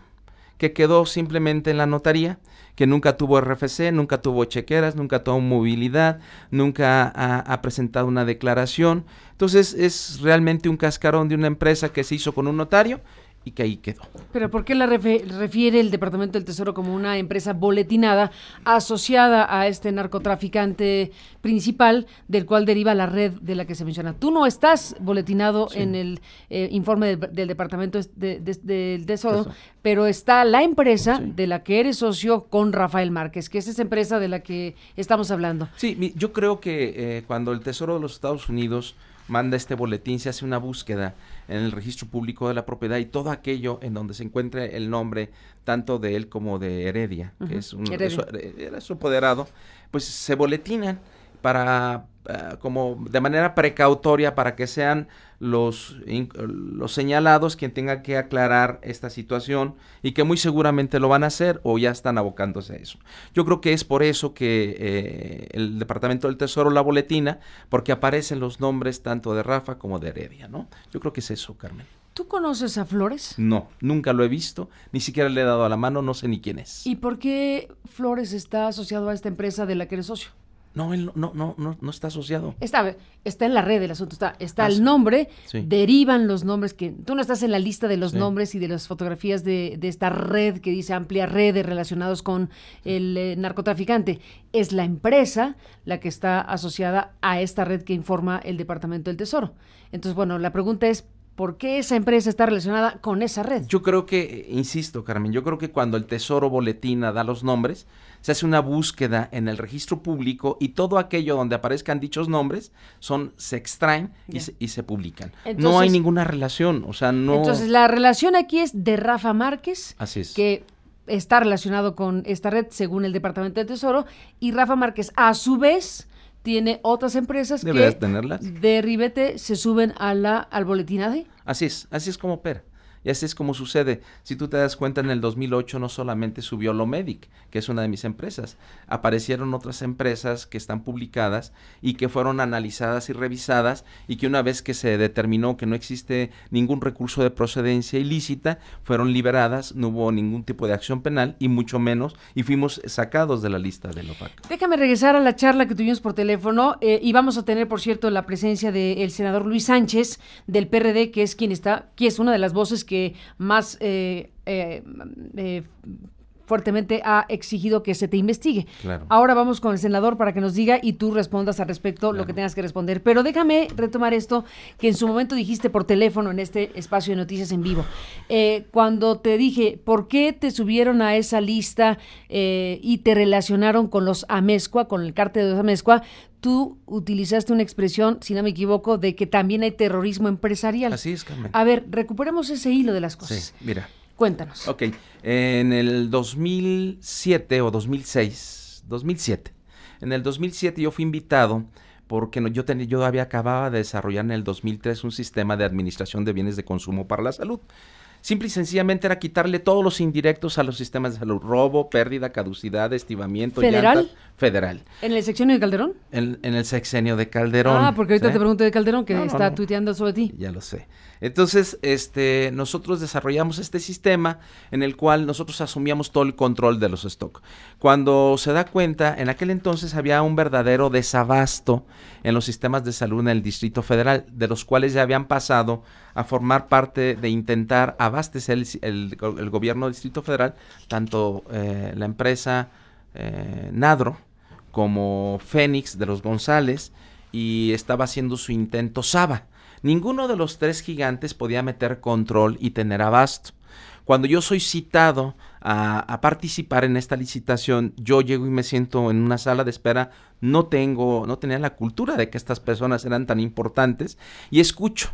que quedó simplemente en la notaría, que nunca tuvo RFC, nunca tuvo chequeras, nunca tuvo movilidad, nunca ha, presentado una declaración. Entonces es realmente un cascarón de una empresa que se hizo con un notario y que ahí quedó. Pero ¿por qué la refiere el Departamento del Tesoro como una empresa boletinada asociada a este narcotraficante principal del cual deriva la red de la que se menciona? Tú no estás boletinado en el eh, informe del, Departamento del Tesoro, pero está la empresa de la que eres socio con Rafael Márquez, que es esa empresa de la que estamos hablando. Sí, yo creo que eh, cuando el Tesoro de los Estados Unidos manda este boletín, se hace una búsqueda en el registro público de la propiedad y todo aquello en donde se encuentre el nombre tanto de él como de Heredia, que es un era su apoderado, pues se boletinan para ah, como de manera precautoria para que sean los, los señalados quien tenga que aclarar esta situación y que muy seguramente lo van a hacer o ya están abocándose a eso. Yo creo que es por eso que eh, el Departamento del Tesoro la boletina, porque aparecen los nombres tanto de Rafa como de Heredia, ¿no? Yo creo que es eso, Carmen. ¿Tú conoces a Flores? No, nunca lo he visto, ni siquiera le he dado a la mano, no sé ni quién es. ¿Y por qué Flores está asociado a esta empresa de la que eres socio? No, él no, no, no, no está asociado. Está, está en la red del asunto, está, está ah, el nombre, derivan los nombres que. Tú no estás en la lista de los nombres y de las fotografías de, de, esta red que dice amplia red de relacionados con el eh, narcotraficante. Es la empresa la que está asociada a esta red que informa el Departamento del Tesoro. Entonces, bueno, la pregunta es, ¿Por qué esa empresa está relacionada con esa red? Yo creo que, eh, insisto, Carmen, yo creo que cuando el Tesoro Boletina da los nombres, se hace una búsqueda en el registro público y todo aquello donde aparezcan dichos nombres son se extraen y se, publican. no hay ninguna relación, o sea, no. Entonces la relación aquí es de Rafa Márquez, Así es. que está relacionado con esta red según el Departamento del Tesoro y Rafa Márquez a su vez tiene otras empresas que de ribete se suben a la, al boletinaje. Así es, así es como opera. Y así es como sucede. Si tú te das cuenta, en el 2008 no solamente subió Lomedic, que es una de mis empresas, aparecieron otras empresas que están publicadas y que fueron analizadas y revisadas y que una vez que se determinó que no existe ningún recurso de procedencia ilícita, fueron liberadas, no hubo ningún tipo de acción penal y mucho menos, y fuimos sacados de la lista de OPAC. Déjame regresar a la charla que tuvimos por teléfono eh, y vamos a tener, por cierto, la presencia del senador Luis Sánchez del PRD, que es quien está, que es una de las voces que más eh, eh, eh, fuertemente ha exigido que se te investigue. Ahora vamos con el senador para que nos diga y tú respondas al respecto lo que tengas que responder. Pero déjame retomar esto que en su momento dijiste por teléfono en este espacio de noticias en vivo. cuando te dije, ¿por qué te subieron a esa lista y te relacionaron con los Amezcua, con el cártel de los Amezcua? tú utilizaste una expresión, si no me equivoco, de que también hay terrorismo empresarial. Así es, Carmen. A ver, recuperemos ese hilo de las cosas. Sí, mira. Cuéntanos. Ok, en el 2007 o 2006, 2007, en el 2007 yo fui invitado porque yo, tenía, yo había acababa de desarrollar en el 2003 un sistema de administración de bienes de consumo para la salud. Simple y sencillamente era quitarle todos los indirectos a los sistemas de salud. Robo, pérdida, caducidad, estivamiento, ¿Federal? federal. ¿En el sexenio de Calderón? En, el sexenio de Calderón. Ah, porque ahorita te pregunto de Calderón, que está tuiteando sobre ti. Ya lo sé. Entonces, este, nosotros desarrollamos este sistema en el cual nosotros asumíamos todo el control de los stock. Cuando se da cuenta, en aquel entonces había un verdadero desabasto en los sistemas de salud en el Distrito Federal, de los cuales ya habían pasado a formar parte de intentar abastecer el, gobierno del Distrito Federal, tanto eh, la empresa eh, Nadro como Fénix de los González, y estaba haciendo su intento Saba Ninguno de los tres gigantes podía meter control y tener abasto. Cuando yo soy citado a, participar en esta licitación, yo llego y me siento en una sala de espera, no tengo, no tenía la cultura de que estas personas eran tan importantes. Y escucho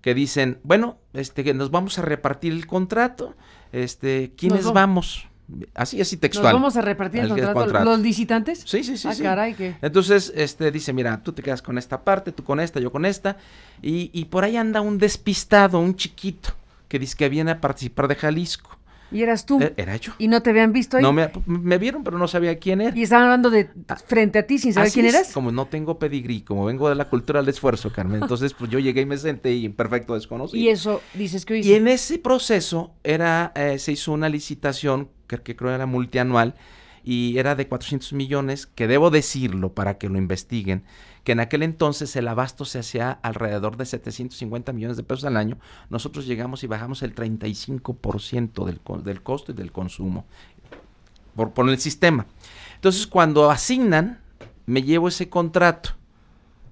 que dicen, bueno, este, que nos vamos a repartir el contrato, este, ¿quiénes vamos? Así, así textual. ¿Nos vamos a repartir el contrato, los licitantes? Sí, sí, sí. Ah, caray, Entonces, este, dice, mira, tú te quedas con esta parte, tú con esta, yo con esta, y, y por ahí anda un despistado, un chiquito, que dice que viene a participar de Jalisco. ¿Y eras tú? Eh, era yo. ¿Y no te habían visto ahí? No, me, me vieron, pero no sabía quién era. ¿Y estaban hablando de frente a ti sin saber quién eras? como no tengo pedigrí, como vengo de la cultura del esfuerzo, Carmen. Entonces, pues yo llegué y me senté y en perfecto desconocido. Y eso dices que hice. Y en ese proceso era, eh, se hizo una licitación, que, que creo era multianual, y era de 400 millones, que debo decirlo para que lo investiguen, que en aquel entonces el abasto se hacía alrededor de 750 millones de pesos al año, nosotros llegamos y bajamos el 35% del, del costo y del consumo por, por el sistema. Entonces cuando asignan, me llevo ese contrato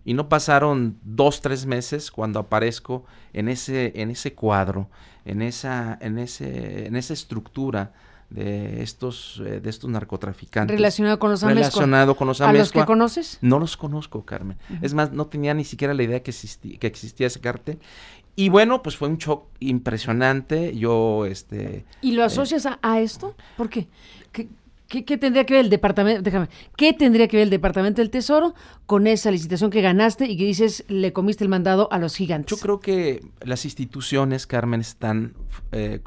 y no pasaron dos, tres meses cuando aparezco en ese, en ese cuadro, en esa, en ese, en esa estructura de estos, eh, de estos narcotraficantes. ¿Relacionado con los Amezcua? Relacionado con los ¿A los que conoces? No los conozco, Carmen. Es más, no tenía ni siquiera la idea que, que existía ese cártel. Y bueno, pues fue un shock impresionante. Yo, este... ¿Y lo eh, asocias a, a, esto? ¿Por qué? ¿Qué, ¿Qué, tendría que ver el departamento, déjame, qué tendría que ver el Departamento del Tesoro con esa licitación que ganaste y que dices le comiste el mandado a los gigantes? Yo creo que las instituciones, Carmen, están eh,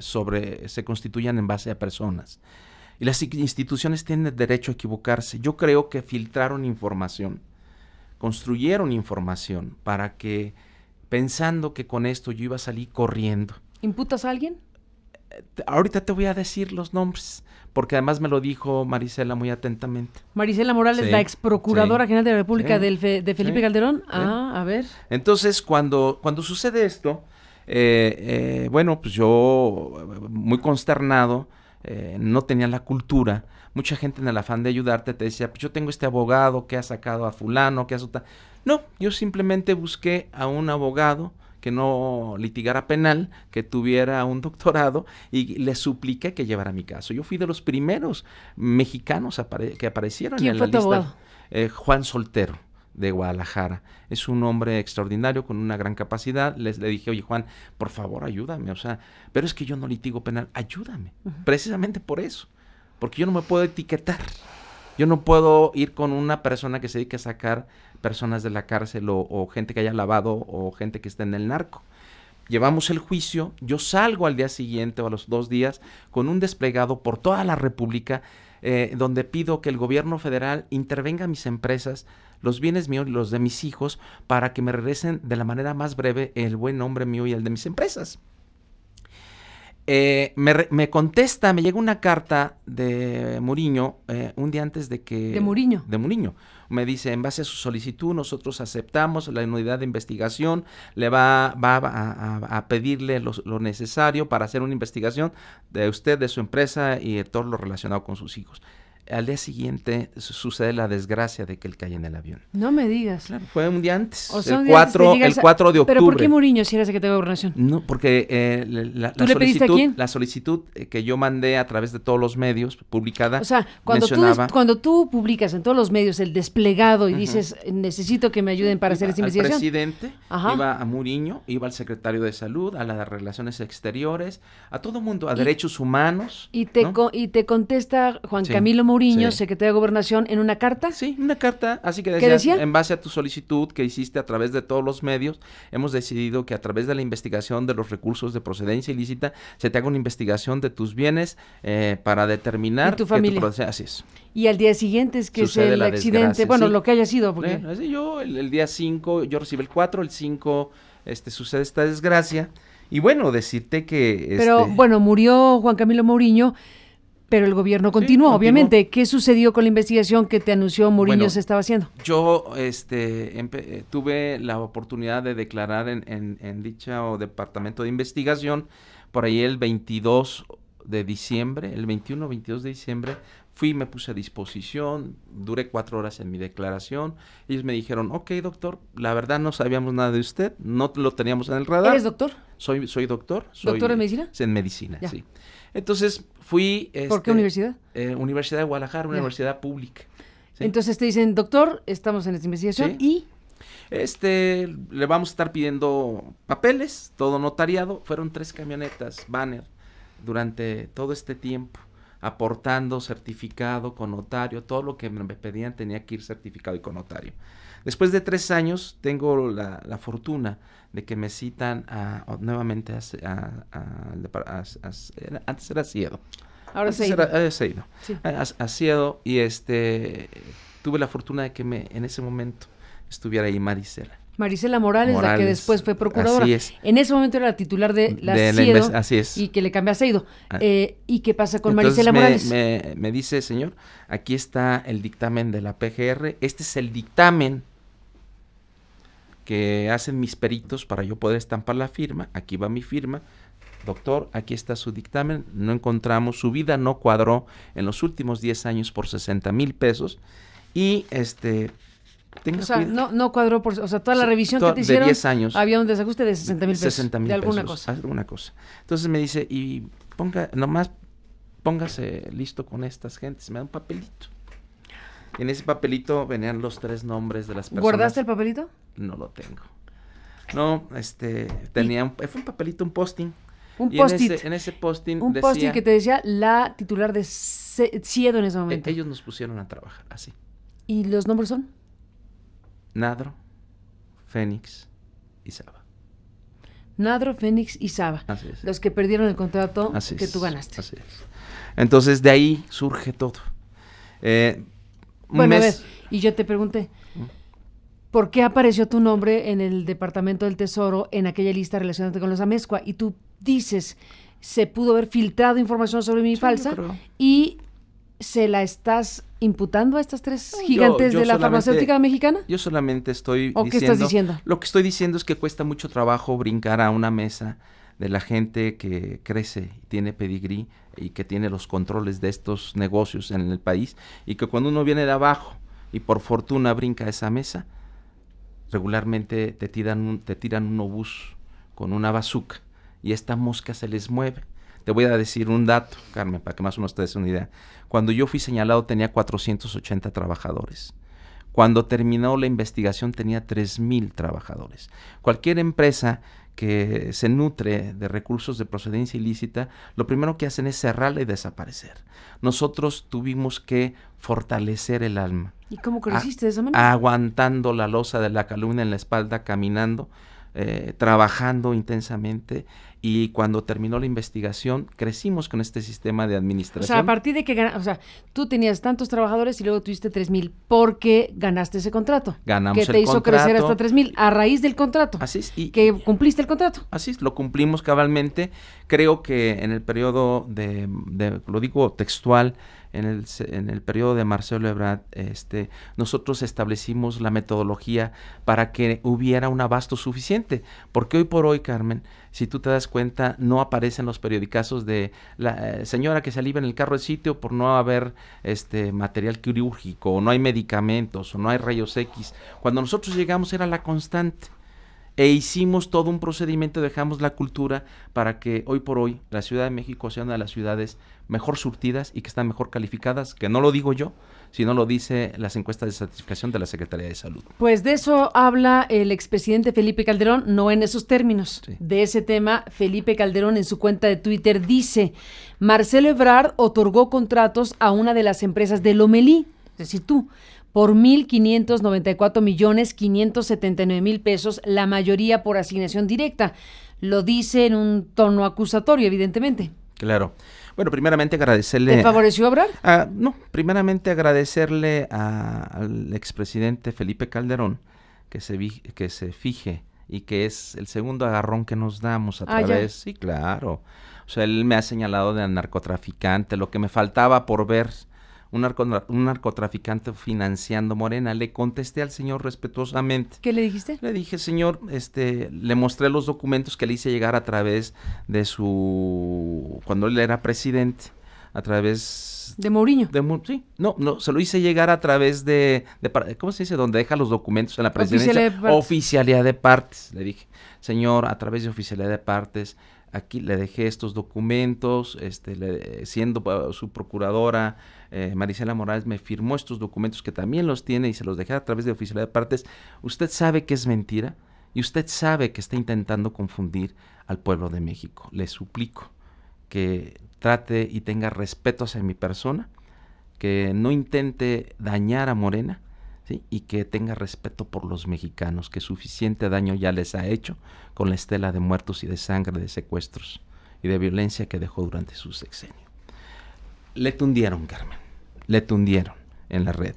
sobre, se constituyen en base a personas. Y las instituciones tienen derecho a equivocarse. Yo creo que filtraron información, construyeron información para que, pensando que con esto yo iba a salir corriendo. ¿Imputas a alguien? ahorita te voy a decir los nombres, porque además me lo dijo Marisela muy atentamente. Marisela Morales, la ex procuradora general de la República del de Felipe Calderón. Ah, a ver. Entonces, cuando, cuando sucede esto, eh, eh, bueno, pues yo, muy consternado, eh, no tenía la cultura. Mucha gente en el afán de ayudarte te decía, pues yo tengo este abogado que ha sacado a fulano, que ha... No, yo simplemente busqué a un abogado que no litigara penal, que tuviera un doctorado y le supliqué que llevara mi caso. Yo fui de los primeros mexicanos que aparecieron en la lista. Eh, Juan Soltero de Guadalajara. Es un hombre extraordinario con una gran capacidad. Les, le dije, oye Juan, por favor ayúdame. O sea, pero es que yo no litigo penal, ayúdame. Precisamente por eso. Porque yo no me puedo etiquetar. Yo no puedo ir con una persona que se dedique a sacar personas de la cárcel o, gente que haya lavado o gente que esté en el narco. Llevamos el juicio, yo salgo al día siguiente o a los dos días con un desplegado por toda la República eh, donde pido que el gobierno federal intervenga a mis empresas, los bienes míos y los de mis hijos, para que me regresen de la manera más breve el buen nombre mío y el de mis empresas. Eh, me, contesta, me llega una carta de Muriño eh, un día antes de que... De Muriño. De Muriño. Me dice, en base a su solicitud, nosotros aceptamos la unidad de investigación, le va, va a, pedirle lo, lo, necesario para hacer una investigación de usted, de su empresa y de todo lo relacionado con sus hijos al día siguiente sucede la desgracia de que él cae en el avión. No me digas. Claro, fue un día antes, el, 4, el 4 de octubre. ¿Pero por qué Muriño si era secretario de Gobernación? No, porque eh, la, ¿Tú le solicitud, la solicitud eh, que yo mandé a través de todos los medios publicada O sea, cuando, tú, cuando tú publicas en todos los medios el desplegado y dices, necesito que me ayuden para hacer esta investigación. El presidente, iba a Muriño, iba al secretario de Salud, a las Relaciones Exteriores, a todo mundo, a Derechos Humanos. Y te, y te contesta Juan Camilo Muriño, secretario de Gobernación, en una carta. Sí, una carta, así que decía, en base a tu solicitud que hiciste a través de todos los medios, hemos decidido que a través de la investigación de los recursos de procedencia ilícita se te haga una investigación de tus bienes eh, para determinar ¿Y tu familia? Que así es. Y al día siguiente es que es el accidente, bueno, lo que haya sido. Porque... así yo, el, día 5, yo recibí el 4, el 5 este, sucede esta desgracia. Y bueno, decirte que... Pero este bueno, murió Juan Camilo Mourinho pero el gobierno continuó, obviamente. ¿Qué sucedió con la investigación que te anunció Mourinho se estaba haciendo? Yo este, eh, tuve la oportunidad de declarar en, en, en dicho departamento de investigación por ahí el 22 de diciembre, el 21 22 de diciembre, fui, me puse a disposición, duré cuatro horas en mi declaración. Ellos me dijeron, ok, doctor, la verdad no sabíamos nada de usted, no lo teníamos en el radar. ¿Eres doctor? Soy, soy doctor. Soy, ¿Doctor en medicina? En medicina, sí. Entonces fui... ¿Por qué este, universidad? Eh, universidad de Guadalajara, una universidad pública. Entonces te dicen, doctor, estamos en esta investigación y... Este, le vamos a estar pidiendo papeles, todo notariado. Fueron tres camionetas, banner, durante todo este tiempo, aportando certificado con notario. Todo lo que me pedían tenía que ir certificado y con notario. Después de tres años, tengo la, la fortuna de que me citan a, nuevamente a, antes era Ciedo. Ahora sí. Era, Seido. A, y este tuve la fortuna de que me en ese momento estuviera ahí Marisela. Marisela Morales, la que después fue procuradora. Así es. En ese momento era la titular de la De CIEDO así es. y que le cambia a Seido. Ah. Eh, ¿Y qué pasa con Entonces Marisela me, Morales? Me, me dice, señor, aquí está el dictamen de la PGR. Este es el dictamen que hacen mis peritos para yo poder estampar la firma. Aquí va mi firma. Doctor, aquí está su dictamen. No encontramos, su vida no cuadró en los últimos 10 años por 60 mil pesos. Y este, O sea, cuidado. no, no cuadró por... O sea, toda la revisión to- que te de hicieron... 10 años. Había un desajuste de 60 mil pesos. 60 mil de alguna pesos, cosa. alguna cosa. Entonces me dice, y ponga, nomás póngase listo con estas gentes. Me da un papelito. En ese papelito venían los tres nombres de las personas. ¿Guardaste el papelito? No lo tengo. No, este, tenía un, fue un papelito, un posting. Un en post-it. ese- En ese, posting Un decía, posting que te decía la titular de CIEDO en ese e- momento. ellos nos pusieron a trabajar así. ¿Y los nombres son? Nadro, Fénix y Saba. Nadro, Fénix y Saba. Así es. Los que perdieron el contrato Así que es, tú ganaste. Así es. Entonces de ahí surge todo. Eh, un Bueno, a ver, mes- y yo te pregunté, ¿por qué apareció tu nombre en el Departamento del Tesoro en aquella lista relacionada con los Amezcua? Y tú dices, se pudo haber filtrado información sobre mí falsa creo. y se la estás imputando a estas tres gigantes yo de la farmacéutica mexicana. Yo solamente estoy ¿O qué estás diciendo? Lo que estoy diciendo es que cuesta mucho trabajo brincar a una mesa de la gente que crece, tiene pedigrí y que tiene los controles de estos negocios en el país y que cuando uno viene de abajo y por fortuna brinca esa mesa, regularmente te tiran un, te tiran un obús con una bazuca y esta mosca se les mueve. Te voy a decir un dato, Carmen, para que más o menos te des una idea. Cuando yo fui señalado tenía 480 trabajadores. Cuando terminó la investigación tenía 3.000 trabajadores. Cualquier empresa que se nutre de recursos de procedencia ilícita, lo primero que hacen es cerrarla y desaparecer. Nosotros tuvimos que fortalecer el alma. ¿Y cómo creciste de esa manera? Aguantando la losa de la calumnia en la espalda, caminando, eh, trabajando intensamente y cuando terminó la investigación crecimos con este sistema de O administración. sea, a partir de que o sea, tú tenías tantos trabajadores y luego tuviste tres mil porque ganaste ese contrato. Ganamos que te el hizo crecer hasta tres mil a raíz del contrato. Así es. Y, que cumpliste el contrato. Así es, lo cumplimos cabalmente. Creo que en el periodo de, de- lo digo textual, en el, en el periodo de Marcelo Ebrard, este, nosotros establecimos la metodología para que hubiera un abasto suficiente. Porque hoy por hoy, Carmen, si tú te das cuenta, no aparecen los periodicazos de la eh, señora que se alivia en el carro del sitio por no haber este material quirúrgico, o no hay medicamentos, o no hay rayos X. Cuando nosotros llegamos era la constante e hicimos todo un procedimiento, dejamos la cultura para que hoy por hoy la Ciudad de México sea una de las ciudades mejor surtidas y que están mejor calificadas, que no lo digo yo, sino lo dice las encuestas de satisfacción de la Secretaría de Salud. Pues de eso habla el expresidente Felipe Calderón, no en esos términos. De ese tema, Felipe Calderón en su cuenta de Twitter dice, Marcelo Ebrard otorgó contratos a una de las empresas de Lomelí, es decir, tú, por 1.594 millones 579 mil pesos, la mayoría por asignación directa. Lo dice en un tono acusatorio, evidentemente. Claro. Bueno, primeramente agradecerle... ¿Te favoreció Ebrard? Ah, no, primeramente agradecerle a- al expresidente Felipe Calderón que se, vi- que se fije y que es el segundo agarrón que nos damos a Ah, ya. través, sí, claro. O sea, él me ha señalado de narcotraficante, lo que me faltaba por ver, un, narco- un narcotraficante financiando Morena. Le contesté al señor respetuosamente. ¿Qué le dijiste? Le dije, señor, este, le mostré los documentos que le hice llegar a través de su, cuando él era presidente, a través De Mourinho. de sí, no, no, se lo hice llegar a través de, ¿cómo se dice? Donde deja los documentos en la presidencia. Oficialidad de partes. Oficialidad de partes. Le dije, señor, a través de oficialidad de partes, aquí le dejé estos documentos, este, siendo su procuradora, eh, Marisela Morales me firmó estos documentos que también los tiene y se los dejé a través de oficialidad de partes. Usted sabe que es mentira y usted sabe que está intentando confundir al pueblo de México. Le suplico que trate y tenga respeto hacia mi persona, que no intente dañar a Morena, y que tenga respeto por los mexicanos, que suficiente daño ya les ha hecho con la estela de muertos y de sangre, de secuestros y de violencia que dejó durante su sexenio. Le tundieron, Carmen, le tundieron en la red.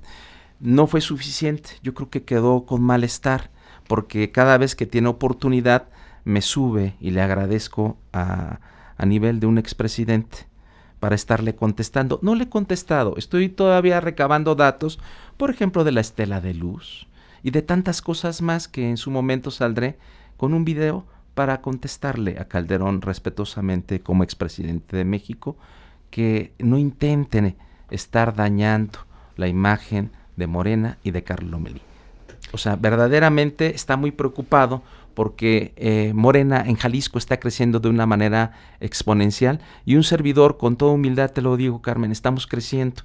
No fue suficiente, yo creo que quedó con malestar, porque cada vez que tiene oportunidad me sube y le agradezco a, a nivel de un expresidente para estarle contestando. No le he contestado, estoy todavía recabando datos, por ejemplo, de la estela de luz y de tantas cosas más que en su momento saldré con un video para contestarle a Calderón respetuosamente como expresidente de México que no intenten estar dañando la imagen de Morena y de Carlos Lomelí. O sea, verdaderamente está muy preocupado porque eh, Morena en Jalisco está creciendo de una manera exponencial y un servidor, con toda humildad te lo digo, Carmen, estamos creciendo,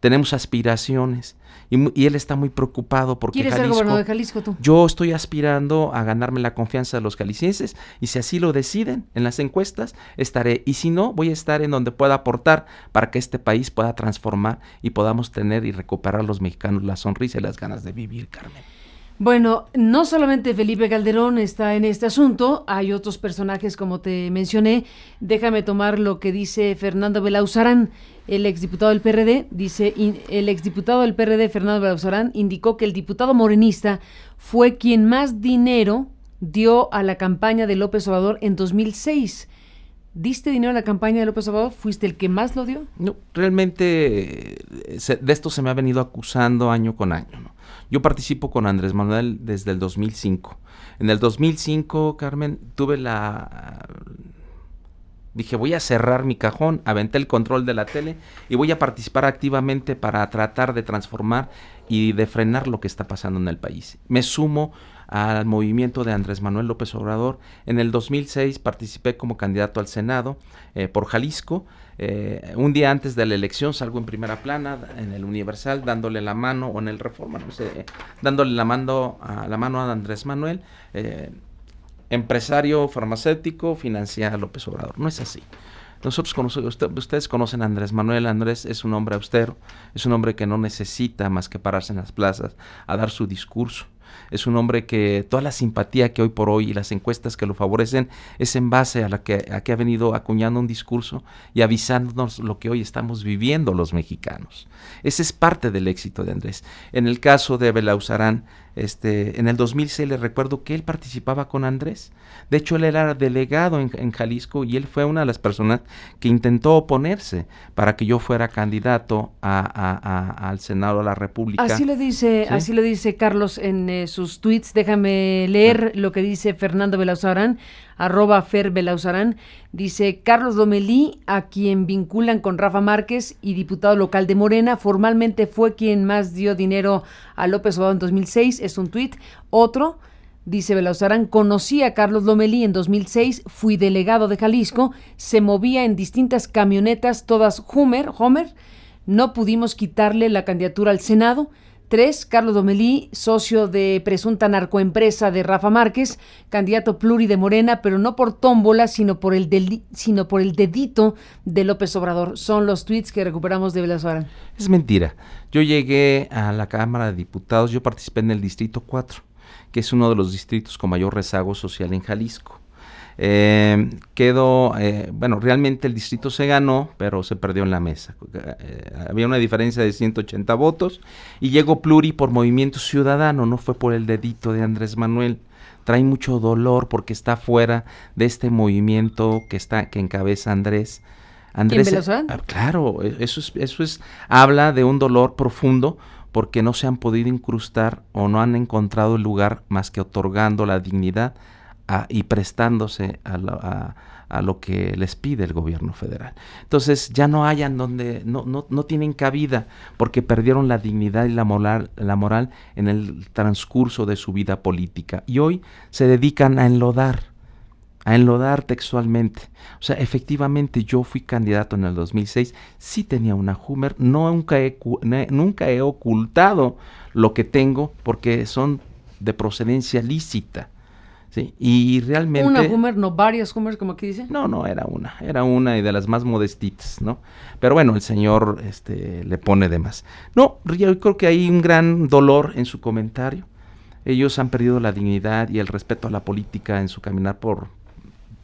tenemos aspiraciones y, él está muy preocupado porque ¿Quieres ser gobernador de Jalisco tú? Yo estoy aspirando a ganarme la confianza de los jaliscienses y si así lo deciden en las encuestas, estaré. Y si no, voy a estar en donde pueda aportar para que este país pueda transformar y podamos tener y recuperar los mexicanos la sonrisa y las ganas de vivir, Carmen. Bueno, no solamente Felipe Calderón está en este asunto, hay otros personajes como te mencioné. Déjame tomar lo que dice Fernando Belauzarán, el exdiputado del PRD. Dice, el exdiputado del PRD, Fernando Belauzarán, indicó que el diputado morenista fue quien más dinero dio a la campaña de López Obrador en 2006. ¿Diste dinero a la campaña de López Obrador? ¿Fuiste el que más lo dio? No, realmente eh, de esto se me ha venido acusando año con año. ¿no? Yo participo con Andrés Manuel desde el 2005. En el 2005, Carmen, tuve la... Dije, voy a cerrar mi cajón, aventé el control de la tele y voy a participar activamente para tratar de transformar y de frenar lo que está pasando en el país. Me sumo al movimiento de Andrés Manuel López Obrador. En el 2006 participé como candidato al Senado eh, por Jalisco eh, un día antes de la elección salgo en primera plana en el Universal dándole la mano o en el Reforma, no sé, dándole la mano a, la mano a Andrés Manuel, eh, empresario farmacéutico, financia López Obrador. No es así. Nosotros conocemos, ustedes conocen a Andrés Manuel. Andrés es un hombre austero, es un hombre que no necesita más que pararse en las plazas a dar su discurso es un hombre que toda la simpatía que hoy por hoy y las encuestas que lo favorecen es en base a la que, ha venido acuñando un discurso y avisándonos lo que hoy estamos viviendo los mexicanos. Ese es parte del éxito de Andrés. En el caso de Belauzarán, este, en el 2006 le recuerdo que él participaba con Andrés. De hecho, él era delegado en, Jalisco y él fue una de las personas que intentó oponerse para que yo fuera candidato al Senado de la República. Así lo dice, así lo dice Carlos en eh, sus tweets. Déjame leer lo que dice Fernando Belauzarán arroba Fer Belauzarán, dice Carlos Domelí, a quien vinculan con Rafa Márquez y diputado local de Morena, formalmente fue quien más dio dinero a López Obrador en 2006, es un tuit. Otro, dice Belauzarán, conocí a Carlos Domelí en 2006, fui delegado de Jalisco, se movía en distintas camionetas, todas Homer, Homer, no pudimos quitarle la candidatura al Senado, Tres, Carlos Domelí, socio de presunta narcoempresa de Rafa Márquez, candidato pluri de Morena, pero no por tómbola, sino por el, sino por el dedito de López Obrador. Son los tweets que recuperamos de Venezuela. Es mentira. Yo llegué a la Cámara de Diputados, yo participé en el Distrito 4, que es uno de los distritos con mayor rezago social en Jalisco. Eh, quedó, eh, bueno, realmente el distrito se ganó, pero se perdió en la mesa. Eh, había una diferencia de 180 votos y llegó Pluri por Movimiento Ciudadano, no fue por el dedito de Andrés Manuel. Trae mucho dolor porque está fuera de este movimiento que está que encabeza Andrés. Andrés, ah, claro, e, eso es, eso es, habla de un dolor profundo porque no se han podido incrustar o no han encontrado el lugar más que otorgando la dignidad y prestándose a, lo que les pide el gobierno federal. Entonces ya no hayan donde, no, no, no tienen cabida porque perdieron la dignidad y la moral, la moral en el transcurso de su vida política y hoy se dedican a enlodar a enlodar textualmente. O sea, efectivamente yo fui candidato en el 2006, sí tenía una Hummer, nunca he, nunca he ocultado lo que tengo porque son de procedencia lícita. Sí, y realmente... ¿Una Hummer, no varias Hummers, como aquí dice? No, no, era una, era una y de las más modestitas, ¿no? Pero bueno, el señor este, le pone de más. No, yo creo que hay un gran dolor en su comentario. Ellos han perdido la dignidad y el respeto a la política en su caminar por,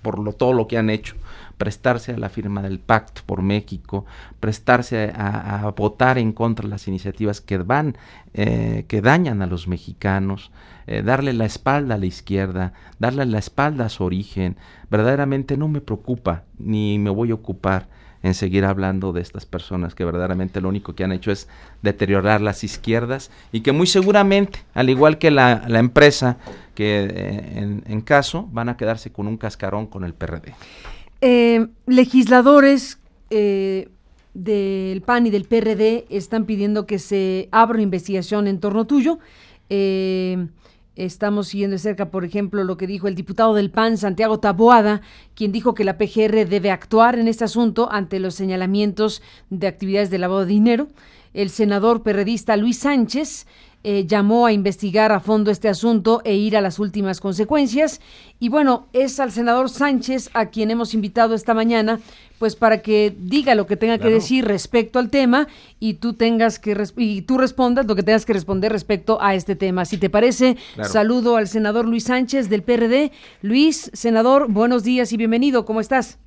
por lo, todo lo que han hecho, prestarse a la firma del pacto por México, prestarse a, votar en contra de las iniciativas que van, eh, que dañan a los mexicanos, eh, darle la espalda a la izquierda, darle la espalda a su origen, verdaderamente no me preocupa ni me voy a ocupar en seguir hablando de estas personas que verdaderamente lo único que han hecho es deteriorar las izquierdas y que muy seguramente, al igual que la, empresa, que eh, en, caso van a quedarse con un cascarón con el PRD. Eh, legisladores del PAN y del PRD están pidiendo que se abra una investigación en torno tuyo. Estamos siguiendo de cerca, por ejemplo, lo que dijo el diputado del PAN, Santiago Taboada, quien dijo que la PGR debe actuar en este asunto ante los señalamientos de actividades de lavado de dinero. El senador perredista Luis Sánchez eh, llamó a investigar a fondo este asunto e ir a las últimas consecuencias. Y bueno, es al senador Sánchez a quien hemos invitado esta mañana, pues para que diga lo que tenga que decir respecto al tema y tú tengas que y tú respondas lo que tengas que responder respecto a este tema. Si te parece, saludo al senador Luis Sánchez del PRD. Luis, senador, buenos días y bienvenido. ¿Cómo estás?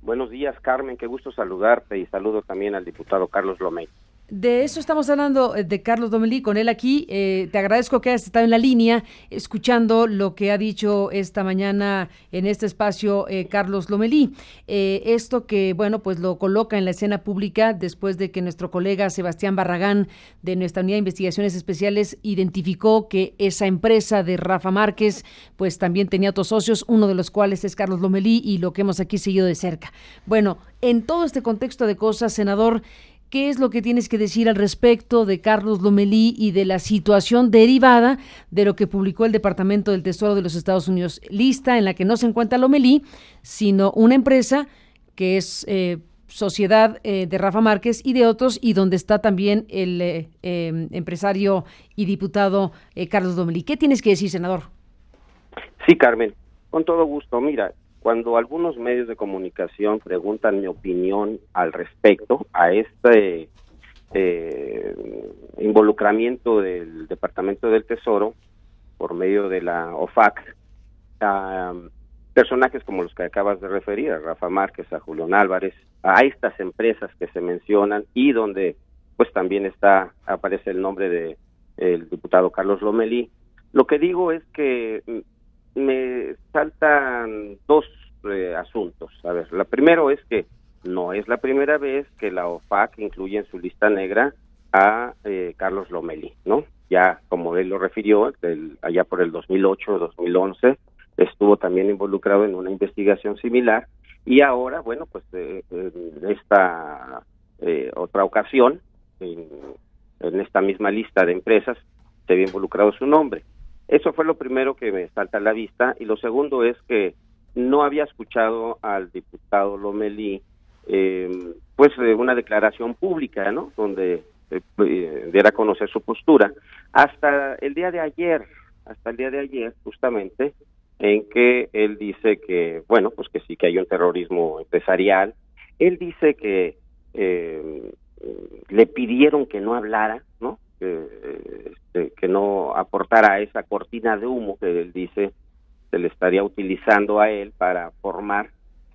Buenos días, Carmen. Qué gusto saludarte y saludo también al diputado Carlos Lomé. De eso estamos hablando eh, de Carlos Domelí con él aquí. Eh, te agradezco que hayas estado en la línea escuchando lo que ha dicho esta mañana en este espacio eh, Carlos Lomelí. esto que, bueno, pues lo coloca en la escena pública después de que nuestro colega Sebastián Barragán de nuestra Unidad de Investigaciones Especiales identificó que esa empresa de Rafa Márquez, pues también tenía otros socios, uno de los cuales es Carlos Lomelí y lo que hemos aquí seguido de cerca. Bueno, en todo este contexto de cosas, senador, ¿Qué es lo que tienes que decir al respecto de Carlos Lomelí y de la situación derivada de lo que publicó el Departamento del Tesoro de los Estados Unidos? Lista en la que no se encuentra Lomelí, sino una empresa que es eh, sociedad eh, de Rafa Márquez y de otros, y donde está también el eh, em, empresario y diputado Carlos Lomelí. ¿Qué tienes que decir, senador? Sí, Carmen, con todo gusto. Mira, cuando algunos medios de comunicación preguntan mi opinión al respecto a este eh, involucramiento del Departamento del Tesoro por medio de la OFAC, a personajes como los que acabas de referir, a Rafa Márquez, a Julián Álvarez, a estas empresas que se mencionan y donde pues también está aparece el nombre de el diputado Carlos Lomelí. Lo que digo es que me saltan dos eh, asuntos. A ver, la primero es que no es la primera vez que la OFAC incluye en su lista negra a eh, Carlos Lomeli, ¿no? Ya, como él lo refirió, allá por el 2008 o 2011, estuvo también involucrado en una investigación similar y ahora, bueno, pues eh, en esta otra ocasión, en, en esta misma lista de empresas, se había involucrado su nombre. Eso fue lo primero que me salta a la vista. Y lo segundo es que no había escuchado al diputado Lomelí, eh, pues, una declaración pública, ¿no? Donde eh, diera a conocer su postura. Hasta el día de ayer, hasta el día de ayer, justamente, en que él dice que, bueno, pues que sí que hay un terrorismo empresarial. Él dice que eh, le pidieron que no hablara, ¿no? Este, que, no aportara esa cortina de humo que él dice se le estaría utilizando a él para formar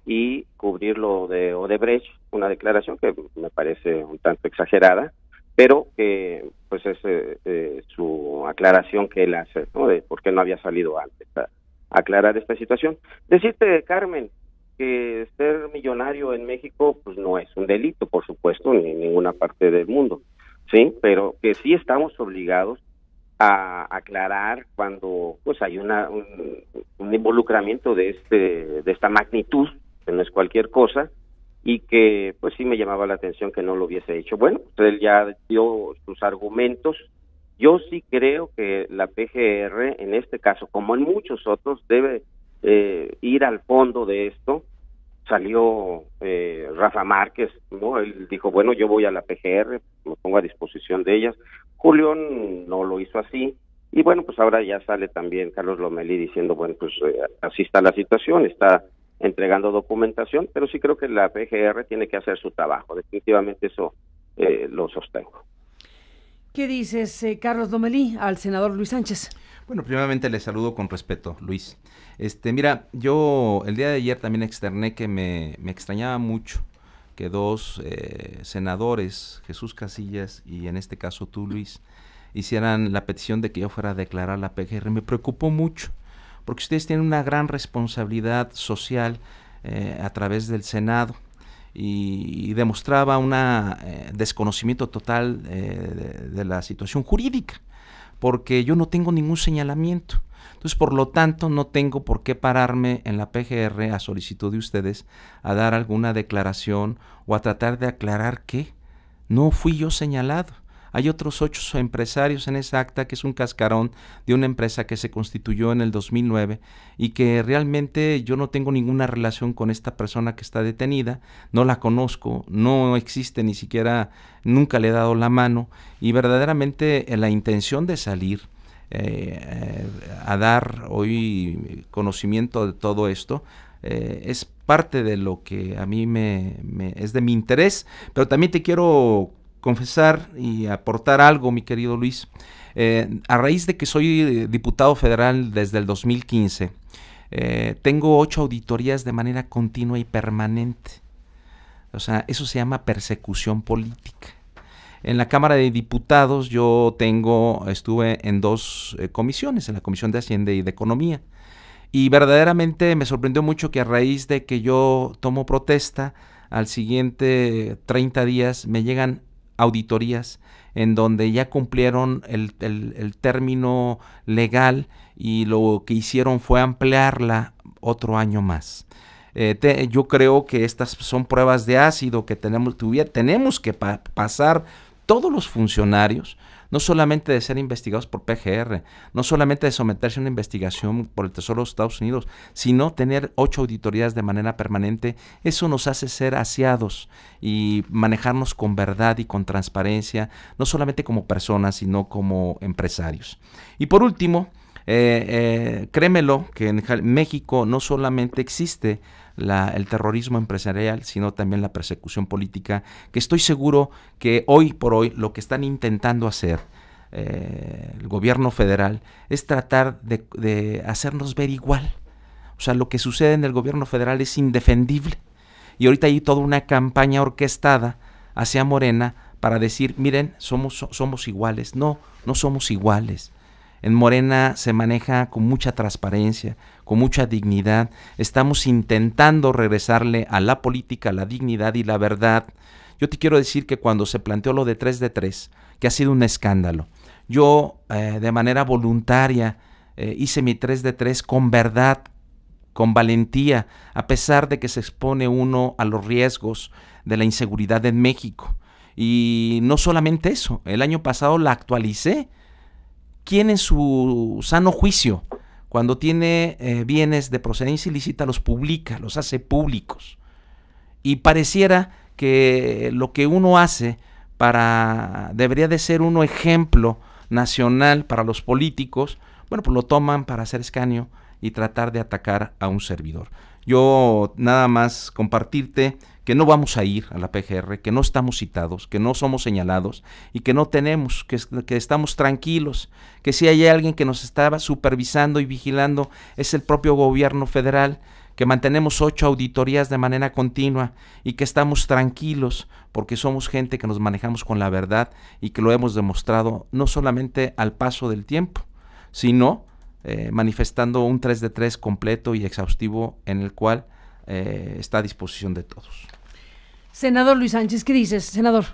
y cubrir lo de Odebrecht, una declaración que me parece un tanto exagerada, pero que pues es eh, eh, su aclaración que él hace, ¿no? De por qué no había salido antes a aclarar esta situación. Decirte, Carmen, que ser millonario en México pues no es un delito, por supuesto, ni en ninguna parte del mundo sí, pero que sí estamos obligados a aclarar cuando pues hay una un, involucramiento de este de esta magnitud que no es cualquier cosa y que pues sí me llamaba la atención que no lo hubiese hecho. Bueno pues, él ya dio sus argumentos. Yo sí creo que la PGR en este caso como en muchos otros debe eh, ir al fondo de esto salió eh, Rafa Márquez, ¿no? Él dijo, bueno, yo voy a la PGR, me pongo a disposición de ellas. Julián no lo hizo así. Y bueno, pues ahora ya sale también Carlos Lomelí diciendo, bueno, pues eh, así está la situación, está entregando documentación, pero sí creo que la PGR tiene que hacer su trabajo. Definitivamente eso eh, lo sostengo. ¿Qué dices, Carlos Lomelí, al senador Luis Sánchez? Bueno, primeramente le saludo con respeto, Luis. Este, mira, yo el día de ayer también externé que me, me extrañaba mucho que dos eh, senadores, Jesús Casillas y en este caso tú, Luis, hicieran la petición de que yo fuera a declarar la PGR. Me preocupó mucho, porque ustedes tienen una gran responsabilidad social eh, a través del Senado y, demostraba un eh, desconocimiento total de la situación jurídica, porque yo no tengo ningún señalamiento. Entonces, por lo tanto, no tengo por qué pararme en la PGR a solicitud de ustedes a dar alguna declaración o a tratar de aclarar que no fui yo señalado. Hay otros ocho empresarios en esa acta que es un cascarón de una empresa que se constituyó en el 2009 y que realmente yo no tengo ninguna relación con esta persona que está detenida, no la conozco, no existe ni siquiera, nunca le he dado la mano y verdaderamente la intención de salir eh, a dar hoy conocimiento de todo esto eh, es parte de lo que a mí me, es de mi interés, pero también te quiero confesar y aportar algo, mi querido Luis. Eh, a raíz de que soy diputado federal desde el 2015, tengo ocho auditorías de manera continua y permanente. O sea, eso se llama persecución política. En la Cámara de Diputados yo tengo, estuve en dos eh, comisiones, en la Comisión de Hacienda y de Economía. Y verdaderamente me sorprendió mucho que a raíz de que yo tomo protesta, al siguiente 30 días me llegan auditorías en donde ya cumplieron el, término legal y lo que hicieron fue ampliarla otro año más. Eh, yo creo que estas son pruebas de ácido que tenemos, tenemos que pasar todos los funcionarios, no solamente de ser investigados por PGR, no solamente de someterse a una investigación por el Tesoro de los Estados Unidos, sino tener ocho auditorías de manera permanente, eso nos hace ser asiados y manejarnos con verdad y con transparencia, no solamente como personas, sino como empresarios. Y por último, eh, eh, créemelo que en México no solamente existe el terrorismo empresarial, sino también la persecución política, que estoy seguro que hoy por hoy lo que están intentando hacer eh, el gobierno federal es tratar de, hacernos ver igual. O sea, lo que sucede en el gobierno federal es indefendible. Y ahorita hay toda una campaña orquestada hacia Morena para decir, miren, somos, somos iguales. No, no somos iguales. En Morena se maneja con mucha transparencia, con mucha dignidad. Estamos intentando regresarle a la política la dignidad y la verdad. Yo te quiero decir que cuando se planteó lo de 3 de 3, que ha sido un escándalo, yo eh, de manera voluntaria eh, hice mi 3 de 3 con verdad, con valentía, a pesar de que se expone uno a los riesgos de la inseguridad en México. Y no solamente eso, el año pasado la actualicé ¿quién en su sano juicio, cuando tiene eh, bienes de procedencia ilícita, los publica, los hace públicos? Y pareciera que lo que uno hace para debería de ser uno ejemplo nacional para los políticos, bueno, pues lo toman para hacer escaño y tratar de atacar a un servidor. Yo nada más compartirte que no vamos a ir a la PGR, que no estamos citados, que no somos señalados y que no tenemos, que, estamos tranquilos, que si hay alguien que nos estaba supervisando y vigilando es el propio gobierno federal, que mantenemos ocho auditorías de manera continua y que estamos tranquilos porque somos gente que nos manejamos con la verdad y que lo hemos demostrado no solamente al paso del tiempo, sino eh, manifestando un 3 de 3 completo y exhaustivo en el cual eh, está a disposición de todos. Senador Luis Sánchez, ¿qué dices, senador?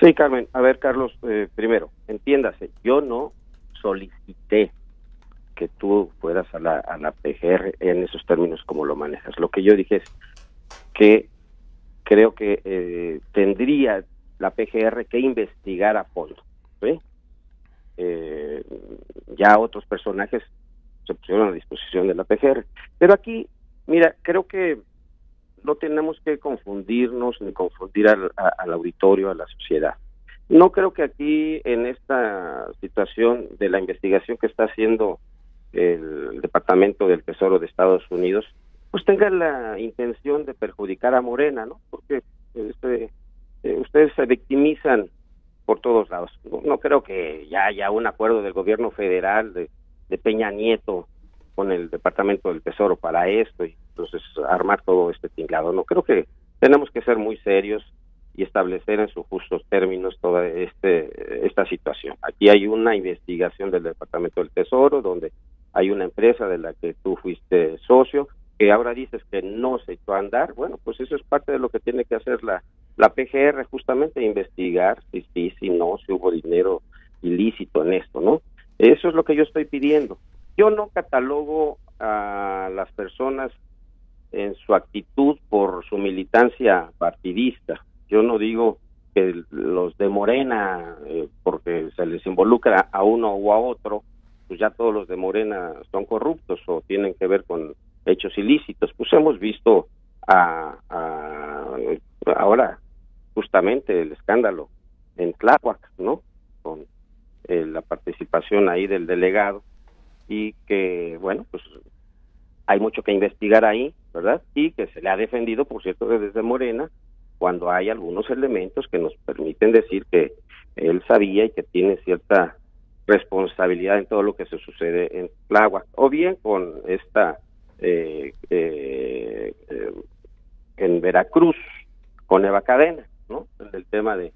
Sí, Carmen. A ver, Carlos, eh, primero, entiéndase, yo no solicité que tú fueras a la, a la PGR en esos términos como lo manejas. Lo que yo dije es que creo que eh, tendría la PGR que investigar a fondo. Eh, ya otros personajes se pusieron a disposición de la PGR. Pero aquí, mira, creo que no tenemos que confundirnos ni confundir al, auditorio, a la sociedad. No creo que aquí, en esta situación de la investigación que está haciendo el Departamento del Tesoro de Estados Unidos, pues tenga la intención de perjudicar a Morena, ¿no? Porque este, eh, ustedes se victimizan por todos lados. No, creo que ya haya un acuerdo del gobierno federal de, de Peña Nieto con el Departamento del Tesoro para esto y entonces armar todo este tinglado. No creo que tenemos que ser muy serios y establecer en sus justos términos toda este esta situación. Aquí hay una investigación del Departamento del Tesoro donde hay una empresa de la que tú fuiste socio que ahora dices que no se echó a andar. Bueno, pues eso es parte de lo que tiene que hacer la la PGR justamente investigar si sí, si no, si hubo dinero ilícito en esto, ¿no? Eso es lo que yo estoy pidiendo. Yo no catalogo a las personas en su actitud por su militancia partidista. Yo no digo que los de Morena, eh, porque se les involucra a uno o a otro, pues ya todos los de Morena son corruptos o tienen que ver con hechos ilícitos. Pues hemos visto a, ahora justamente el escándalo en Tláhuac, ¿no? Con eh, la participación ahí del delegado y que, bueno, pues hay mucho que investigar ahí, ¿verdad? Y que se le ha defendido, por cierto, desde Morena, cuando hay algunos elementos que nos permiten decir que él sabía y que tiene cierta responsabilidad en todo lo que se sucede en Tláhuac, o bien con esta eh, eh, eh, en Veracruz, con Eva Cadena, ¿no? El tema de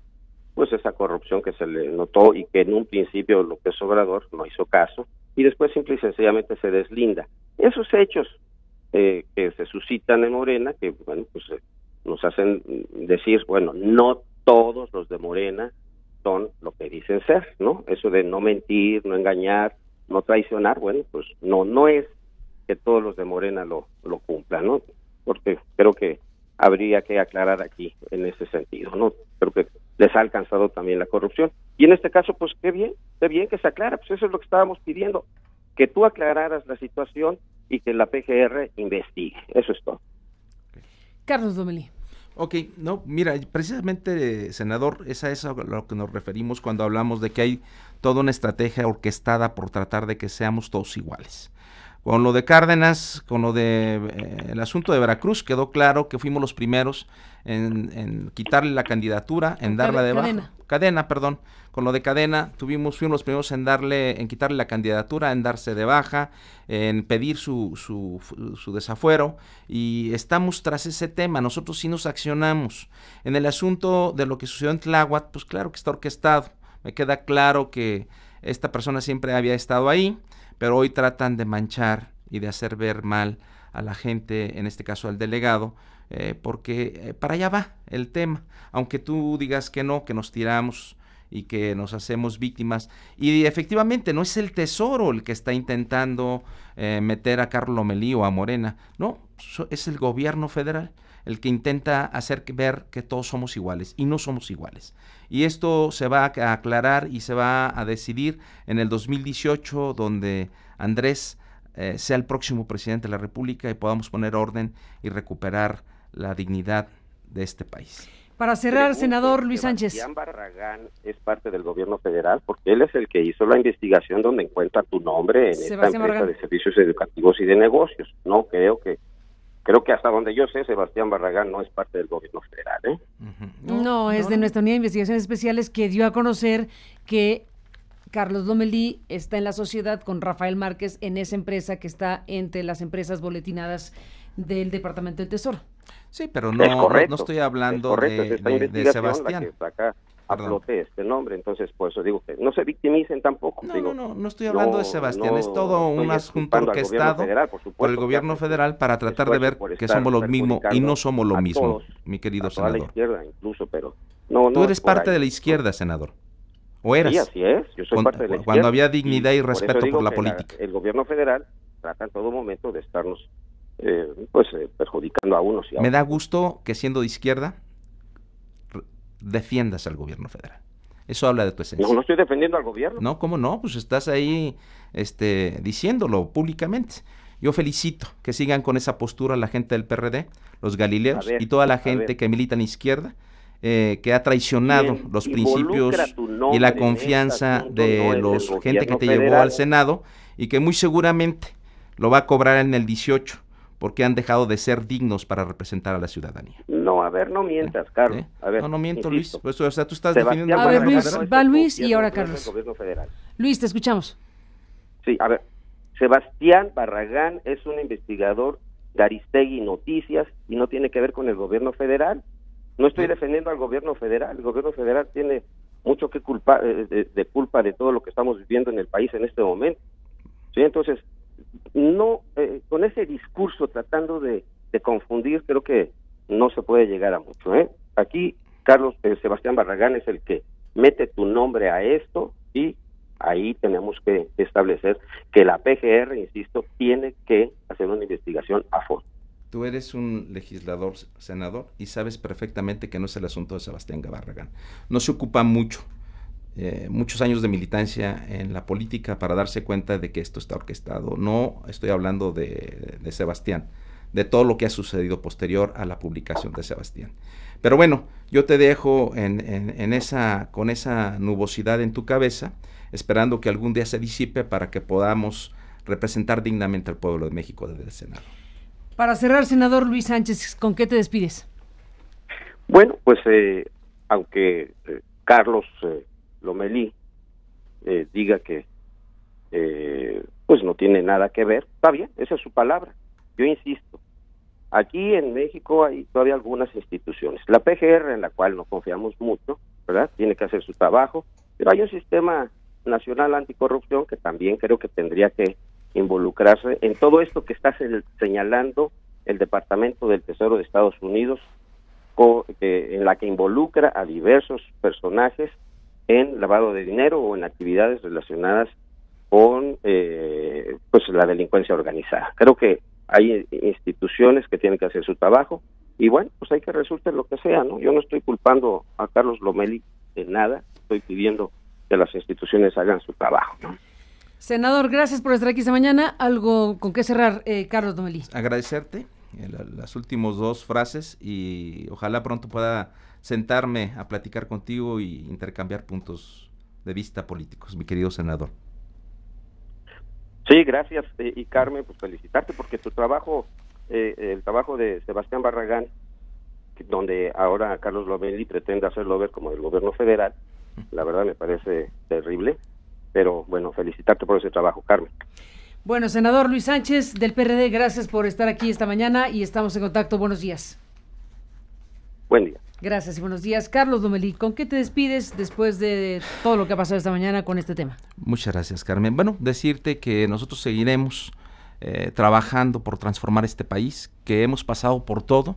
pues esa corrupción que se le notó y que en un principio López Obrador no hizo caso y después simple y sencillamente se deslinda. Esos hechos eh, que se suscitan en Morena, que bueno, pues eh, nos hacen decir, bueno, no todos los de Morena son lo que dicen ser, ¿no? Eso de no mentir, no engañar, no traicionar, bueno, pues no, no es que todos los de Morena lo, lo cumplan, ¿no? Porque creo que habría que aclarar aquí en ese sentido, ¿no? Creo que les ha alcanzado también la corrupción. Y en este caso, pues qué bien, qué bien que se aclara, pues eso es lo que estábamos pidiendo, que tú aclararas la situación y que la PGR investigue, eso es todo. Carlos Domelí. Ok, no, mira, precisamente, senador, esa es a lo que nos referimos cuando hablamos de que hay toda una estrategia orquestada por tratar de que seamos todos iguales. Con lo de Cárdenas, con lo de eh, el asunto de Veracruz, quedó claro que fuimos los primeros en, quitarle la candidatura, en darla de baja. Cadena. cadena. perdón. Con lo de cadena, tuvimos, fuimos los primeros en darle, en quitarle la candidatura, en darse de baja, en pedir su, su, su desafuero, y estamos tras ese tema. Nosotros sí nos accionamos. En el asunto de lo que sucedió en Tláhuac, pues claro que está orquestado. Me queda claro que esta persona siempre había estado ahí pero hoy tratan de manchar y de hacer ver mal a la gente, en este caso al delegado, eh, porque eh, para allá va el tema. Aunque tú digas que no, que nos tiramos y que nos hacemos víctimas. Y efectivamente no es el tesoro el que está intentando eh, meter a Carlos Lomelí o a Morena, no, es el gobierno federal el que intenta hacer ver que todos somos iguales y no somos iguales. Y esto se va a aclarar y se va a decidir en el 2018, donde Andrés eh, sea el próximo presidente de la República y podamos poner orden y recuperar la dignidad de este país. Para cerrar, senador Luis Sánchez. Sebastián Barragán es parte del gobierno federal porque él es el que hizo la investigación donde encuentra tu nombre en esta empresa de servicios educativos y de negocios. No creo que creo que hasta donde yo sé, Sebastián Barragán no es parte del gobierno federal. ¿eh? no, es de nuestra unidad de investigaciones especiales que dio a conocer que Carlos Lomelí está en la sociedad con Rafael Márquez en esa empresa que está entre las empresas boletinadas del Departamento del Tesoro. Sí, pero no, no, estoy hablando de, de, Sebastián a flote este nombre. Entonces, por eso digo que no se victimicen tampoco. No, no, no, no estoy hablando de Sebastián, es todo un asunto orquestado por, el gobierno federal para tratar de ver que somos lo mismo y no somos lo mismo, mi querido senador. la izquierda incluso, pero no, Tú eres parte de la izquierda, senador. ¿O eras? Sí, así es, yo soy parte de la izquierda. Cuando había dignidad y, respeto por, la política. el gobierno federal trata en todo momento de estarnos eh, pues eh, perjudicando a unos y a otros. Me da gusto que siendo de izquierda defiendas al gobierno federal. Eso habla de tu esencia. No, no estoy defendiendo al gobierno. No, ¿cómo no? Pues estás ahí este, diciéndolo públicamente. Yo felicito que sigan con esa postura la gente del PRD, los Galileos y toda la gente que milita en izquierda, eh, que ha traicionado los principios y la confianza de los gente que te llevó al Senado y que muy seguramente lo va a cobrar en el 18 porque han dejado de ser dignos para representar a la ciudadanía. No, a ver, no mientas, Carlos. A ver, no, no miento, Luis. insisto. o sea, tú estás Sebastián definiendo... A ver, Luis, va Luis y ahora Carlos. Luis, te escuchamos. Sí, a ver, Sebastián Barragán es un investigador de Aristegui Noticias y no tiene que ver con el gobierno federal. No estoy defendiendo al gobierno federal. El gobierno federal tiene mucho que culpa eh, de, de culpa de todo lo que estamos viviendo en el país en este momento. Sí, entonces no eh, con ese discurso tratando de, confundir creo que no se puede llegar a mucho. ¿eh? Aquí Carlos eh, Sebastián Barragán es el que mete tu nombre a esto y ahí tenemos que establecer que la PGR, insisto, tiene que hacer una investigación a fondo. Tú eres un legislador, senador, y sabes perfectamente que no es el asunto de Sebastián Barragán. No se ocupa mucho, eh, muchos años de militancia en la política para darse cuenta de que esto está orquestado. No estoy hablando de, de Sebastián, de todo lo que ha sucedido posterior a la publicación de Sebastián. Pero bueno, yo te dejo en, en, en esa, con esa nubosidad en tu cabeza, esperando que algún día se disipe para que podamos representar dignamente al pueblo de México desde el Senado. Para cerrar, senador Luis Sánchez, ¿con qué te despides? Bueno, pues eh, aunque eh, Carlos eh, Lomelí eh, diga que eh, pues no tiene nada que ver, está bien, esa es su palabra. Yo insisto, aquí en México hay todavía algunas instituciones. La PGR, en la cual no confiamos mucho, ¿verdad? Tiene que hacer su trabajo, pero hay un sistema nacional anticorrupción que también creo que tendría que involucrarse en todo esto que está se- señalando el Departamento del Tesoro de Estados Unidos, en la que involucra a diversos personajes en lavado de dinero o en actividades relacionadas con eh, pues la delincuencia organizada. Creo que hay instituciones que tienen que hacer su trabajo y bueno, pues hay que resulte lo que sea, ¿no? Yo no estoy culpando a Carlos Lomeli de nada, estoy pidiendo que las instituciones hagan su trabajo, ¿no? Senador, gracias por estar aquí esta mañana. Algo con qué cerrar, eh, Carlos Domelí. agradecerte eh, la- las últimas dos frases y ojalá pronto pueda sentarme a platicar contigo y intercambiar puntos de vista políticos, mi querido senador. Sí, gracias. eh, y Carmen, pues felicitarte porque tu trabajo, eh, el trabajo de Sebastián Barragán, donde ahora Carlos Lomelli pretende hacerlo ver como del gobierno federal, la verdad me parece terrible. Pero bueno, felicitarte por ese trabajo, Carmen. Bueno, senador Luis Sánchez del PRD, gracias por estar aquí esta mañana y estamos en contacto. Buenos días. Buen día. Gracias y buenos días. Carlos Domelí, ¿con qué te despides después de todo lo que ha pasado esta mañana con este tema? Muchas gracias, Carmen. Bueno, decirte que nosotros seguiremos eh, trabajando por transformar este país, que hemos pasado por todo,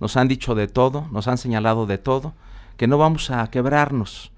nos han dicho de todo, nos han señalado de todo, que no vamos a quebrarnos,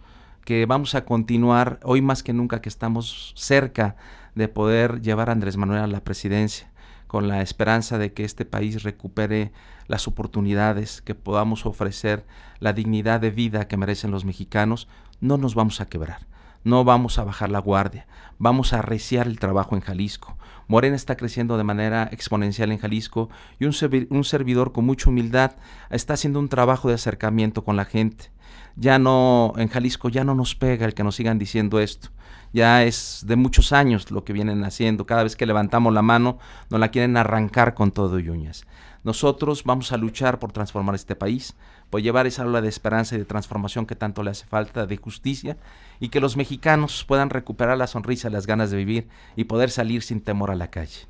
que vamos a continuar hoy más que nunca que estamos cerca de poder llevar a Andrés Manuel a la presidencia con la esperanza de que este país recupere las oportunidades, que podamos ofrecer la dignidad de vida que merecen los mexicanos, no nos vamos a quebrar, no vamos a bajar la guardia, vamos a arreciar el trabajo en Jalisco. Morena está creciendo de manera exponencial en Jalisco y un, un servidor con mucha humildad está haciendo un trabajo de acercamiento con la gente. Ya no, en Jalisco ya no nos pega el que nos sigan diciendo esto ya es de muchos años lo que vienen haciendo. Cada vez que levantamos la mano, nos la quieren arrancar con todo y uñas. Nosotros vamos a luchar por transformar este país, por llevar esa ola de esperanza y de transformación que tanto le hace falta, de justicia, y que los mexicanos puedan recuperar la sonrisa, las ganas de vivir y poder salir sin temor a la calle.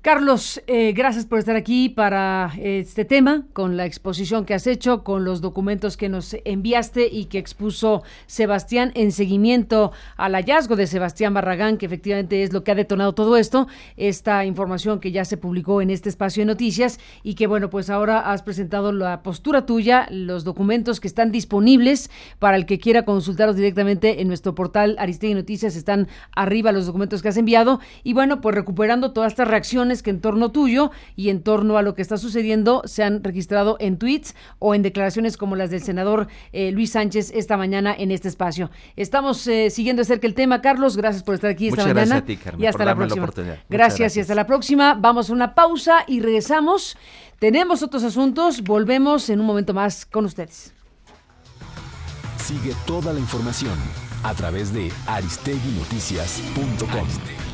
Carlos, eh, gracias por estar aquí para eh, este tema, con la exposición que has hecho, con los documentos que nos enviaste y que expuso Sebastián en seguimiento al hallazgo de Sebastián Barragán, que efectivamente es lo que ha detonado todo esto, esta información que ya se publicó en este espacio de noticias y que bueno, pues ahora has presentado la postura tuya, los documentos que están disponibles para el que quiera consultarlos directamente en nuestro portal Aristegui Noticias, están arriba los documentos que has enviado y bueno, pues recuperando todas estas reacciones que en torno tuyo y en torno a lo que está sucediendo se han registrado en tweets o en declaraciones como las del senador eh, Luis Sánchez esta mañana en este espacio. Estamos eh, siguiendo de cerca el tema, Carlos. Gracias por estar aquí esta Muchas mañana. gracias a ti, Carmen, y hasta por la darme la próxima. oportunidad. Muchas Gracias, y gracias. hasta la próxima. Vamos a una pausa y regresamos. Tenemos otros asuntos. Volvemos en un momento más con ustedes. Sigue toda la información a través de aristeguinoticias.com.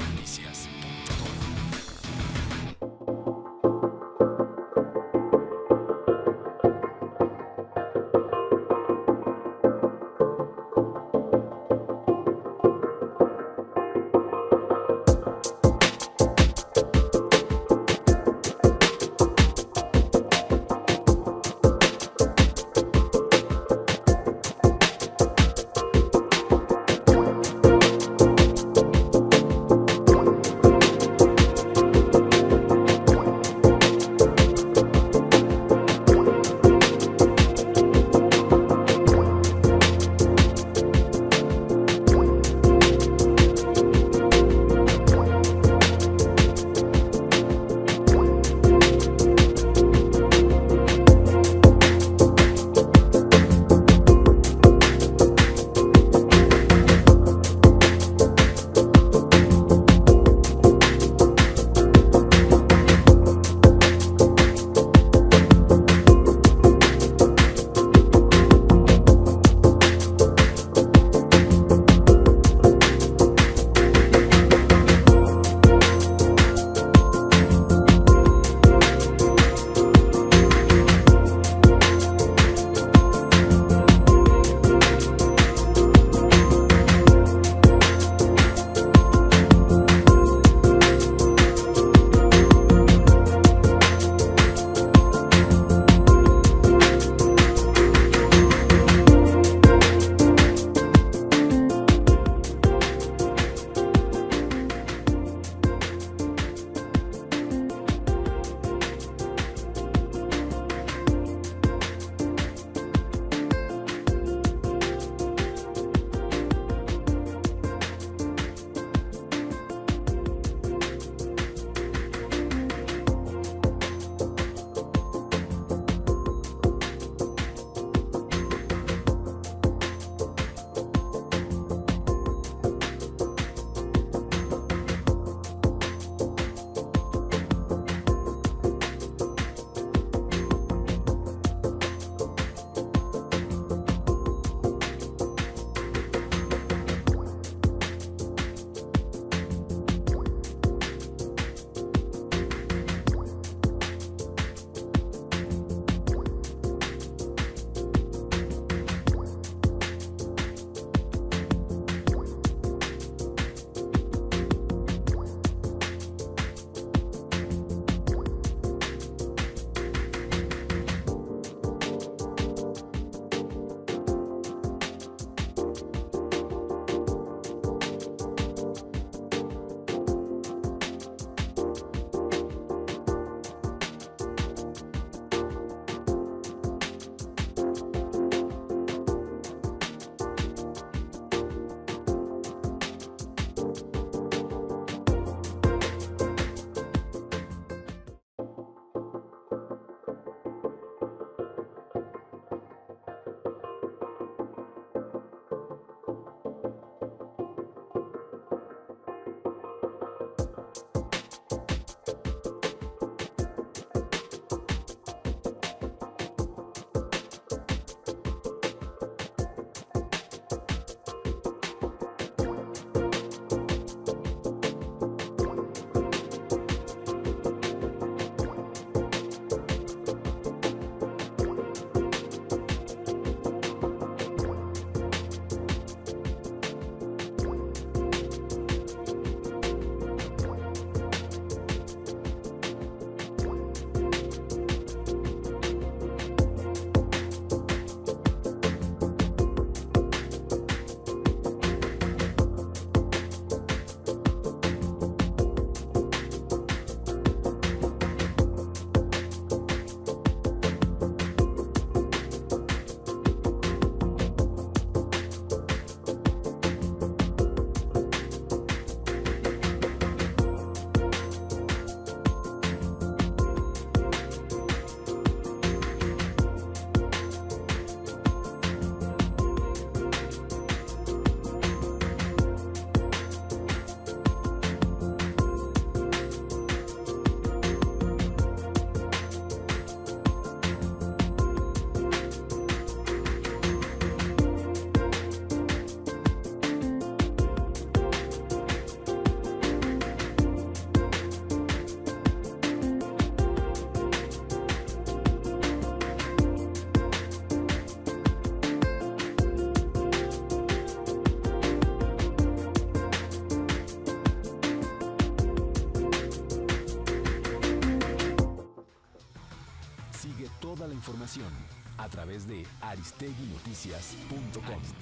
noticias.com.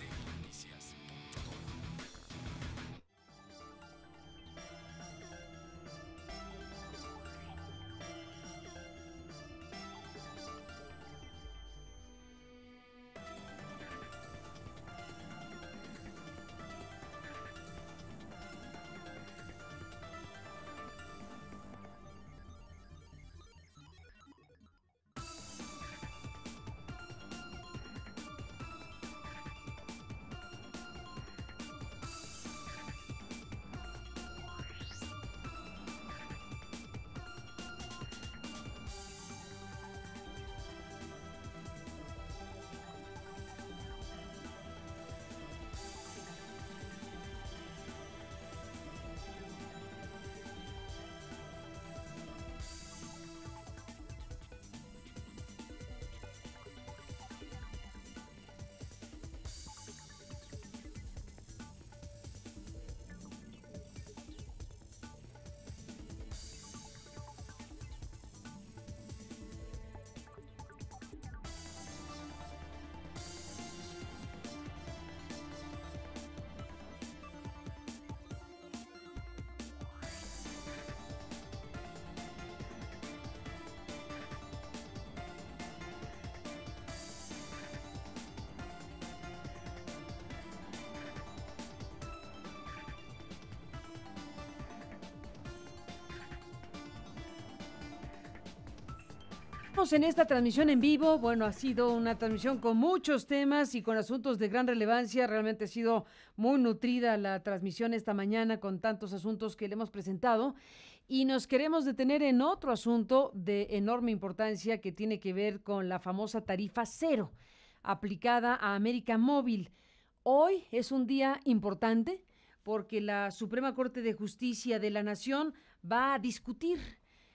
aristeguinoticias.com. en esta transmisión en vivo. Bueno, ha sido una transmisión con muchos temas y con asuntos de gran relevancia. Realmente ha sido muy nutrida la transmisión esta mañana con tantos asuntos que le hemos presentado. Y nos queremos detener en otro asunto de enorme importancia que tiene que ver con la famosa tarifa cero aplicada a América Móvil. Hoy es un día importante porque la Suprema Corte de Justicia de la Nación va a discutir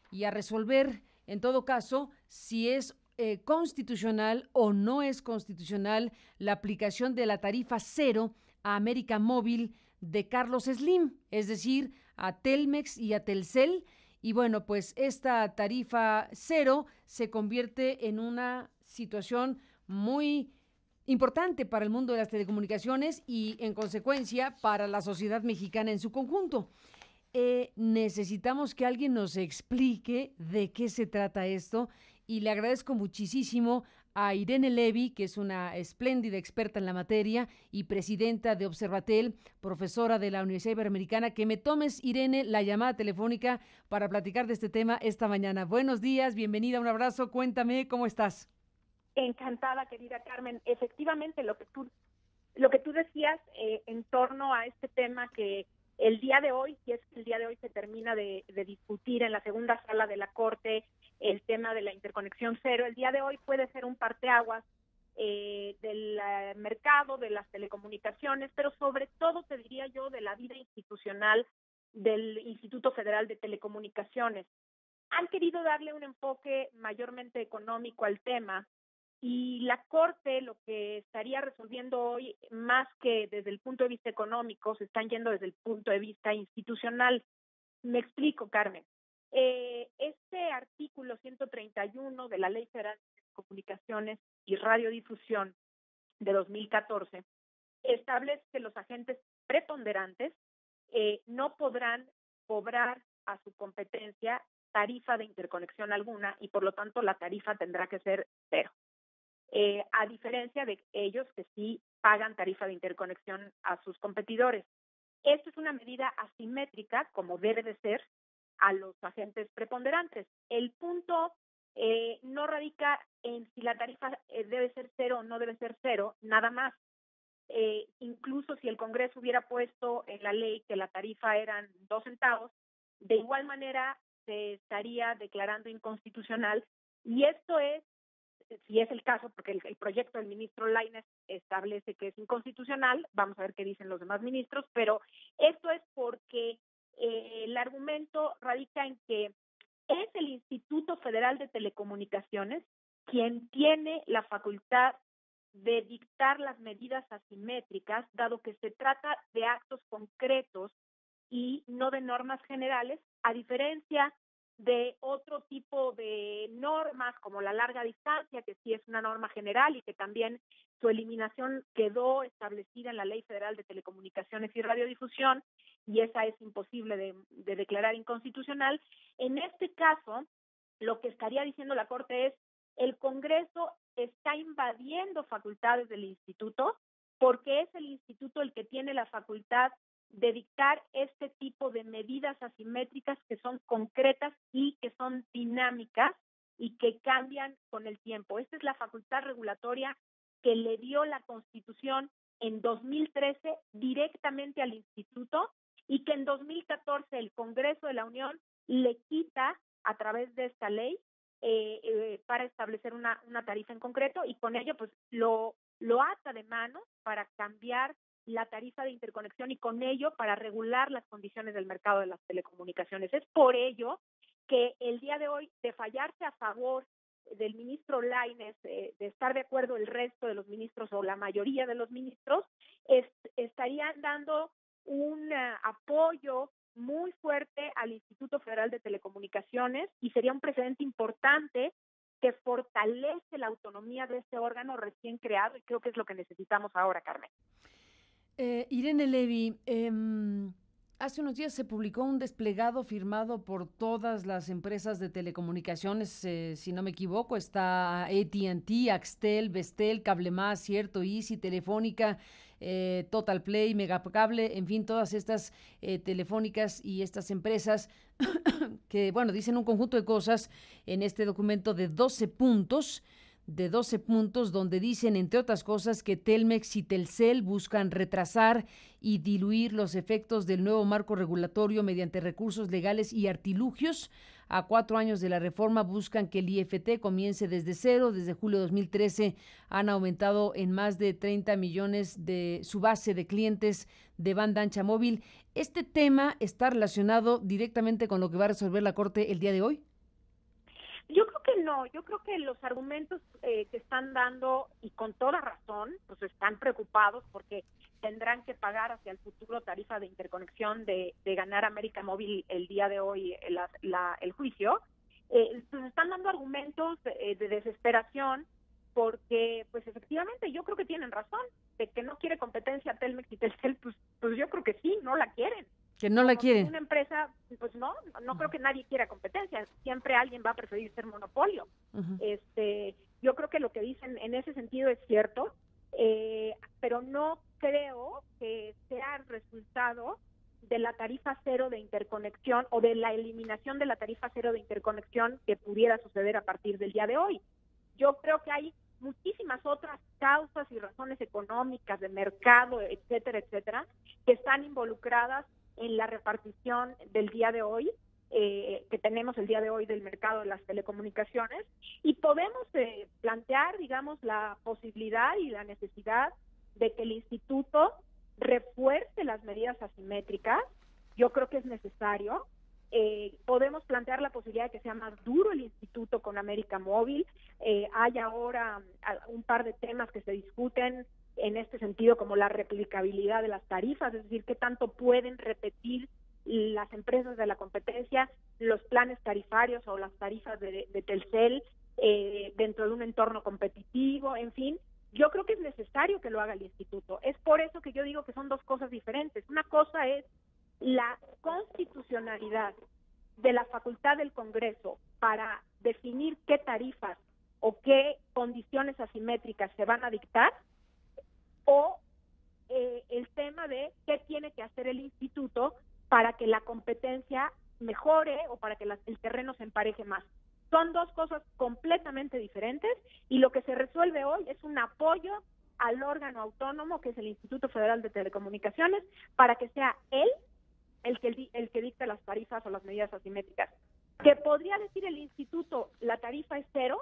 y a resolver en todo caso, si es eh, constitucional o no es constitucional la aplicación de la tarifa cero a América Móvil de Carlos Slim, es decir, a Telmex y a Telcel. Y bueno, pues esta tarifa cero se convierte en una situación muy importante para el mundo de las telecomunicaciones y en consecuencia para la sociedad mexicana en su conjunto. Eh, necesitamos que alguien nos explique de qué se trata esto y le agradezco muchísimo a Irene Levy, que es una espléndida experta en la materia y presidenta de Observatel, profesora de la Universidad Iberoamericana, que me tomes, Irene, la llamada telefónica para platicar de este tema esta mañana. Buenos días, bienvenida, un abrazo, cuéntame cómo estás. Encantada, querida Carmen. Efectivamente, lo que tú, lo que tú decías eh, en torno a este tema que el día de hoy, si es que el día de hoy se termina de, discutir en la segunda sala de la Corte el tema de la interconexión cero, el día de hoy puede ser un parteaguas eh, del eh, mercado, de las telecomunicaciones, pero sobre todo, te diría yo, de la vida institucional del Instituto Federal de Telecomunicaciones. Han querido darle un enfoque mayormente económico al tema, y la Corte lo que estaría resolviendo hoy, más que desde el punto de vista económico, se están yendo desde el punto de vista institucional. Me explico, Carmen. Eh, este artículo 131 de la Ley Federal de Comunicaciones y Radiodifusión de 2014 establece que los agentes preponderantes eh, no podrán cobrar a su competencia tarifa de interconexión alguna y por lo tanto la tarifa tendrá que ser cero. Eh, a diferencia de ellos que sí pagan tarifa de interconexión a sus competidores. Esto es una medida asimétrica, como debe de ser, a los agentes preponderantes. El punto eh, no radica en si la tarifa eh, debe ser cero o no debe ser cero, nada más. incluso si el Congreso hubiera puesto en la ley que la tarifa eran dos centavos, de igual manera se estaría declarando inconstitucional y esto es si es el caso, porque el, proyecto del ministro Laines establece que es inconstitucional, vamos a ver qué dicen los demás ministros, pero esto es porque eh, el argumento radica en que es el Instituto Federal de Telecomunicaciones quien tiene la facultad de dictar las medidas asimétricas, dado que se trata de actos concretos y no de normas generales, a diferencia de otro tipo de normas como la larga distancia, que sí es una norma general y que también su eliminación quedó establecida en la Ley Federal de Telecomunicaciones y Radiodifusión y esa es imposible de, de declarar inconstitucional. En este caso, lo que estaría diciendo la Corte es el Congreso está invadiendo facultades del instituto porque es el instituto el que tiene la facultad de dictar este tipo de medidas asimétricas que son concretas y que son dinámicas y que cambian con el tiempo. Esta es la facultad regulatoria que le dio la Constitución en 2013 directamente al instituto y que en 2014 el Congreso de la Unión le quita a través de esta ley eh, eh, para establecer una, una tarifa en concreto y con ello pues lo, lo ata de mano para cambiar la tarifa de interconexión y con ello para regular las condiciones del mercado de las telecomunicaciones. Es por ello que el día de hoy, de fallarse a favor del ministro Laines, eh, de estar de acuerdo el resto de los ministros o la mayoría de los ministros, estarían dando un eh, apoyo muy fuerte al Instituto Federal de Telecomunicaciones y sería un precedente importante que fortalece la autonomía de este órgano recién creado y creo que es lo que necesitamos ahora, Carmen. Eh, Irene Levy, em, hace unos días se publicó un desplegado firmado por todas las empresas de telecomunicaciones, eh, si no me equivoco, está AT&T, Axtel, Vestel, Cablemás, Cierto, Easy, Telefónica, eh, Total Play, Megacable, en fin, todas estas telefónicas y estas empresas que, bueno, dicen un conjunto de cosas en este documento de 12 puntos de 12 puntos donde dicen, entre otras cosas, que Telmex y Telcel buscan retrasar y diluir los efectos del nuevo marco regulatorio mediante recursos legales y artilugios. A cuatro años de la reforma buscan que el IFT comience desde cero. Desde julio de 2013 han aumentado en más de 30 millones de su base de clientes de banda ancha móvil. ¿Este tema está relacionado directamente con lo que va a resolver la Corte el día de hoy? Yo creo que no, yo creo que los argumentos eh, que están dando, y con toda razón, pues están preocupados porque tendrán que pagar hacia el futuro tarifa de interconexión de, ganar América Móvil el día de hoy el, la, el juicio. Eh, pues están dando argumentos de, de desesperación porque pues efectivamente yo creo que tienen razón de que no quiere competencia Telmex y Telcel pues pues yo creo que sí no la quieren que no la quieren. Una empresa, pues no, no creo que nadie quiera competencia. Siempre alguien va a preferir ser monopolio. Este, yo creo que lo que dicen en ese sentido es cierto, eh, pero no creo que sea el resultado de la tarifa cero de interconexión o de la eliminación de la tarifa cero de interconexión que pudiera suceder a partir del día de hoy. Yo creo que hay muchísimas otras causas y razones económicas de mercado, etcétera, etcétera, que están involucradas en la repartición del día de hoy, eh, que tenemos el día de hoy del mercado de las telecomunicaciones, y podemos eh, plantear, digamos, la posibilidad y la necesidad de que el instituto refuerce las medidas asimétricas. Yo creo que es necesario. Eh, podemos plantear la posibilidad de que sea más duro el instituto con América Móvil. hay ahora um, un par de temas que se discuten en este sentido como la replicabilidad de las tarifas, es decir, qué tanto pueden repetir las empresas de la competencia los planes tarifarios o las tarifas de, Telcel eh, dentro de un entorno competitivo, en fin. Yo creo que es necesario que lo haga el instituto. Es por eso que yo digo que son dos cosas diferentes. Una cosa es la constitucionalidad de la facultad del Congreso para definir qué tarifas o qué condiciones asimétricas se van a dictar o eh, el tema de qué tiene que hacer el instituto para que la competencia mejore o para que el terreno se empareje más. Son dos cosas completamente diferentes y lo que se resuelve hoy es un apoyo al órgano autónomo que es el Instituto Federal de Telecomunicaciones para que sea él el que, el que dicte las tarifas o las medidas asimétricas. Que podría decir el instituto la tarifa es cero,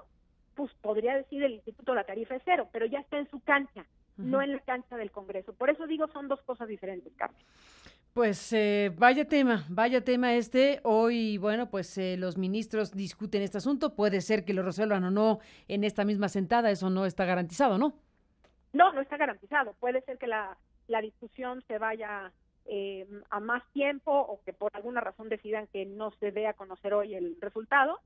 pues podría decir el instituto la tarifa es cero, pero ya está en su cancha no en la cancha del Congreso. Por eso digo, son dos cosas diferentes, Carmen. Pues eh, vaya tema, vaya tema este. Hoy, bueno, pues eh, los ministros discuten este asunto. Puede ser que lo resuelvan o no en esta misma sentada. Eso no está garantizado, ¿no? No, no está garantizado. Puede ser que la, la discusión se vaya eh, a más tiempo o que por alguna razón decidan que no se dé a conocer hoy el resultado.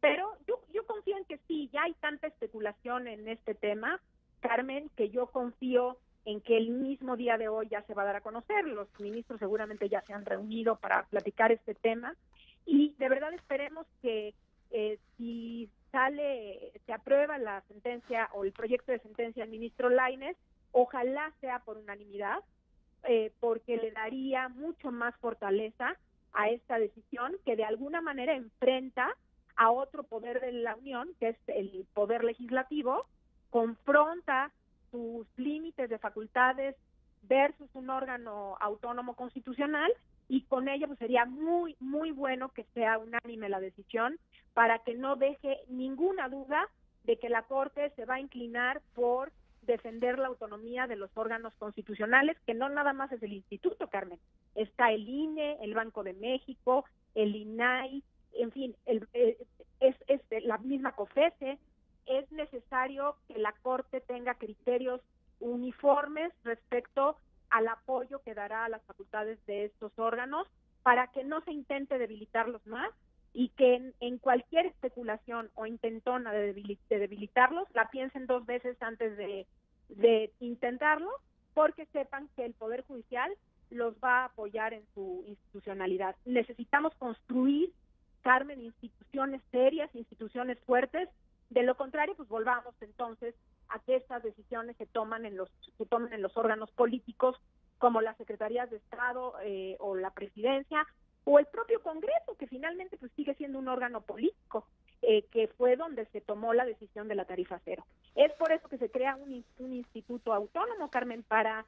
Pero yo, yo confío en que sí, ya hay tanta especulación en este tema, Carmen, que yo confío en que el mismo día de hoy ya se va a dar a conocer. Los ministros seguramente ya se han reunido para platicar este tema y de verdad esperemos que eh, si sale, se aprueba la sentencia o el proyecto de sentencia al ministro Laines, ojalá sea por unanimidad, eh, porque le daría mucho más fortaleza a esta decisión que de alguna manera enfrenta a otro poder de la Unión, que es el poder legislativo, confronta sus límites de facultades versus un órgano autónomo constitucional y con ello pues sería muy muy bueno que sea unánime la decisión para que no deje ninguna duda de que la Corte se va a inclinar por defender la autonomía de los órganos constitucionales, que no nada más es el Instituto, Carmen. Está el INE, el Banco de México, el INAI, en fin, el, eh, es, es la misma COFESE. Es necesario que la Corte tenga criterios uniformes respecto al apoyo que dará a las facultades de estos órganos para que no se intente debilitarlos más y que en, cualquier especulación o intentona de, debilitarlos la piensen dos veces antes de, de intentarlo porque sepan que el Poder Judicial los va a apoyar en su institucionalidad. Necesitamos construir, Carmen, instituciones serias, instituciones fuertes. De lo contrario, pues volvamos entonces a que estas decisiones se toman en los se tomen en los órganos políticos como las secretarías de Estado eh, o la presidencia o el propio Congreso que finalmente pues sigue siendo un órgano político eh, que fue donde se tomó la decisión de la tarifa cero. Es por eso que se crea un, un instituto autónomo Carmen para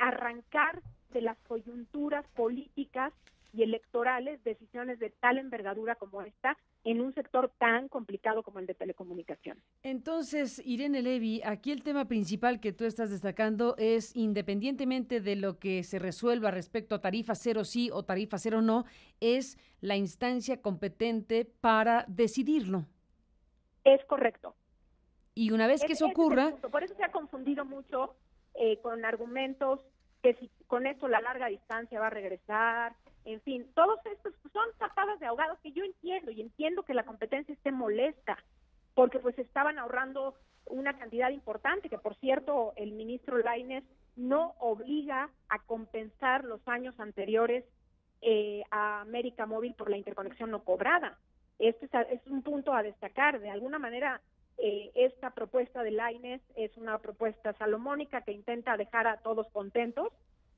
arrancar de las coyunturas políticas y electorales decisiones de tal envergadura como esta en un sector tan complicado como el de telecomunicación. Entonces, Irene Levy, aquí el tema principal que tú estás destacando es, independientemente de lo que se resuelva respecto a tarifa cero sí o tarifa cero no, es la instancia competente para decidirlo. Es correcto. Y una vez que eso ocurra... por eso se ha confundido mucho eh, con argumentos que si con esto la larga distancia va a regresar, en fin, todos estos son tapadas de ahogados que yo entiendo y entiendo que la competencia esté molesta porque pues estaban ahorrando una cantidad importante que por cierto el ministro Laines no obliga a compensar los años anteriores eh, a América Móvil por la interconexión no cobrada. Este es, un punto a destacar. De alguna manera, eh, esta propuesta de Laines es una propuesta salomónica que intenta dejar a todos contentos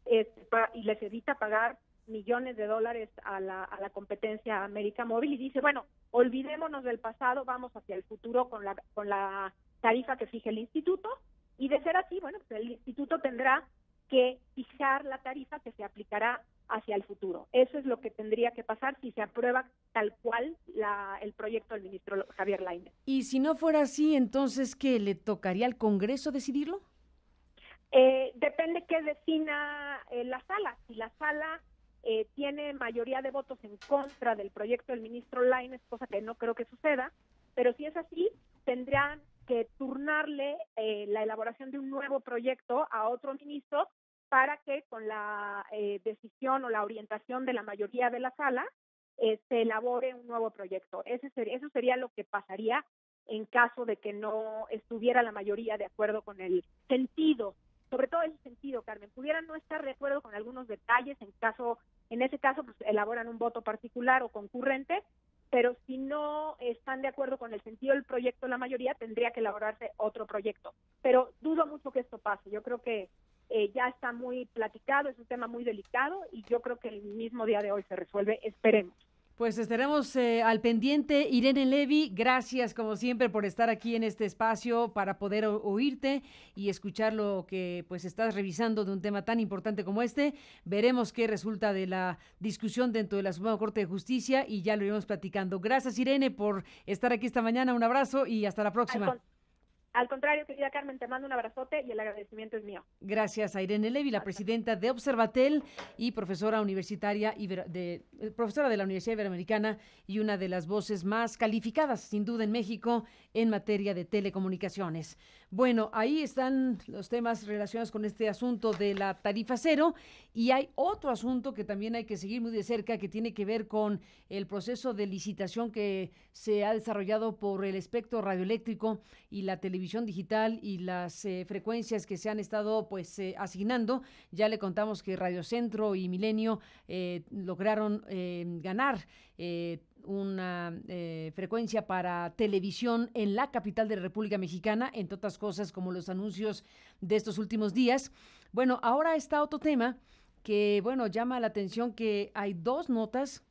este, y les evita pagar millones de dólares a la, a la competencia América Móvil y dice, bueno, olvidémonos del pasado, vamos hacia el futuro con la, con la tarifa que fije el instituto y de ser así, bueno, pues el instituto tendrá que fijar la tarifa que se aplicará hacia el futuro. Eso es lo que tendría que pasar si se aprueba tal cual la, el proyecto del ministro Javier Lainez. Y si no fuera así, entonces, ¿qué le tocaría al Congreso decidirlo? Eh, depende qué defina eh, la sala. Si la sala eh, tiene mayoría de votos en contra del proyecto del ministro Laines, cosa que no creo que suceda, pero si es así, tendrán que turnarle eh, la elaboración de un nuevo proyecto a otro ministro para que con la eh, decisión o la orientación de la mayoría de la sala se elabore un nuevo proyecto. Ese sería, eso sería lo que pasaría en caso de que no estuviera la mayoría de acuerdo con el sentido sobre todo ese sentido, Carmen, pudieran no estar de acuerdo con algunos detalles, en caso, en ese caso, pues elaboran un voto particular o concurrente, pero si no están de acuerdo con el sentido del proyecto la mayoría, tendría que elaborarse otro proyecto. Pero dudo mucho que esto pase. Yo creo que eh, ya está muy platicado, es un tema muy delicado y yo creo que el mismo día de hoy se resuelve. Esperemos. Pues estaremos eh, al pendiente. Irene Levy, gracias como siempre por estar aquí en este espacio para poder oírte y escuchar lo que pues estás revisando de un tema tan importante como este. Veremos qué resulta de la discusión dentro de la Suprema Corte de Justicia y ya lo iremos platicando. Gracias Irene por estar aquí esta mañana. Un abrazo y hasta la próxima. Al contrario, querida Carmen, te mando un abrazote y el agradecimiento es mío. Gracias a Irene Levy, la presidenta de Observatel y profesora universitaria de, eh, profesora de la Universidad Iberoamericana y una de las voces más calificadas, sin duda, en México en materia de telecomunicaciones. Bueno, ahí están los temas relacionados con este asunto de la tarifa cero y hay otro asunto que también hay que seguir muy de cerca que tiene que ver con el proceso de licitación que se ha desarrollado por el espectro radioeléctrico y la televisión digital y las eh, frecuencias que se han estado pues eh, asignando. Ya le contamos que Radio Centro y Milenio eh, lograron ganar una frecuencia para televisión en la capital de la República Mexicana, entre otras cosas como los anuncios de estos últimos días. Bueno, ahora está otro tema que, bueno, llama la atención que hay dos notas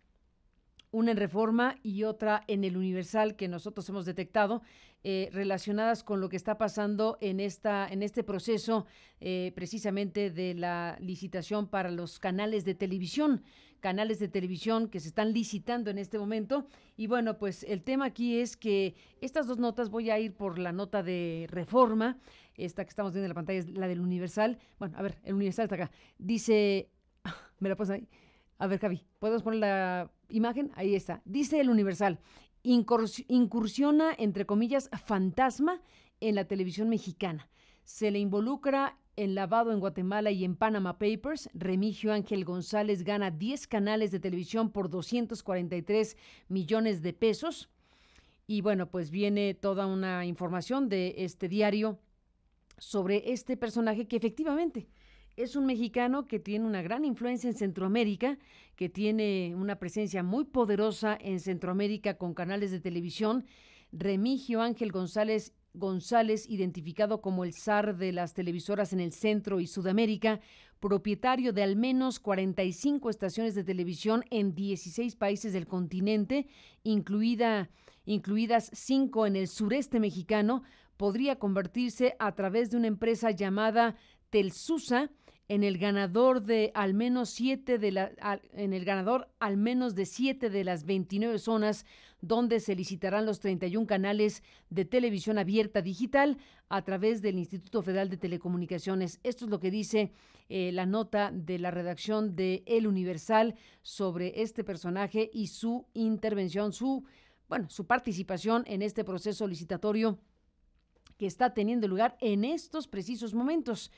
una en Reforma y otra en el Universal que nosotros hemos detectado eh, relacionadas con lo que está pasando en esta en este proceso eh, precisamente de la licitación para los canales de televisión canales de televisión que se están licitando en este momento. Y bueno pues el tema aquí es que estas dos notas voy a ir por la nota de Reforma esta que estamos viendo en la pantalla es la del Universal. Bueno a ver el Universal está acá. Dice me la pones ahí a ver, Javi, ¿podemos poner la imagen? Ahí está. Dice el Universal, incursiona, entre comillas, fantasma en la televisión mexicana. Se le involucra en lavado en Guatemala y en Panama Papers. Remigio Ángel González gana 10 canales de televisión por 243 millones de pesos. Y bueno, pues viene toda una información de este diario sobre este personaje que efectivamente es un mexicano que tiene una gran influencia en Centroamérica, que tiene una presencia muy poderosa en Centroamérica con canales de televisión. Remigio Ángel González González, identificado como el zar de las televisoras en el centro y Sudamérica, propietario de al menos 45 estaciones de televisión en 16 países del continente, incluida, incluidas cinco en el sureste mexicano, podría convertirse a través de una empresa llamada Telsusa en el ganador de al menos siete de la, en el ganador al menos de siete de las 29 zonas donde se licitarán los 31 canales de televisión abierta digital a través del Instituto Federal de Telecomunicaciones. Esto es lo que dice eh, la nota de la redacción de El Universal sobre este personaje y su intervención, su bueno, su participación en este proceso licitatorio que está teniendo lugar en estos precisos momentos.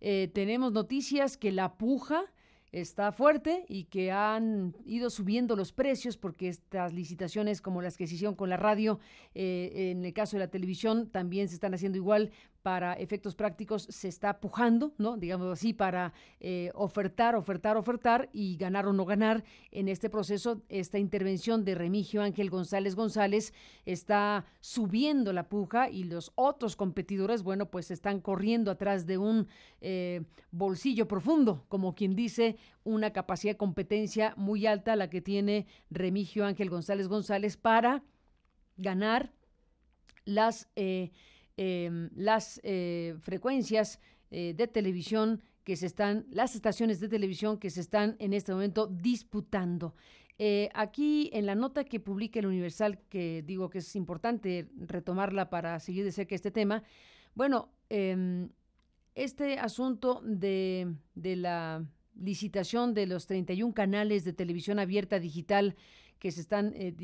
Eh, tenemos noticias que la puja está fuerte y que han ido subiendo los precios porque estas licitaciones como las que se hicieron con la radio, eh, en el caso de la televisión, también se están haciendo igual para efectos prácticos, se está pujando, ¿no? Digamos así, para eh, ofertar, ofertar, ofertar y ganar o no ganar en este proceso. Esta intervención de Remigio Ángel González González está subiendo la puja y los otros competidores, bueno, pues están corriendo atrás de un eh, bolsillo profundo, como quien dice, una capacidad de competencia muy alta la que tiene Remigio Ángel González González para ganar las, eh, em, las eh, frecuencias eh, de televisión que se están, las estaciones de televisión que se están en este momento disputando. aquí en la nota que publica el Universal, que digo que es importante retomarla para seguir de cerca este tema, bueno, em, este asunto de, de la licitación de los 31 canales de televisión abierta digital que se están eh,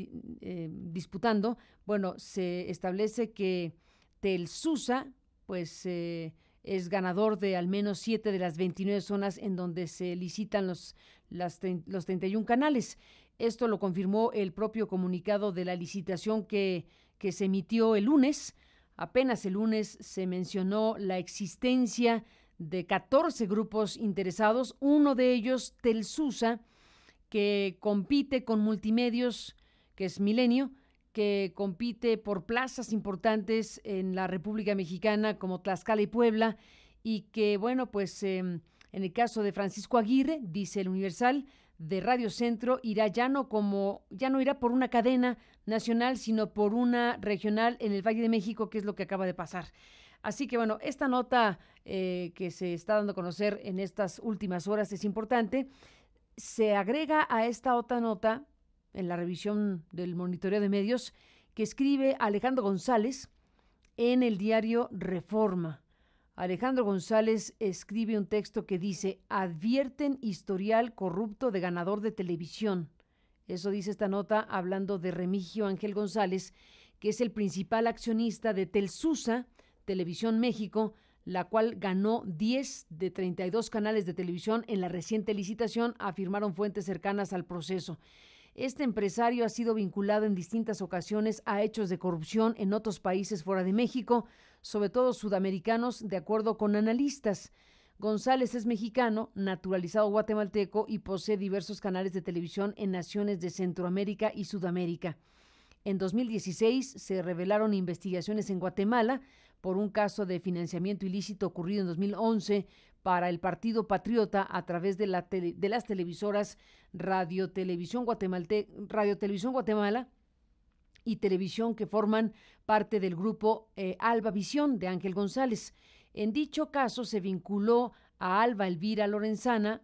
eh, disputando, bueno, se establece que Telsusa, pues eh, es ganador de al menos siete de las 29 zonas en donde se licitan los, las, los 31 canales. Esto lo confirmó el propio comunicado de la licitación que, que se emitió el lunes. Apenas el lunes se mencionó la existencia de 14 grupos interesados, uno de ellos Telsusa, que compite con multimedios, que es Milenio, que compite por plazas importantes en la República Mexicana como Tlaxcala y Puebla, y que, bueno, pues em, en el caso de Francisco Aguirre, dice el Universal, de Radio Centro irá ya no como ya no irá por una cadena nacional, sino por una regional en el Valle de México, que es lo que acaba de pasar. Así que bueno, esta nota eh, que se está dando a conocer en estas últimas horas es importante. Se agrega a esta otra nota en la revisión del monitoreo de medios que escribe Alejandro González, en el diario Reforma. Alejandro González escribe un texto que dice, advierten historial corrupto de ganador de televisión. Eso dice esta nota hablando de Remigio Ángel González, que es el principal accionista de Telsusa, Televisión México, la cual ganó 10 de 32 canales de televisión en la reciente licitación, afirmaron fuentes cercanas al proceso. Este empresario ha sido vinculado en distintas ocasiones a hechos de corrupción en otros países fuera de México, sobre todo sudamericanos, de acuerdo con analistas. González es mexicano, naturalizado guatemalteco y posee diversos canales de televisión en naciones de Centroamérica y Sudamérica. En 2016 se revelaron investigaciones en Guatemala por un caso de financiamiento ilícito ocurrido en 2011 para el Partido Patriota a través de, la de las televisoras Radio Televisión, Radio Televisión Guatemala y Televisión que forman parte del grupo eh, Alba Visión de Ángel González. En dicho caso se vinculó a Alba Elvira Lorenzana,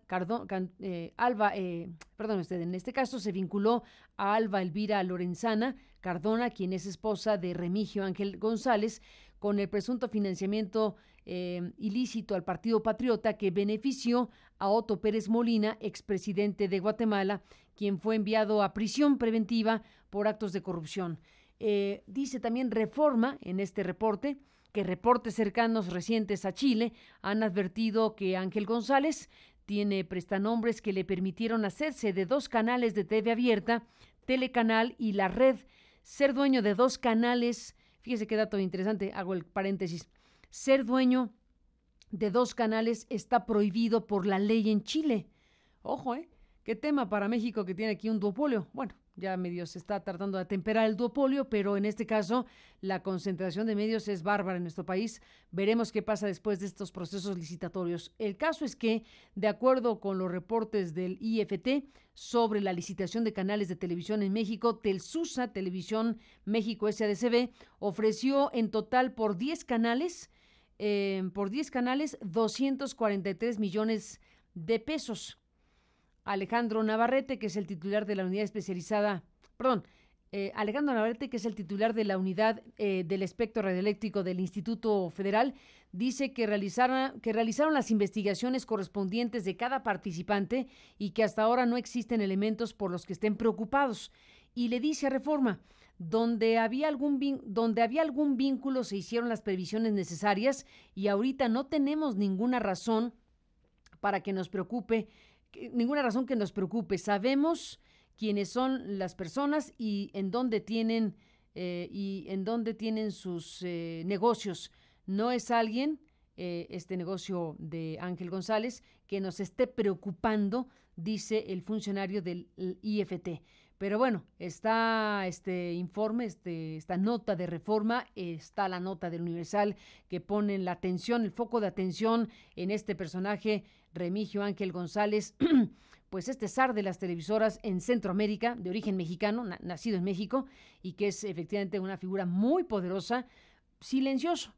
eh, eh, perdón usted, en este caso se vinculó a Alba Elvira Lorenzana Cardona, quien es esposa de Remigio Ángel González, con el presunto financiamiento eh, ilícito al Partido Patriota que benefició a Otto Pérez Molina, expresidente de Guatemala, quien fue enviado a prisión preventiva por actos de corrupción. dice también Reforma en este reporte que reportes cercanos recientes a Chile han advertido que Ángel González tiene prestanombres que le permitieron hacerse de dos canales de TV abierta, Telecanal y La Red, ser dueño de dos canales, fíjese qué dato interesante, hago el paréntesis, ser dueño de dos canales está prohibido por la ley en Chile. Ojo, ¿eh? ¿Qué tema para México que tiene aquí un duopolio? Bueno, ya medio se está tratando de atemperar el duopolio, pero en este caso la concentración de medios es bárbara en nuestro país. Veremos qué pasa después de estos procesos licitatorios. El caso es que, de acuerdo con los reportes del IFT sobre la licitación de canales de televisión en México, Telsusa Televisión México SADCB ofreció en total por 10 canales, eh, por 10 canales, 243 millones de pesos Alejandro Navarrete, que es el titular de la unidad especializada, perdón, eh, Alejandro Navarrete, que es el titular de la unidad eh, del espectro radioeléctrico del Instituto Federal, dice que realizaron, que realizaron las investigaciones correspondientes de cada participante y que hasta ahora no existen elementos por los que estén preocupados. Y le dice a Reforma, donde había algún, donde había algún vínculo se hicieron las previsiones necesarias y ahorita no tenemos ninguna razón para que nos preocupe ninguna razón que nos preocupe. Sabemos quiénes son las personas y en dónde tienen eh, y en dónde tienen sus eh, negocios. No es alguien eh, este negocio de Ángel González que nos esté preocupando, dice el funcionario del IFT. Pero bueno, está este informe, este, esta nota de reforma, está la nota del Universal que pone la atención, el foco de atención en este personaje, Remigio Ángel González, pues este zar de las televisoras en Centroamérica, de origen mexicano, nacido en México, y que es efectivamente una figura muy poderosa, silencioso,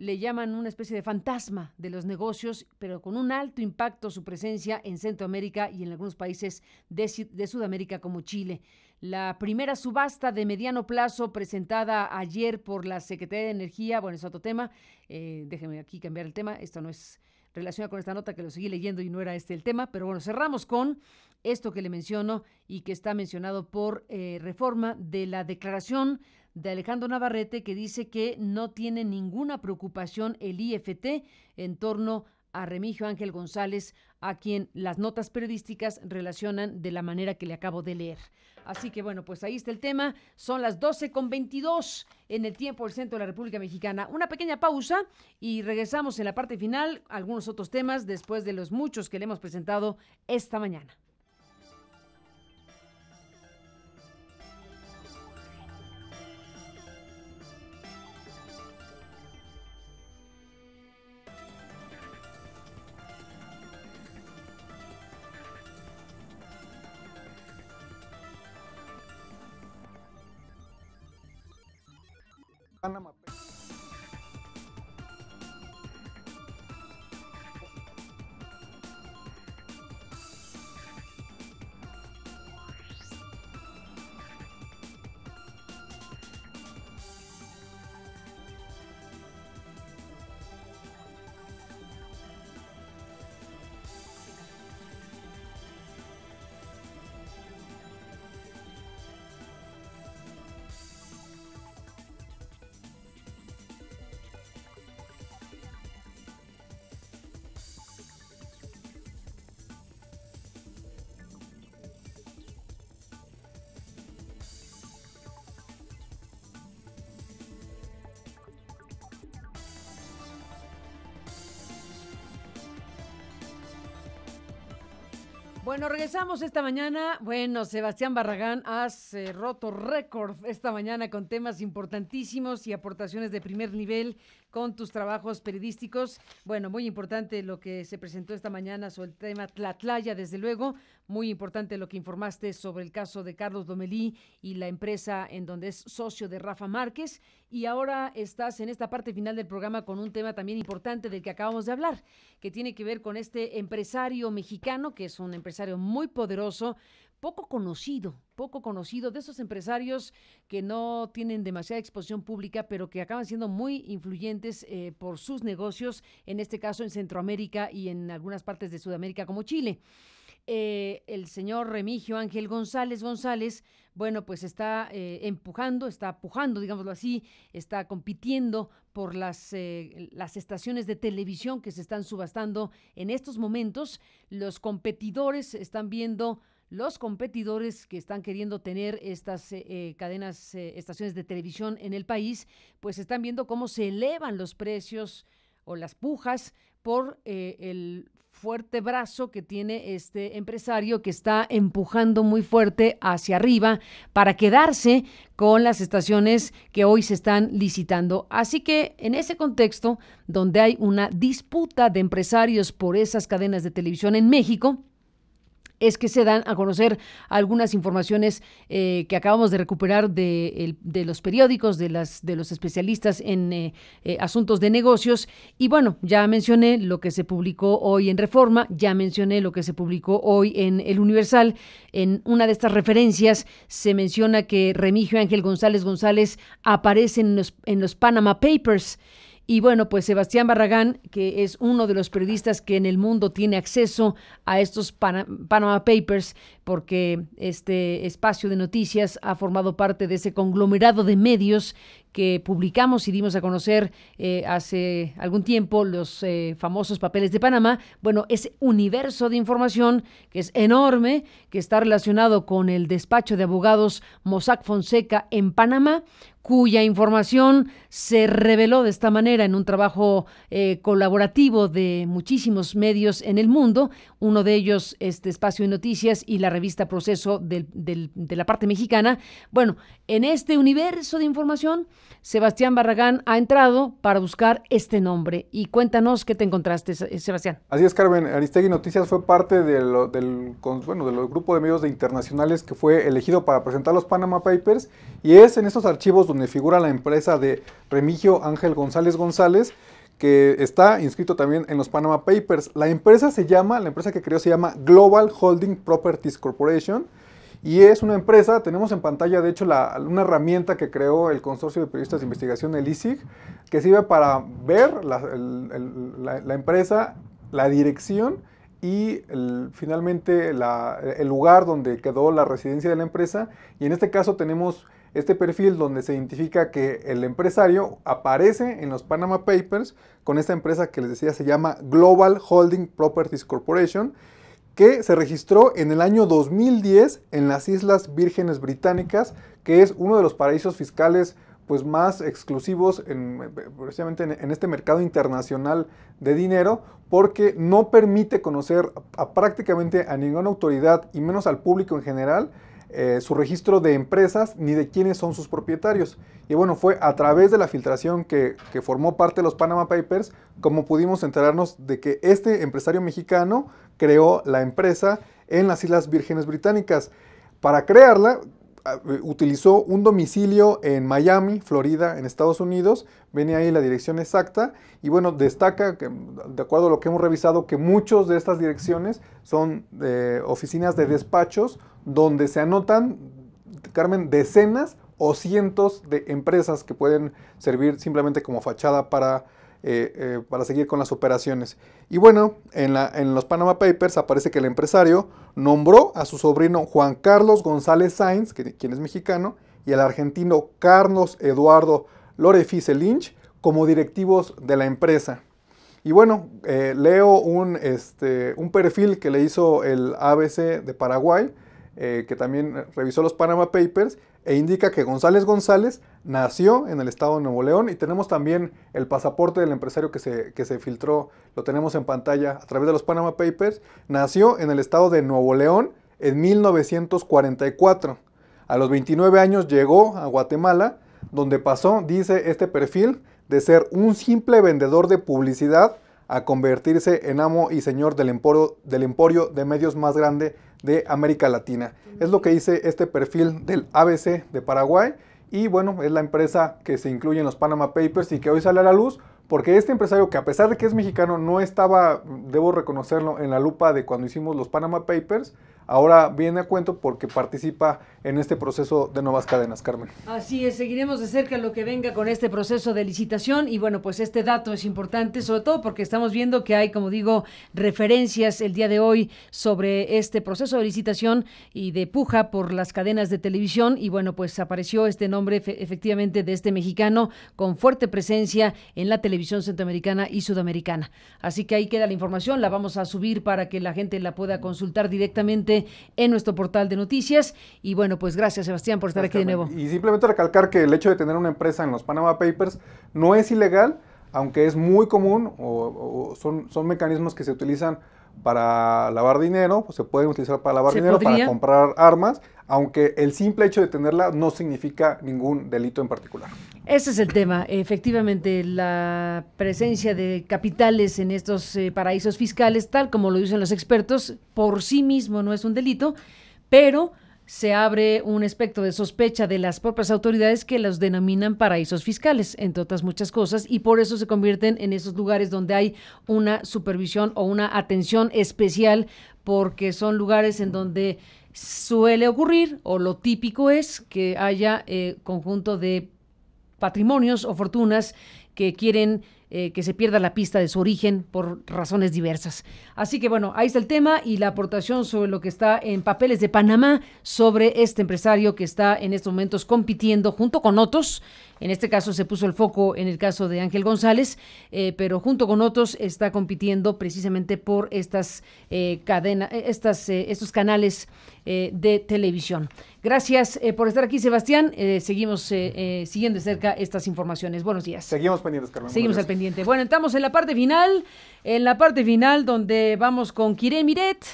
le llaman una especie de fantasma de los negocios, pero con un alto impacto su presencia en Centroamérica y en algunos países de, Sudamérica como Chile. La primera subasta de mediano plazo presentada ayer por la Secretaría de Energía, bueno, es otro tema, eh, déjenme aquí cambiar el tema, esto no es relacionado con esta nota que lo seguí leyendo y no era este el tema, pero bueno, cerramos con esto que le menciono y que está mencionado por eh, reforma de la declaración de Alejandro Navarrete que dice que no tiene ninguna preocupación el IFT en torno a Remigio Ángel González, a quien las notas periodísticas relacionan de la manera que le acabo de leer. Así que bueno, pues ahí está el tema. Son las 12 con 22 en el tiempo del centro de la República Mexicana. Una pequeña pausa y regresamos en la parte final, algunos otros temas después de los muchos que le hemos presentado esta mañana. Panamá. Bueno, regresamos esta mañana. Bueno, Sebastián Barragán, has roto récord esta mañana con temas importantísimos y aportaciones de primer nivel con tus trabajos periodísticos. Bueno, muy importante lo que se presentó esta mañana sobre el tema Tlatlaya, desde luego. Muy importante lo que informaste sobre el caso de Carlos Domelí y la empresa en donde es socio de Rafa Márquez. Y ahora estás en esta parte final del programa con un tema también importante del que acabamos de hablar, que tiene que ver con este empresario mexicano, que es un empresario muy poderoso, poco conocido, poco conocido, de esos empresarios que no tienen demasiada exposición pública, pero que acaban siendo muy influyentes eh, por sus negocios, en este caso en Centroamérica y en algunas partes de Sudamérica como Chile. Eh, el señor Remigio Ángel González González, bueno, pues está eh, empujando, está pujando, digámoslo así, está compitiendo por las, las estaciones de televisión que se están subastando en estos momentos. Los competidores están viendo los competidores que están queriendo tener estas eh, eh, cadenas, eh, estaciones de televisión en el país, pues están viendo cómo se elevan los precios o las pujas por el fuerte brazo que tiene este empresario que está empujando muy fuerte hacia arriba para quedarse con las estaciones que hoy se están licitando. Así que en ese contexto, donde hay una disputa de empresarios por esas cadenas de televisión en México, es que se dan a conocer algunas informaciones eh, que acabamos de recuperar de, los periódicos, de, las, de los especialistas en eh, eh, asuntos de negocios. Y bueno, ya mencioné lo que se publicó hoy en Reforma, ya mencioné lo que se publicó hoy en El Universal. En una de estas referencias se menciona que Remigio Ángel González González aparece en los, en los Panama Papers. Y bueno, pues Sebastián Barragán, que es uno de los periodistas que en el mundo tiene acceso a estos Panama Papers, porque este espacio de noticias ha formado parte de ese conglomerado de medios que publicamos y dimos a conocer eh, hace algún tiempo los eh, famosos papeles de Panamá. Bueno, ese universo de información que es enorme, que está relacionado con el despacho de abogados Mossack Fonseca en Panamá, cuya información se reveló de esta manera en un trabajo eh, colaborativo de muchísimos medios en el mundo, uno de ellos este espacio de noticias y la revista Proceso de la parte mexicana. Bueno, en este universo de información, Sebastián Barragán ha entrado para buscar este nombre. Y cuéntanos qué te encontraste, Sebastián. Así es, Carmen. Aristegui Noticias fue parte del, bueno, del grupo de medios de internacionales que fue elegido para presentar los Panama Papers. Y es en estos archivos donde figura la empresa de Remigio Ángel González González que está inscrito también en los Panama Papers. La empresa se llama, la empresa que creó se llama Global Holding Properties Corporation y es una empresa, tenemos en pantalla de hecho una herramienta que creó el Consorcio de Periodistas de Investigación, el ISIG, que sirve para ver la, empresa, la dirección y finalmente el lugar donde quedó la residencia de la empresa. Y en este caso tenemos este perfil donde se identifica que el empresario aparece en los Panama Papers con esta empresa que les decía se llama Global Holding Properties Corporation que se registró en el año 2010 en las Islas Vírgenes Británicas, que es uno de los paraísos fiscales pues, más exclusivos en, precisamente en, este mercado internacional de dinero, porque no permite conocer prácticamente a ninguna autoridad y menos al público en general eh, su registro de empresas ni de quiénes son sus propietarios. Y bueno, fue a través de la filtración que, que, formó parte de los Panama Papers como pudimos enterarnos de que este empresario mexicano creó la empresa en las Islas Vírgenes Británicas. Para crearla, utilizó un domicilio en Miami, Florida, en Estados Unidos. Viene ahí la dirección exacta. Y bueno, destaca, que, de acuerdo a lo que hemos revisado, que muchas de estas direcciones son oficinas de despachos donde se anotan, Carmen, decenas o cientos de empresas que pueden servir simplemente como fachada para, eh, eh, para seguir con las operaciones. Y bueno, en, los Panama Papers aparece que el empresario nombró a su sobrino Juan Carlos González Sainz, que, quien es mexicano, y al argentino Carlos Eduardo Lorefice Lynch como directivos de la empresa. Y bueno, eh, leo un, este, un perfil que le hizo el ABC de Paraguay, que también revisó los Panama Papers e indica que González González nació en el estado de Nuevo León y tenemos también el pasaporte del empresario que se, que se filtró, lo tenemos en pantalla a través de los Panama Papers, nació en el estado de Nuevo León en 1944. A los 29 años llegó a Guatemala, donde pasó, dice este perfil, de ser un simple vendedor de publicidad a convertirse en amo y señor del emporio, del emporio de medios más grande de América Latina. Es lo que dice este perfil del ABC de Paraguay y bueno, es la empresa que se incluye en los Panama Papers y que hoy sale a la luz porque este empresario que a pesar de que es mexicano no estaba, debo reconocerlo, en la lupa de cuando hicimos los Panama Papers, ahora viene a cuento porque participa en este proceso de nuevas cadenas, Carmen. Así es, seguiremos de cerca lo que venga con este proceso de licitación y bueno, pues este dato es importante, sobre todo porque estamos viendo que hay, como digo, referencias el día de hoy sobre este proceso de licitación y de puja por las cadenas de televisión y bueno, pues apareció este nombre efectivamente de este mexicano con fuerte presencia en la televisión centroamericana y sudamericana. Así que ahí queda la información, la vamos a subir para que la gente la pueda consultar directamente en nuestro portal de noticias. Y bueno, pues gracias Sebastián por estar aquí de nuevo. Y simplemente recalcar que el hecho de tener una empresa en los Panama Papers no es ilegal, aunque es muy común o, son, son mecanismos que se utilizan para lavar dinero, pues se pueden utilizar para lavar dinero, para comprar armas, aunque el simple hecho de tenerla no significa ningún delito en particular. Ese es el tema, efectivamente, la presencia de capitales en estos eh, paraísos fiscales, tal como lo dicen los expertos, por sí mismo no es un delito, pero se abre un aspecto de sospecha de las propias autoridades que los denominan paraísos fiscales, entre otras muchas cosas, y por eso se convierten en esos lugares donde hay una supervisión o una atención especial, porque son lugares en donde suele ocurrir, o lo típico es que haya eh, conjunto de patrimonios o fortunas que quieren eh, que se pierda la pista de su origen por razones diversas. Así que bueno, ahí está el tema y la aportación sobre lo que está en papeles de Panamá sobre este empresario que está en estos momentos compitiendo junto con otros en este caso se puso el foco en el caso de Ángel González, eh, pero junto con otros está compitiendo precisamente por estas eh, cadenas, eh, estas, estos canales de televisión. Gracias por estar aquí, Sebastián. seguimos siguiendo de cerca estas informaciones. Buenos días. Seguimos pendientes, Carmen. Seguimos al pendiente. Bueno, estamos en la parte final, en la parte final donde vamos con Kiren Miret.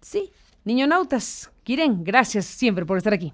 Sí, Niño Nautas. Kiren, gracias siempre por estar aquí.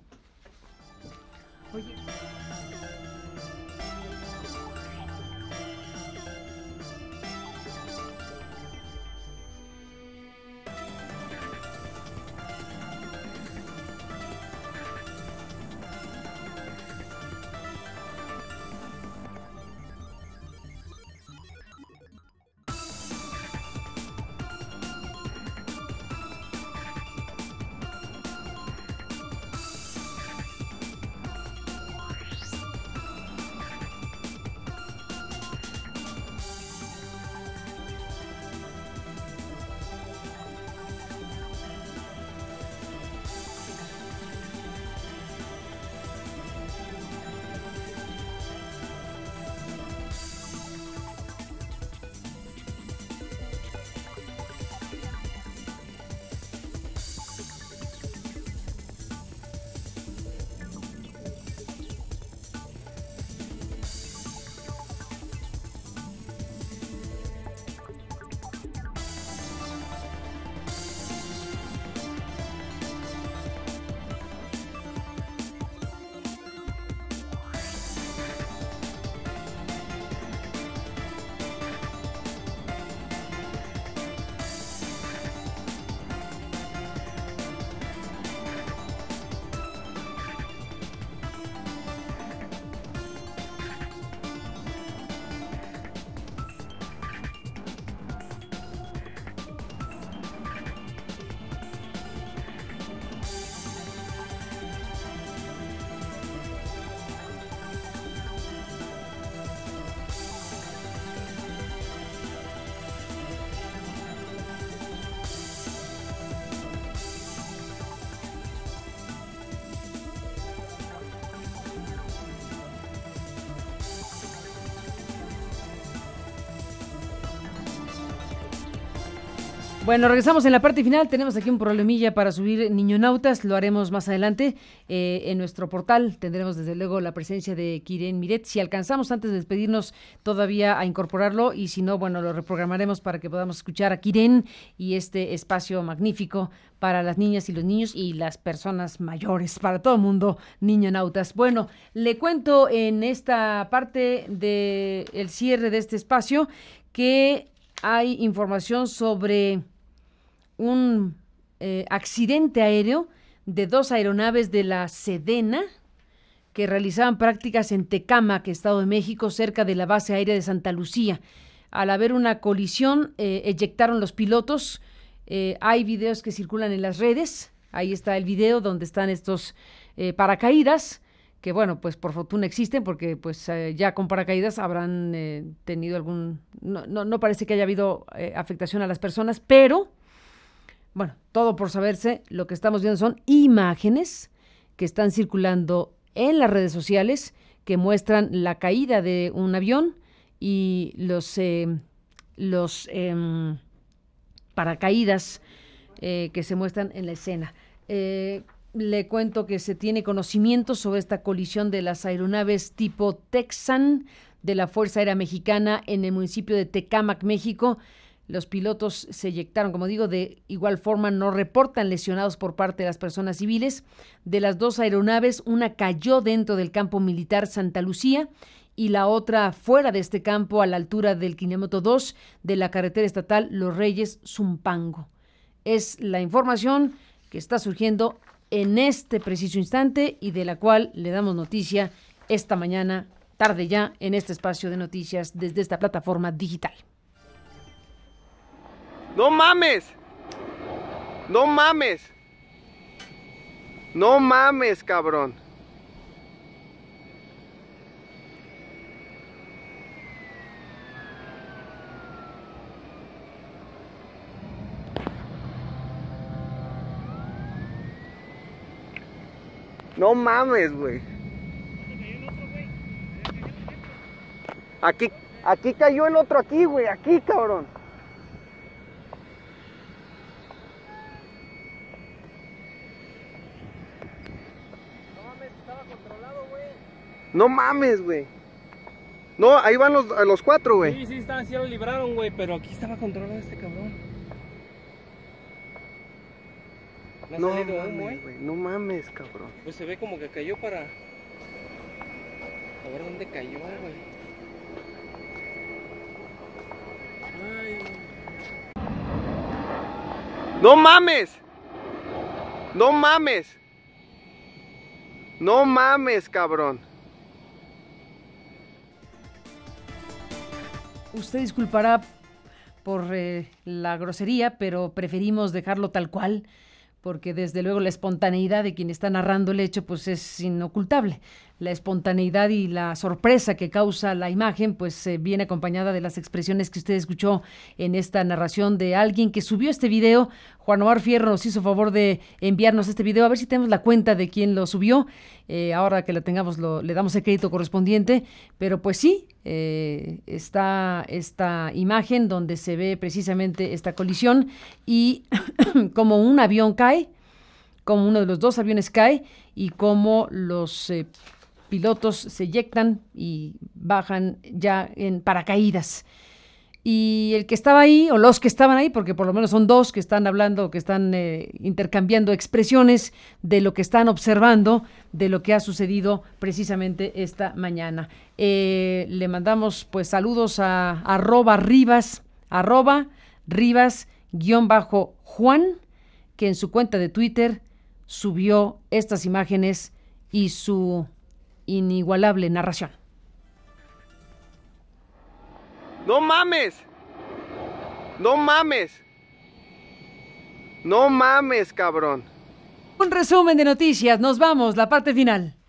Bueno, regresamos en la parte final. Tenemos aquí un problemilla para subir niñonautas. Lo haremos más adelante. Eh, en nuestro portal tendremos desde luego la presencia de Kiren Miret. Si alcanzamos antes de despedirnos todavía a incorporarlo y si no, bueno, lo reprogramaremos para que podamos escuchar a Kiren y este espacio magnífico para las niñas y los niños y las personas mayores, para todo el mundo, niñonautas. Bueno, le cuento en esta parte del el cierre de este espacio que hay información sobre un eh, accidente aéreo de dos aeronaves de la Sedena que realizaban prácticas en Tecámac, Estado de México, cerca de la base aérea de Santa Lucía. Al haber una colisión, eh, eyectaron los pilotos. Eh, hay videos que circulan en las redes. Ahí está el video donde están estos paracaídas que bueno, pues por fortuna existen porque pues ya con paracaídas habrán tenido algún, no, no, parece que haya habido afectación a las personas, pero bueno, todo por saberse, lo que estamos viendo son imágenes que están circulando en las redes sociales que muestran la caída de un avión y los, los em, paracaídas que se muestran en la escena le cuento que se tiene conocimiento sobre esta colisión de las aeronaves tipo Texan de la Fuerza Aérea Mexicana en el municipio de Tecámac, México. Los pilotos se eyectaron, como digo, de igual forma no reportan lesionados por parte de las personas civiles. De las dos aeronaves, una cayó dentro del campo militar Santa Lucía y la otra fuera de este campo a la altura del kilómetro 2 de la carretera estatal Los Reyes Zumpango. Es la información que está surgiendo en este preciso instante y de la cual le damos noticia esta mañana, tarde ya, en este espacio de noticias desde esta plataforma digital. No mames. No mames. No mames, cabrón. No mames, güey. Aquí, aquí cayó el otro aquí, güey. Aquí, cabrón. No mames, estaba controlado, güey. No mames, güey. No, ahí van los, los cuatro, güey. Sí, sí, estaban, sí lo libraron, güey, pero aquí estaba controlado este cabrón. No, mames, güey. No mames, cabrón. Pues se ve como que cayó para. A ver dónde cayó, güey. Ay. No mames. No mames. No mames, cabrón. Usted disculpará por eh, la grosería, pero preferimos dejarlo tal cual porque desde luego la espontaneidad de quien está narrando el hecho pues es inocultable. La espontaneidad y la sorpresa que causa la imagen pues eh, viene acompañada de las expresiones que usted escuchó en esta narración de alguien que subió este video. Juan Omar Fierro nos hizo favor de enviarnos este video, a ver si tenemos la cuenta de quién lo subió. Eh, ahora que la tengamos le damos el crédito correspondiente, pero pues sí, eh, está esta imagen donde se ve precisamente esta colisión y como un avión cae, como uno de los dos aviones cae y como los eh, pilotos se eyectan y bajan ya en paracaídas y el que estaba ahí, o los que estaban ahí, porque por lo menos son dos que están hablando, que están eh, intercambiando expresiones de lo que están observando, de lo que ha sucedido precisamente esta mañana. Eh, le mandamos pues saludos a arroba Rivas, arroba Rivas guion bajo Juan, que en su cuenta de Twitter subió estas imágenes y su inigualable narración. No mames. No mames. No mames, cabrón. Un resumen de noticias. Nos vamos, la parte final.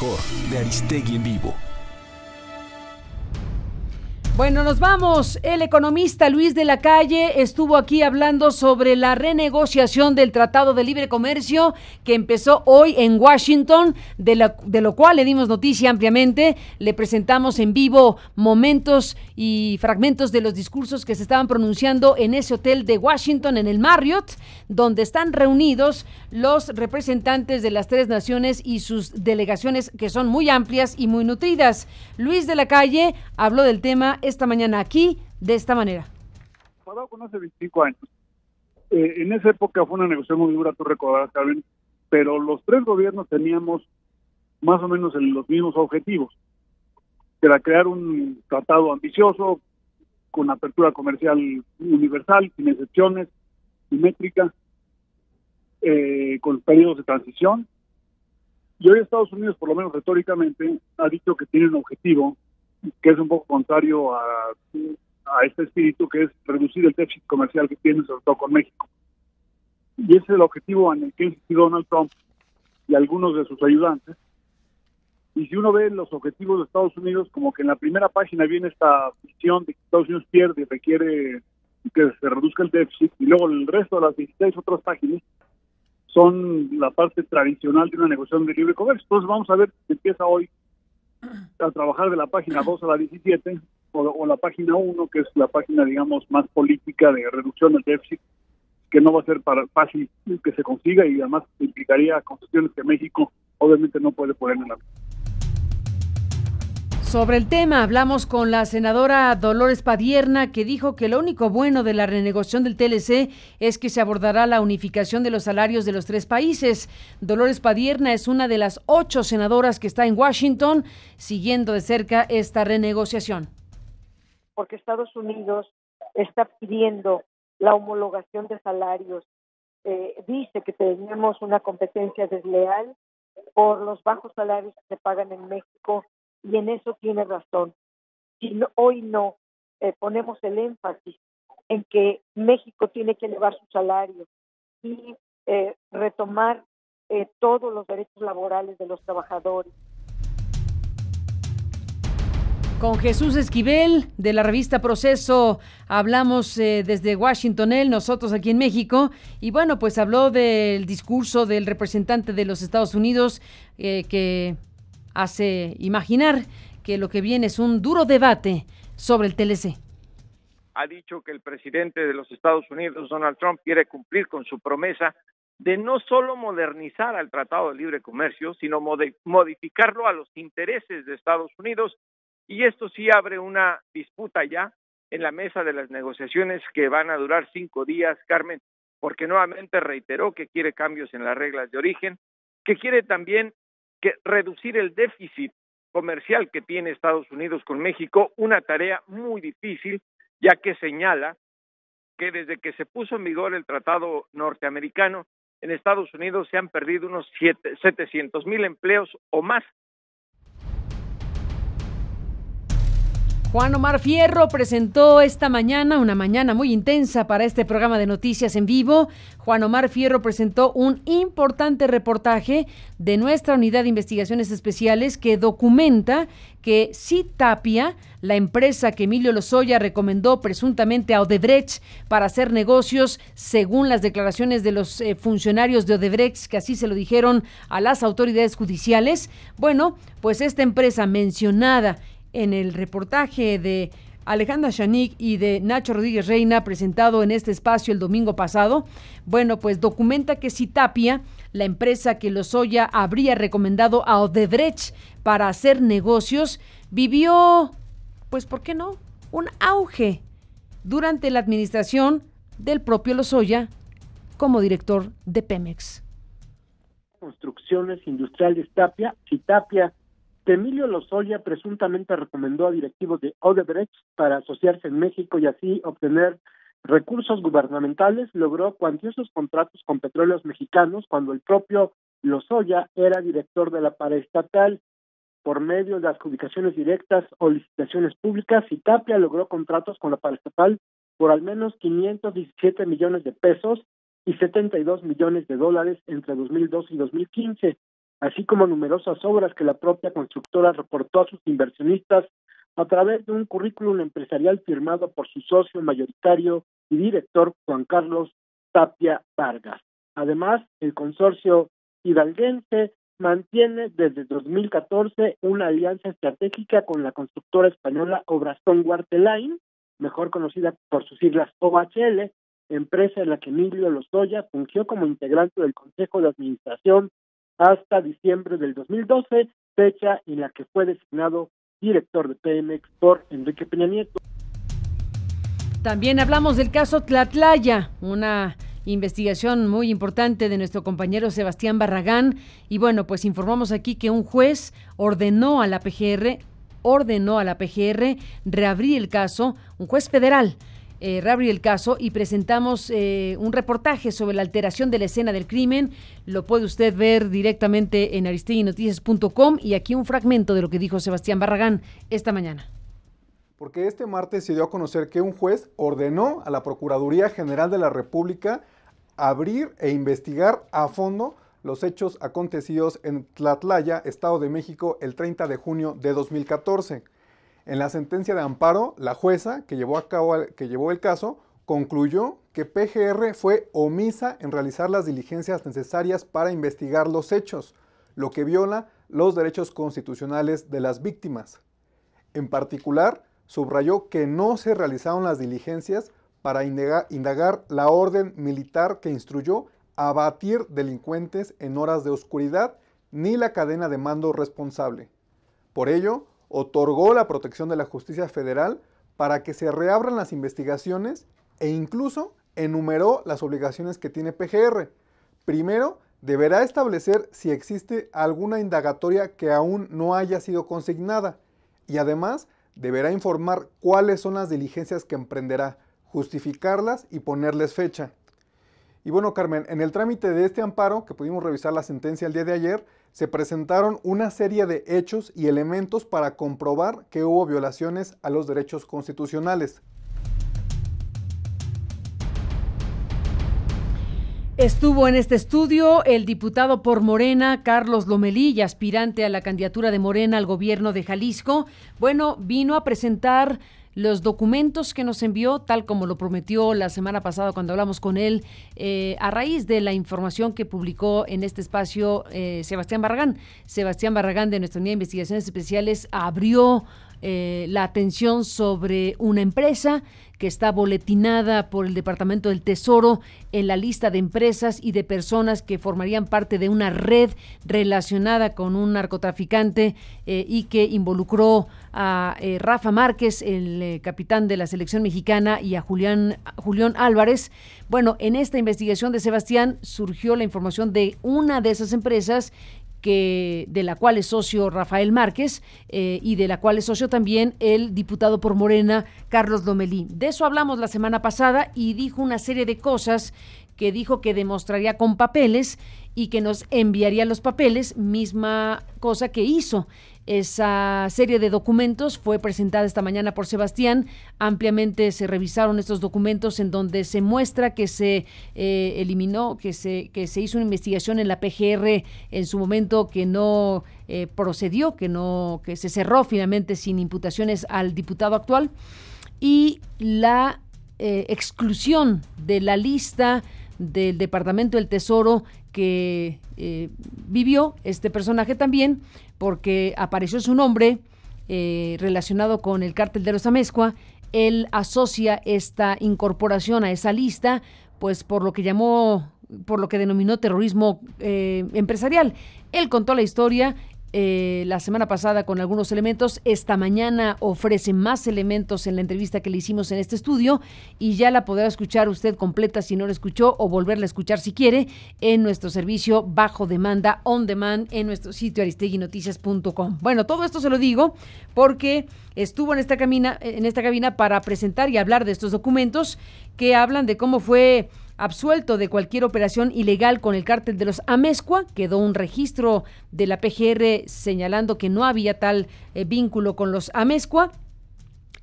Mejor de Aristegui en vivo. Bueno, nos vamos. El economista Luis de la Calle estuvo aquí hablando sobre la renegociación del Tratado de Libre Comercio que empezó hoy en Washington, de, de, lo cual le dimos noticia ampliamente. Le presentamos en vivo momentos y fragmentos de los discursos que se estaban pronunciando en ese hotel de Washington, en el Marriott, donde están reunidos los representantes de las tres naciones y sus delegaciones que son muy amplias y muy nutridas. Luis de la Calle habló del tema esta mañana aquí de esta manera. con hace 25 años. Eh, en esa época fue una negociación muy dura, tú recordarás, Carmen, pero los tres gobiernos teníamos más o menos los mismos objetivos, que era crear un tratado ambicioso, con apertura comercial universal, sin excepciones, simétrica, eh, con periodos de transición. Y hoy Estados Unidos, por lo menos retóricamente, ha dicho que tiene un objetivo que es un poco contrario a, a este espíritu, que es reducir el déficit comercial que tiene, sobre todo con México. Y ese es el objetivo en el que insistió Donald Trump y algunos de sus ayudantes. Y si uno ve los objetivos de Estados Unidos, como que en la primera página viene esta visión de que Estados Unidos pierde y requiere que se reduzca el déficit, y luego el resto de las 16 otras páginas son la parte tradicional de una negociación de libre comercio. Entonces vamos a ver, empieza hoy a trabajar de la página 2 a la 17 o, la página 1, que es la página, digamos, más política de reducción del déficit, que no va a ser para, fácil que se consiga y además implicaría concesiones que México obviamente no puede poner en la sobre el tema hablamos con la senadora Dolores Padierna que dijo que lo único bueno de la renegociación del TLC es que se abordará la unificación de los salarios de los tres países. Dolores Padierna es una de las ocho senadoras que está en Washington siguiendo de cerca esta renegociación. Porque Estados Unidos está pidiendo la homologación de salarios. Eh, dice que tenemos una competencia desleal por los bajos salarios que se pagan en México y en eso tiene razón. Si hoy no eh, ponemos el énfasis en que México tiene que elevar su salario y eh, retomar eh, todos los derechos laborales de los trabajadores. Con Jesús Esquivel de la revista Proceso hablamos desde Washington, él, nosotros aquí en México, y bueno, pues habló del discurso del representante de los Estados Unidos que hace imaginar que lo que viene es un duro debate sobre el TLC. Ha dicho que el presidente de los Estados Unidos, Donald Trump, quiere cumplir con su promesa de no solo modernizar al Tratado de Libre Comercio, sino modificarlo a los intereses de Estados Unidos. Y esto sí abre una disputa ya en la mesa de las negociaciones que van a durar cinco días, Carmen, porque nuevamente reiteró que quiere cambios en las reglas de origen, que quiere también que reducir el déficit comercial que tiene Estados Unidos con México, una tarea muy difícil, ya que señala que desde que se puso en vigor el tratado norteamericano, en Estados Unidos se han perdido unos 700 mil empleos o más Juan Omar Fierro presentó esta mañana, una mañana muy intensa para este programa de noticias en vivo. Juan Omar Fierro presentó un importante reportaje de nuestra unidad de investigaciones especiales que documenta que Citapia, la empresa que Emilio Lozoya recomendó presuntamente a Odebrecht para hacer negocios, según las declaraciones de los eh, funcionarios de Odebrecht, que así se lo dijeron a las autoridades judiciales, bueno, pues esta empresa mencionada en el reportaje de Alejandra Shanik y de Nacho Rodríguez Reina presentado en este espacio el domingo pasado, bueno, pues documenta que Citapia, la empresa que Lozoya habría recomendado a Odebrecht para hacer negocios, vivió, pues, ¿por qué no? Un auge durante la administración del propio Lozoya como director de Pemex. Construcciones Industriales Tapia, Citapia Emilio Lozoya presuntamente recomendó a directivos de Odebrecht para asociarse en México y así obtener recursos gubernamentales, logró cuantiosos contratos con petróleos mexicanos cuando el propio Lozoya era director de la paraestatal. Por medio de adjudicaciones directas o licitaciones públicas, y Tapia logró contratos con la paraestatal por al menos 517 millones de pesos y 72 millones de dólares entre 2002 y 2015 así como numerosas obras que la propia constructora reportó a sus inversionistas a través de un currículum empresarial firmado por su socio mayoritario y director Juan Carlos Tapia Vargas. Además, el consorcio hidalguense mantiene desde 2014 una alianza estratégica con la constructora española Obrastón Guartelain, mejor conocida por sus siglas OHL, empresa en la que Emilio Lozoya fungió como integrante del Consejo de Administración hasta diciembre del 2012, fecha en la que fue designado director de Pemex por Enrique Peña Nieto. También hablamos del caso Tlatlaya, una investigación muy importante de nuestro compañero Sebastián Barragán. Y bueno, pues informamos aquí que un juez ordenó a la PGR, ordenó a la PGR reabrir el caso, un juez federal. Eh, reabrir el caso y presentamos eh, un reportaje sobre la alteración de la escena del crimen. Lo puede usted ver directamente en aristeguinoticias.com y aquí un fragmento de lo que dijo Sebastián Barragán esta mañana porque este martes se dio a conocer que un juez ordenó a la Procuraduría General de la República abrir e investigar a fondo los hechos acontecidos en Tlatlaya, Estado de México, el 30 de junio de 2014. En la sentencia de amparo, la jueza que llevó, a cabo, que llevó el caso concluyó que PGR fue omisa en realizar las diligencias necesarias para investigar los hechos, lo que viola los derechos constitucionales de las víctimas. En particular, subrayó que no se realizaron las diligencias para indagar, la orden militar que instruyó abatir delincuentes en horas de oscuridad ni la cadena de mando responsable. Por ello, otorgó la protección de la justicia federal para que se reabran las investigaciones e incluso enumeró las obligaciones que tiene PGR. Primero, deberá establecer si existe alguna indagatoria que aún no haya sido consignada y además deberá informar cuáles son las diligencias que emprenderá, justificarlas y ponerles fecha. Y bueno, Carmen, en el trámite de este amparo, que pudimos revisar la sentencia el día de ayer, se presentaron una serie de hechos y elementos para comprobar que hubo violaciones a los derechos constitucionales. Estuvo en este estudio el diputado por Morena, Carlos Lomelí, aspirante a la candidatura de Morena al gobierno de Jalisco. Bueno, vino a presentar los documentos que nos envió, tal como lo prometió la semana pasada cuando hablamos con él, eh, a raíz de la información que publicó en este espacio eh, Sebastián Barragán. Sebastián Barragán de nuestra unidad de investigaciones especiales abrió eh, la atención sobre una empresa que está boletinada por el Departamento del Tesoro en la lista de empresas y de personas que formarían parte de una red relacionada con un narcotraficante eh, y que involucró a eh, Rafa Márquez, el capitán de la selección mexicana, y a Julián, Julián Álvarez. Bueno, en esta investigación de Sebastián surgió la información de una de esas empresas que de la cual es socio Rafael Márquez eh, y de la cual es socio también el diputado por Morena Carlos Lomelí. De eso hablamos la semana pasada y dijo una serie de cosas que dijo que demostraría con papeles y que nos enviaría los papeles, misma cosa que hizo. Esa serie de documentos fue presentada esta mañana por Sebastián. Ampliamente se revisaron estos documentos en donde se muestra que se eh, eliminó, que se, que se hizo una investigación en la PGR en su momento que no eh, procedió, que no, que se cerró finalmente sin imputaciones al diputado actual. Y la eh, exclusión de la lista del Departamento del Tesoro que vivió este personaje también porque apareció su nombre eh, relacionado con el cártel de los Amezcua. Él asocia esta incorporación a esa lista, pues por lo que llamó, por lo que denominó terrorismo eh, empresarial. Él contó la historia eh, la semana pasada con algunos elementos. Esta mañana ofrece más elementos en la entrevista que le hicimos en este estudio y ya la podrá escuchar usted completa si no la escuchó o volverla a escuchar si quiere en nuestro servicio bajo demanda on demand en nuestro sitio aristeguinoticias.com. Bueno, todo esto se lo digo porque estuvo en esta, cabina, en esta cabina para presentar y hablar de estos documentos que hablan de cómo fue absuelto de cualquier operación ilegal con el cártel de los Amezcua. Quedó un registro de la PGR señalando que no había tal eh, vínculo con los Amezcua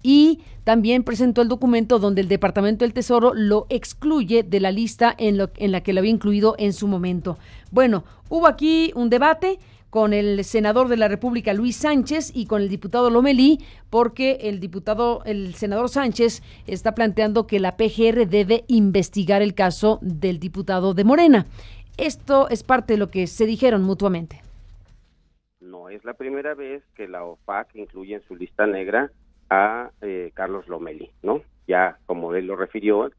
y también presentó el documento donde el Departamento del Tesoro lo excluye de la lista en, en la que lo había incluido en su momento. Bueno, hubo aquí un debate con el senador de la República Luis Sánchez y con el diputado Lomelí, porque el diputado, el senador Sánchez está planteando que la PGR debe investigar el caso del diputado de Morena. Esto es parte de lo que se dijeron mutuamente. No es la primera vez que la OFAC incluye en su lista negra a eh, Carlos Lomelí, ¿no? Ya como él lo refirió,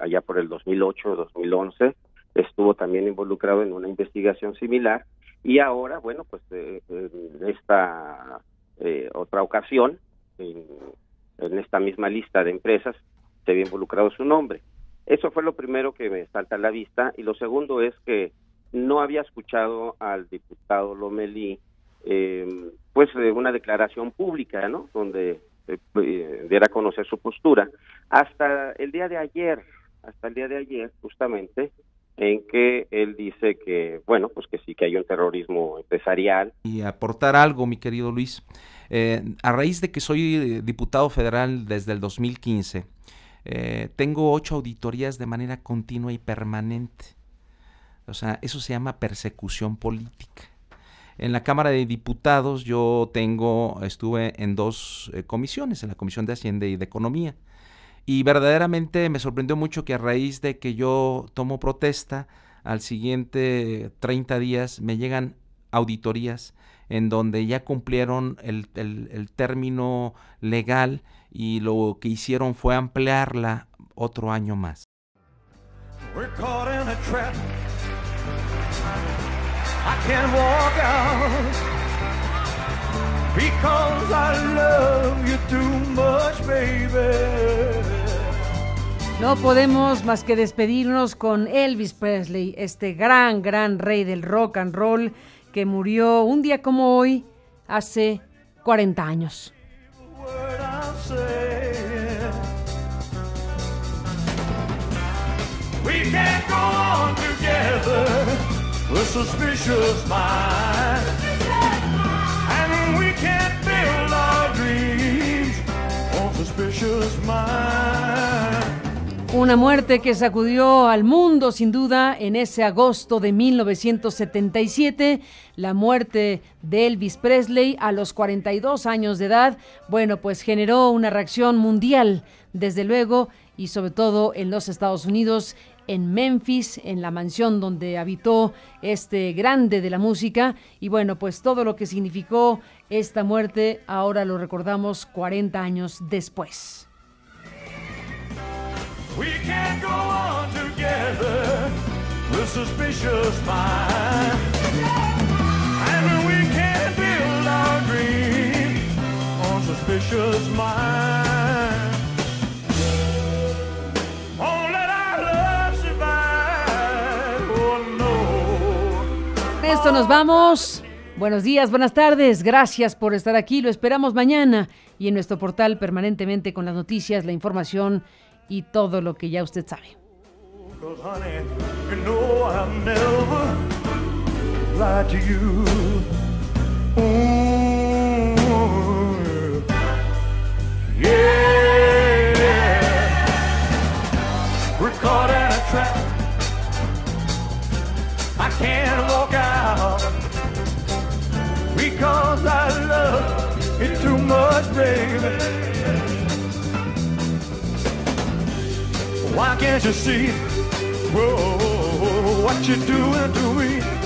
allá por el 2008-2011 estuvo también involucrado en una investigación similar y ahora, bueno, pues eh, en esta eh, otra ocasión, en, esta misma lista de empresas, se había involucrado su nombre. Eso fue lo primero que me salta a la vista y lo segundo es que no había escuchado al diputado Lomelí eh, pues una declaración pública, ¿no? Donde eh, diera a conocer su postura hasta el día de ayer, hasta el día de ayer justamente en que él dice que, bueno, pues que sí que hay un terrorismo empresarial. Y aportar algo, mi querido Luis. Eh, a raíz de que soy diputado federal desde el 2015, eh, tengo ocho auditorías de manera continua y permanente. O sea, eso se llama persecución política. En la Cámara de Diputados yo tengo, estuve en dos eh, comisiones, en la Comisión de Hacienda y de Economía. Y verdaderamente me sorprendió mucho que a raíz de que yo tomo protesta, al siguiente 30 días me llegan auditorías en donde ya cumplieron el, el, término legal y lo que hicieron fue ampliarla otro año más. Because I love you too much, baby. No podemos más que despedirnos con Elvis Presley, este gran, gran rey del rock and roll que murió un día como hoy, hace 40 años. Suspicious minds. Una muerte que sacudió al mundo sin duda en ese agosto de 1977, la muerte de Elvis Presley a los 42 años de edad, bueno, pues generó una reacción mundial, desde luego, y sobre todo en los Estados Unidos en Memphis, en la mansión donde habitó este grande de la música. Y bueno, pues todo lo que significó esta muerte ahora lo recordamos 40 años después. We can't go on together with suspicious minds. And we can't build our dreams on suspicious minds. esto nos vamos. Buenos días, buenas tardes. Gracias por estar aquí. Lo esperamos mañana y en nuestro portal permanentemente con las noticias, la información y todo lo que ya usted sabe. I can't walk out. Because I love it too much. Why can't you see whoa, what you're doing to me?